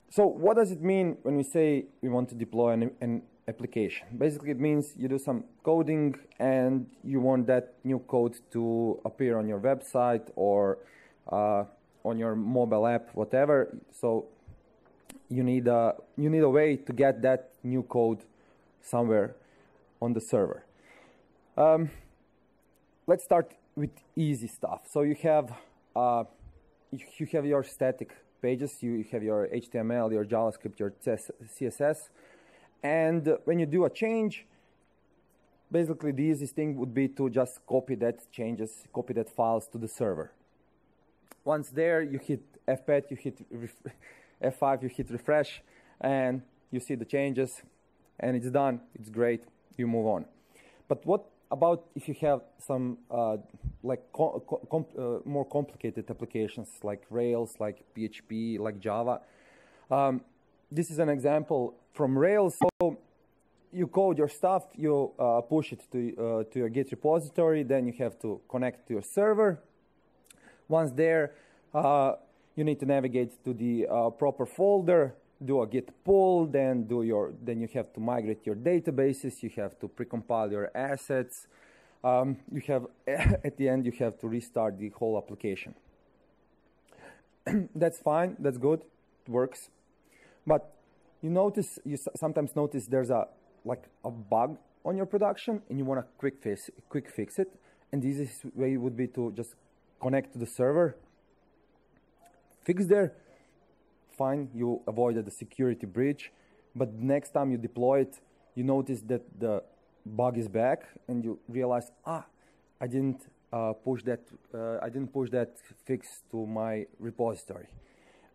so what does it mean when we say we want to deploy an, an application? Basically, it means you do some coding and you want that new code to appear on your website or uh, on your mobile app, whatever. So you need a you need a way to get that new code somewhere on the server. Um, let's start with easy stuff. So you have uh, you have your static pages, you have your HTML, your JavaScript, your CSS, and when you do a change, basically the easiest thing would be to just copy that changes, copy that files to the server. Once there, you hit F8, you hit F5, [LAUGHS] you hit refresh, and you see the changes, and it's done. It's great. You move on. But what about if you have some uh, like com uh, more complicated applications like Rails, like PHP, like Java? Um, this is an example from Rails. So you code your stuff, you uh, push it to, uh, to your Git repository, then you have to connect to your server. Once there, uh, you need to navigate to the uh, proper folder, do a git pull, then do your then you have to migrate your databases, you have to precompile your assets. Um, you have [LAUGHS] at the end you have to restart the whole application. [CLEARS THROAT] that's fine, that's good, it works. But you notice you sometimes notice there's a like a bug on your production and you want to quick fix quick fix it. And the easiest way would be to just connect to the server, fix there, fine, you avoided the security breach, but next time you deploy it, you notice that the bug is back, and you realize, ah, I didn't uh, push that, uh, I didn't push that fix to my repository,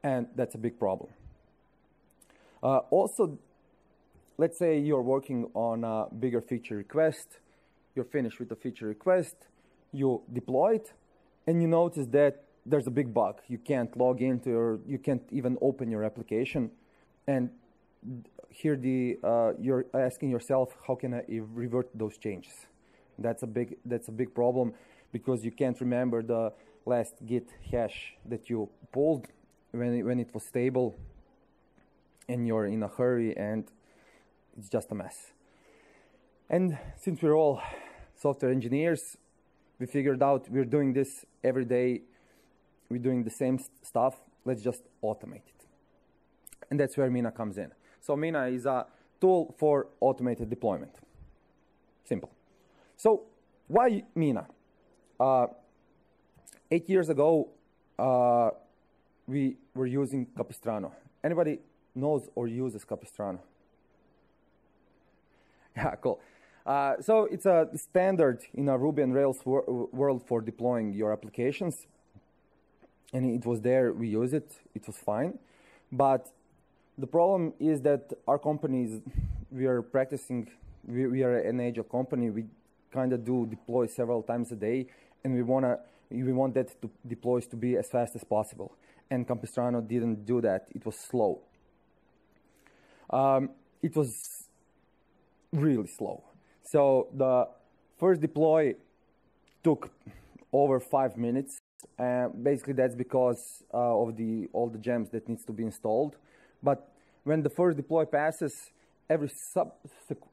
and that's a big problem. Uh, also, let's say you're working on a bigger feature request, you're finished with the feature request, you deploy it, and you notice that there's a big bug. You can't log into your, you can't even open your application. And here the, uh, you're asking yourself, how can I revert those changes? That's a big, that's a big problem because you can't remember the last git hash that you pulled when it, when it was stable and you're in a hurry and it's just a mess. And since we're all software engineers, we figured out we're doing this every day we're doing the same stuff, let's just automate it. And that's where Mina comes in. So Mina is a tool for automated deployment. Simple. So why Mina? Uh, eight years ago, uh, we were using Capistrano. Anybody knows or uses Capistrano? [LAUGHS] Yeah, cool. Uh, so it's a standard in a Ruby and Rails wor world for deploying your applications and it was there, we use it, it was fine. But the problem is that our companies, we are practicing, we, we are an agile company, we kind of do deploy several times a day, and we want to we want that to deploys to be as fast as possible. And Capistrano didn't do that. It was slow. Um, it was really slow. So the first deploy took over five minutes uh, basically, that's because uh, of the all the gems that needs to be installed. But when the first deploy passes, every sub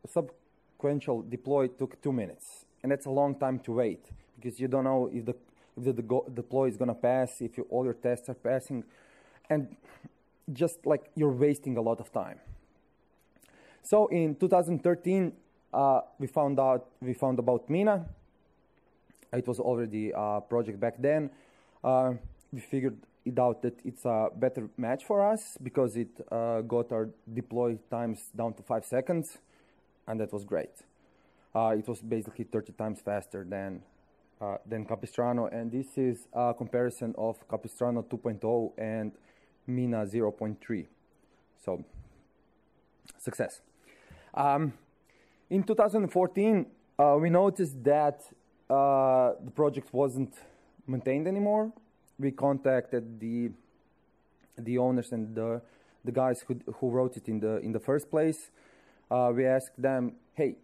subsequential deploy took two minutes, and that's a long time to wait because you don't know if the if the, deploy is gonna pass, if you, all your tests are passing, and just like you're wasting a lot of time. So in 2013, uh, we found out we found about Mina. It was already a project back then uh, we figured it out that it's a better match for us because it uh, got our deploy times down to five seconds. and that was great. Uh, it was basically 30 times faster than uh, than Capistrano, and this is a comparison of Capistrano 2.0 and Mina 0.3. So, success. Um, in 2014, uh, we noticed that uh, the project wasn't maintained anymore. We contacted the the owners and the the guys who who wrote it in the in the first place. Uh, we asked them, hey,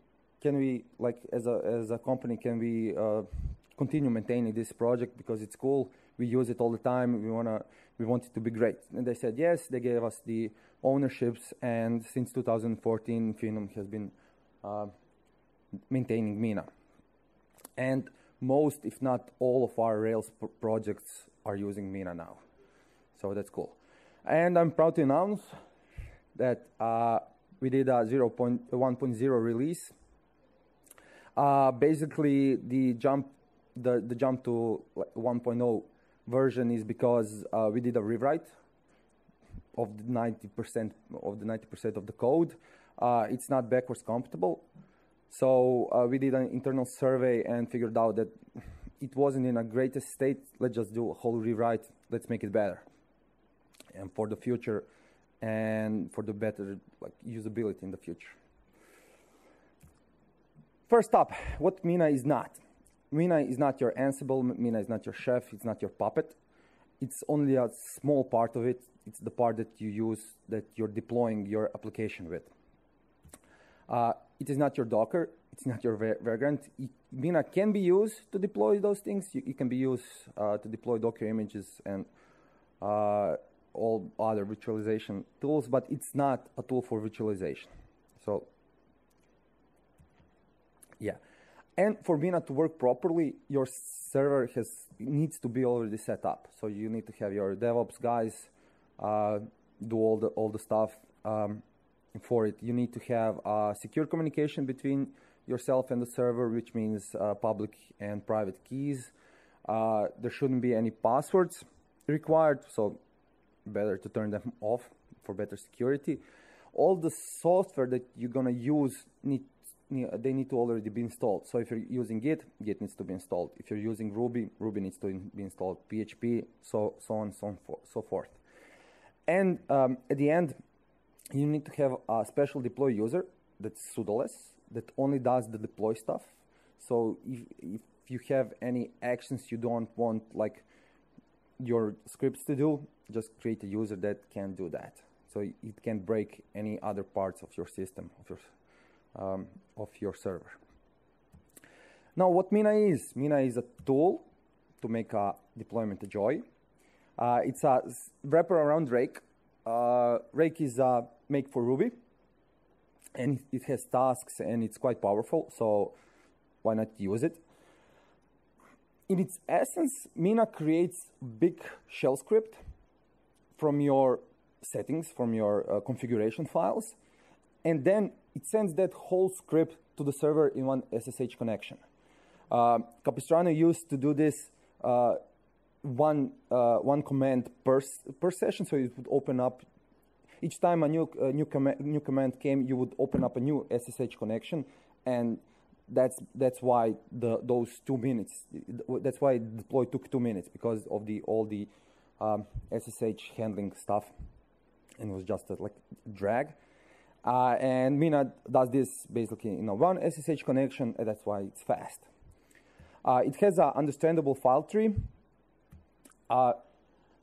can we like as a as a company can we uh, continue maintaining this project because it's cool. We use it all the time. We wanna we want it to be great. And they said yes. They gave us the ownerships, and since 2014, Infinum has been uh, maintaining Mina. And most, if not all, of our Rails pr- projects are using Mina now. So that's cool. And I'm proud to announce that uh, we did a 0.1.0 release. Uh, basically, the jump, the, the jump to 1.0 version is because uh, we did a rewrite of the 90% of the 90% of the code. Uh, it's not backwards compatible. So uh, we did an internal survey and figured out that it wasn't in a greatest state. Let's just do a whole rewrite. Let's make it better, and for the future, and for the better like usability in the future. First up, what Mina is not. Mina is not your Ansible. Mina is not your chef. It's not your puppet. It's only a small part of it. It's the part that you use that you're deploying your application with. Uh, it is not your Docker. It's not your Vagrant. Mina can be used to deploy those things. It can be used uh, to deploy Docker images and uh, all other virtualization tools, but it's not a tool for virtualization. So, yeah. And for Mina to work properly, your server has needs to be already set up. So you need to have your DevOps guys uh, do all the all the stuff um, for it. You need to have uh, secure communication between yourself and the server, which means uh, public and private keys. Uh, there shouldn't be any passwords required, so better to turn them off for better security. All the software that you're gonna use need they need to already be installed. So if you're using Git, Git needs to be installed. If you're using Ruby, Ruby needs to be installed. PHP, so so on, so on, so forth. And um, at the end, you need to have a special deploy user that's sudoless that only does the deploy stuff. So if if you have any actions you don't want like your scripts to do, just create a user that can do that. So it can break any other parts of your system of your um, of your server. Now, what Mina is? Mina is a tool to make a deployment a joy. Uh, it's a wrapper around Rake. Uh, Rake is a make for Ruby, and it has tasks and it's quite powerful. So why not use it? In its essence, Mina creates big shell script from your settings, from your uh, configuration files, and then it sends that whole script to the server in one SSH connection. Uh, Capistrano used to do this uh, one, uh, one command per, per session, so it would open up, each time a new, uh, new, com new command came, you would open up a new SSH connection, and that's, that's why the, those two minutes, that's why deploy took two minutes, because of the, all the um, SSH handling stuff, and it was just a, like drag. Uh, and Mina does this basically in a one SSH connection, and that's why it's fast. Uh, it has an understandable file tree. Uh,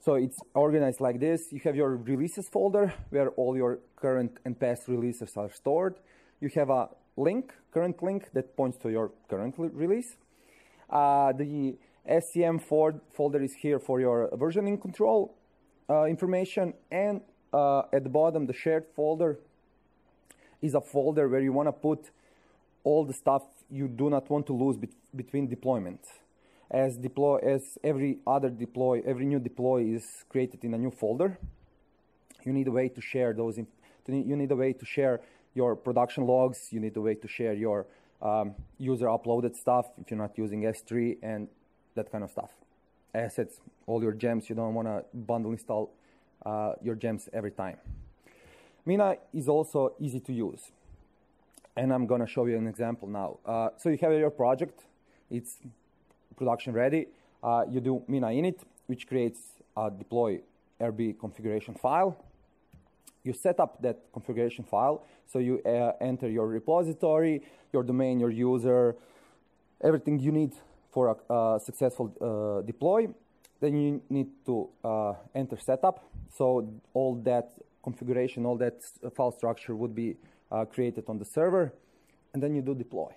so it's organized like this. You have your releases folder where all your current and past releases are stored. You have a link, current link, that points to your current release. Uh, the SCM folder is here for your versioning control uh, information. And uh, at the bottom, the shared folder is a folder where you want to put all the stuff you do not want to lose be between deployments. As deploy, as every other deploy, every new deploy is created in a new folder, you need a way to share those. you need a way to share your production logs. You need a way to share your um, user uploaded stuff if you're not using S3 and that kind of stuff. Assets, all your gems. You don't want to bundle install uh, your gems every time. Mina is also easy to use. and I'm going to show you an example now. Uh, so you have your project, it's production ready. Uh, you do mina init, which creates a deploy RB configuration file. You set up that configuration file, so you uh, enter your repository, your domain, your user, everything you need for a uh, successful uh, deploy. Then you need to uh, enter setup, so all that configuration, all that file structure would be uh, created on the server, and then you do deploy.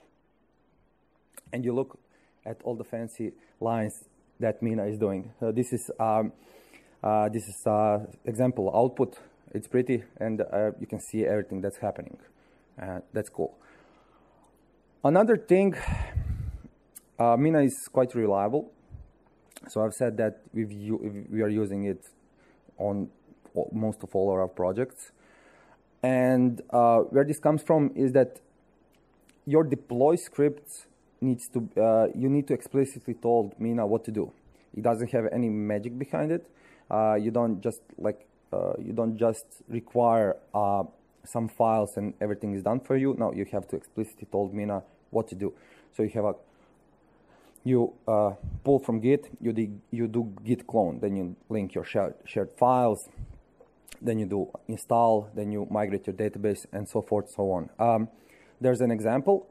And you look at all the fancy lines that Mina is doing. Uh, this is um, uh, this is uh, example output. It's pretty, and uh, you can see everything that's happening. Uh, that's cool. Another thing, Mina is quite reliable. So I've said that we are using it on most of all our projects. And where this comes from is that your deploy script needs to, uh, you need to explicitly told Mina what to do. It doesn't have any magic behind it. Uh, you don't just like, uh, you don't just require uh, some files and everything is done for you. No, you have to explicitly told Mina what to do. So you have a, you uh, pull from Git, you, do, you do Git clone, then you link your shared, shared files, then you do install, then you migrate your database, and so forth, so on. Um, there's an example.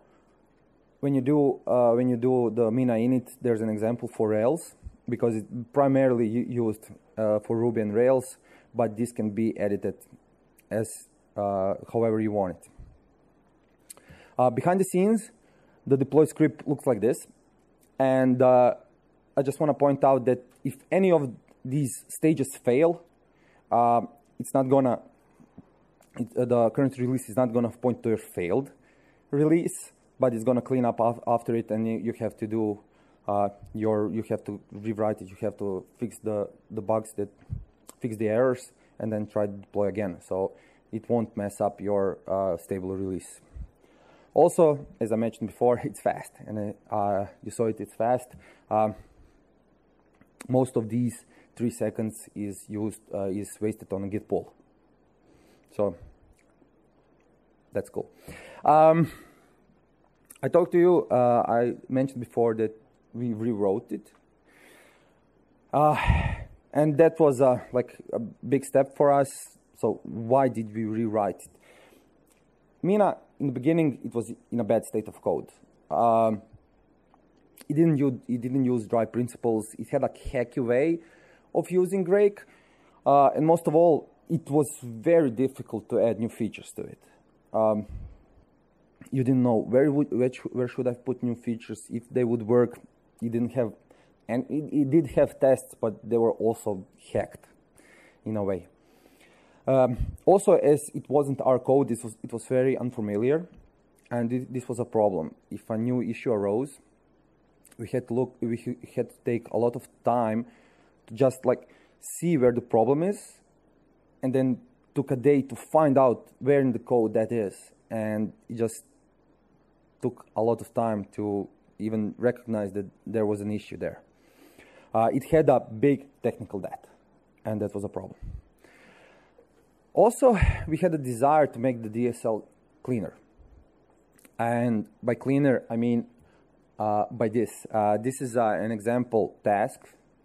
When you do uh, when you do the Mina init, there's an example for Rails because it's primarily used uh, for Ruby and Rails, but this can be edited as uh, however you want it. Uh, behind the scenes, the deploy script looks like this, and uh, I just want to point out that if any of these stages fail, uh, it's not gonna, it, the current release is not gonna point to a failed release, but it's gonna clean up af after it and you, you, have to do uh, your, you have to rewrite it, you have to fix the, the bugs that, fix the errors and then try to deploy again. So it won't mess up your uh, stable release. Also, as I mentioned before, [LAUGHS] it's fast, and uh, you saw it, it's fast. Um, most of these three seconds is used uh, is wasted on a git pull. So that's cool. Um, I talked to you. Uh, I mentioned before that we rewrote it, uh, and that was uh, like a big step for us. So why did we rewrite it? Mina, in the beginning, it was in a bad state of code. Um, it didn't use it didn't use dry principles. It had a hacky way of using Rake. Uh, and most of all, it was very difficult to add new features to it. Um, you didn't know where, would, where, should I put new features, if they would work. You didn't have, and it, it did have tests, but they were also hacked in a way. Um, also, as it wasn't our code, this was, it was very unfamiliar, and this, this was a problem. If a new issue arose, we had to look, we had to take a lot of time to just like see where the problem is and then took a day to find out where in the code that is and it just took a lot of time to even recognize that there was an issue there. Uh, it had a big technical debt and that was a problem. Also we had a desire to make the dsl cleaner. And by cleaner i mean uh, by this. Uh, this is uh, an example task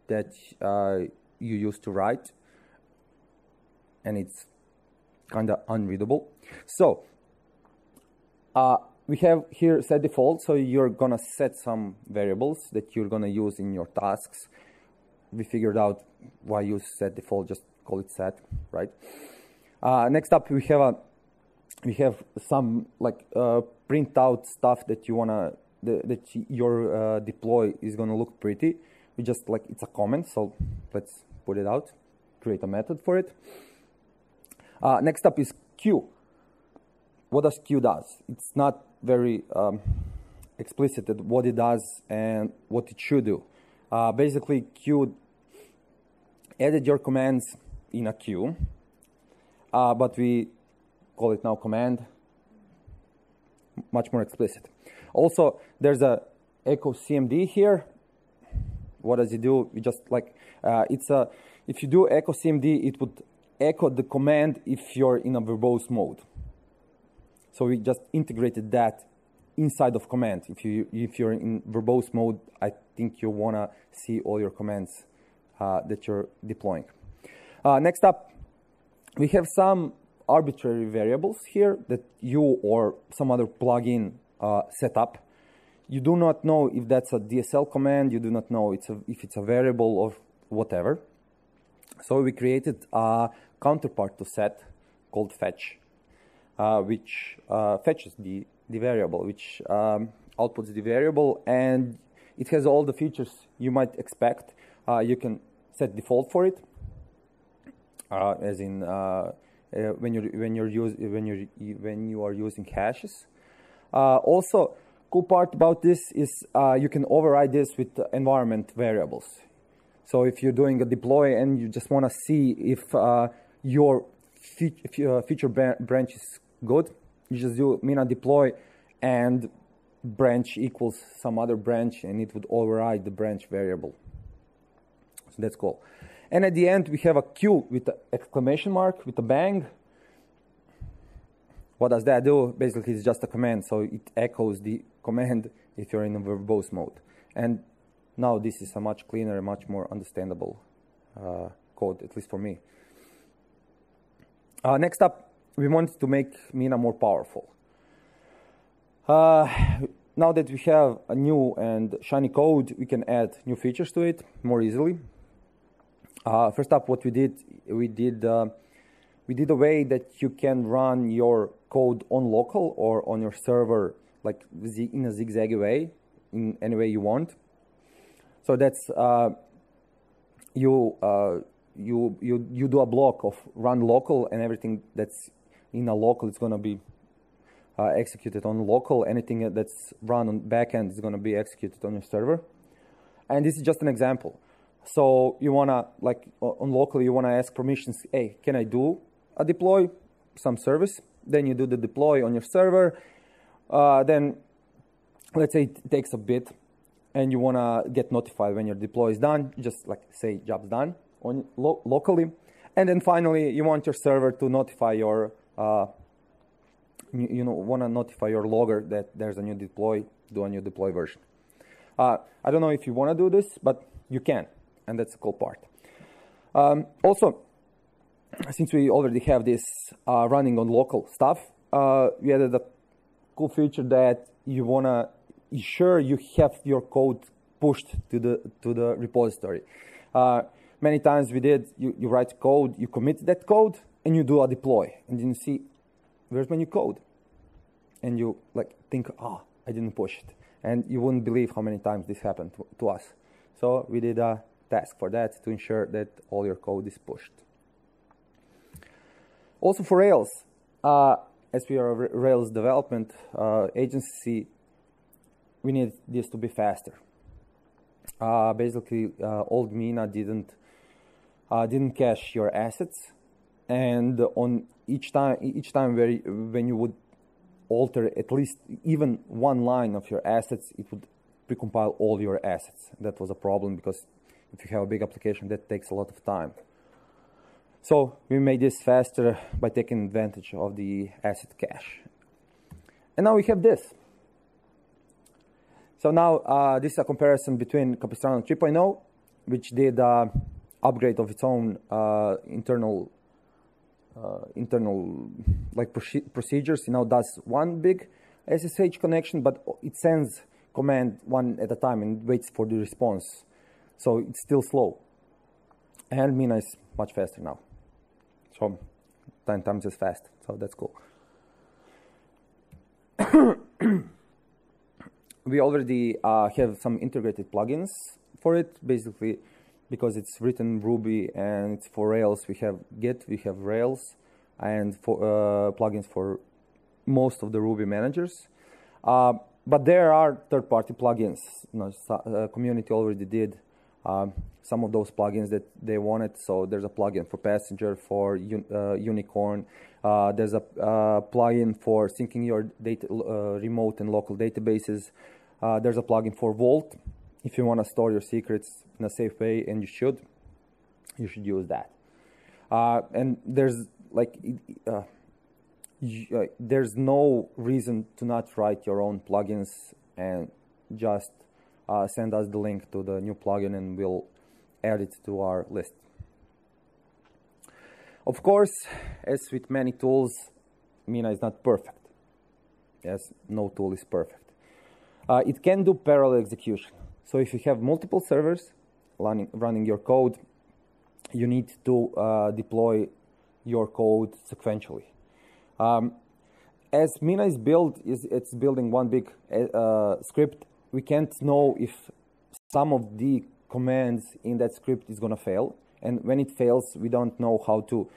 that uh, you used to write and it's kind of unreadable. So uh, we have here set default, so you're gonna set some variables that you're gonna use in your tasks. We figured out why use set default, just call it set, right? Uh, next up, we have a we have some like uh, print out stuff that you wanna that, that your uh, deploy is gonna look pretty we just like it's a comment so let's put it out create a method for it uh, next up is queue what does queue does it's not very um, explicit what it does and what it should do uh, basically queue added your commands in a queue uh, but we call it now command much more explicit also there's a echo cmd here what does it do? You just like, uh, it's a, if you do echo CMD, it would echo the command if you're in a verbose mode. So we just integrated that inside of command. If you if you're in verbose mode, I think you wanna see all your commands uh, that you're deploying. Uh, next up, we have some arbitrary variables here that you or some other plugin uh, set up. You do not know if that's a DSL command. You do not know it's a, if it's a variable or whatever. So we created a counterpart to set called fetch, which uh, fetches the, the variable, which um, outputs the variable, and it has all the features you might expect. Uh, you can set default for it, uh, as in uh, uh, when you're when you're use, when you when you are using hashes. also, cool part about this is you can override this with environment variables. So if you're doing a deploy and you just want to see if uh, your feature branch is good, you just do mina deploy and branch equals some other branch and it would override the branch variable. So that's cool. And at the end, we have a queue with the exclamation mark, with a bang. What does that do? Basically, it's just a command, so it echoes the command [LAUGHS] if you're in a verbose mode. And now this is a much cleaner, much more understandable uh, code, at least for me. Uh, next up, we wanted to make Mina more powerful. Uh, now that we have a new and shiny code, we can add new features to it more easily. Uh, first up, what we did, we did, uh, we did a way that you can run your code on local or on your server, like in a zigzaggy way, in any way you want. So that's uh, you, uh, you, you, you do a block of run local and everything that's in a local it's going to be uh, executed on local. Anything that's run on backend is going to be executed on your server. And this is just an example. So you want to, like on local, you want to ask permissions, hey, can I do a deploy, some service? Then you do the deploy on your server. Uh, then let's say it takes a bit and you want to get notified when your deploy is done, just like say job's done on lo locally. And then finally, you want your server to notify your, uh, you, you, know, want to notify your logger that there's a new deploy, do a new deploy version. Uh, I don't know if you want to do this, but you can, and that's the cool part. Um, also, since we already have this uh, running on local stuff, uh, we added a cool feature that you want to ensure you have your code pushed to the to the repository. Uh, many times we did, you, you write code, you commit that code, and you do a deploy, and then you see, where's my new code? And you like think, ah, oh, I didn't push it. And you wouldn't believe how many times this happened to, to us. So we did a task for that to ensure that all your code is pushed. Also for Rails, uh, as we are a Rails development uh, agency, we need this to be faster. Uh, basically, uh, old Mina didn't uh, didn't cache your assets, and on each time each time where when you would alter at least even one line of your assets, it would precompile all your assets. That was a problem because if you have a big application, that takes a lot of time. So we made this faster by taking advantage of the asset cache. And now we have this. So now uh, this is a comparison between Capistrano 3.0, which did uh, upgrade of its own uh, internal internal like procedures. It now does one big SSH connection, but it sends command one at a time and waits for the response. So it's still slow. And Mina is much faster now. So 10 times as fast. So that's cool. [COUGHS] we already uh, have some integrated plugins for it, basically because it's written Ruby and it's for Rails. We have Git, we have Rails, and for uh, plugins for most of the Ruby managers. Uh, but there are third-party plugins. You know, uh, community already did um, some of those plugins that they wanted. So there's a plugin for Passenger, for un uh, Unicorn. Uh, there's a uh, plugin for syncing your data, remote and local databases. there's a plugin for Vault. If you want to store your secrets in a safe way, and you should, you should use that. and there's like y- uh, there's no reason to not write your own plugins and just uh, send us the link to the new plugin and we'll add it to our list. Of course, as with many tools, Mina is not perfect. Yes, no tool is perfect. Uh, it can do parallel execution. So if you have multiple servers running, running your code, you need to uh, deploy your code sequentially. Um, as Mina is built, is it's building one big uh, script. We can't know if some of the commands in that script is going to fail, and when it fails, we don't know how to,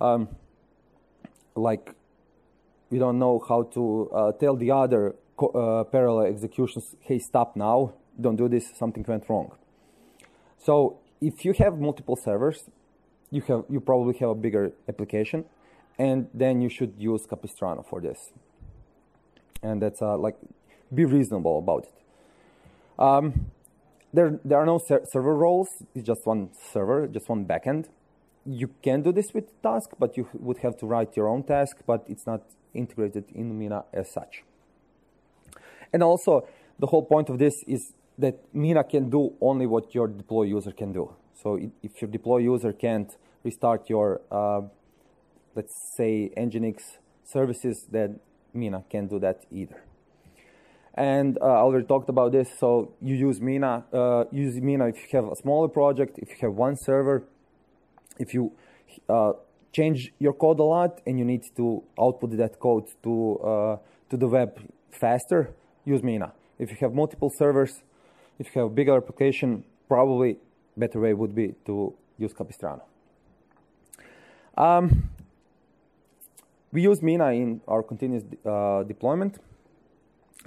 um, like, we don't know how to uh, tell the other uh, parallel executions, hey, stop now, don't do this, something went wrong. So if you have multiple servers, you have you probably have a bigger application, and then you should use Capistrano for this. And that's uh, like be reasonable about it. Um, there there are no ser server roles. It's just one server, just one backend. You can do this with task, but you would have to write your own task. But it's not integrated in Mina as such. And also, the whole point of this is that Mina can do only what your deploy user can do. So if your deploy user can't restart your, uh, let's say, Nginx services, then Mina can't do that either. And uh, I already talked about this. So you use Mina, uh, use Mina if you have a smaller project, if you have one server, if you uh, change your code a lot and you need to output that code to uh, to the web faster, use Mina. If you have multiple servers, if you have a bigger application, probably better way would be to use Capistrano. Um, we use Mina in our continuous uh, deployment,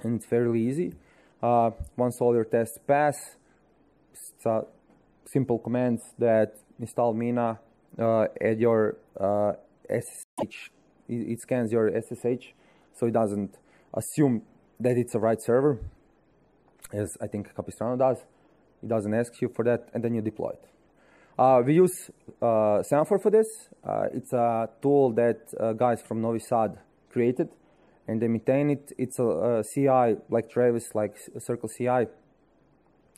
and it's fairly easy. Uh, once all your tests pass, uh, simple commands that install Mina, uh, add your SSH. It, it scans your SSH, so it doesn't assume that it's a right server, as I think Capistrano does. It doesn't ask you for that, and then you deploy it. Uh, we use uh, Semaphore for this. Uh, it's a tool that uh, guys from Novi Sad created, and they maintain it. It's a, a CI like Travis, like Circle CI,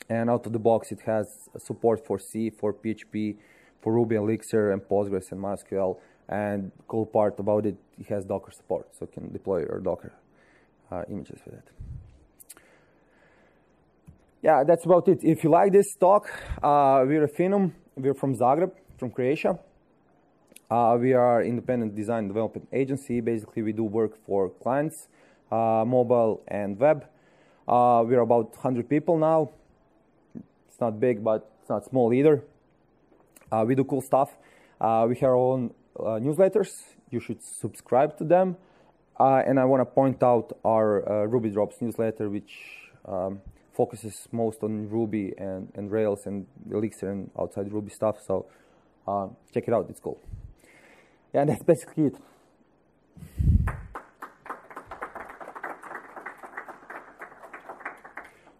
and out of the box it has support for C, for PHP, for Ruby, Elixir, and Postgres and MySQL. And cool part about it, it has Docker support, so you can deploy your Docker uh, images with it yeah, that's about it. If you like this talk, uh, we're Infinum. We're from Zagreb, from Croatia. Uh, we are independent design development agency. Basically, we do work for clients, uh, mobile and web. Uh, we're about 100 people now. It's not big, but it's not small either. Uh, we do cool stuff. Uh, we have our own newsletters. You should subscribe to them. and I want to point out our Ruby Drops newsletter, which um, focuses most on Ruby and, and Rails and Elixir and outside Ruby stuff. So uh, check it out, it's cool. Yeah, that's basically it.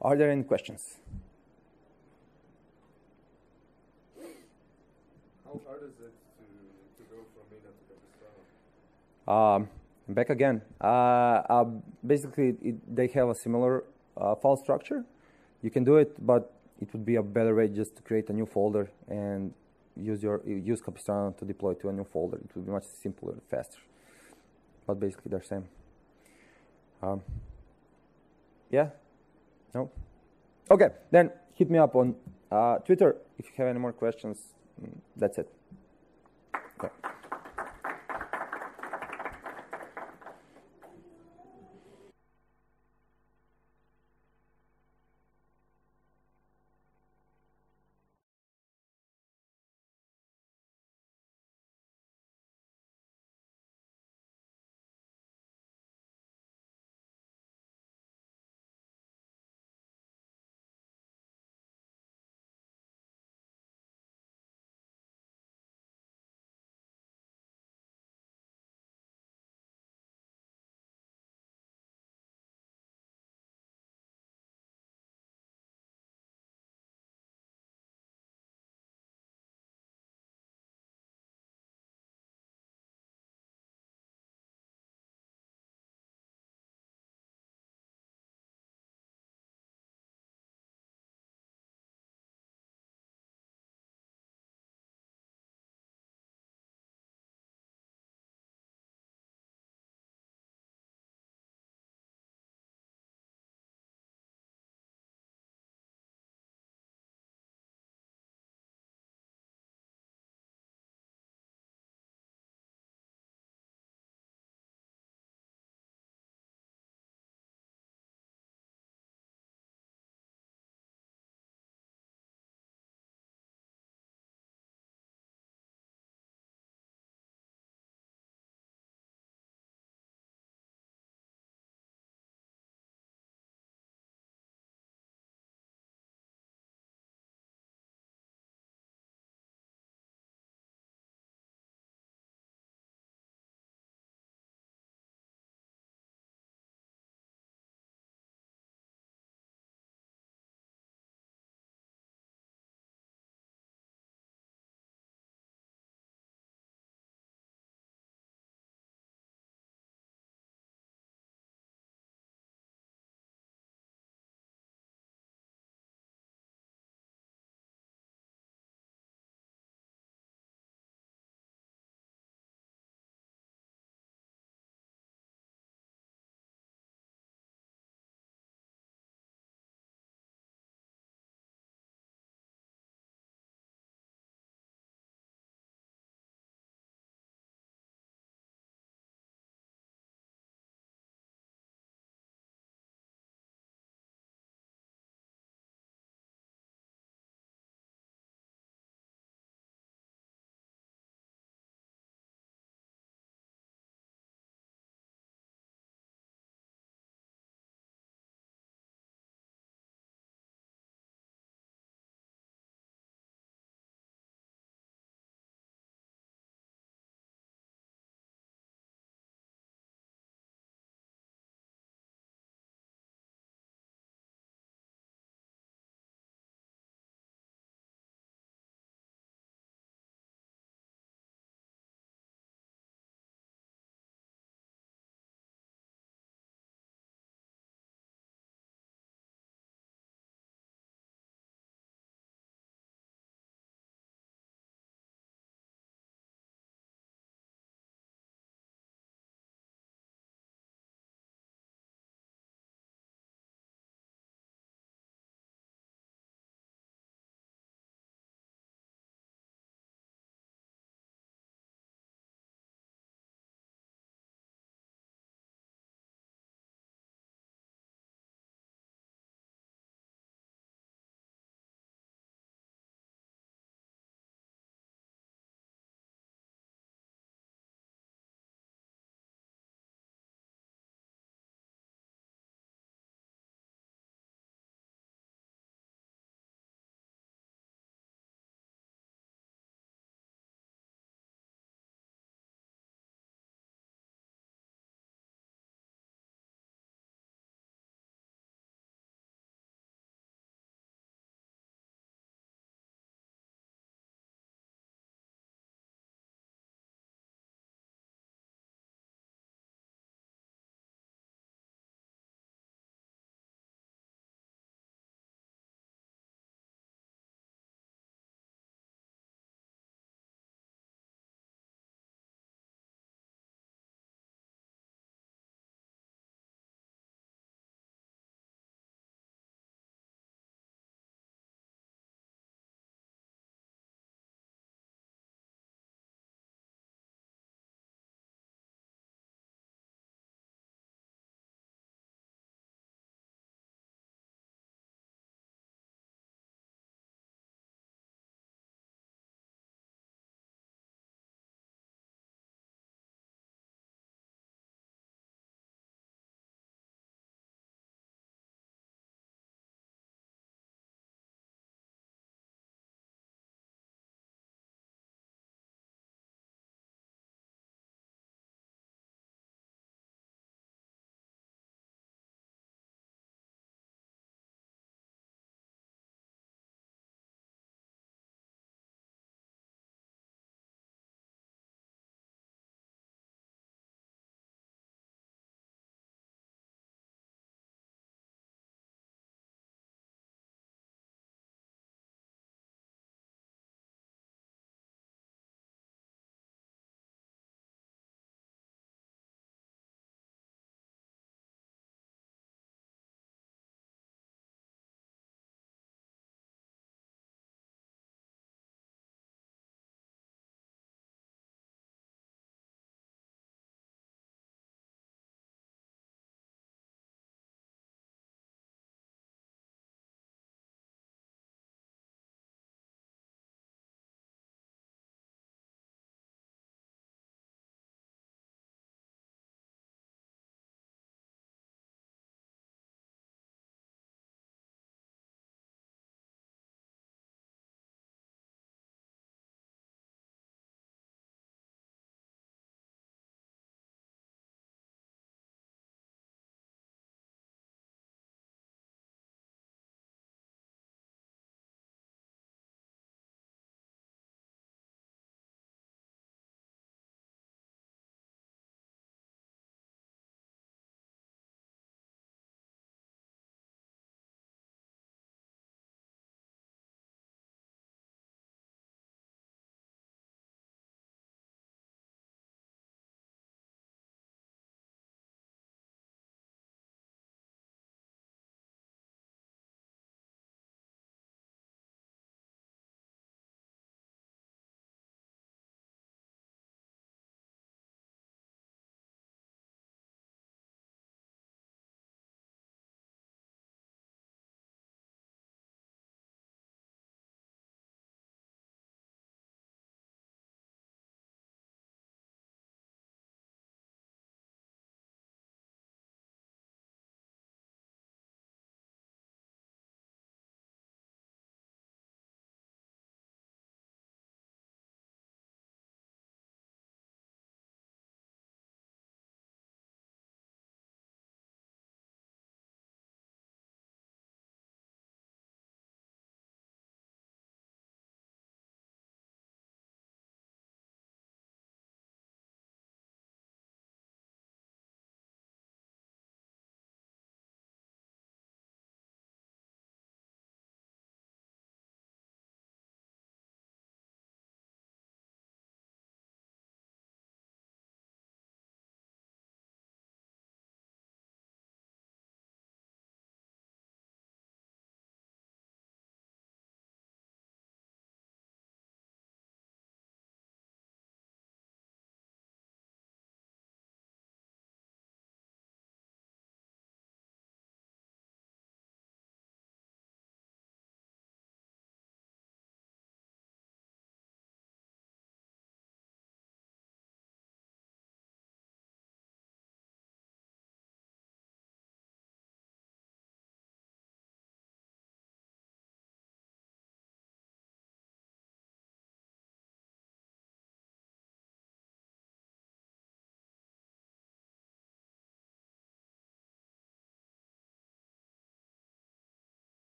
Are there any questions? How hard is it to, to go from Mina to Capistrano? Um, back again. Uh, uh, basically, it, they have a similar uh, file structure. You can do it, but it would be a better way just to create a new folder and use your use Capistrano to deploy to a new folder. It would be much simpler and faster. But basically, they're same. Um, yeah. No. Okay, then hit me up on uh, Twitter if you have any more questions. That's it. Okay.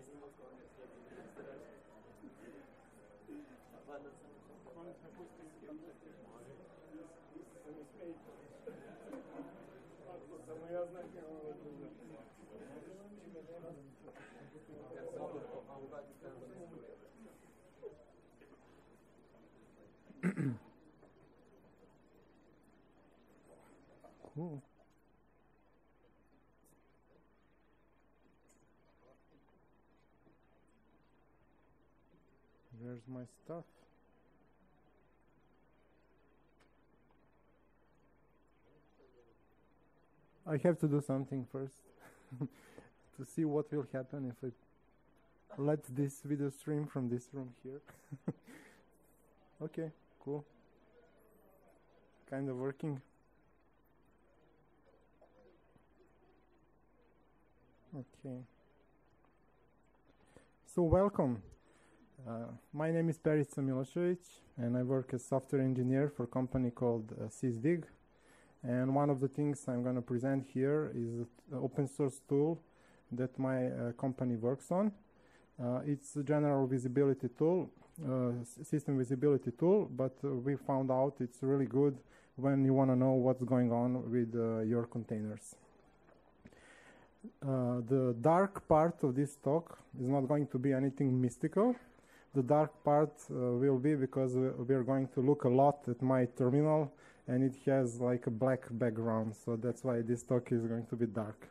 mismo con el My stuff? I have to do something first [LAUGHS] to see what will happen if I let this video stream from this room here. [LAUGHS] okay, cool. Kind of working. Okay. So welcome. Uh, my name is Perica Milosevic, and I work as software engineer for a company called uh, SysDig. And one of the things I'm going to present here is an open source tool that my uh, company works on. Uh, it's a general visibility tool, uh, system visibility tool, but uh, we found out it's really good when you want to know what's going on with your containers. The dark part of this talk is not going to be anything mystical. The dark part uh, will be because we are going to look a lot at my terminal and it has like a black background. So that's why this talk is going to be dark.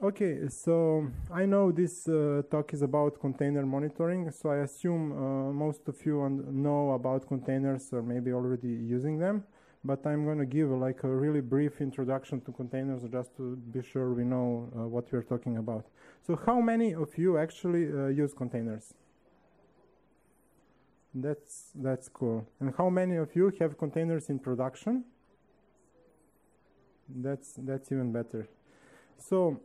Okay, so I know this uh, talk is about container monitoring, so I assume uh, most of you know about containers or maybe already using them but I'm going to give like a really brief introduction to containers just to be sure we know uh, what we're talking about. So how many of you actually uh, use containers? That's, that's cool. And how many of you have containers in production? That's, that's even better. So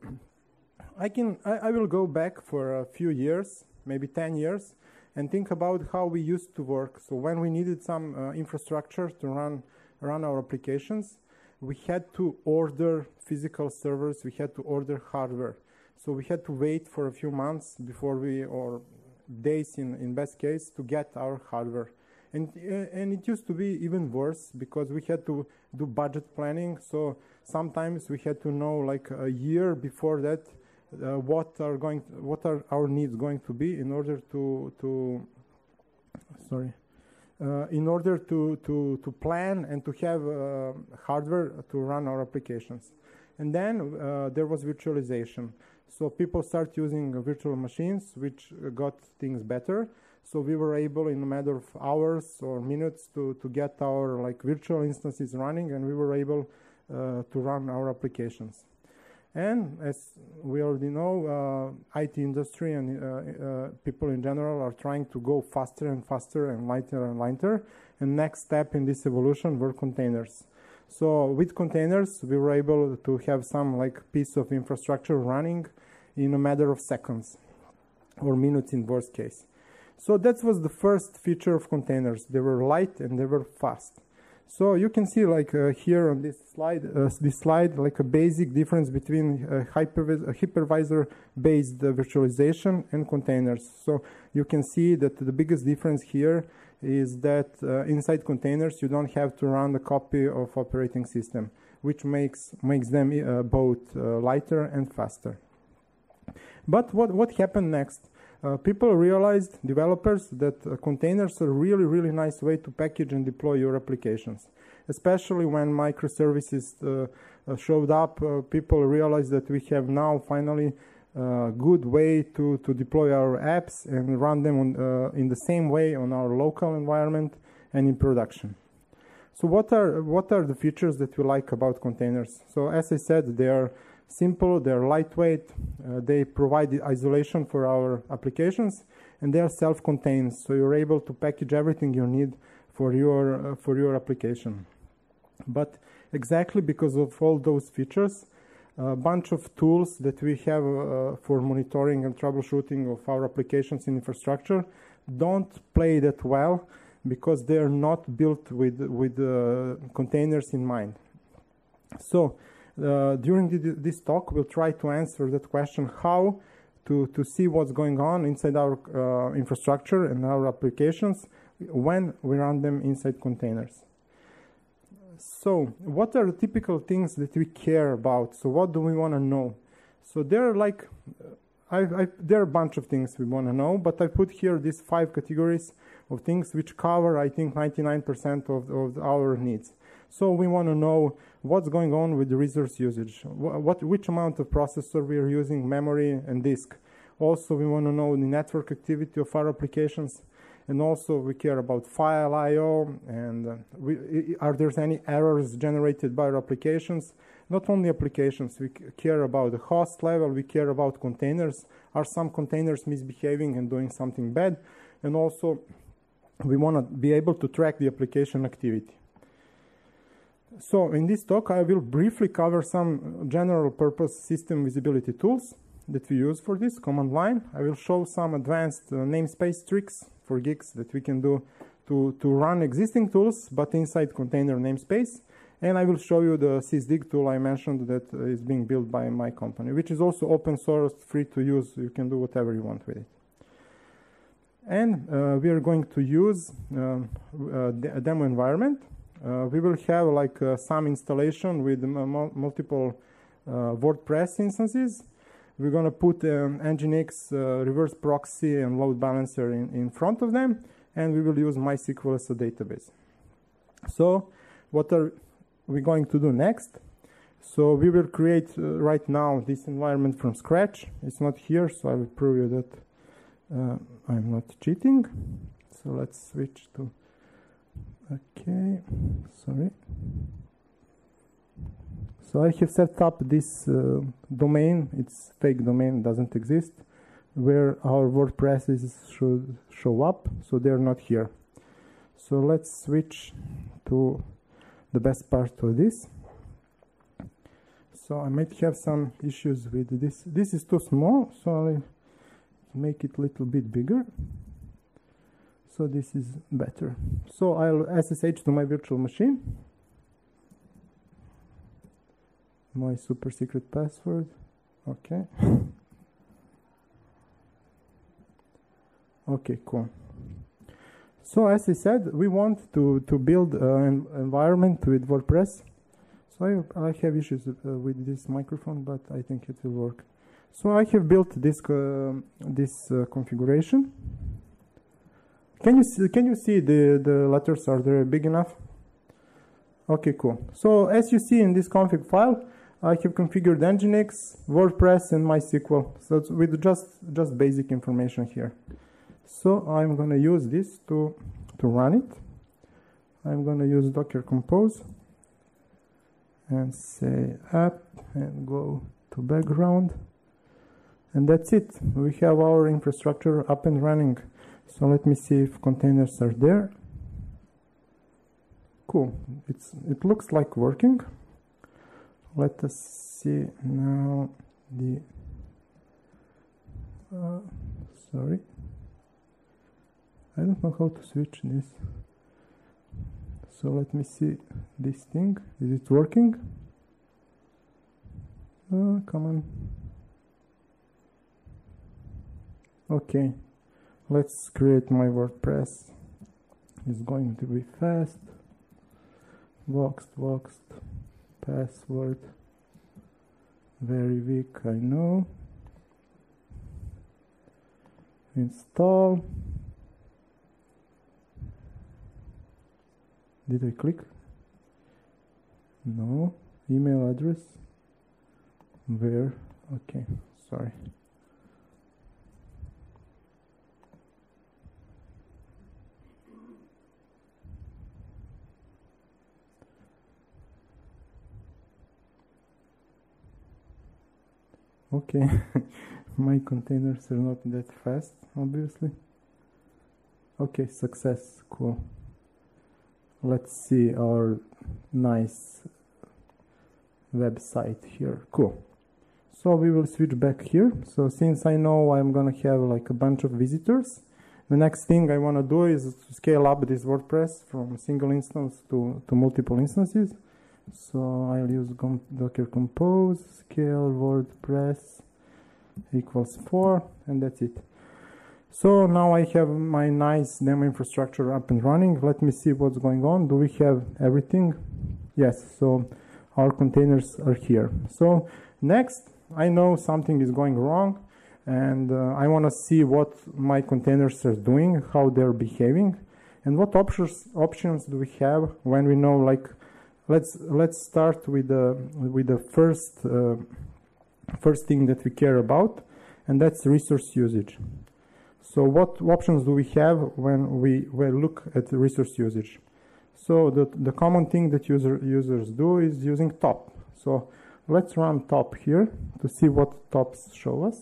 I, can, I, I will go back for a few years, maybe 10 years, and think about how we used to work. So when we needed some uh, infrastructure to run run our applications, we had to order physical servers, we had to order hardware. So we had to wait for a few months before we, or days in, in best case, to get our hardware. And, and it used to be even worse because we had to do budget planning. So sometimes we had to know like a year before that uh, what are going, to, what are our needs going to be in order to, to sorry, in order to, to, to plan and to have uh, hardware to run our applications. And then uh, there was virtualization. So people start using virtual machines, which got things better. So we were able in a matter of hours or minutes to, to get our like virtual instances running and we were able uh, to run our applications. And as we already know, uh, IT industry and uh, uh, people in general are trying to go faster and faster and lighter and lighter. And next step in this evolution were containers. So with containers, we were able to have some like piece of infrastructure running in a matter of seconds or minutes in worst case. So that was the first feature of containers. They were light and they were fast. So you can see like uh, here on this slide, uh, this slide, like a basic difference between uh, hypervisor-based virtualization and containers. So you can see that the biggest difference here is that uh, inside containers you don't have to run a copy of operating system, which makes makes them uh, both uh, lighter and faster. But what what happened next? Uh, people realized, developers, that uh, containers are really, really nice way to package and deploy your applications. Especially when microservices uh, uh showed up, uh, people realized that we have now finally a good way to, to deploy our apps and run them on, in the same way on our local environment and in production. So what are, what are the features that we like about containers? So as I said, they are simple, they're lightweight, uh, they provide isolation for our applications, and they are self-contained, so you're able to package everything you need for your, uh, for your application. But exactly because of all those features, a bunch of tools that we have uh, for monitoring and troubleshooting of our applications in infrastructure don't play that well because they're not built with, with uh, containers in mind. So uh, during the, this talk, we'll try to answer that question, how to, to see what's going on inside our uh, infrastructure and our applications when we run them inside containers. so what are the typical things that we care about? So what do we want to know? So there are like, I, I, there are a bunch of things we want to know, but I put here these five categories of things which cover, I think, 99% of, of our needs. So we want to know what's going on with the resource usage, what, what, which amount of processor we are using, memory and disk. Also, we want to know the network activity of our applications, and also we care about file I/O and uh, we, are there any errors generated by our applications? Not only applications, we care about the host level, we care about containers. Are some containers misbehaving and doing something bad? And also, we want to be able to track the application activity. So in this talk, I will briefly cover some general purpose system visibility tools that we use for this command line. I will show some advanced uh, namespace tricks for geeks that we can do to, to run existing tools, but inside container namespace. And I will show you the sysdig tool I mentioned that uh, is being built by my company, which is also open source, free to use. You can do whatever you want with it. And uh, we are going to use um, a demo environment uh, we will have like uh, some installation with multiple uh, WordPress instances. We're going to put um, Nginx reverse proxy and load balancer in, in front of them, and we will use MySQL as a database. So what are we going to do next? So we will create uh, right now this environment from scratch. It's not here, so I will prove you that uh, I'm not cheating. So let's switch to okay sorry. So I have set up this uh, domain it's fake domain doesn't exist where our WordPresses should show up so they're not here. So let's switch to the best part of this. So I might have some issues with this. This is too small so I'll make it a little bit bigger so this is better. So I'll SSH to my virtual machine. My super secret password. Okay. Okay cool. So as I said we want to to build an environment with WordPress. So I, I have issues uh, with this microphone but I think it will work. So I have built this uh, this uh, configuration can you see, can you see the, the letters? Are they big enough? Okay, cool. So as you see in this config file, I have configured Nginx, WordPress, and MySQL. So with just just basic information here. So I'm gonna use this to to run it. I'm gonna use Docker Compose and say app and go to background. And that's it. We have our infrastructure up and running. So let me see if containers are there. Cool, it's, it looks like working. Let us see now the, uh, sorry. I don't know how to switch this. So let me see this thing. Is it working? Uh, come on. Okay, let's create my WordPress. It's going to be fast. Voxed voxed password. Very weak I know. Install. Did I click? No. Email address? Where? Okay sorry okay. [LAUGHS] My containers are not that fast obviously. Okay success. Cool. Let's see our nice website here. Cool. So we will switch back here. So since I know I'm gonna have like a bunch of visitors the next thing I want to do is to scale up this WordPress from single instance to, to multiple instances so I'll use docker compose scale wordpress equals 4 and that's it. So now I have my nice demo infrastructure up and running. Let me see what's going on. Do we have everything? Yes, so our containers are here. So next, I know something is going wrong and uh, I want to see what my containers are doing, how they're behaving, and what options options do we have when we know like let's let's start with the with the first uh, first thing that we care about, and that's resource usage. So what options do we have when we, we look at resource usage? So the, the common thing that user, users do is using top. So let's run top here to see what tops show us.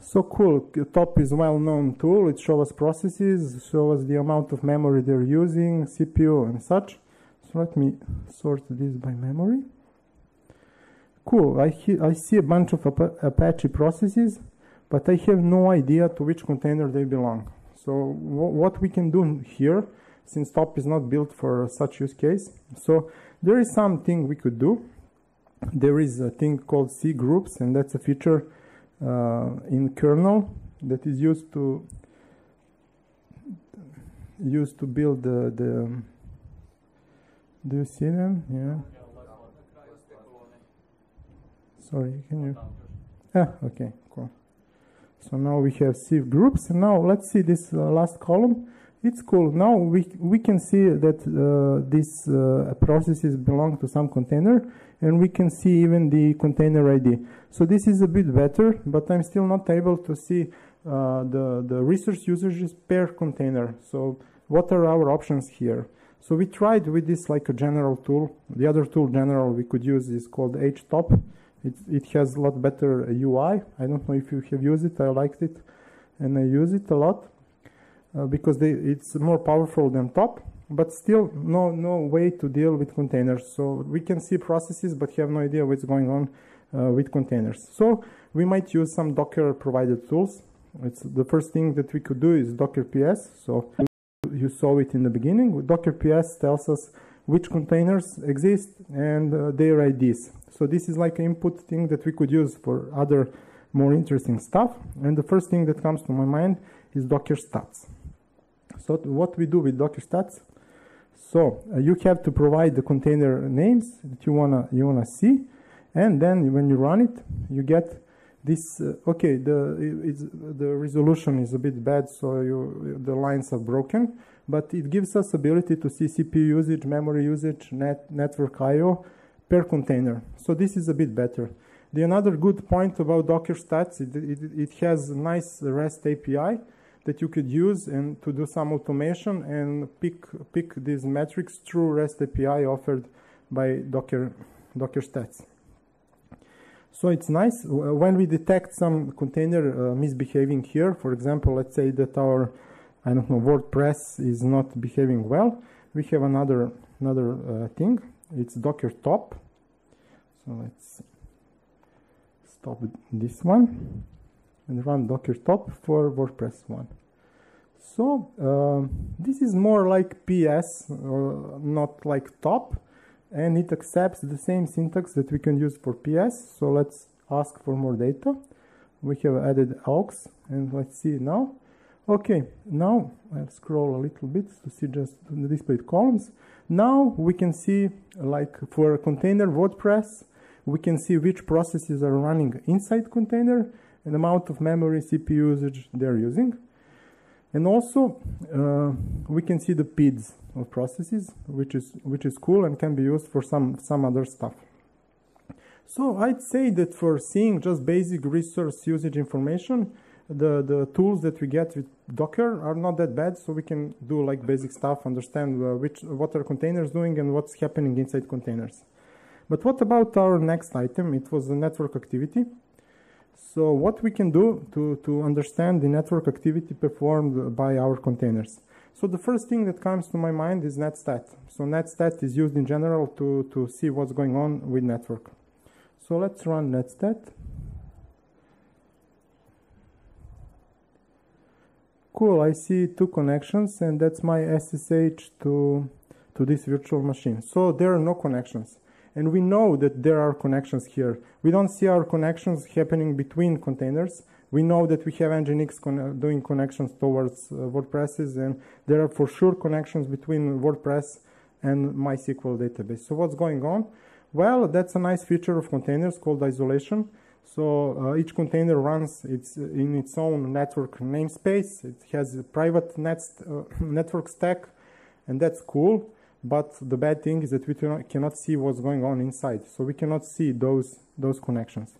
So cool, top is a well-known tool. It shows us processes, shows us the amount of memory they're using, CPU and such. Let me sort this by memory. Cool, I, I see a bunch of Apache processes but I have no idea to which container they belong. So what we can do here, since top is not built for such use case, so there is something we could do. There is a thing called C groups, and that's a feature uh, in kernel that is used to used to build the, the do you see them? Yeah. Sorry, can you? Ah, okay. Cool. So now we have C groups. Now let's see this uh, last column. It's cool. Now we, we can see that uh, these uh, processes belong to some container and we can see even the container ID. So this is a bit better, but I'm still not able to see uh, the, the resource usages per container. So what are our options here? So we tried with this like a general tool. The other tool general we could use is called htop. It, it has a lot better UI. I don't know if you have used it. I liked it, and I use it a lot uh, because they, it's more powerful than top. But still, no no way to deal with containers. So we can see processes, but have no idea what's going on uh, with containers. So we might use some Docker provided tools. It's the first thing that we could do is Docker PS. So you saw it in the beginning. Docker PS tells us which containers exist and uh, their IDs. So this is like an input thing that we could use for other more interesting stuff. And the first thing that comes to my mind is Docker stats. So what we do with Docker stats? So uh, you have to provide the container names that you wanna you wanna see, and then when you run it, you get this. Uh, okay, the the resolution is a bit bad, so you, the lines are broken, but it gives us ability to see CPU usage, memory usage, net network I/O, per container. So this is a bit better. The another good point about Docker Stats, it, it, it has nice REST API that you could use and to do some automation and pick pick these metrics through REST API offered by Docker Docker Stats. So it's nice when we detect some container uh, misbehaving here. For example, let's say that our I don't know WordPress is not behaving well. We have another another uh, thing it's docker top so let's stop this one and run docker top for WordPress 1 so uh, this is more like PS uh, not like top and it accepts the same syntax that we can use for PS so let's ask for more data. We have added aux and let's see now. Okay now I'll scroll a little bit to see just the displayed columns. Now we can see, like for a container WordPress, we can see which processes are running inside container and amount of memory CPU usage they're using. And also, uh, we can see the PIDs of processes, which is which is cool and can be used for some some other stuff. So I'd say that for seeing just basic resource usage information, the, the tools that we get with Docker are not that bad, so we can do like basic stuff, understand uh, which what are containers doing and what's happening inside containers. But what about our next item? It was the network activity. So what we can do to, to understand the network activity performed by our containers. So the first thing that comes to my mind is netstat. So netstat is used in general to, to see what's going on with network. So let's run netstat. cool, I see two connections and that's my SSH to, to this virtual machine. So there are no connections. And we know that there are connections here. We don't see our connections happening between containers. We know that we have Nginx con doing connections towards uh, WordPresses and there are for sure connections between WordPress and MySQL database. So what's going on? Well, that's a nice feature of containers called isolation. So uh, each container runs its in its own network namespace. It has a private net uh, [CLEARS THROAT] network stack, and that's cool. But the bad thing is that we cannot see what's going on inside. So we cannot see those those connections.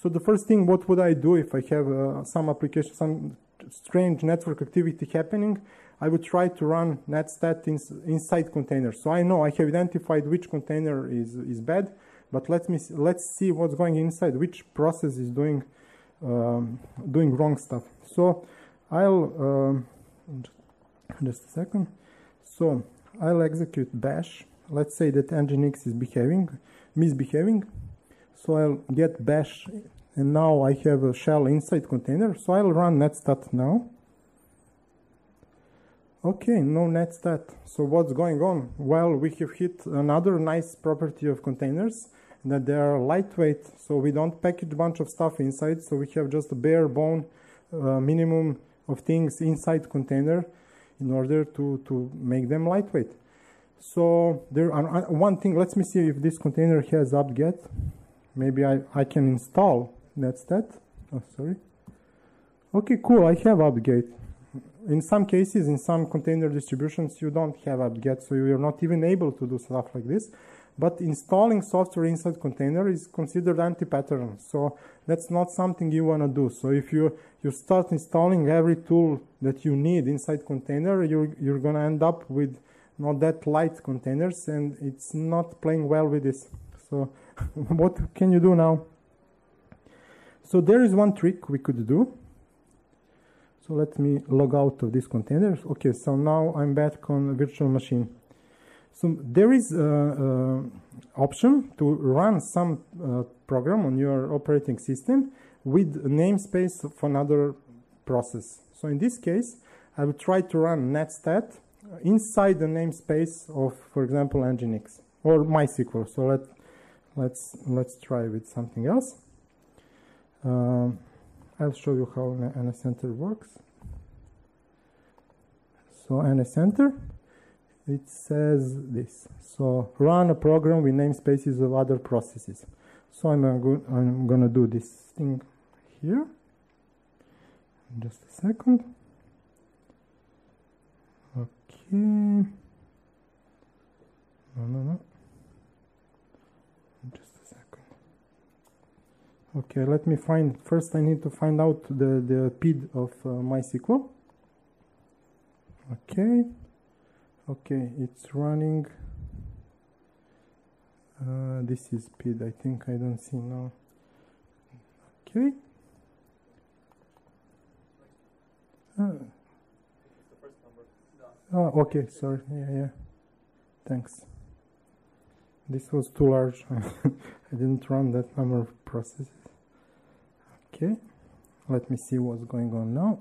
So the first thing, what would I do if I have uh, some application, some strange network activity happening? I would try to run netstat ins inside containers. So I know I have identified which container is, is bad, but let me let's see what's going inside, which process is doing um, doing wrong stuff. So I'll um, just a second. So I'll execute bash. Let's say that nginx is behaving, misbehaving. So I'll get bash, and now I have a shell inside container. So I'll run netstat now. Okay, no netstat. So what's going on? Well, we have hit another nice property of containers that they are lightweight. So we don't package a bunch of stuff inside. So we have just a bare bone uh, minimum of things inside container in order to, to make them lightweight. So there are uh, one thing, let me see if this container has apt-get. Maybe I, I can install netstat. Oh, sorry. Okay, cool, I have apt-get in some cases, in some container distributions, you don't have apt-get, so you're not even able to do stuff like this. But installing software inside container is considered anti-pattern, so that's not something you want to do. So if you, you start installing every tool that you need inside container, you're, you're going to end up with not that light containers, and it's not playing well with this. So [LAUGHS] what can you do now? So there is one trick we could do. So let me log out of this container. Okay, so now I'm back on virtual machine. So there is an option to run some uh, program on your operating system with namespace of another process. So in this case, I will try to run netstat inside the namespace of, for example, nginx or MySQL. So let let's let's try with something else. Um, I'll show you how NSEnter works. So NSEnter, it says this. So run a program with namespaces of other processes. So I'm, uh, I'm gonna do this thing here. Just a second. Okay. No, no, no. Just a second. Okay, let me find, first I need to find out the, the PID of uh, MySQL. Okay, okay, it's running. Uh, this is speed I think I don't see now. Okay. Ah. Oh, okay, sorry, yeah, yeah, thanks. This was too large. [LAUGHS] I didn't run that number of processes. Okay, let me see what's going on now.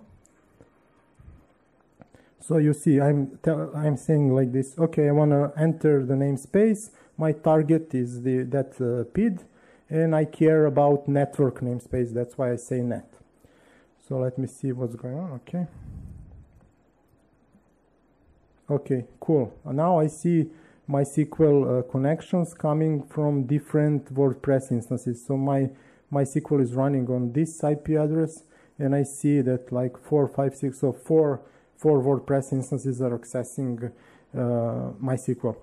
So you see, I'm I'm saying like this. Okay, I want to enter the namespace. My target is the that uh, PID, and I care about network namespace. That's why I say net. So let me see what's going on. Okay. Okay, cool. Now I see MySQL uh, connections coming from different WordPress instances. So my MySQL is running on this IP address, and I see that like four, five, six, so four, four WordPress instances are accessing uh, MySQL.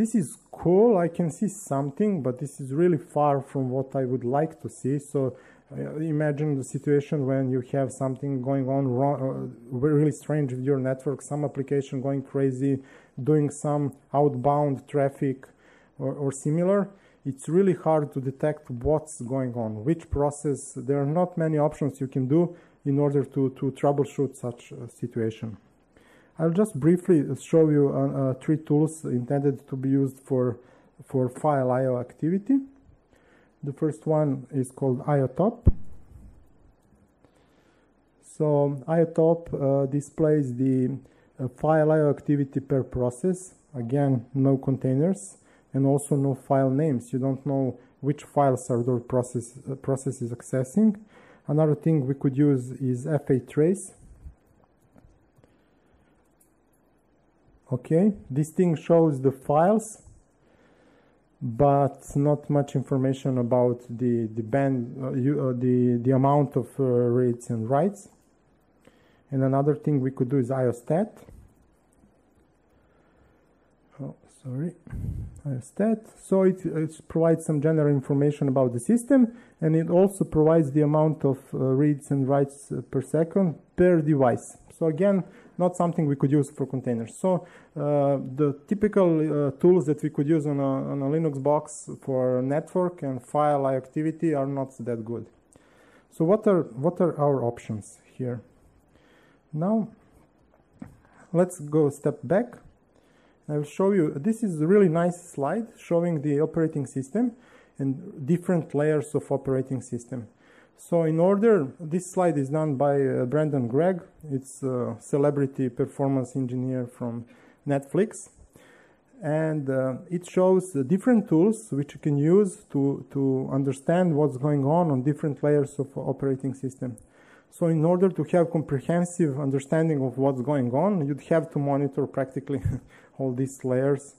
This is cool, I can see something, but this is really far from what I would like to see. So uh, imagine the situation when you have something going on wrong, uh, really strange with your network, some application going crazy, doing some outbound traffic or, or similar it's really hard to detect what's going on, which process. There are not many options you can do in order to, to troubleshoot such a situation. I'll just briefly show you uh, uh, three tools intended to be used for, for file I.O. activity. The first one is called IOTOP. So IOTOP uh, displays the uh, file I.O. activity per process. Again, no containers and also no file names. You don't know which files are those process, uh, processes accessing. Another thing we could use is fatrace. Okay, this thing shows the files, but not much information about the the band, uh, you, uh, the the amount of uh, reads and writes. And another thing we could do is IOSTAT. Oh, sorry, IOSTAT. So it, it provides some general information about the system, and it also provides the amount of uh, reads and writes uh, per second per device. So again, not something we could use for containers. So uh, the typical uh, tools that we could use on a, on a Linux box for network and file activity are not that good. So what are what are our options here? Now, let's go step back. I will show you, this is a really nice slide showing the operating system and different layers of operating system. So in order, this slide is done by uh, Brendan Gregg. It's a celebrity performance engineer from Netflix. And uh, it shows uh, different tools which you can use to, to understand what's going on on different layers of operating system. So in order to have comprehensive understanding of what's going on, you'd have to monitor practically [LAUGHS] all these layers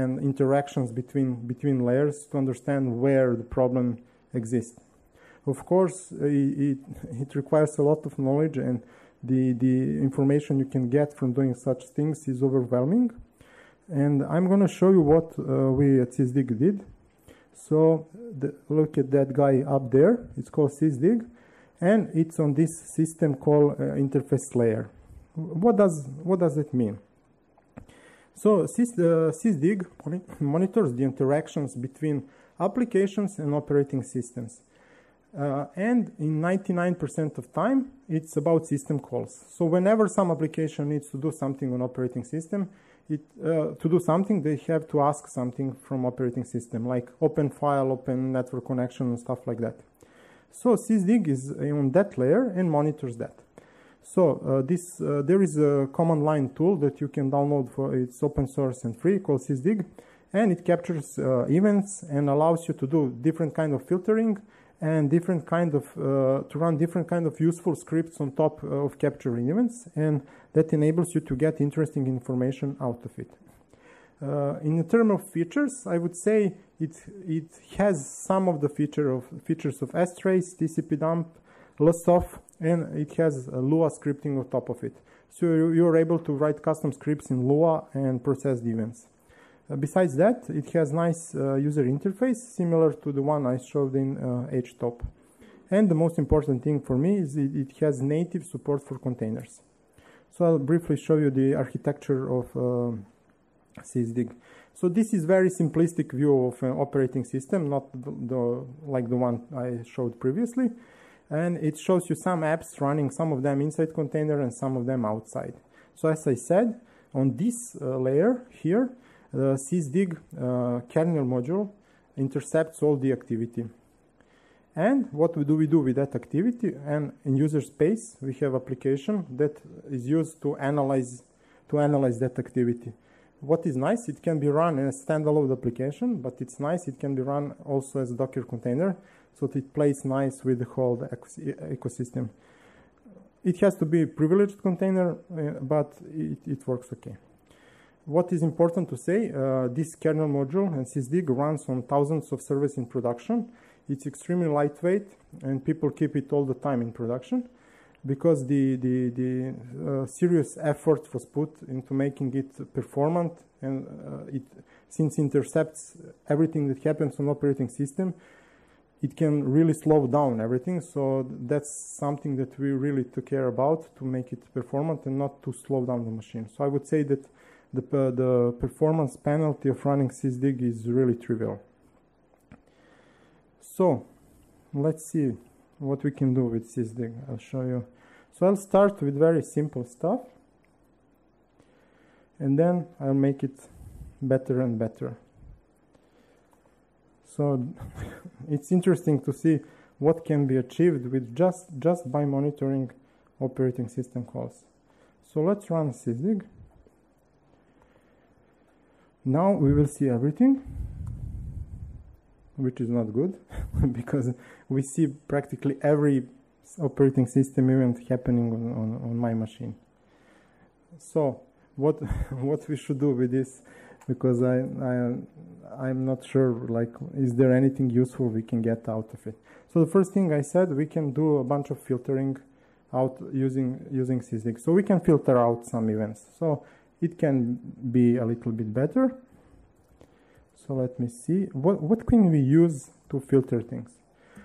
and interactions between, between layers to understand where the problem exists. Of course, it, it requires a lot of knowledge and the, the information you can get from doing such things is overwhelming. And I'm going to show you what uh, we at SysDig did. So the, look at that guy up there. It's called SysDig and it's on this system called uh, interface layer. What does what does it mean? So sys, uh, SysDig monitors the interactions between applications and operating systems. Uh, and in 99% of time, it's about system calls. So whenever some application needs to do something on operating system, it, uh, to do something, they have to ask something from operating system, like open file, open network connection, and stuff like that. So sysdig is on that layer and monitors that. So uh, this uh, there is a command line tool that you can download for it's open source and free called sysdig, and it captures uh, events and allows you to do different kind of filtering and different kind of uh, to run different kind of useful scripts on top of capturing events, and that enables you to get interesting information out of it. Uh, in terms of features, I would say it it has some of the feature of features of strace, TCP dump, LSOF, and it has Lua scripting on top of it. So you're able to write custom scripts in Lua and process the events. Uh, besides that, it has nice uh, user interface, similar to the one I showed in uh, HTOP. And the most important thing for me is it, it, has native support for containers. So I'll briefly show you the architecture of uh, sysdig. So this is very simplistic view of an operating system, not the, the, like the one I showed previously. And it shows you some apps running, some of them inside container and some of them outside. So as I said, on this uh, layer here, the sysdig uh, kernel module intercepts all the activity. And what do we do with that activity? And in user space, we have application that is used to analyze to analyze that activity. What is nice, it can be run in a standalone application, but it's nice, it can be run also as a Docker container, so it plays nice with the whole ecosystem. It has to be a privileged container, uh, but it, it works okay. What is important to say, uh, this kernel module and sysdig runs on thousands of servers in production. It's extremely lightweight and people keep it all the time in production because the, the, the uh, serious effort was put into making it performant and uh, it since intercepts everything that happens on operating system it can really slow down everything so that's something that we really took care about to make it performant and not to slow down the machine so i would say that the, the performance penalty of running sysdig is really trivial. So let's see what we can do with sysdig. I'll show you. So I'll start with very simple stuff and then I'll make it better and better. So it's interesting to see what can be achieved with just, just by monitoring operating system calls. So let's run sysdig. Now we will see everything, which is not good [LAUGHS] because we see practically every operating system event happening on, on, on my machine. So what [LAUGHS] what we should do with this because I, I I'm not sure like is there anything useful we can get out of it. So the first thing I said we can do a bunch of filtering out using using SysDig. So we can filter out some events. So it can be a little bit better. So let me see what what can we use to filter things.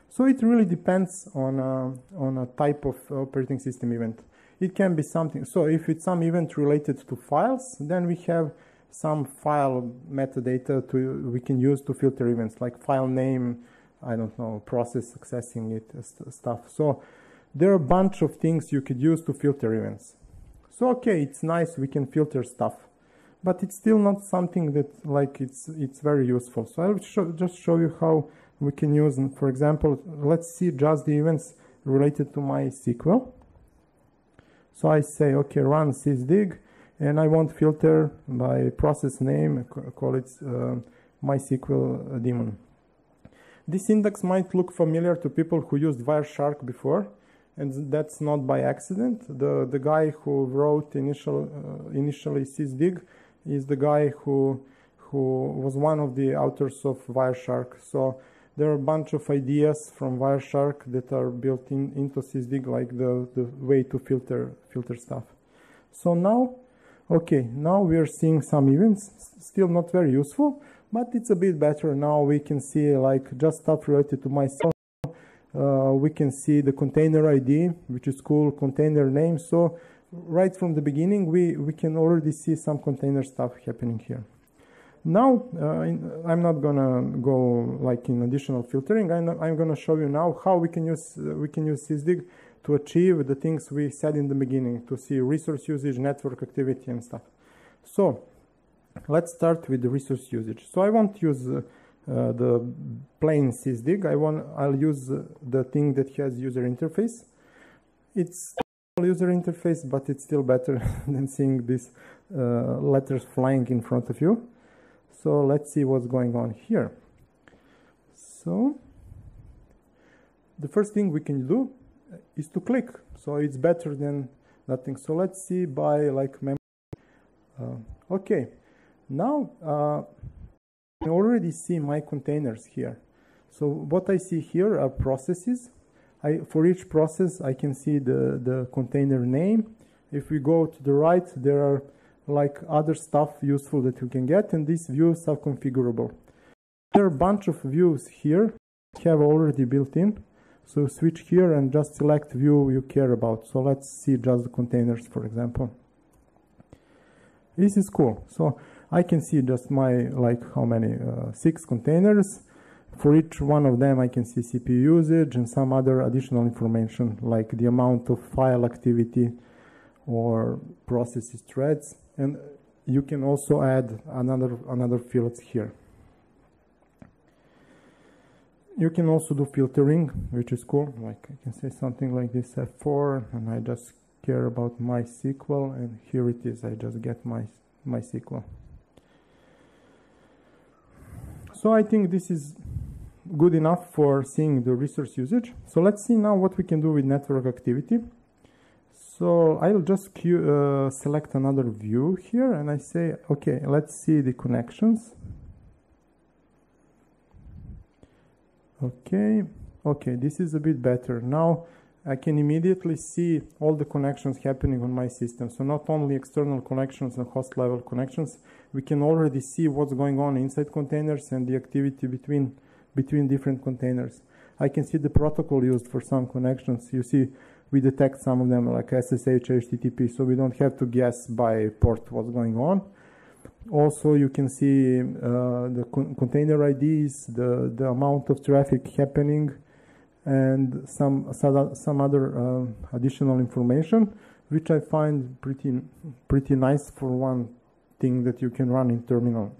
So it really depends on a, on a type of operating system event. It can be something. So if it's some event related to files, then we have some file metadata to we can use to filter events like file name, I don't know, process accessing it st stuff. So there are a bunch of things you could use to filter events. So okay, it's nice we can filter stuff, but it's still not something that like it's it's very useful. So I'll show, just show you how we can use. For example, let's see just the events related to MySQL. So I say, okay, run sysdig, and I want filter by process name, call it uh, MySQL daemon. This index might look familiar to people who used Wireshark before, and that's not by accident. The the guy who wrote initial uh, initially sysdig is the guy who who was one of the authors of Wireshark. So there are a bunch of ideas from Wireshark that are built in into sysdig, like the, the way to filter filter stuff. So now, okay, now we are seeing some events, still not very useful, but it's a bit better. Now we can see like just stuff related to MySQL. Uh, we can see the container ID, which is cool, container name. So right from the beginning, we, we can already see some container stuff happening here. Now, uh, in, I'm not gonna go like in additional filtering. I'm, I'm gonna show you now how we can use uh, we can use sysdig to achieve the things we said in the beginning to see resource usage, network activity, and stuff. So, let's start with the resource usage. So I won't use uh, uh, the plain sysdig. I want I'll use uh, the thing that has user interface. It's user interface, but it's still better [LAUGHS] than seeing these uh, letters flying in front of you. So let's see what's going on here. So the first thing we can do is to click. So it's better than nothing. So let's see by like memory. Uh, okay, now uh, I already see my containers here. So what I see here are processes. I, for each process, I can see the, the container name. If we go to the right, there are like other stuff useful that you can get and these views are configurable. There are a bunch of views here have already built in. So switch here and just select view you care about. So let's see just the containers, for example. This is cool. So I can see just my, like how many, uh, six containers. For each one of them, I can see CPU usage and some other additional information like the amount of file activity or processes threads and you can also add another another fields here you can also do filtering which is cool. Like I can say something like this F4 and I just care about MySQL and here it is I just get my MySQL. So I think this is good enough for seeing the resource usage. So let's see now what we can do with network activity. So I'll just uh, select another view here and I say, okay, let's see the connections. Okay, okay, this is a bit better. Now I can immediately see all the connections happening on my system. So not only external connections and host level connections, we can already see what's going on inside containers and the activity between, between different containers. I can see the protocol used for some connections. You see we detect some of them like SSH, HTTP, so we don't have to guess by port what's going on. Also, you can see uh, the con container IDs, the, the amount of traffic happening, and some, some other uh, additional information, which I find pretty, pretty nice for one thing that you can run in terminal.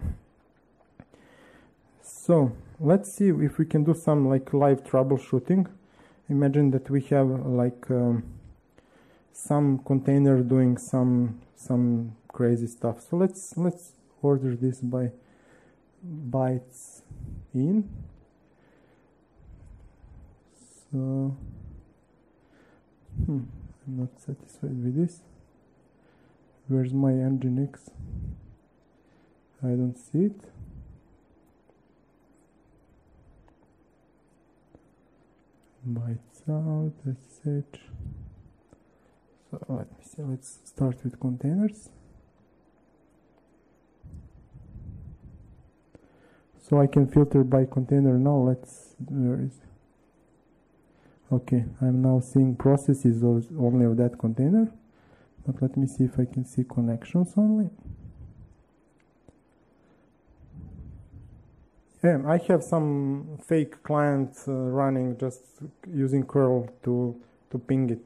So let's see if we can do some like live troubleshooting imagine that we have like um, some container doing some some crazy stuff so let's let's order this by bytes in so hmm, I'm not satisfied with this Where's my Nginx? I don't see it. Bytes out, SSH. So let me see, let's start with containers. So I can filter by container now. Let's, where is Okay, I'm now seeing processes of only of that container. But let me see if I can see connections only. Yeah, I have some fake client uh, running just using curl to, to ping it.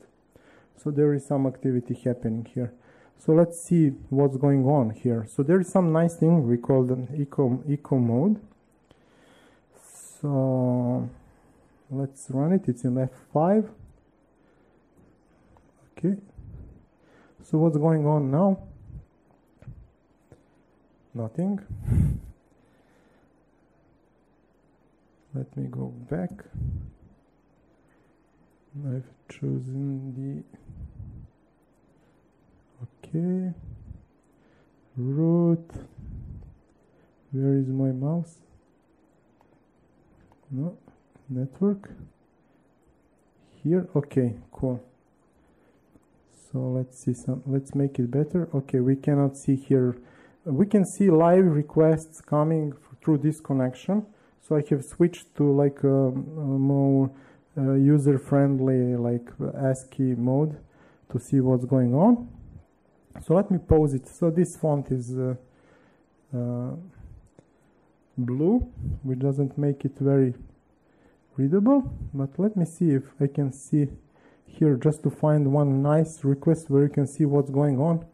So there is some activity happening here. So let's see what's going on here. So there is some nice thing we call the echo, echo mode. So let's run it. It's in F5. Okay. So what's going on now? Nothing. Let me go back. I've chosen the okay root. Where is my mouse? No, network. Here, okay, cool. So let's see some, let's make it better. Okay, we cannot see here. We can see live requests coming through this connection. So I have switched to like a, a more uh, user-friendly like ASCII mode to see what's going on. So let me pause it. So this font is uh, uh, blue, which doesn't make it very readable. But let me see if I can see here just to find one nice request where you can see what's going on.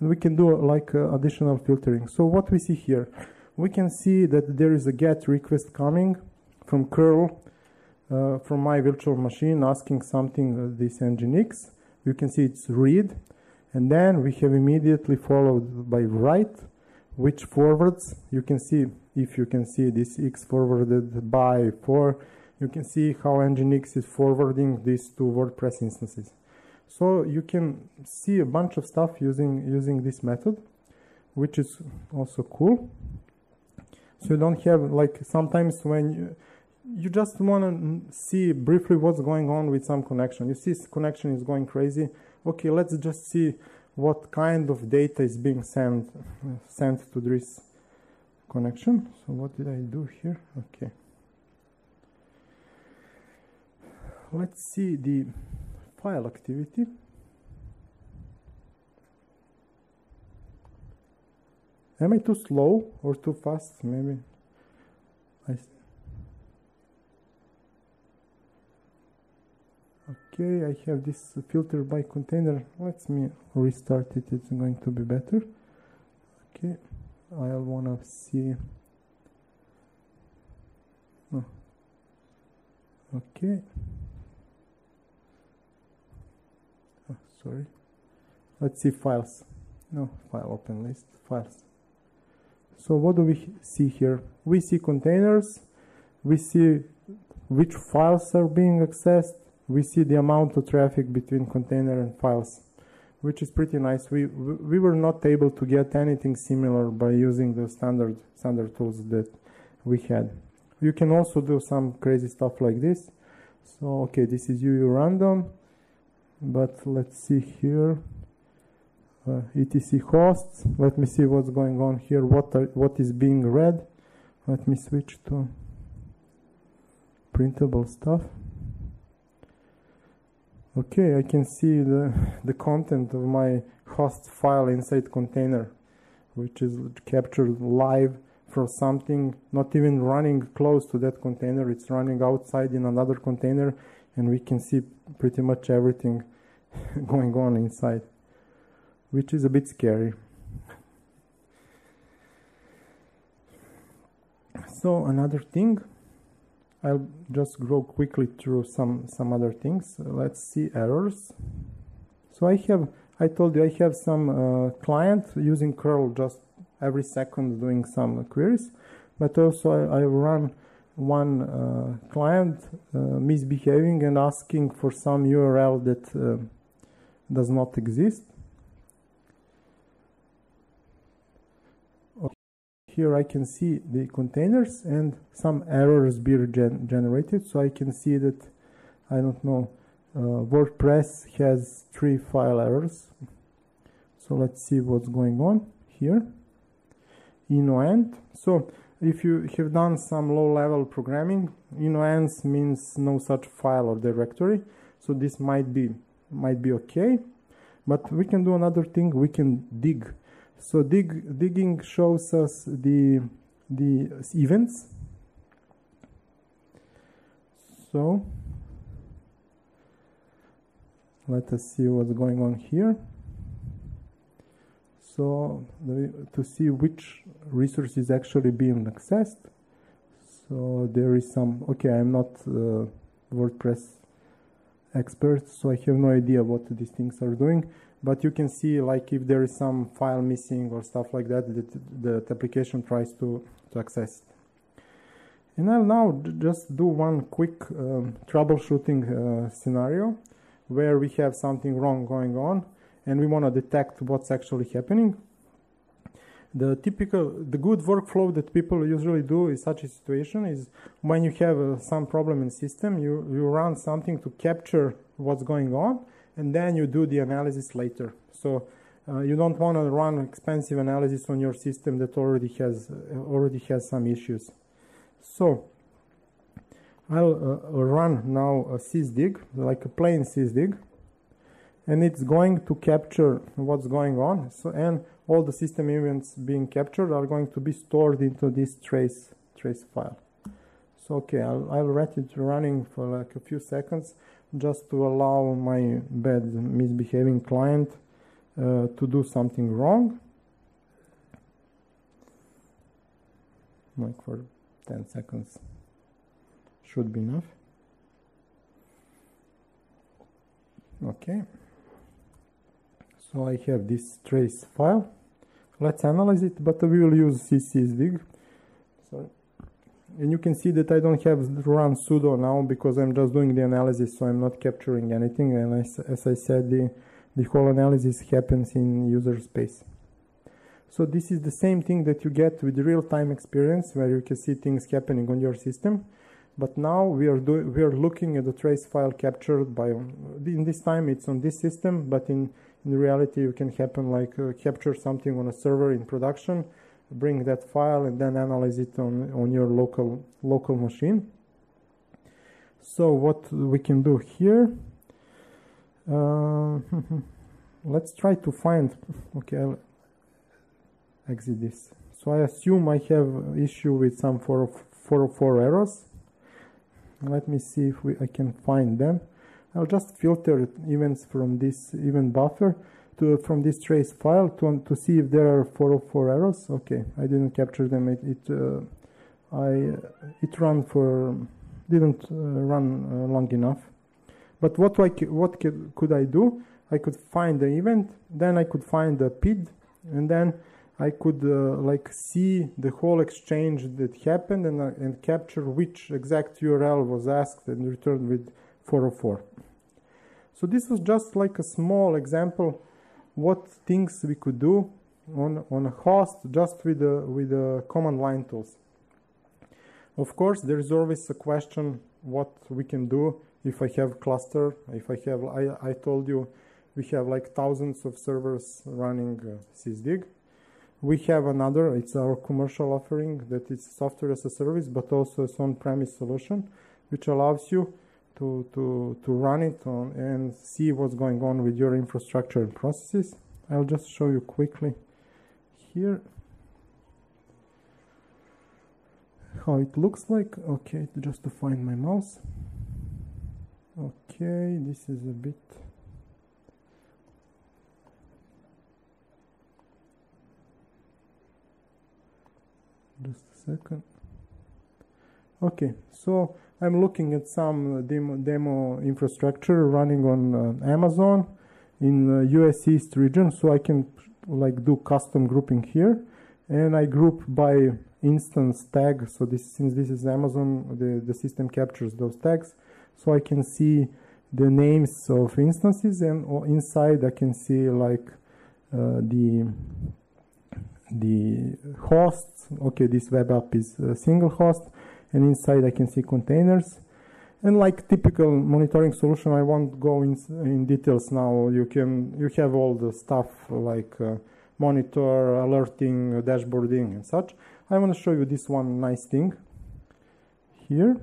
And we can do like uh, additional filtering. So what we see here, we can see that there is a GET request coming from curl uh, from my virtual machine asking something uh, this Nginx. You can see it's read. And then we have immediately followed by write, which forwards. You can see, if you can see this X forwarded by 4, you can see how Nginx is forwarding these two WordPress instances. So you can see a bunch of stuff using, using this method, which is also cool. So you don't have, like, sometimes when you, you just want to see briefly what's going on with some connection. You see this connection is going crazy. Okay, let's just see what kind of data is being sent sent to this connection. So what did I do here? Okay. Let's see the file activity. Am I too slow or too fast? Maybe. I okay I have this filter by container let me restart it it's going to be better okay I'll wanna see. Oh. okay. Oh, sorry. Let's see files. No file open list files. So what do we see here? We see containers. We see which files are being accessed. We see the amount of traffic between container and files, which is pretty nice. We, we were not able to get anything similar by using the standard, standard tools that we had. You can also do some crazy stuff like this. So, okay, this is UU random, but let's see here. Uh, etc hosts. Let me see what's going on here. What are, what is being read? Let me switch to printable stuff. Okay, I can see the, the content of my host file inside container, which is captured live from something not even running close to that container. It's running outside in another container, and we can see pretty much everything [LAUGHS] going on inside, which is a bit scary. So another thing I'll just go quickly through some, some other things. Let's see errors. So I have, I told you I have some uh, client using curl just every second doing some queries, but also I, I run one uh, client uh, misbehaving and asking for some URL that uh, does not exist. Here I can see the containers and some errors being gen generated. So I can see that, I don't know, uh, WordPress has three file errors. So let's see what's going on here. ENOENT. So if you have done some low-level programming, ENOENTs means no such file or directory. So this might be might be okay. But we can do another thing. We can dig. So dig digging shows us the the events. So let us see what's going on here. So to see which resource is actually being accessed. So there is some, okay, I'm not uh, WordPress expert, so I have no idea what these things are doing. But you can see like if there is some file missing or stuff like that, that the application tries to, to access it. And I'll now just do one quick um, troubleshooting uh, scenario where we have something wrong going on and we want to detect what's actually happening. The typical, the good workflow that people usually do in such a situation is when you have uh, some problem in system, you, you run something to capture what's going on, and then you do the analysis later. So uh, you don't want to run expensive analysis on your system that already has uh, already has some issues. So I'll uh, run now a sysdig, like a plain sysdig and it's going to capture what's going on. So and all the system events being captured are going to be stored into this trace trace file. So okay, I'll, I'll let it running for like a few seconds just to allow my bad misbehaving client uh, to do something wrong. Like for 10 seconds should be enough. Okay. So I have this trace file. Let's analyze it, but we will use csysdig. And you can see that I don't have run sudo now because I'm just doing the analysis, so I'm not capturing anything. And as, as I said, the, the whole analysis happens in user space. So this is the same thing that you get with real-time experience, where you can see things happening on your system. But now we are doing we are looking at the trace file captured by. In this time, it's on this system, but in in reality you can happen like uh, capture something on a server in production bring that file and then analyze it on on your local local machine. So what we can do here uh, [LAUGHS] let's try to find okay I'll exit this. So I assume I have issue with some 404 errors. Let me see if we, I can find them. I'll just filter events from this event buffer to from this trace file to, to see if there are 404 errors. Okay, I didn't capture them. It, it uh, I it ran for didn't uh, run uh, long enough. But what I what could I do? I could find the event, then I could find the PID, and then I could uh, like see the whole exchange that happened and, uh, and capture which exact URL was asked and returned with 404. So this was just like a small example what things we could do on, on a host just with the, with the command line tools. Of course, there is always a question what we can do if I have cluster, if I have, I, I told you we have like thousands of servers running uh, sysdig. We have another, it's our commercial offering that is software as a service, but also as on-premise solution, which allows you to, to, to run it on and see what's going on with your infrastructure and processes. I'll just show you quickly here how it looks like. Okay, just to find my mouse. Okay, this is a bit just a second. Okay, so I'm looking at some demo, demo infrastructure running on uh, Amazon in uh, US East region, so I can like do custom grouping here, and I group by instance tag. So this since this is Amazon, the the system captures those tags, so I can see the names of instances, and inside I can see like uh, the the hosts. Okay, this web app is a single host, and inside I can see containers. And like typical monitoring solution, I won't go in, in details now. You can you have all the stuff like uh, monitor, alerting, dashboarding, and such. I want to show you this one nice thing here.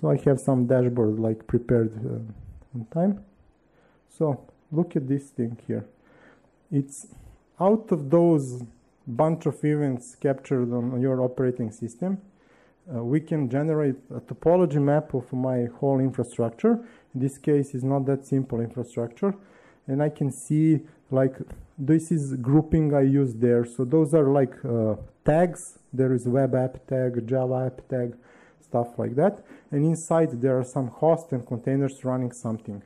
So I have some dashboard like prepared uh, on time. So look at this thing here. It's out of those bunch of events captured on your operating system uh, we can generate a topology map of my whole infrastructure. In this case, it's not that simple infrastructure. And I can see like this is grouping I use there. So those are like uh, tags. There is web app tag, Java app tag, stuff like that. And inside there are some hosts and containers running something.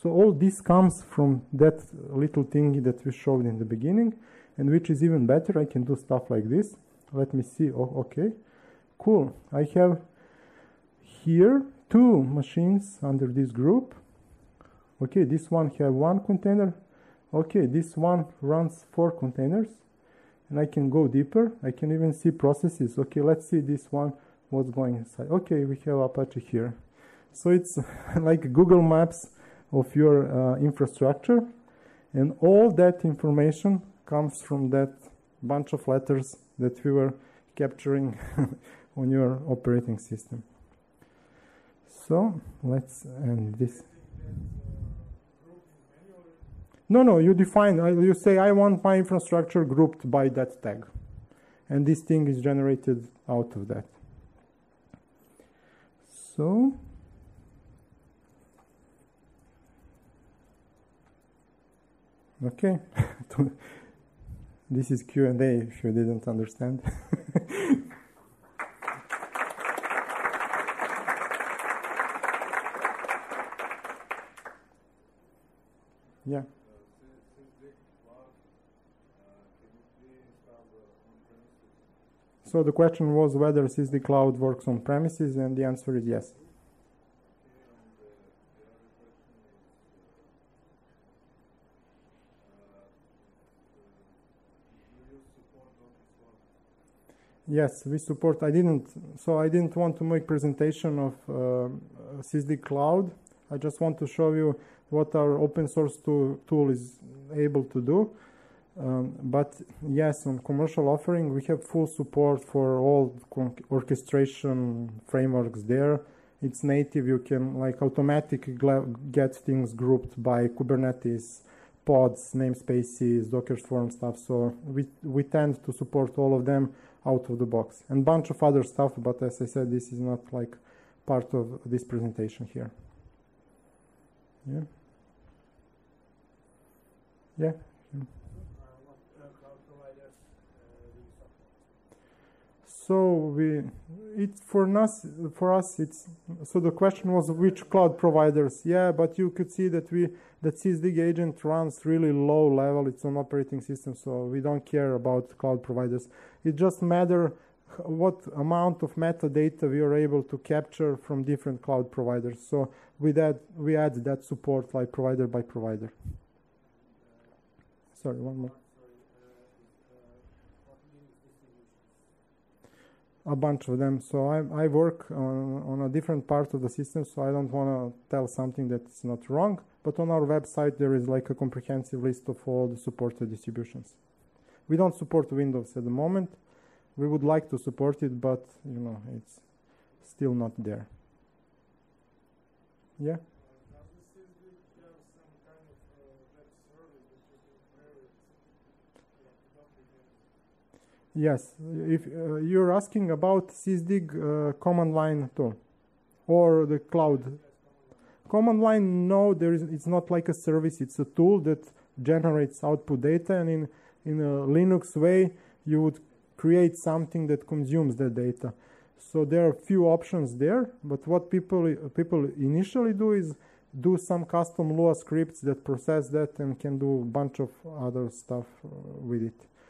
So all this comes from that little thing that we showed in the beginning. And which is even better, I can do stuff like this. Let me see. Oh, okay. Cool. I have here two machines under this group. Okay, this one have one container. Okay, this one runs four containers. And I can go deeper. I can even see processes. Okay, let's see this one, what's going inside. Okay, we have Apache here. So it's [LAUGHS] like Google Maps of your uh, infrastructure. And all that information comes from that bunch of letters that we were capturing [LAUGHS] on your operating system. So let's end this. No, no, you define, uh, you say, I want my infrastructure grouped by that tag. And this thing is generated out of that. So, okay. [LAUGHS] this is Q&A if you didn't understand. [LAUGHS] Yeah. So the question was whether Sysdig Cloud works on premises, and the answer is yes. Yes, we support. I didn't, so I didn't want to make presentation of uh, Sysdig Cloud. I just want to show you what our open source tool, tool is able to do. Um, but yes, on commercial offering, we have full support for all orchestration frameworks there. It's native. You can like automatically get things grouped by Kubernetes, pods, namespaces, Docker Swarm stuff. So we we tend to support all of them out of the box and bunch of other stuff. But as I said, this is not like part of this presentation here. Yeah. Yeah. So we, it's for us. For us, it's so the question was which cloud providers. Yeah, but you could see that we that SysDig agent runs really low level. It's on operating system, so we don't care about cloud providers. It just matter what amount of metadata we are able to capture from different cloud providers. So with that, we add that support like provider by provider. Sorry, one more. A bunch of them. So I, I work on, on a different part of the system, so I don't want to tell something that's not wrong. But on our website, there is like a comprehensive list of all the supported distributions. We don't support Windows at the moment. We would like to support it, but you know, it's still not there. Yeah? Yes, if uh, you're asking about sysdig uh, command line tool or the cloud. Command line, no, there is. It's not like a service. It's a tool that generates output data, and in in a Linux way, you would create something that consumes the data. So there are few options there, but what people people initially do is do some custom Lua scripts that process that and can do a bunch of other stuff uh, with it.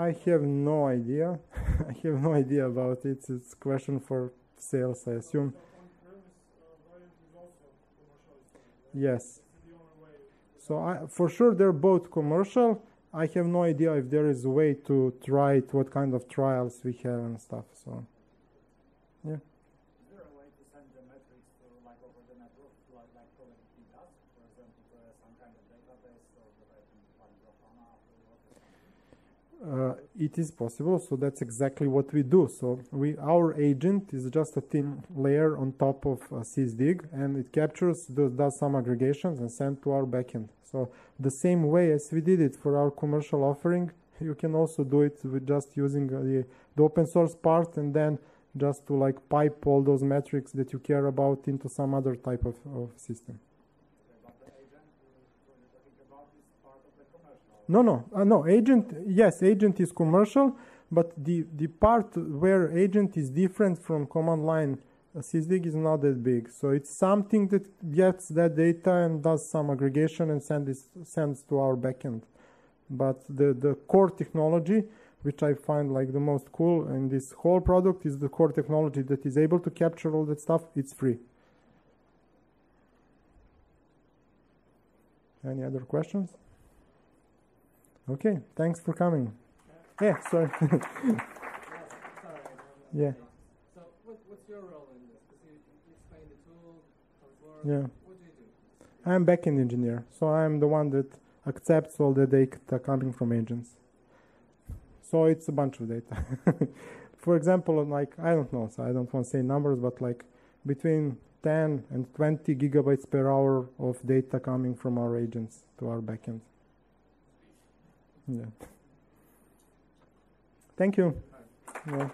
I have? No idea. [LAUGHS] I have no idea about it. It's question for sales, I assume. Yes. So I, for sure they're both commercial. I have no idea if there is a way to try it, what kind of trials we have and stuff. So, yeah. Is there a way to send the metrics to like over the network, like like Connect does, for example, to uh, some kind of database so that I can like Grafana afterwards or something? Uh, it is possible. So that's exactly what we do. So we our agent is just a thin layer on top of uh, sysdig, and it captures, does, does some aggregations, and send to our backend. So the same way as we did it for our commercial offering, you can also do it with just using uh, the, the open source part, and then just to like pipe all those metrics that you care about into some other type of, of system. Okay, but the agent, uh, so you're talking about is part of the commercial. No, no, uh, no. Agent, yes, agent is commercial, but the the part where agent is different from command line uh, sysdig is not that big. So it's something that gets that data and does some aggregation and send this, sends to our backend. But the the core technology, which I find like the most cool in this whole product, is the core technology that is able to capture all that stuff. It's free. Any other questions? Okay, thanks for coming. Yeah, sorry. Sorry. [LAUGHS] Yeah. So, what, what's your role in this? Because you, you explained the tool, how it works. Yeah. What do you do? I'm backend engineer, so I'm the one that accepts all the data coming from agents. So it's a bunch of data. [LAUGHS] For example, like I don't know, so I don't want to say numbers, but like between 10 and 20 gigabytes per hour of data coming from our agents to our backend. Yeah. Thank you. Yeah.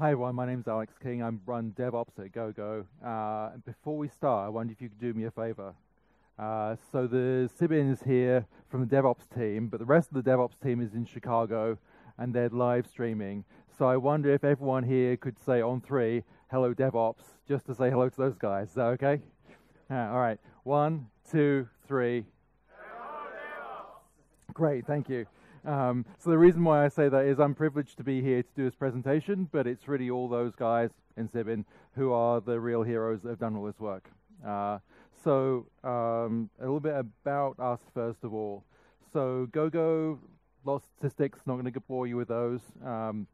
Hi everyone, my name's Alex King. I run DevOps at GoGo. Uh, before we start, I wonder if you could do me a favor. Uh, so the Sibin is here from the DevOps team, but the rest of the DevOps team is in Chicago and they're live streaming. So I wonder if everyone here could say on three, hello DevOps, just to say hello to those guys. Is that okay? all right. One, two, three. Great, thank you. Um, so the reason why I say that is I'm privileged to be here to do this presentation, but it's really all those guys in Sibin who are the real heroes that have done all this work. Uh, so um, a little bit about us first of all. So GoGo, lots of statistics, not going to bore you with those. Um,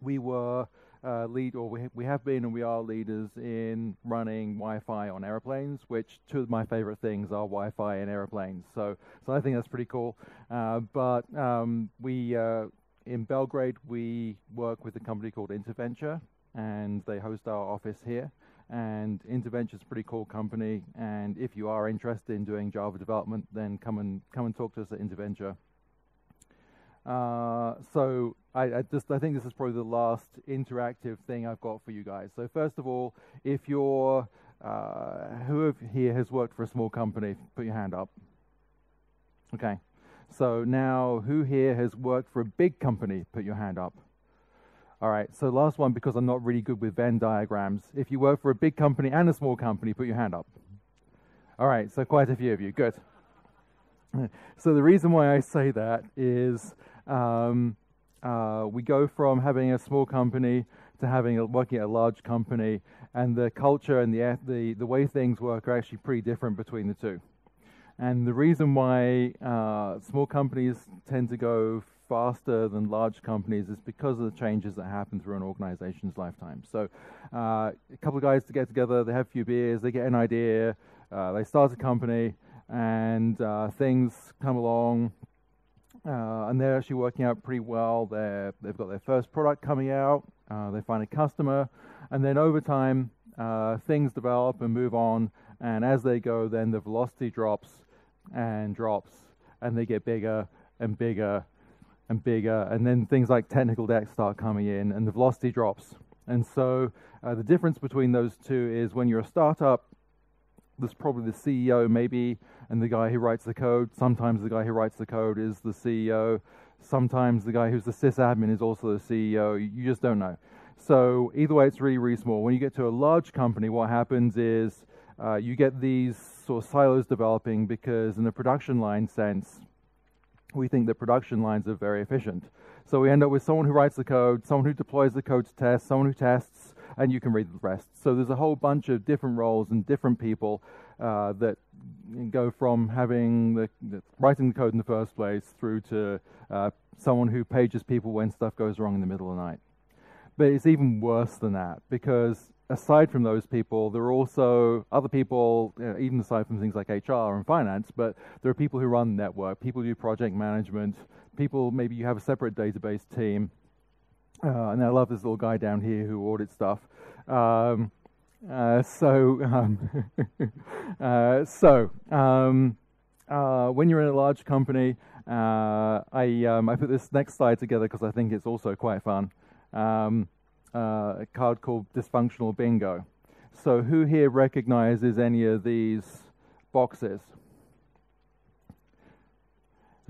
we were uh, lead, or we, we have been and we are leaders in running Wi-Fi on airplanes, which two of my favorite things are Wi-Fi and airplanes. So, so I think that's pretty cool. Uh, but um, we, uh, in Belgrade, we work with a company called Interventure, and they host our office here. And Interventure is a pretty cool company. And if you are interested in doing Java development, then come and come and talk to us at Interventure. Uh, so I, I, just I think this is probably the last interactive thing I've got for you guys. So first of all, if you're uh, who here has worked for a small company, put your hand up. Okay. So now, who here has worked for a big company? Put your hand up. All right. So last one, because I'm not really good with Venn diagrams. If you work for a big company and a small company, put your hand up. All right. So quite a few of you. Good. [LAUGHS] So the reason why I say that is um, uh, we go from having a small company to having a, working at a large company, and the culture and the, the the way things work are actually pretty different between the two. And the reason why uh, small companies tend to go faster than large companies is because of the changes that happen through an organization's lifetime. So, uh, a couple of guys to get together, they have a few beers, they get an idea, uh, they start a company, and uh, things come along, uh, and they're actually working out pretty well. They're, they've got their first product coming out, uh, they find a customer, and then over time, uh, things develop and move on. And as they go, then the velocity drops and drops, and they get bigger and bigger and bigger. And then things like technical debt start coming in, and the velocity drops. And so uh, the difference between those two is when you're a startup, there's probably the CEO maybe and the guy who writes the code. Sometimes the guy who writes the code is the CEO. Sometimes the guy who's the sysadmin is also the CEO. You just don't know. So either way, it's really, really small. When you get to a large company, what happens is uh, you get these sort of silos developing because in a production line sense, we think that production lines are very efficient. So we end up with someone who writes the code, someone who deploys the code to test, someone who tests, and you can read the rest. So there's a whole bunch of different roles and different people uh, that go from having the, the, writing the code in the first place through to uh, someone who pages people when stuff goes wrong in the middle of the night. But it's even worse than that because aside from those people, there are also other people, you know, even aside from things like HR and finance, but there are people who run the network, people who do project management, people maybe you have a separate database team. Uh, and I love this little guy down here who audits stuff. Um, uh, so, um, [LAUGHS] uh, so um, uh, when you're in a large company, uh, I um, I put this next slide together because I think it's also quite fun. Um, uh, a card called dysfunctional bingo. So, who here recognizes any of these boxes?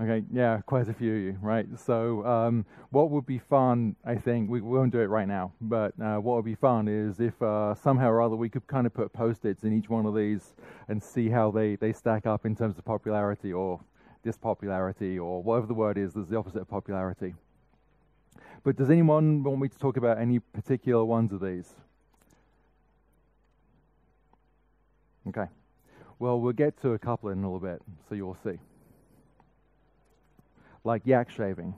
Okay, yeah, quite a few of you, right? So, um, what would be fun, I think, we, won't do it right now, but uh, what would be fun is if uh, somehow or other we could kind of put post its in each one of these and see how they, they stack up in terms of popularity or dispopularity or whatever the word is, there's the opposite of popularity. But does anyone want me to talk about any particular ones of these? Okay. Well, we'll get to a couple in a little bit, so you'll see like yak shaving.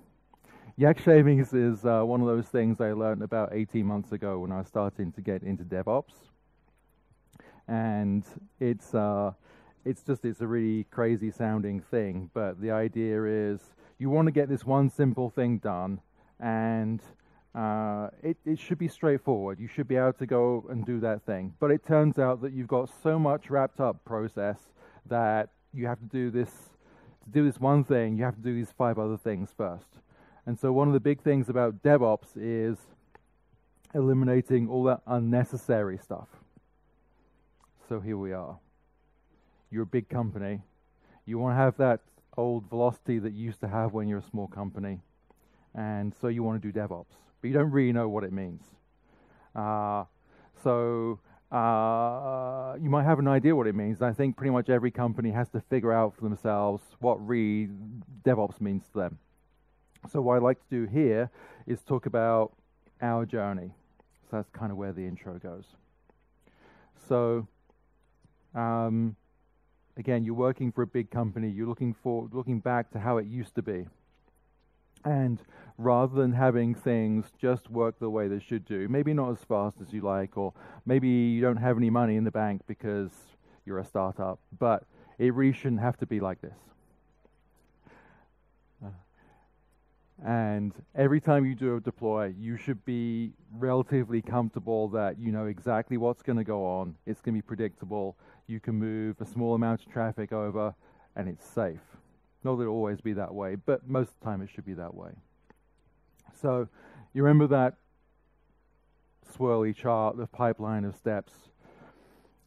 Yak shaving is, is uh, one of those things I learned about 18 months ago when I was starting to get into DevOps. And it's, uh, it's just, it's a really crazy sounding thing. But the idea is you want to get this one simple thing done and uh, it, it should be straightforward. You should be able to go and do that thing. But it turns out that you've got so much wrapped up process that you have to do this to do this one thing, you have to do these five other things first. And so one of the big things about DevOps is eliminating all that unnecessary stuff. So here we are. You're a big company. You want to have that old velocity that you used to have when you're a small company. And so you want to do DevOps, but you don't really know what it means. Uh, so uh, you might have an idea what it means. I think pretty much every company has to figure out for themselves what re DevOps means to them. So what I'd like to do here is talk about our journey. So that's kind of where the intro goes. So um, again, you're working for a big company. You're looking for looking back to how it used to be. And rather than having things just work the way they should do, maybe not as fast as you like, or maybe you don't have any money in the bank because you're a startup, but it really shouldn't have to be like this. Uh, and every time you do a deploy, you should be relatively comfortable that you know exactly what's going to go on. It's going to be predictable. You can move a small amount of traffic over, and it's safe. Not that it'll always be that way, but most of the time it should be that way. So you remember that swirly chart, the pipeline of steps.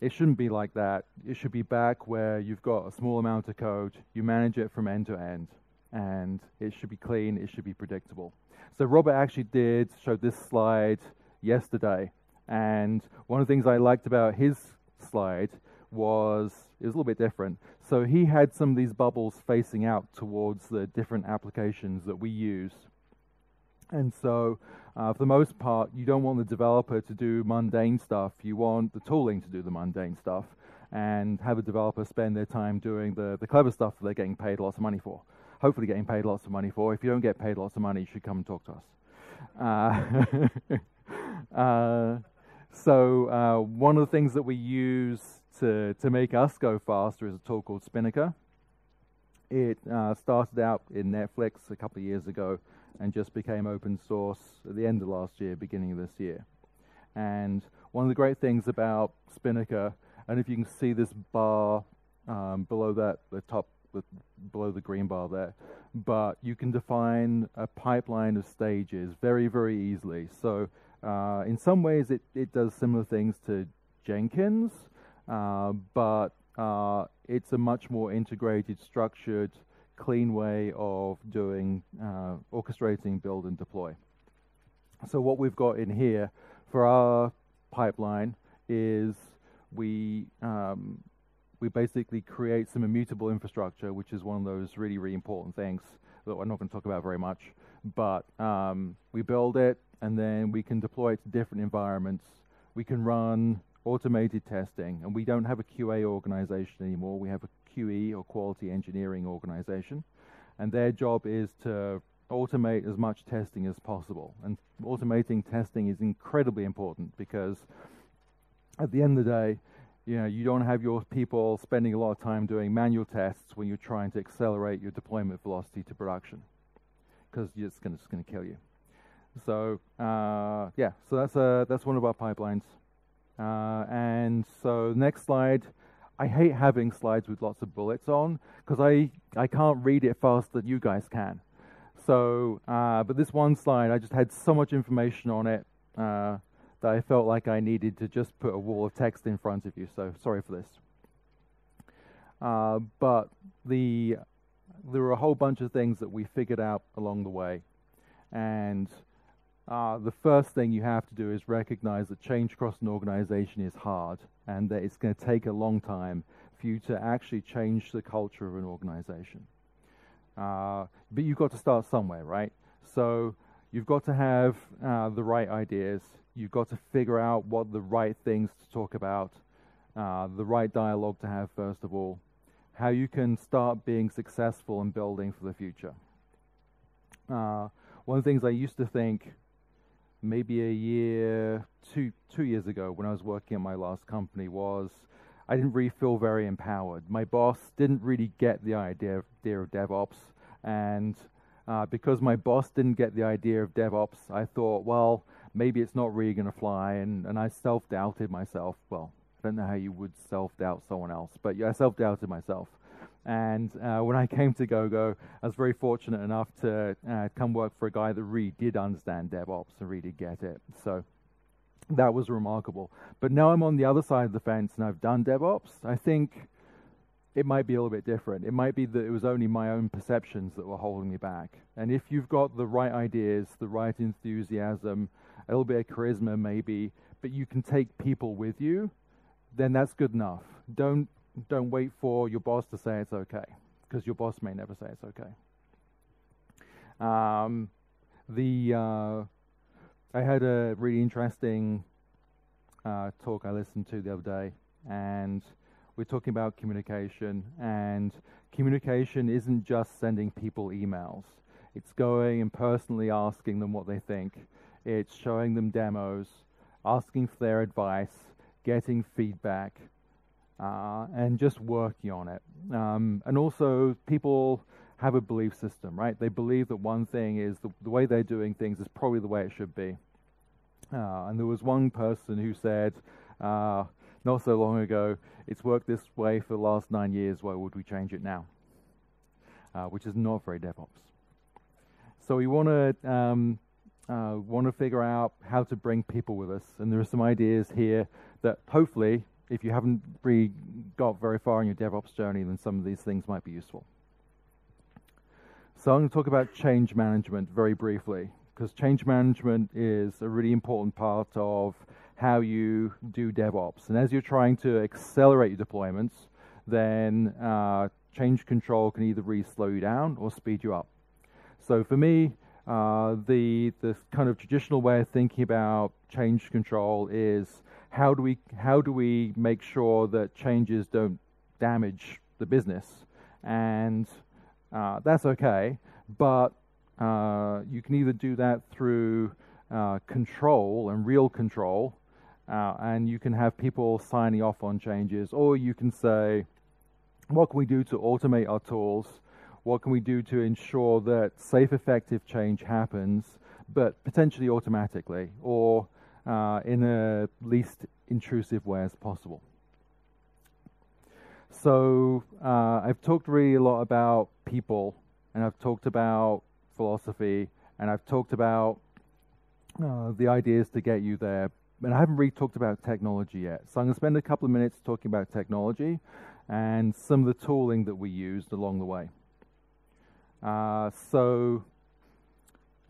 It shouldn't be like that. It should be back where you've got a small amount of code, you manage it from end to end and it should be clean, it should be predictable. So Robert actually did show this slide yesterday, and one of the things I liked about his slide was it was a little bit different. So he had some of these bubbles facing out towards the different applications that we use. And so, uh, for the most part, you don't want the developer to do mundane stuff. You want the tooling to do the mundane stuff and have a developer spend their time doing the, the clever stuff that they're getting paid lots of money for hopefully getting paid lots of money for. If you don't get paid lots of money, you should come and talk to us. Uh, [LAUGHS] uh, so uh, one of the things that we use to, to make us go faster is a tool called Spinnaker. It uh, started out in Netflix a couple of years ago and just became open source at the end of last year, beginning of this year. And one of the great things about Spinnaker, and if you can see this bar um, below that, the top the, below the green bar there. But you can define a pipeline of stages very, very easily. So uh, in some ways, it, it does similar things to Jenkins, but uh, it's a much more integrated, structured, clean way of doing uh, orchestrating, build, and deploy. So what we've got in here for our pipeline is we um, we basically create some immutable infrastructure, which is one of those really, really important things that we're not going to talk about very much. But um, we build it, and then we can deploy it to different environments. We can run automated testing, and we don't have a QA organization anymore. We have a QE or quality engineering organization, and their job is to automate as much testing as possible. And automating testing is incredibly important because at the end of the day, you know, you don't have your people spending a lot of time doing manual tests when you're trying to accelerate your deployment velocity to production, because it's going to kill you. So uh, yeah, so that's uh, that's one of our pipelines. Uh, and so next slide, I hate having slides with lots of bullets on because I I can't read it faster than you guys can. So, uh, but this one slide, I just had so much information on it. Uh, that I felt like I needed to just put a wall of text in front of you. So sorry for this. Uh, but the there were a whole bunch of things that we figured out along the way, and uh, the first thing you have to do is recognize that change across an organization is hard, and that it's going to take a long time for you to actually change the culture of an organization. Uh, but you've got to start somewhere, right? So you've got to have uh, the right ideas You've got to figure out what the right things to talk about, uh, the right dialogue to have, first of all, how you can start being successful and building for the future. Uh, one of the things I used to think maybe a year, two, two years ago when I was working at my last company was I didn't really feel very empowered. My boss didn't really get the idea, idea of DevOps. And uh, because my boss didn't get the idea of DevOps, I thought, well, maybe it's not really going to fly. And, and I self doubted myself. Well, I don't know how you would self doubt someone else, but I self doubted myself. And uh, when I [LAUGHS] came to GoGo, I was very fortunate enough to uh, come work for a guy that really did understand DevOps and really get it. So that was remarkable. But now I'm on the other side of the fence and I've done DevOps. I think it might be a little bit different. It might be that it was only my own perceptions that were holding me back. And if you've got the right ideas, the right enthusiasm, a little bit of charisma maybe, but you can take people with you, then that's good enough. Don't don't wait for your boss to say it's okay, because your boss may never say it's okay. Um, the uh, I had a really interesting uh, talk I listened to the other day, and we're talking about communication. And communication isn't just sending people emails; it's going and personally asking them what they think. It's showing them demos, asking for their advice, getting feedback, uh, and just working on it. Um, and also, people have a belief system, right? They believe that one thing is the, the way they're doing things is probably the way it should be. Uh, and there was one person who said, uh, not so long ago, it's worked this way for the last nine years, why would we change it now? Uh, which is not very DevOps. So we want to um, uh, want to figure out how to bring people with us, and there are some ideas here that hopefully, if you haven't really got very far in your DevOps journey, then some of these things might be useful. So I'm going to talk about change management very briefly because change management is a really important part of how you do DevOps. And as you're trying to accelerate your deployments, then uh, change control can either really slow you down or speed you up. So for me, uh, the the kind of traditional way of thinking about change control is how do we how do we make sure that changes don't damage the business, and uh, that's okay. But uh, you can either do that through uh, control and real control, uh, and you can have people signing off on changes, or you can say, what can we do to automate our tools? What can we do to ensure that safe, effective change happens, but potentially automatically, or uh, in the least intrusive way as possible? So uh, I've talked really a lot about people, and I've talked about philosophy, and I've talked about uh, the ideas to get you there. And I haven't really talked about technology yet. So I'm going to spend a couple of minutes talking about technology and some of the tooling that we used along the way. Uh, so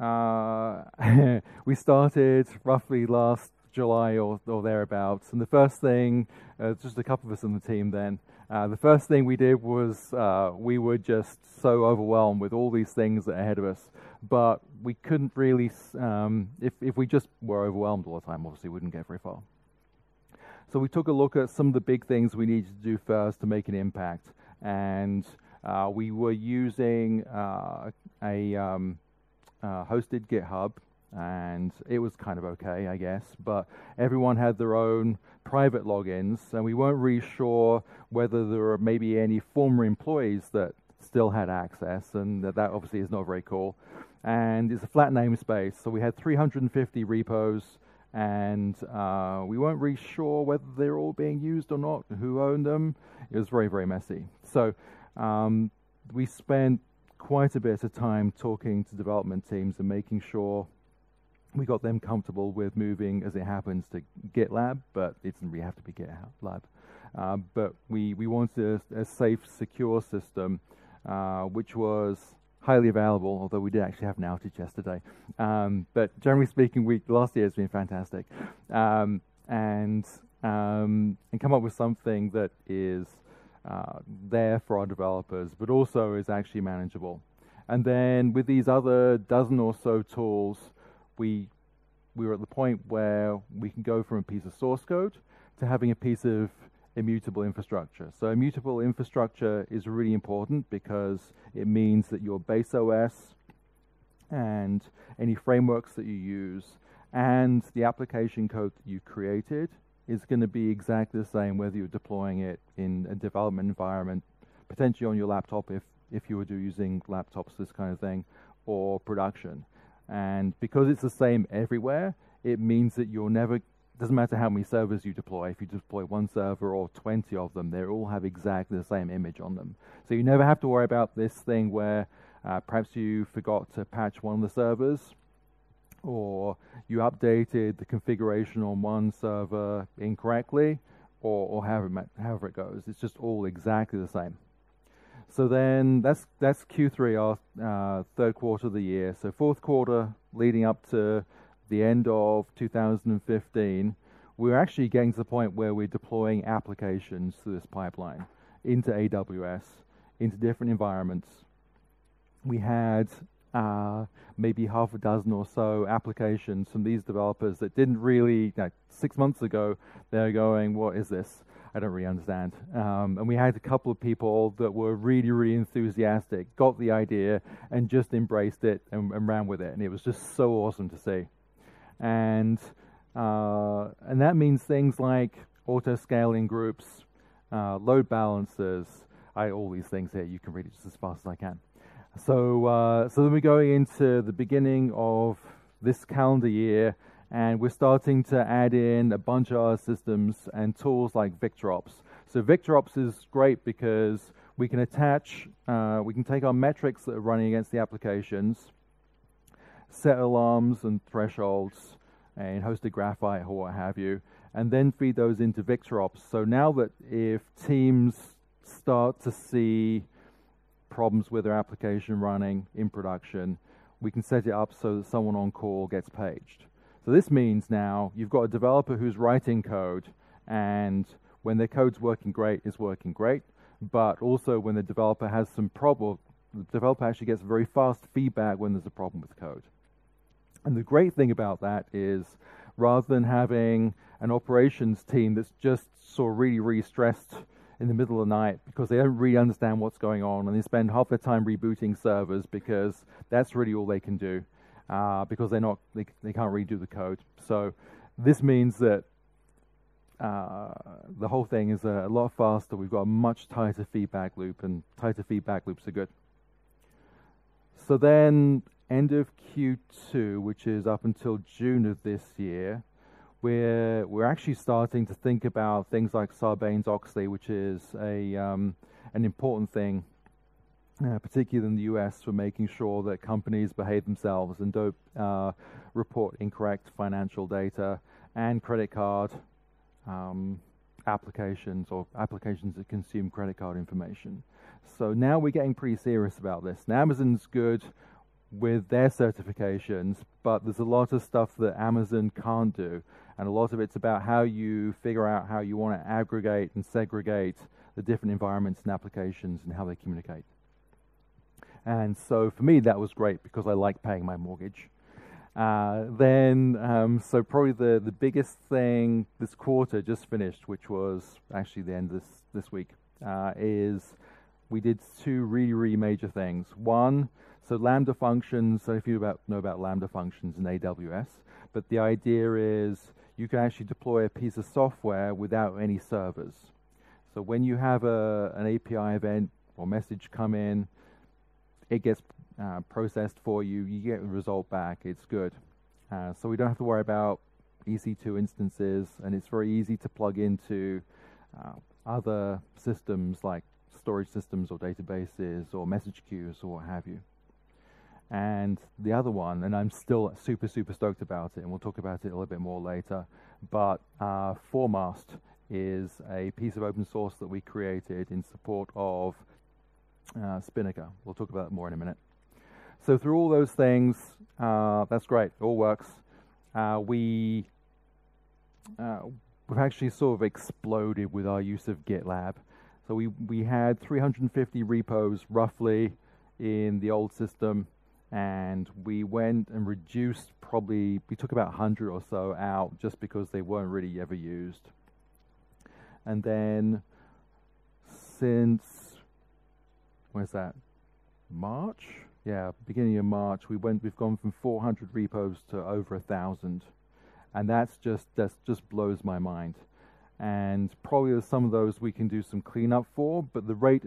uh, [LAUGHS] we started roughly last July or, or thereabouts, and the first thing, uh, just a couple of us on the team then, uh, the first thing we did was uh, we were just so overwhelmed with all these things ahead of us, but we couldn't really, um, if, if we just were overwhelmed all the time, obviously we wouldn't get very far. So we took a look at some of the big things we needed to do first to make an impact, and uh, we were using uh, a um, uh, hosted GitHub and it was kind of okay, I guess. But everyone had their own private logins, and we weren't really sure whether there were maybe any former employees that still had access, and that, that obviously is not very cool. And it's a flat namespace, so we had 350 repos, and uh, we weren't really sure whether they're all being used or not, who owned them. It was very, very messy. So um, we spent quite a bit of time talking to development teams and making sure we got them comfortable with moving, as it happens, to GitLab, but it doesn't really have to be GitLab. Uh, but we, we wanted a, a safe, secure system, uh, which was highly available, although we did actually have an outage yesterday. Um, but generally speaking, we, last year has been fantastic. Um, and, um, and come up with something that is uh, there for our developers, but also is actually manageable. And then with these other dozen or so tools, we we were at the point where we can go from a piece of source code to having a piece of immutable infrastructure. So immutable infrastructure is really important because it means that your base OS and any frameworks that you use and the application code that you created is going to be exactly the same whether you're deploying it in a development environment, potentially on your laptop if, if you were using laptops, this kind of thing, or production. And because it's the same everywhere, it means that you'll never, doesn't matter how many servers you deploy, if you deploy one server or 20 of them, they all have exactly the same image on them. So you never have to worry about this thing where uh, perhaps you forgot to patch one of the servers or you updated the configuration on one server incorrectly, or, or however, it, however it goes. It's just all exactly the same. So then that's that's Q3, our uh, third quarter of the year. So fourth quarter leading up to the end of 2015, we're actually getting to the point where we're deploying applications through this pipeline into AWS, into different environments. We had uh, maybe half a dozen or so applications from these developers that didn't really, you six months ago, they're going, what is this? I don't really understand. Um, and we had a couple of people that were really, really enthusiastic, got the idea, and just embraced it and, and ran with it. And it was just so awesome to see. And uh, and that means things like auto scaling groups, uh, load balancers. I all these things here. You can read it just as fast as I can. So uh, so then we're going into the beginning of this calendar year and we're starting to add in a bunch of other systems and tools like VictorOps. So VictorOps is great because we can attach, uh, we can take our metrics that are running against the applications, set alarms and thresholds, and hosted graphite or what have you, and then feed those into VictorOps. So now that if teams start to see problems with their application running in production, we can set it up so that someone on call gets paged. So this means now you've got a developer who's writing code, and when their code's working great, it's working great. But also when the developer has some problem, the developer actually gets very fast feedback when there's a problem with code. And the great thing about that is rather than having an operations team that's just sort of really, really stressed in the middle of the night because they don't really understand what's going on and they spend half their time rebooting servers because that's really all they can do uh, because they're not they, they can't redo the code. So this means that uh, the whole thing is a, a, lot faster. We've got a much tighter feedback loop, and tighter feedback loops are good. So then, end of Q2, which is up until June of this year, we're we're actually starting to think about things like Sarbanes-Oxley, which is a um, an important thing uh, particularly in the US, for making sure that companies behave themselves and don't uh, report incorrect financial data and credit card um, applications or applications that consume credit card information. So now we're getting pretty serious about this. Now Amazon's good with their certifications, but there's a lot of stuff that Amazon can't do. And a lot of it's about how you figure out how you want to aggregate and segregate the different environments and applications and how they communicate. And so for me, that was great because I like paying my mortgage. Uh, then, um, so probably the, the biggest thing this quarter just finished, which was actually the end this, this week, uh, is we did two really, really major things. One, so Lambda functions, so if you about, know about Lambda functions in AWS, but the idea is you can actually deploy a piece of software without any servers. So when you have a, an API event or message come in, it gets uh, processed for you, you get the result back, it's good. Uh, so we don't have to worry about EC2 instances, and it's very easy to plug into uh, other systems like storage systems or databases or message queues or what have you. And the other one, and I'm still super, super stoked about it, and we'll talk about it a little bit more later, but uh, is a piece of open source that we created in support of uh, Spinnaker. We'll talk about it more in a minute. So through all those things, uh, that's great. It all works. Uh, we uh, we've actually sort of exploded with our use of GitLab. So we we had 350 repos roughly in the old system, and we went and reduced probably we took about 100 or so out just because they weren't really ever used. And then since where's that? March? Yeah, beginning of March, we went. We've gone from 400 repos to over a thousand, and that's just that just blows my mind. And probably some of those we can do some cleanup for, but the rate.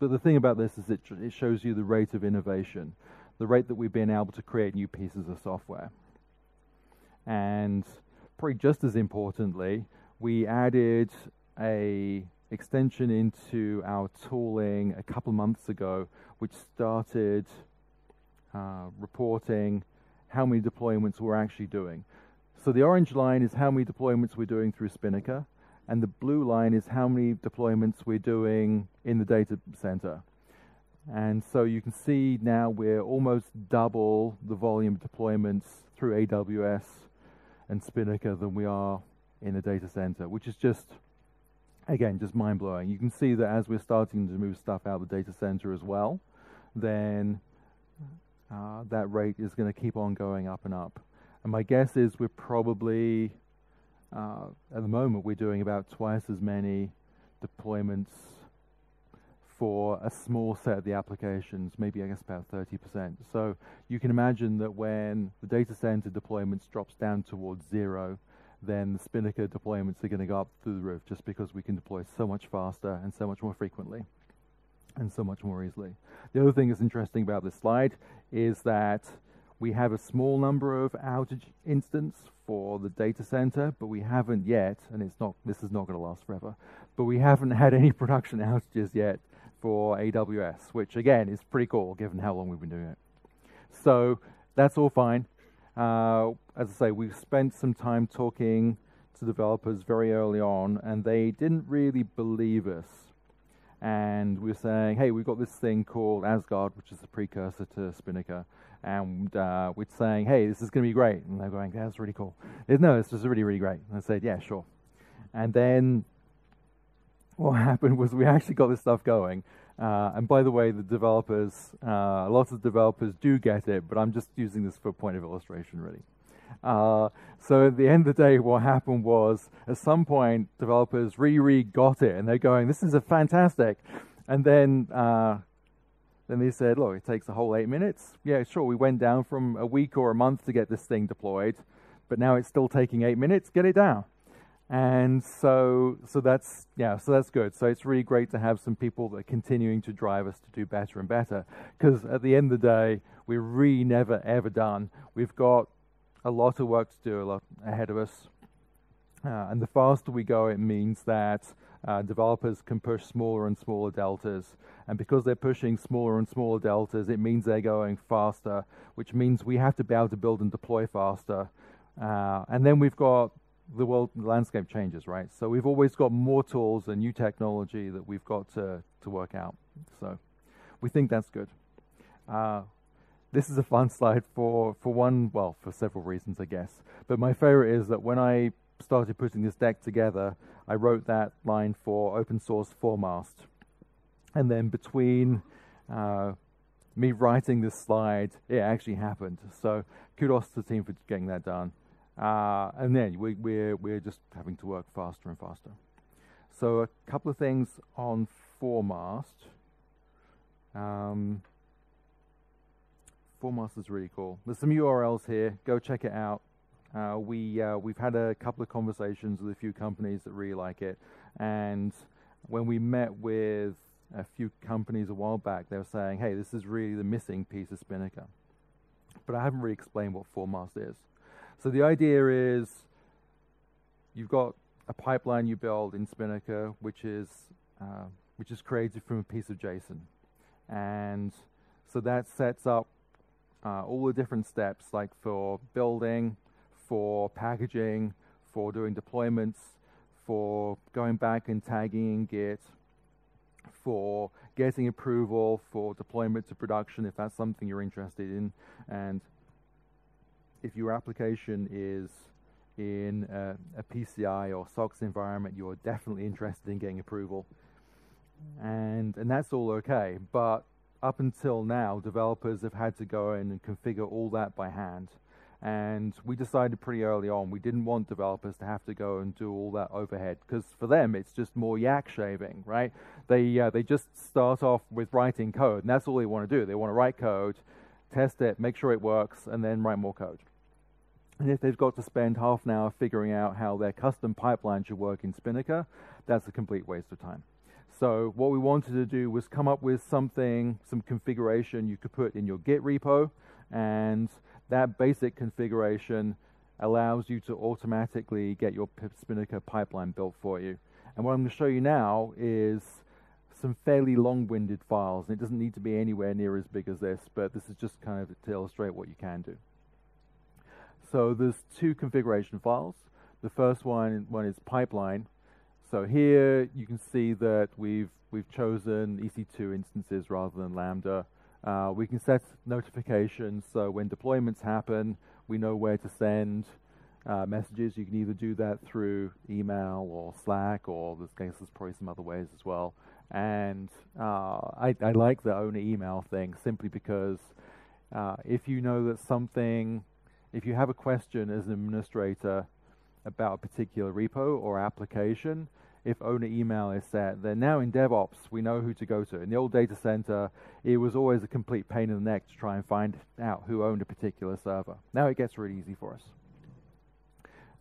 But the thing about this is it it shows you the rate of innovation, the rate that we've been able to create new pieces of software. And probably just as importantly, we added a extension into our tooling a couple months ago, which started uh, reporting how many deployments we're actually doing. So the orange line is how many deployments we're doing through Spinnaker, and the blue line is how many deployments we're doing in the data center. And so you can see now we're almost double the volume of deployments through AWS and Spinnaker than we are in a data center, which is just, again, just mind blowing. You can see that as we're starting to move stuff out of the data center as well, then uh, that rate is going to keep on going up and up. And my guess is we're probably, uh, at the moment, we're doing about twice as many deployments for a small set of the applications, maybe I guess about 30%. So you can imagine that when the data center deployments drops down towards zero, then the Spinnaker deployments are going to go up through the roof just because we can deploy so much faster and so much more frequently and so much more easily. The other thing that's interesting about this slide is that we have a small number of outage instance for the data center, but we haven't yet, and it's not, this is not going to last forever, but we haven't had any [LAUGHS] production outages yet for AWS, which again is pretty cool given how long we've been doing it. So that's all fine. Uh, as I say, we've spent some time talking to developers very early on, and they didn't really believe us. And we were saying, hey, we've got this thing called Asgard, which is the precursor to Spinnaker. And uh, we're saying, hey, this is going to be great. And they're going, that's really cool. No, this is really, really great. And I said, yeah, sure. And then what [LAUGHS] happened was we actually got this stuff going. Uh, and by the way, the developers, uh, lots of developers do get it, but I'm just using this for point of illustration, really. Uh, so at the end of the day, what happened was at some point, developers really got it, and they're going, "This is a fantastic." And then, uh, then they said, "Look, it takes a whole eight minutes." Yeah, sure. We went down from a week or a month to get this thing deployed, but now it's still taking eight minutes. Get it down and so so that's yeah so that's good. So it's really great to have some people that are continuing to drive us to do better and better. Because at the end of the day we're really never ever done. We've got a lot of work to do a lot ahead of us. Uh, and the faster we go it means that uh, developers can push smaller and smaller deltas. And because they're pushing smaller and smaller deltas it means they're going faster which means we have to be able to build and deploy faster. Uh, and then we've got the world landscape changes, right? So we've always got more tools and new technology that we've got to, to work out. So we think that's good. Uh, this is a fun [LAUGHS] slide for, for one, well, for several reasons, I guess. But my favorite is that when I started putting this deck together, I wrote that line for open source Foremast. And then between uh, me writing this slide, it actually happened. So kudos to the team for getting that done. Uh, and then we, we're, we're just having to work faster and faster. So a couple of things on Foremast. Um, Foremast is really cool. There's some URLs here. Go check it out. Uh, we uh, we've had a couple of conversations with a few companies that really like it, and when we met with a few companies a while back, they were saying, "Hey, this is really the missing piece of Spinnaker." But I haven't really explained what Foremast is. So the idea is you've got a pipeline you build in Spinnaker, which is uh, which is created from a piece of JSON, and so that sets up uh, all the different steps, like for building, for packaging, for doing deployments, for going back and tagging in Git, for getting approval for deployment to production if that's something you're interested in, and if your application is in a, a, PCI or SOX environment, you're definitely interested in getting approval. And, and that's all okay. But up until now, developers have had to go in and configure all that by hand. And we decided pretty early on we didn't want developers to have to go and do all that overhead because for them it's just more yak shaving, right? They uh, they just start off with writing code, and that's all they want to do. They want to write code, test it, make sure it works, and then write more code. And if they've got to spend half an hour figuring out how their custom pipeline should work in Spinnaker, that's a complete waste of time. So what we wanted to do was come up with something, some configuration you could put in your Git repo, and that basic configuration allows you to automatically get your Spinnaker pipeline built for you. And what I'm going to show you now is some fairly long-winded files, and it doesn't need to be anywhere near as big as this, but this is just kind of to illustrate what you can do. So there's two configuration files. The first one, one is pipeline. So here you can see that we've we've chosen EC2 instances rather than Lambda. Uh, we can set notifications so when deployments happen, we know where to send uh, messages. You can either do that through email or Slack, or there's, there's probably some other ways as well. And uh, I, I, like the owner email thing simply because uh, if you know that something, if you have a question as an administrator about a particular repo or application, if owner email is set, then now in DevOps, we know who to go to. In the old data center, it was always a complete pain in the neck to try and find out who owned a particular server. Now it gets really easy for us.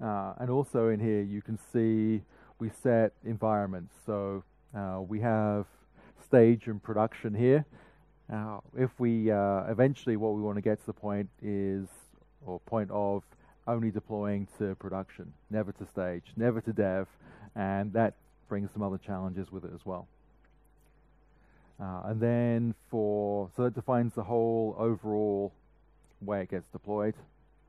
Uh, and also in here, you can see we set environments. So uh, we have stage and production here. Now, if we uh, eventually what we want to get to the point is, or point of only deploying to production, never to stage, never to dev, and that brings some other challenges with it as well. Uh, and then for, so that defines the whole overall way it gets deployed.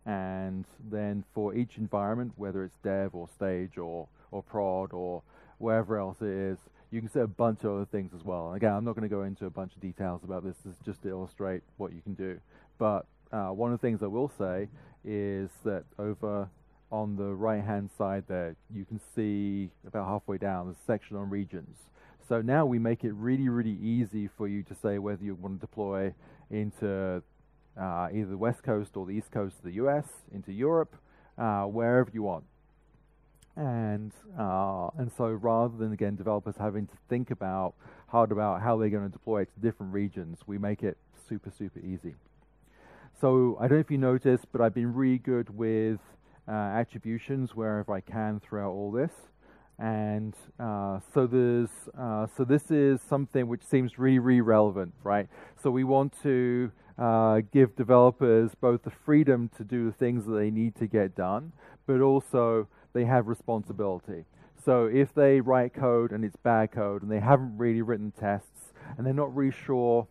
And then for each environment, whether it's dev or stage or, or prod or wherever else it is, you can set a bunch of other things as well. Again, I'm not going to go into a bunch of details about this. This is just to illustrate what you can do. But uh, one of the things I will say is that over on the right hand side there, you can see about halfway down, there's a section on regions. So now we make it really, really easy for you to say whether you want to deploy into uh, either the west coast or the east coast of the US, into Europe, uh, wherever you want. And uh, and so rather than again developers having to think about hard about how they're going to deploy it to different regions, we make it super super easy. So I don't know if you noticed, but I've been really good with uh, attributions wherever I can throughout all this. And uh, so there's uh, so this is something which seems really, really relevant, right? So we want to uh, give developers both the freedom to do the things that they need to get done, but also they have responsibility. So if they write code and it's bad code and they haven't really written tests and they're not really sure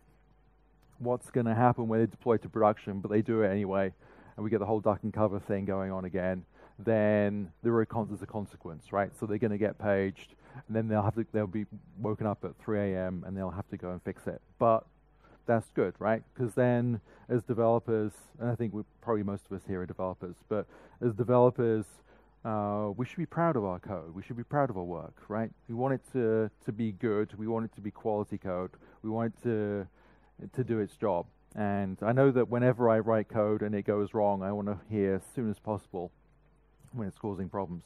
what's going to happen when they deploy to production, but they do it anyway, and we get the whole duck and cover thing going on again, then there is a consequence, right? So they're going to get paged, and then they'll have to they'll be woken up at 3 a.m. and they'll have to go and fix it. But that's good, right? Because then, as developers, and I think we probably most of us here are developers, but as developers, uh, we should be proud of our code. We should be proud of our work, right? We want it to to be good. We want it to be quality code. We want it to to do its job. And I know that whenever I write code and it goes wrong, I want to hear as soon as possible when it's causing problems.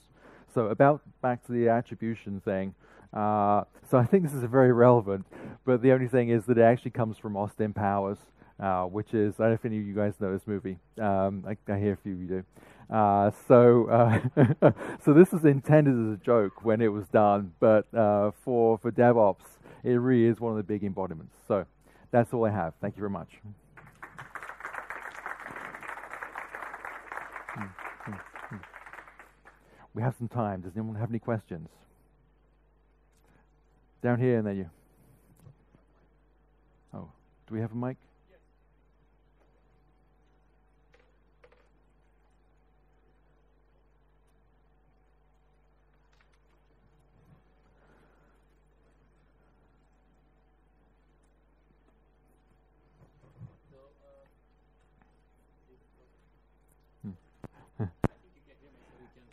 So about back to the attribution thing. Uh, so I think this is very relevant, but the only thing is that it actually comes from Austin Powers, uh, which is I don't know if any of you guys know this movie. Um, I, I, hear a few of you do. Uh, so uh, [LAUGHS] so this is intended as a joke when it was done, but uh, for for DevOps, it really is one of the big embodiments. So that's all I have. Thank you very much. We have some time. Does anyone have any questions? Down here, and then you. Oh, do we have a mic?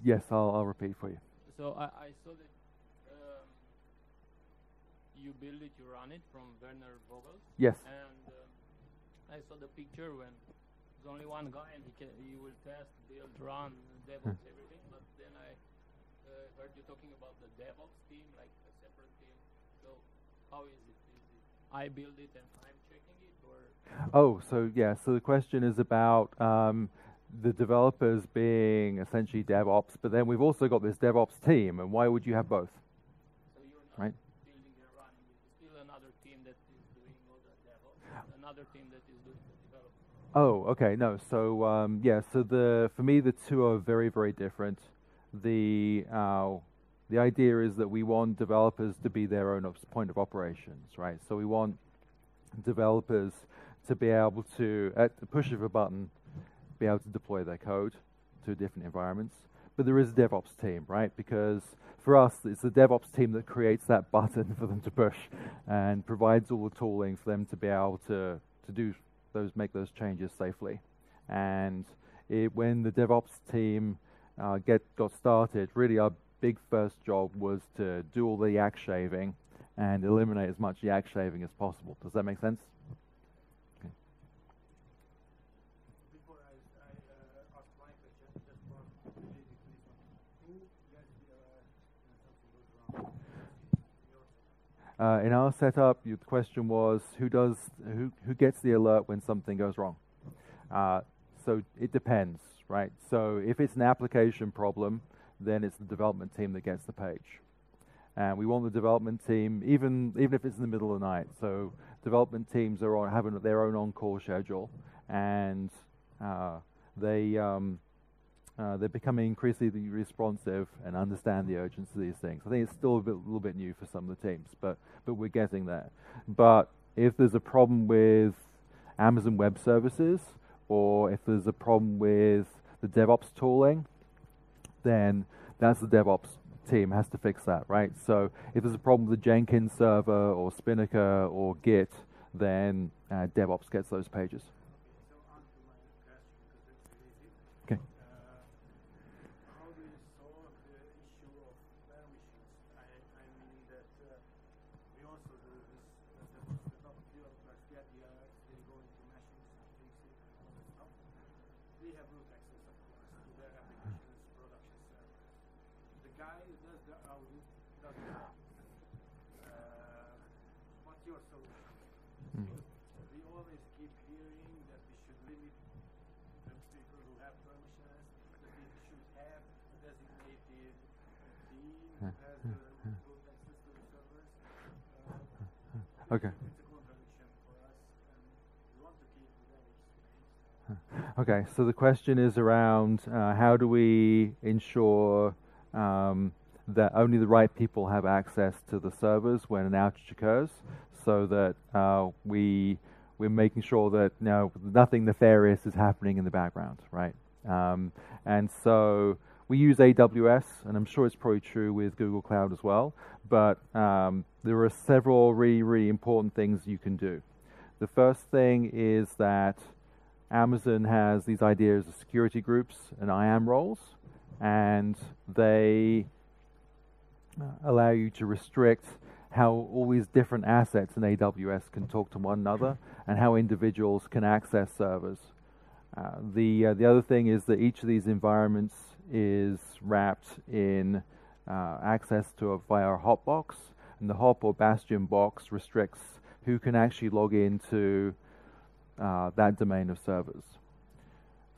Yes, I'll, I'll repeat for you. So I, I saw that um, you build it, you run it from Werner Vogels. Yes. And um, I saw the picture when there's only one guy and he can, he will test, build, run, DevOps, hmm. everything. But then I uh, heard you talking about the DevOps team, like a separate team. So how is it? Is it I build it and I'm checking it, or? Oh, so yeah. So the question is about. Um, the developers being essentially DevOps, but then we've also got this DevOps team, and why would you have both? So right? building and running. still another team that is doing all the DevOps, another team that is doing the development. Oh, okay. No, so um, yeah, so the for me the two are very very different. The uh, the idea is that we want developers to be their own point of operations, right? So we want developers to be able to, at the push of a button, be able to deploy their code. to different environments. But there is a DevOps team, right? Because for us, it's the DevOps team that creates that [LAUGHS] button for them to push and provides all the tooling for them to be able to, to do those, make those changes safely. And it, when the DevOps team uh, get got started, really our big first job was to do all the yak shaving and eliminate as much yak shaving as possible. Does that make sense? Okay. Before I, I uh, ask my question, just for related to this one, who gets the alert when something goes wrong? Uh, in our setup, the question was who does who who gets the alert when something goes wrong. Uh, so it depends, right? So if it's an application problem, then it's the development team that gets the page. And we want the development team, even even if it's in the middle of the night. So development teams are on having their own on-call schedule, and uh, they um, uh, they're becoming increasingly responsive and understand the urgency of these things. I think it's still a bit, little bit new for some of the teams, but but we're getting there. But if there's a problem with Amazon Web Services, or if there's a problem with the DevOps tooling, then that's the DevOps team has to fix that, right? So if there's a problem with the Jenkins server or Spinnaker or Git, then uh, DevOps gets those pages. Okay. How do you solve the issue of permissions? I, I mean that uh, we also do this, uh, the, the top developers get the alerts, they go into machines and fix it and all that stuff. We have root access, of course, to their applications, production servers. The guy who does the audit doesn't have. Uh, what's your solution? We always keep hearing that we should limit the people who have permissions, that we should have a designated team who has the root access to the servers. Uh, Okay. It's a contradiction for us, and we want to keep the DevOps Okay, so the question is around uh, how do we ensure um, that only the right people have access to the servers when an outage occurs, so that uh, we we're making sure that no nothing nefarious is happening in the background, right? Um, and so we use AWS, and I'm sure it's probably true with Google Cloud as well. But um, there are several really really important things you can do. The first thing is that Amazon has these ideas of security groups and IAM roles, and they uh, allow you to restrict how all these different assets in AWS can talk to one another and how individuals can access servers. Uh, the uh, the other thing is that each of these environments is wrapped in uh, access to a via a hop box, and the hop or bastion box restricts who can actually log into uh, that domain of servers.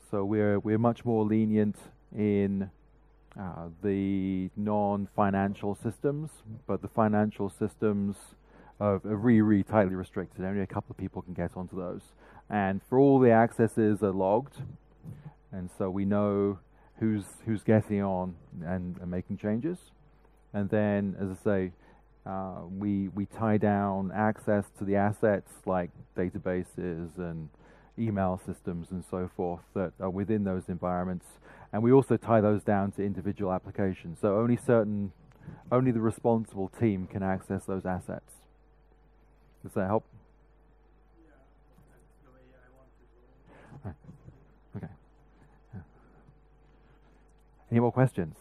So we're we're much more lenient in uh, the non-financial systems, but the financial systems are, are really, really tightly restricted. Only a couple of people can get onto those, and for all the accesses are logged, and so we know who's who's getting on and, and making changes. And then, as I say, uh, we we tie down access to the assets like databases and email systems and so forth that are within those environments, and we also tie those down to individual applications. So only certain, only the responsible team can access those assets. Does that help? [LAUGHS] Okay. Any more questions?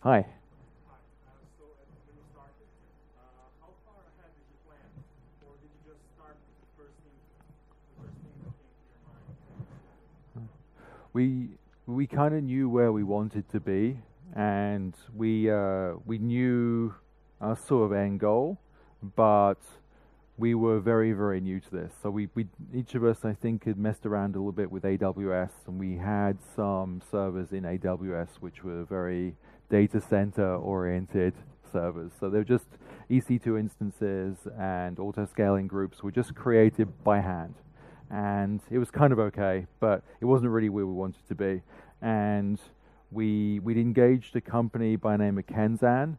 Hi. We we kind of knew where we wanted to be, and we uh, we knew our sort of end goal, but we were very very new to this. So we, we each of us I think had messed around a little bit with AWS, and we had some servers in AWS which were very data center oriented servers. So they're just EC2 instances and auto scaling groups were just created by hand and it was kind of okay, but it wasn't really where we wanted to be. And we we'd engaged a company by the name of Kenzan,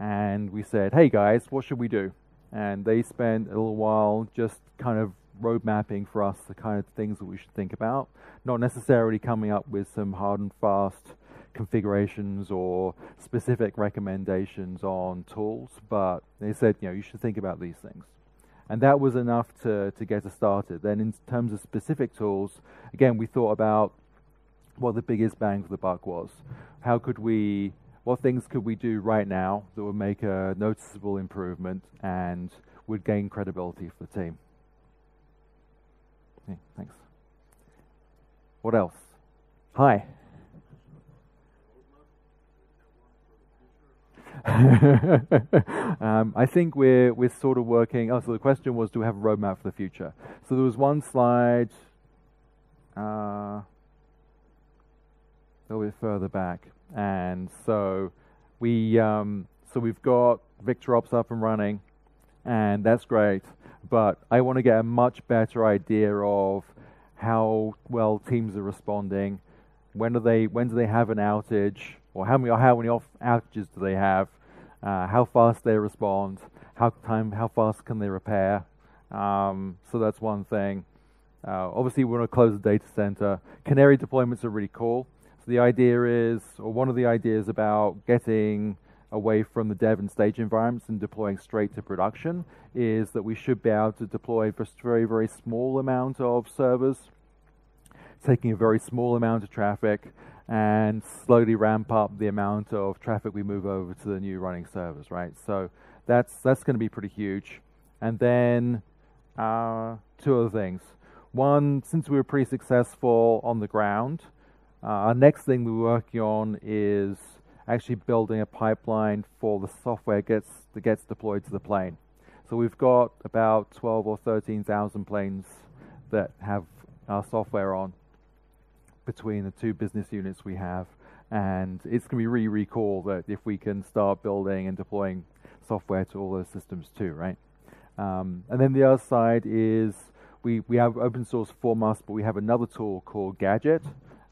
and we said, "Hey guys, what should we do?" And they spent a little while just kind of road mapping for us the kind of things that we should think about. Not necessarily coming up with some hard and fast configurations or specific recommendations on tools, but they said, you know, you should think about these things. And that was enough to, to get us started. Then, in terms of specific tools, again, we thought about what the biggest bang for the buck was. How could we, what things could we do right now that would make a noticeable improvement and would gain credibility for the team? Thanks. What else? Hi. [LAUGHS] um, I think we're we're sort of working. Oh, so the question was, do we have a roadmap for the future? So there was one slide. Uh, a little bit further back, and so we um, so we've got VictorOps up and running, and that's great. But I want to get a much better idea of how well teams are responding. When do they when do they have an outage, or how many how many off outages do they have? Uh, how fast they respond? How time how fast can they repair? Um, so that's one thing. Uh, obviously, we want to close the data center. Canary deployments are really cool. So the idea is, or one of the ideas about getting away from the dev and stage environments and deploying straight to production is that we should be able to deploy just a very, very small amount of servers, taking a very small amount of traffic, and slowly ramp up the amount of traffic we move over to the new running servers, right? So that's that's going to be pretty huge. And then uh, two other things. One, since we were pretty successful on the ground, uh, our next thing we're working on is actually building a pipeline for the software gets that gets deployed to the plane. So we've got about 12 or 13,000 planes that have our software on between the two business units we have, and it's going to be really, really cool that if we can start building and deploying software to all those systems too, right? Um, and then the other side is we, we have open source Foremast, but we have another tool called Gadget,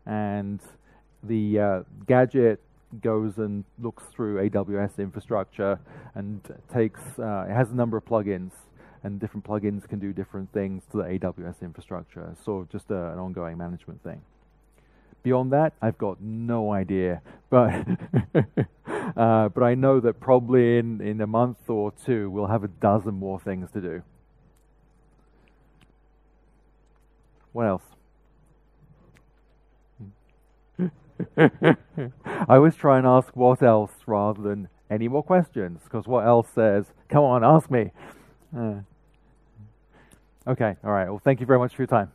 and the uh, gadget goes and looks through AWS infrastructure and takes uh, it has a number of plugins and different plugins can do different things to the AWS infrastructure. So just a, an ongoing management thing. Beyond that, I've got no idea, but [LAUGHS] uh, but I know that probably in in a month or two we'll have a dozen more things to do. What else? [LAUGHS] I always try and ask what else rather than any more questions, because what else says, come on, ask me. Uh, okay, all right. Well, thank you very much for your time.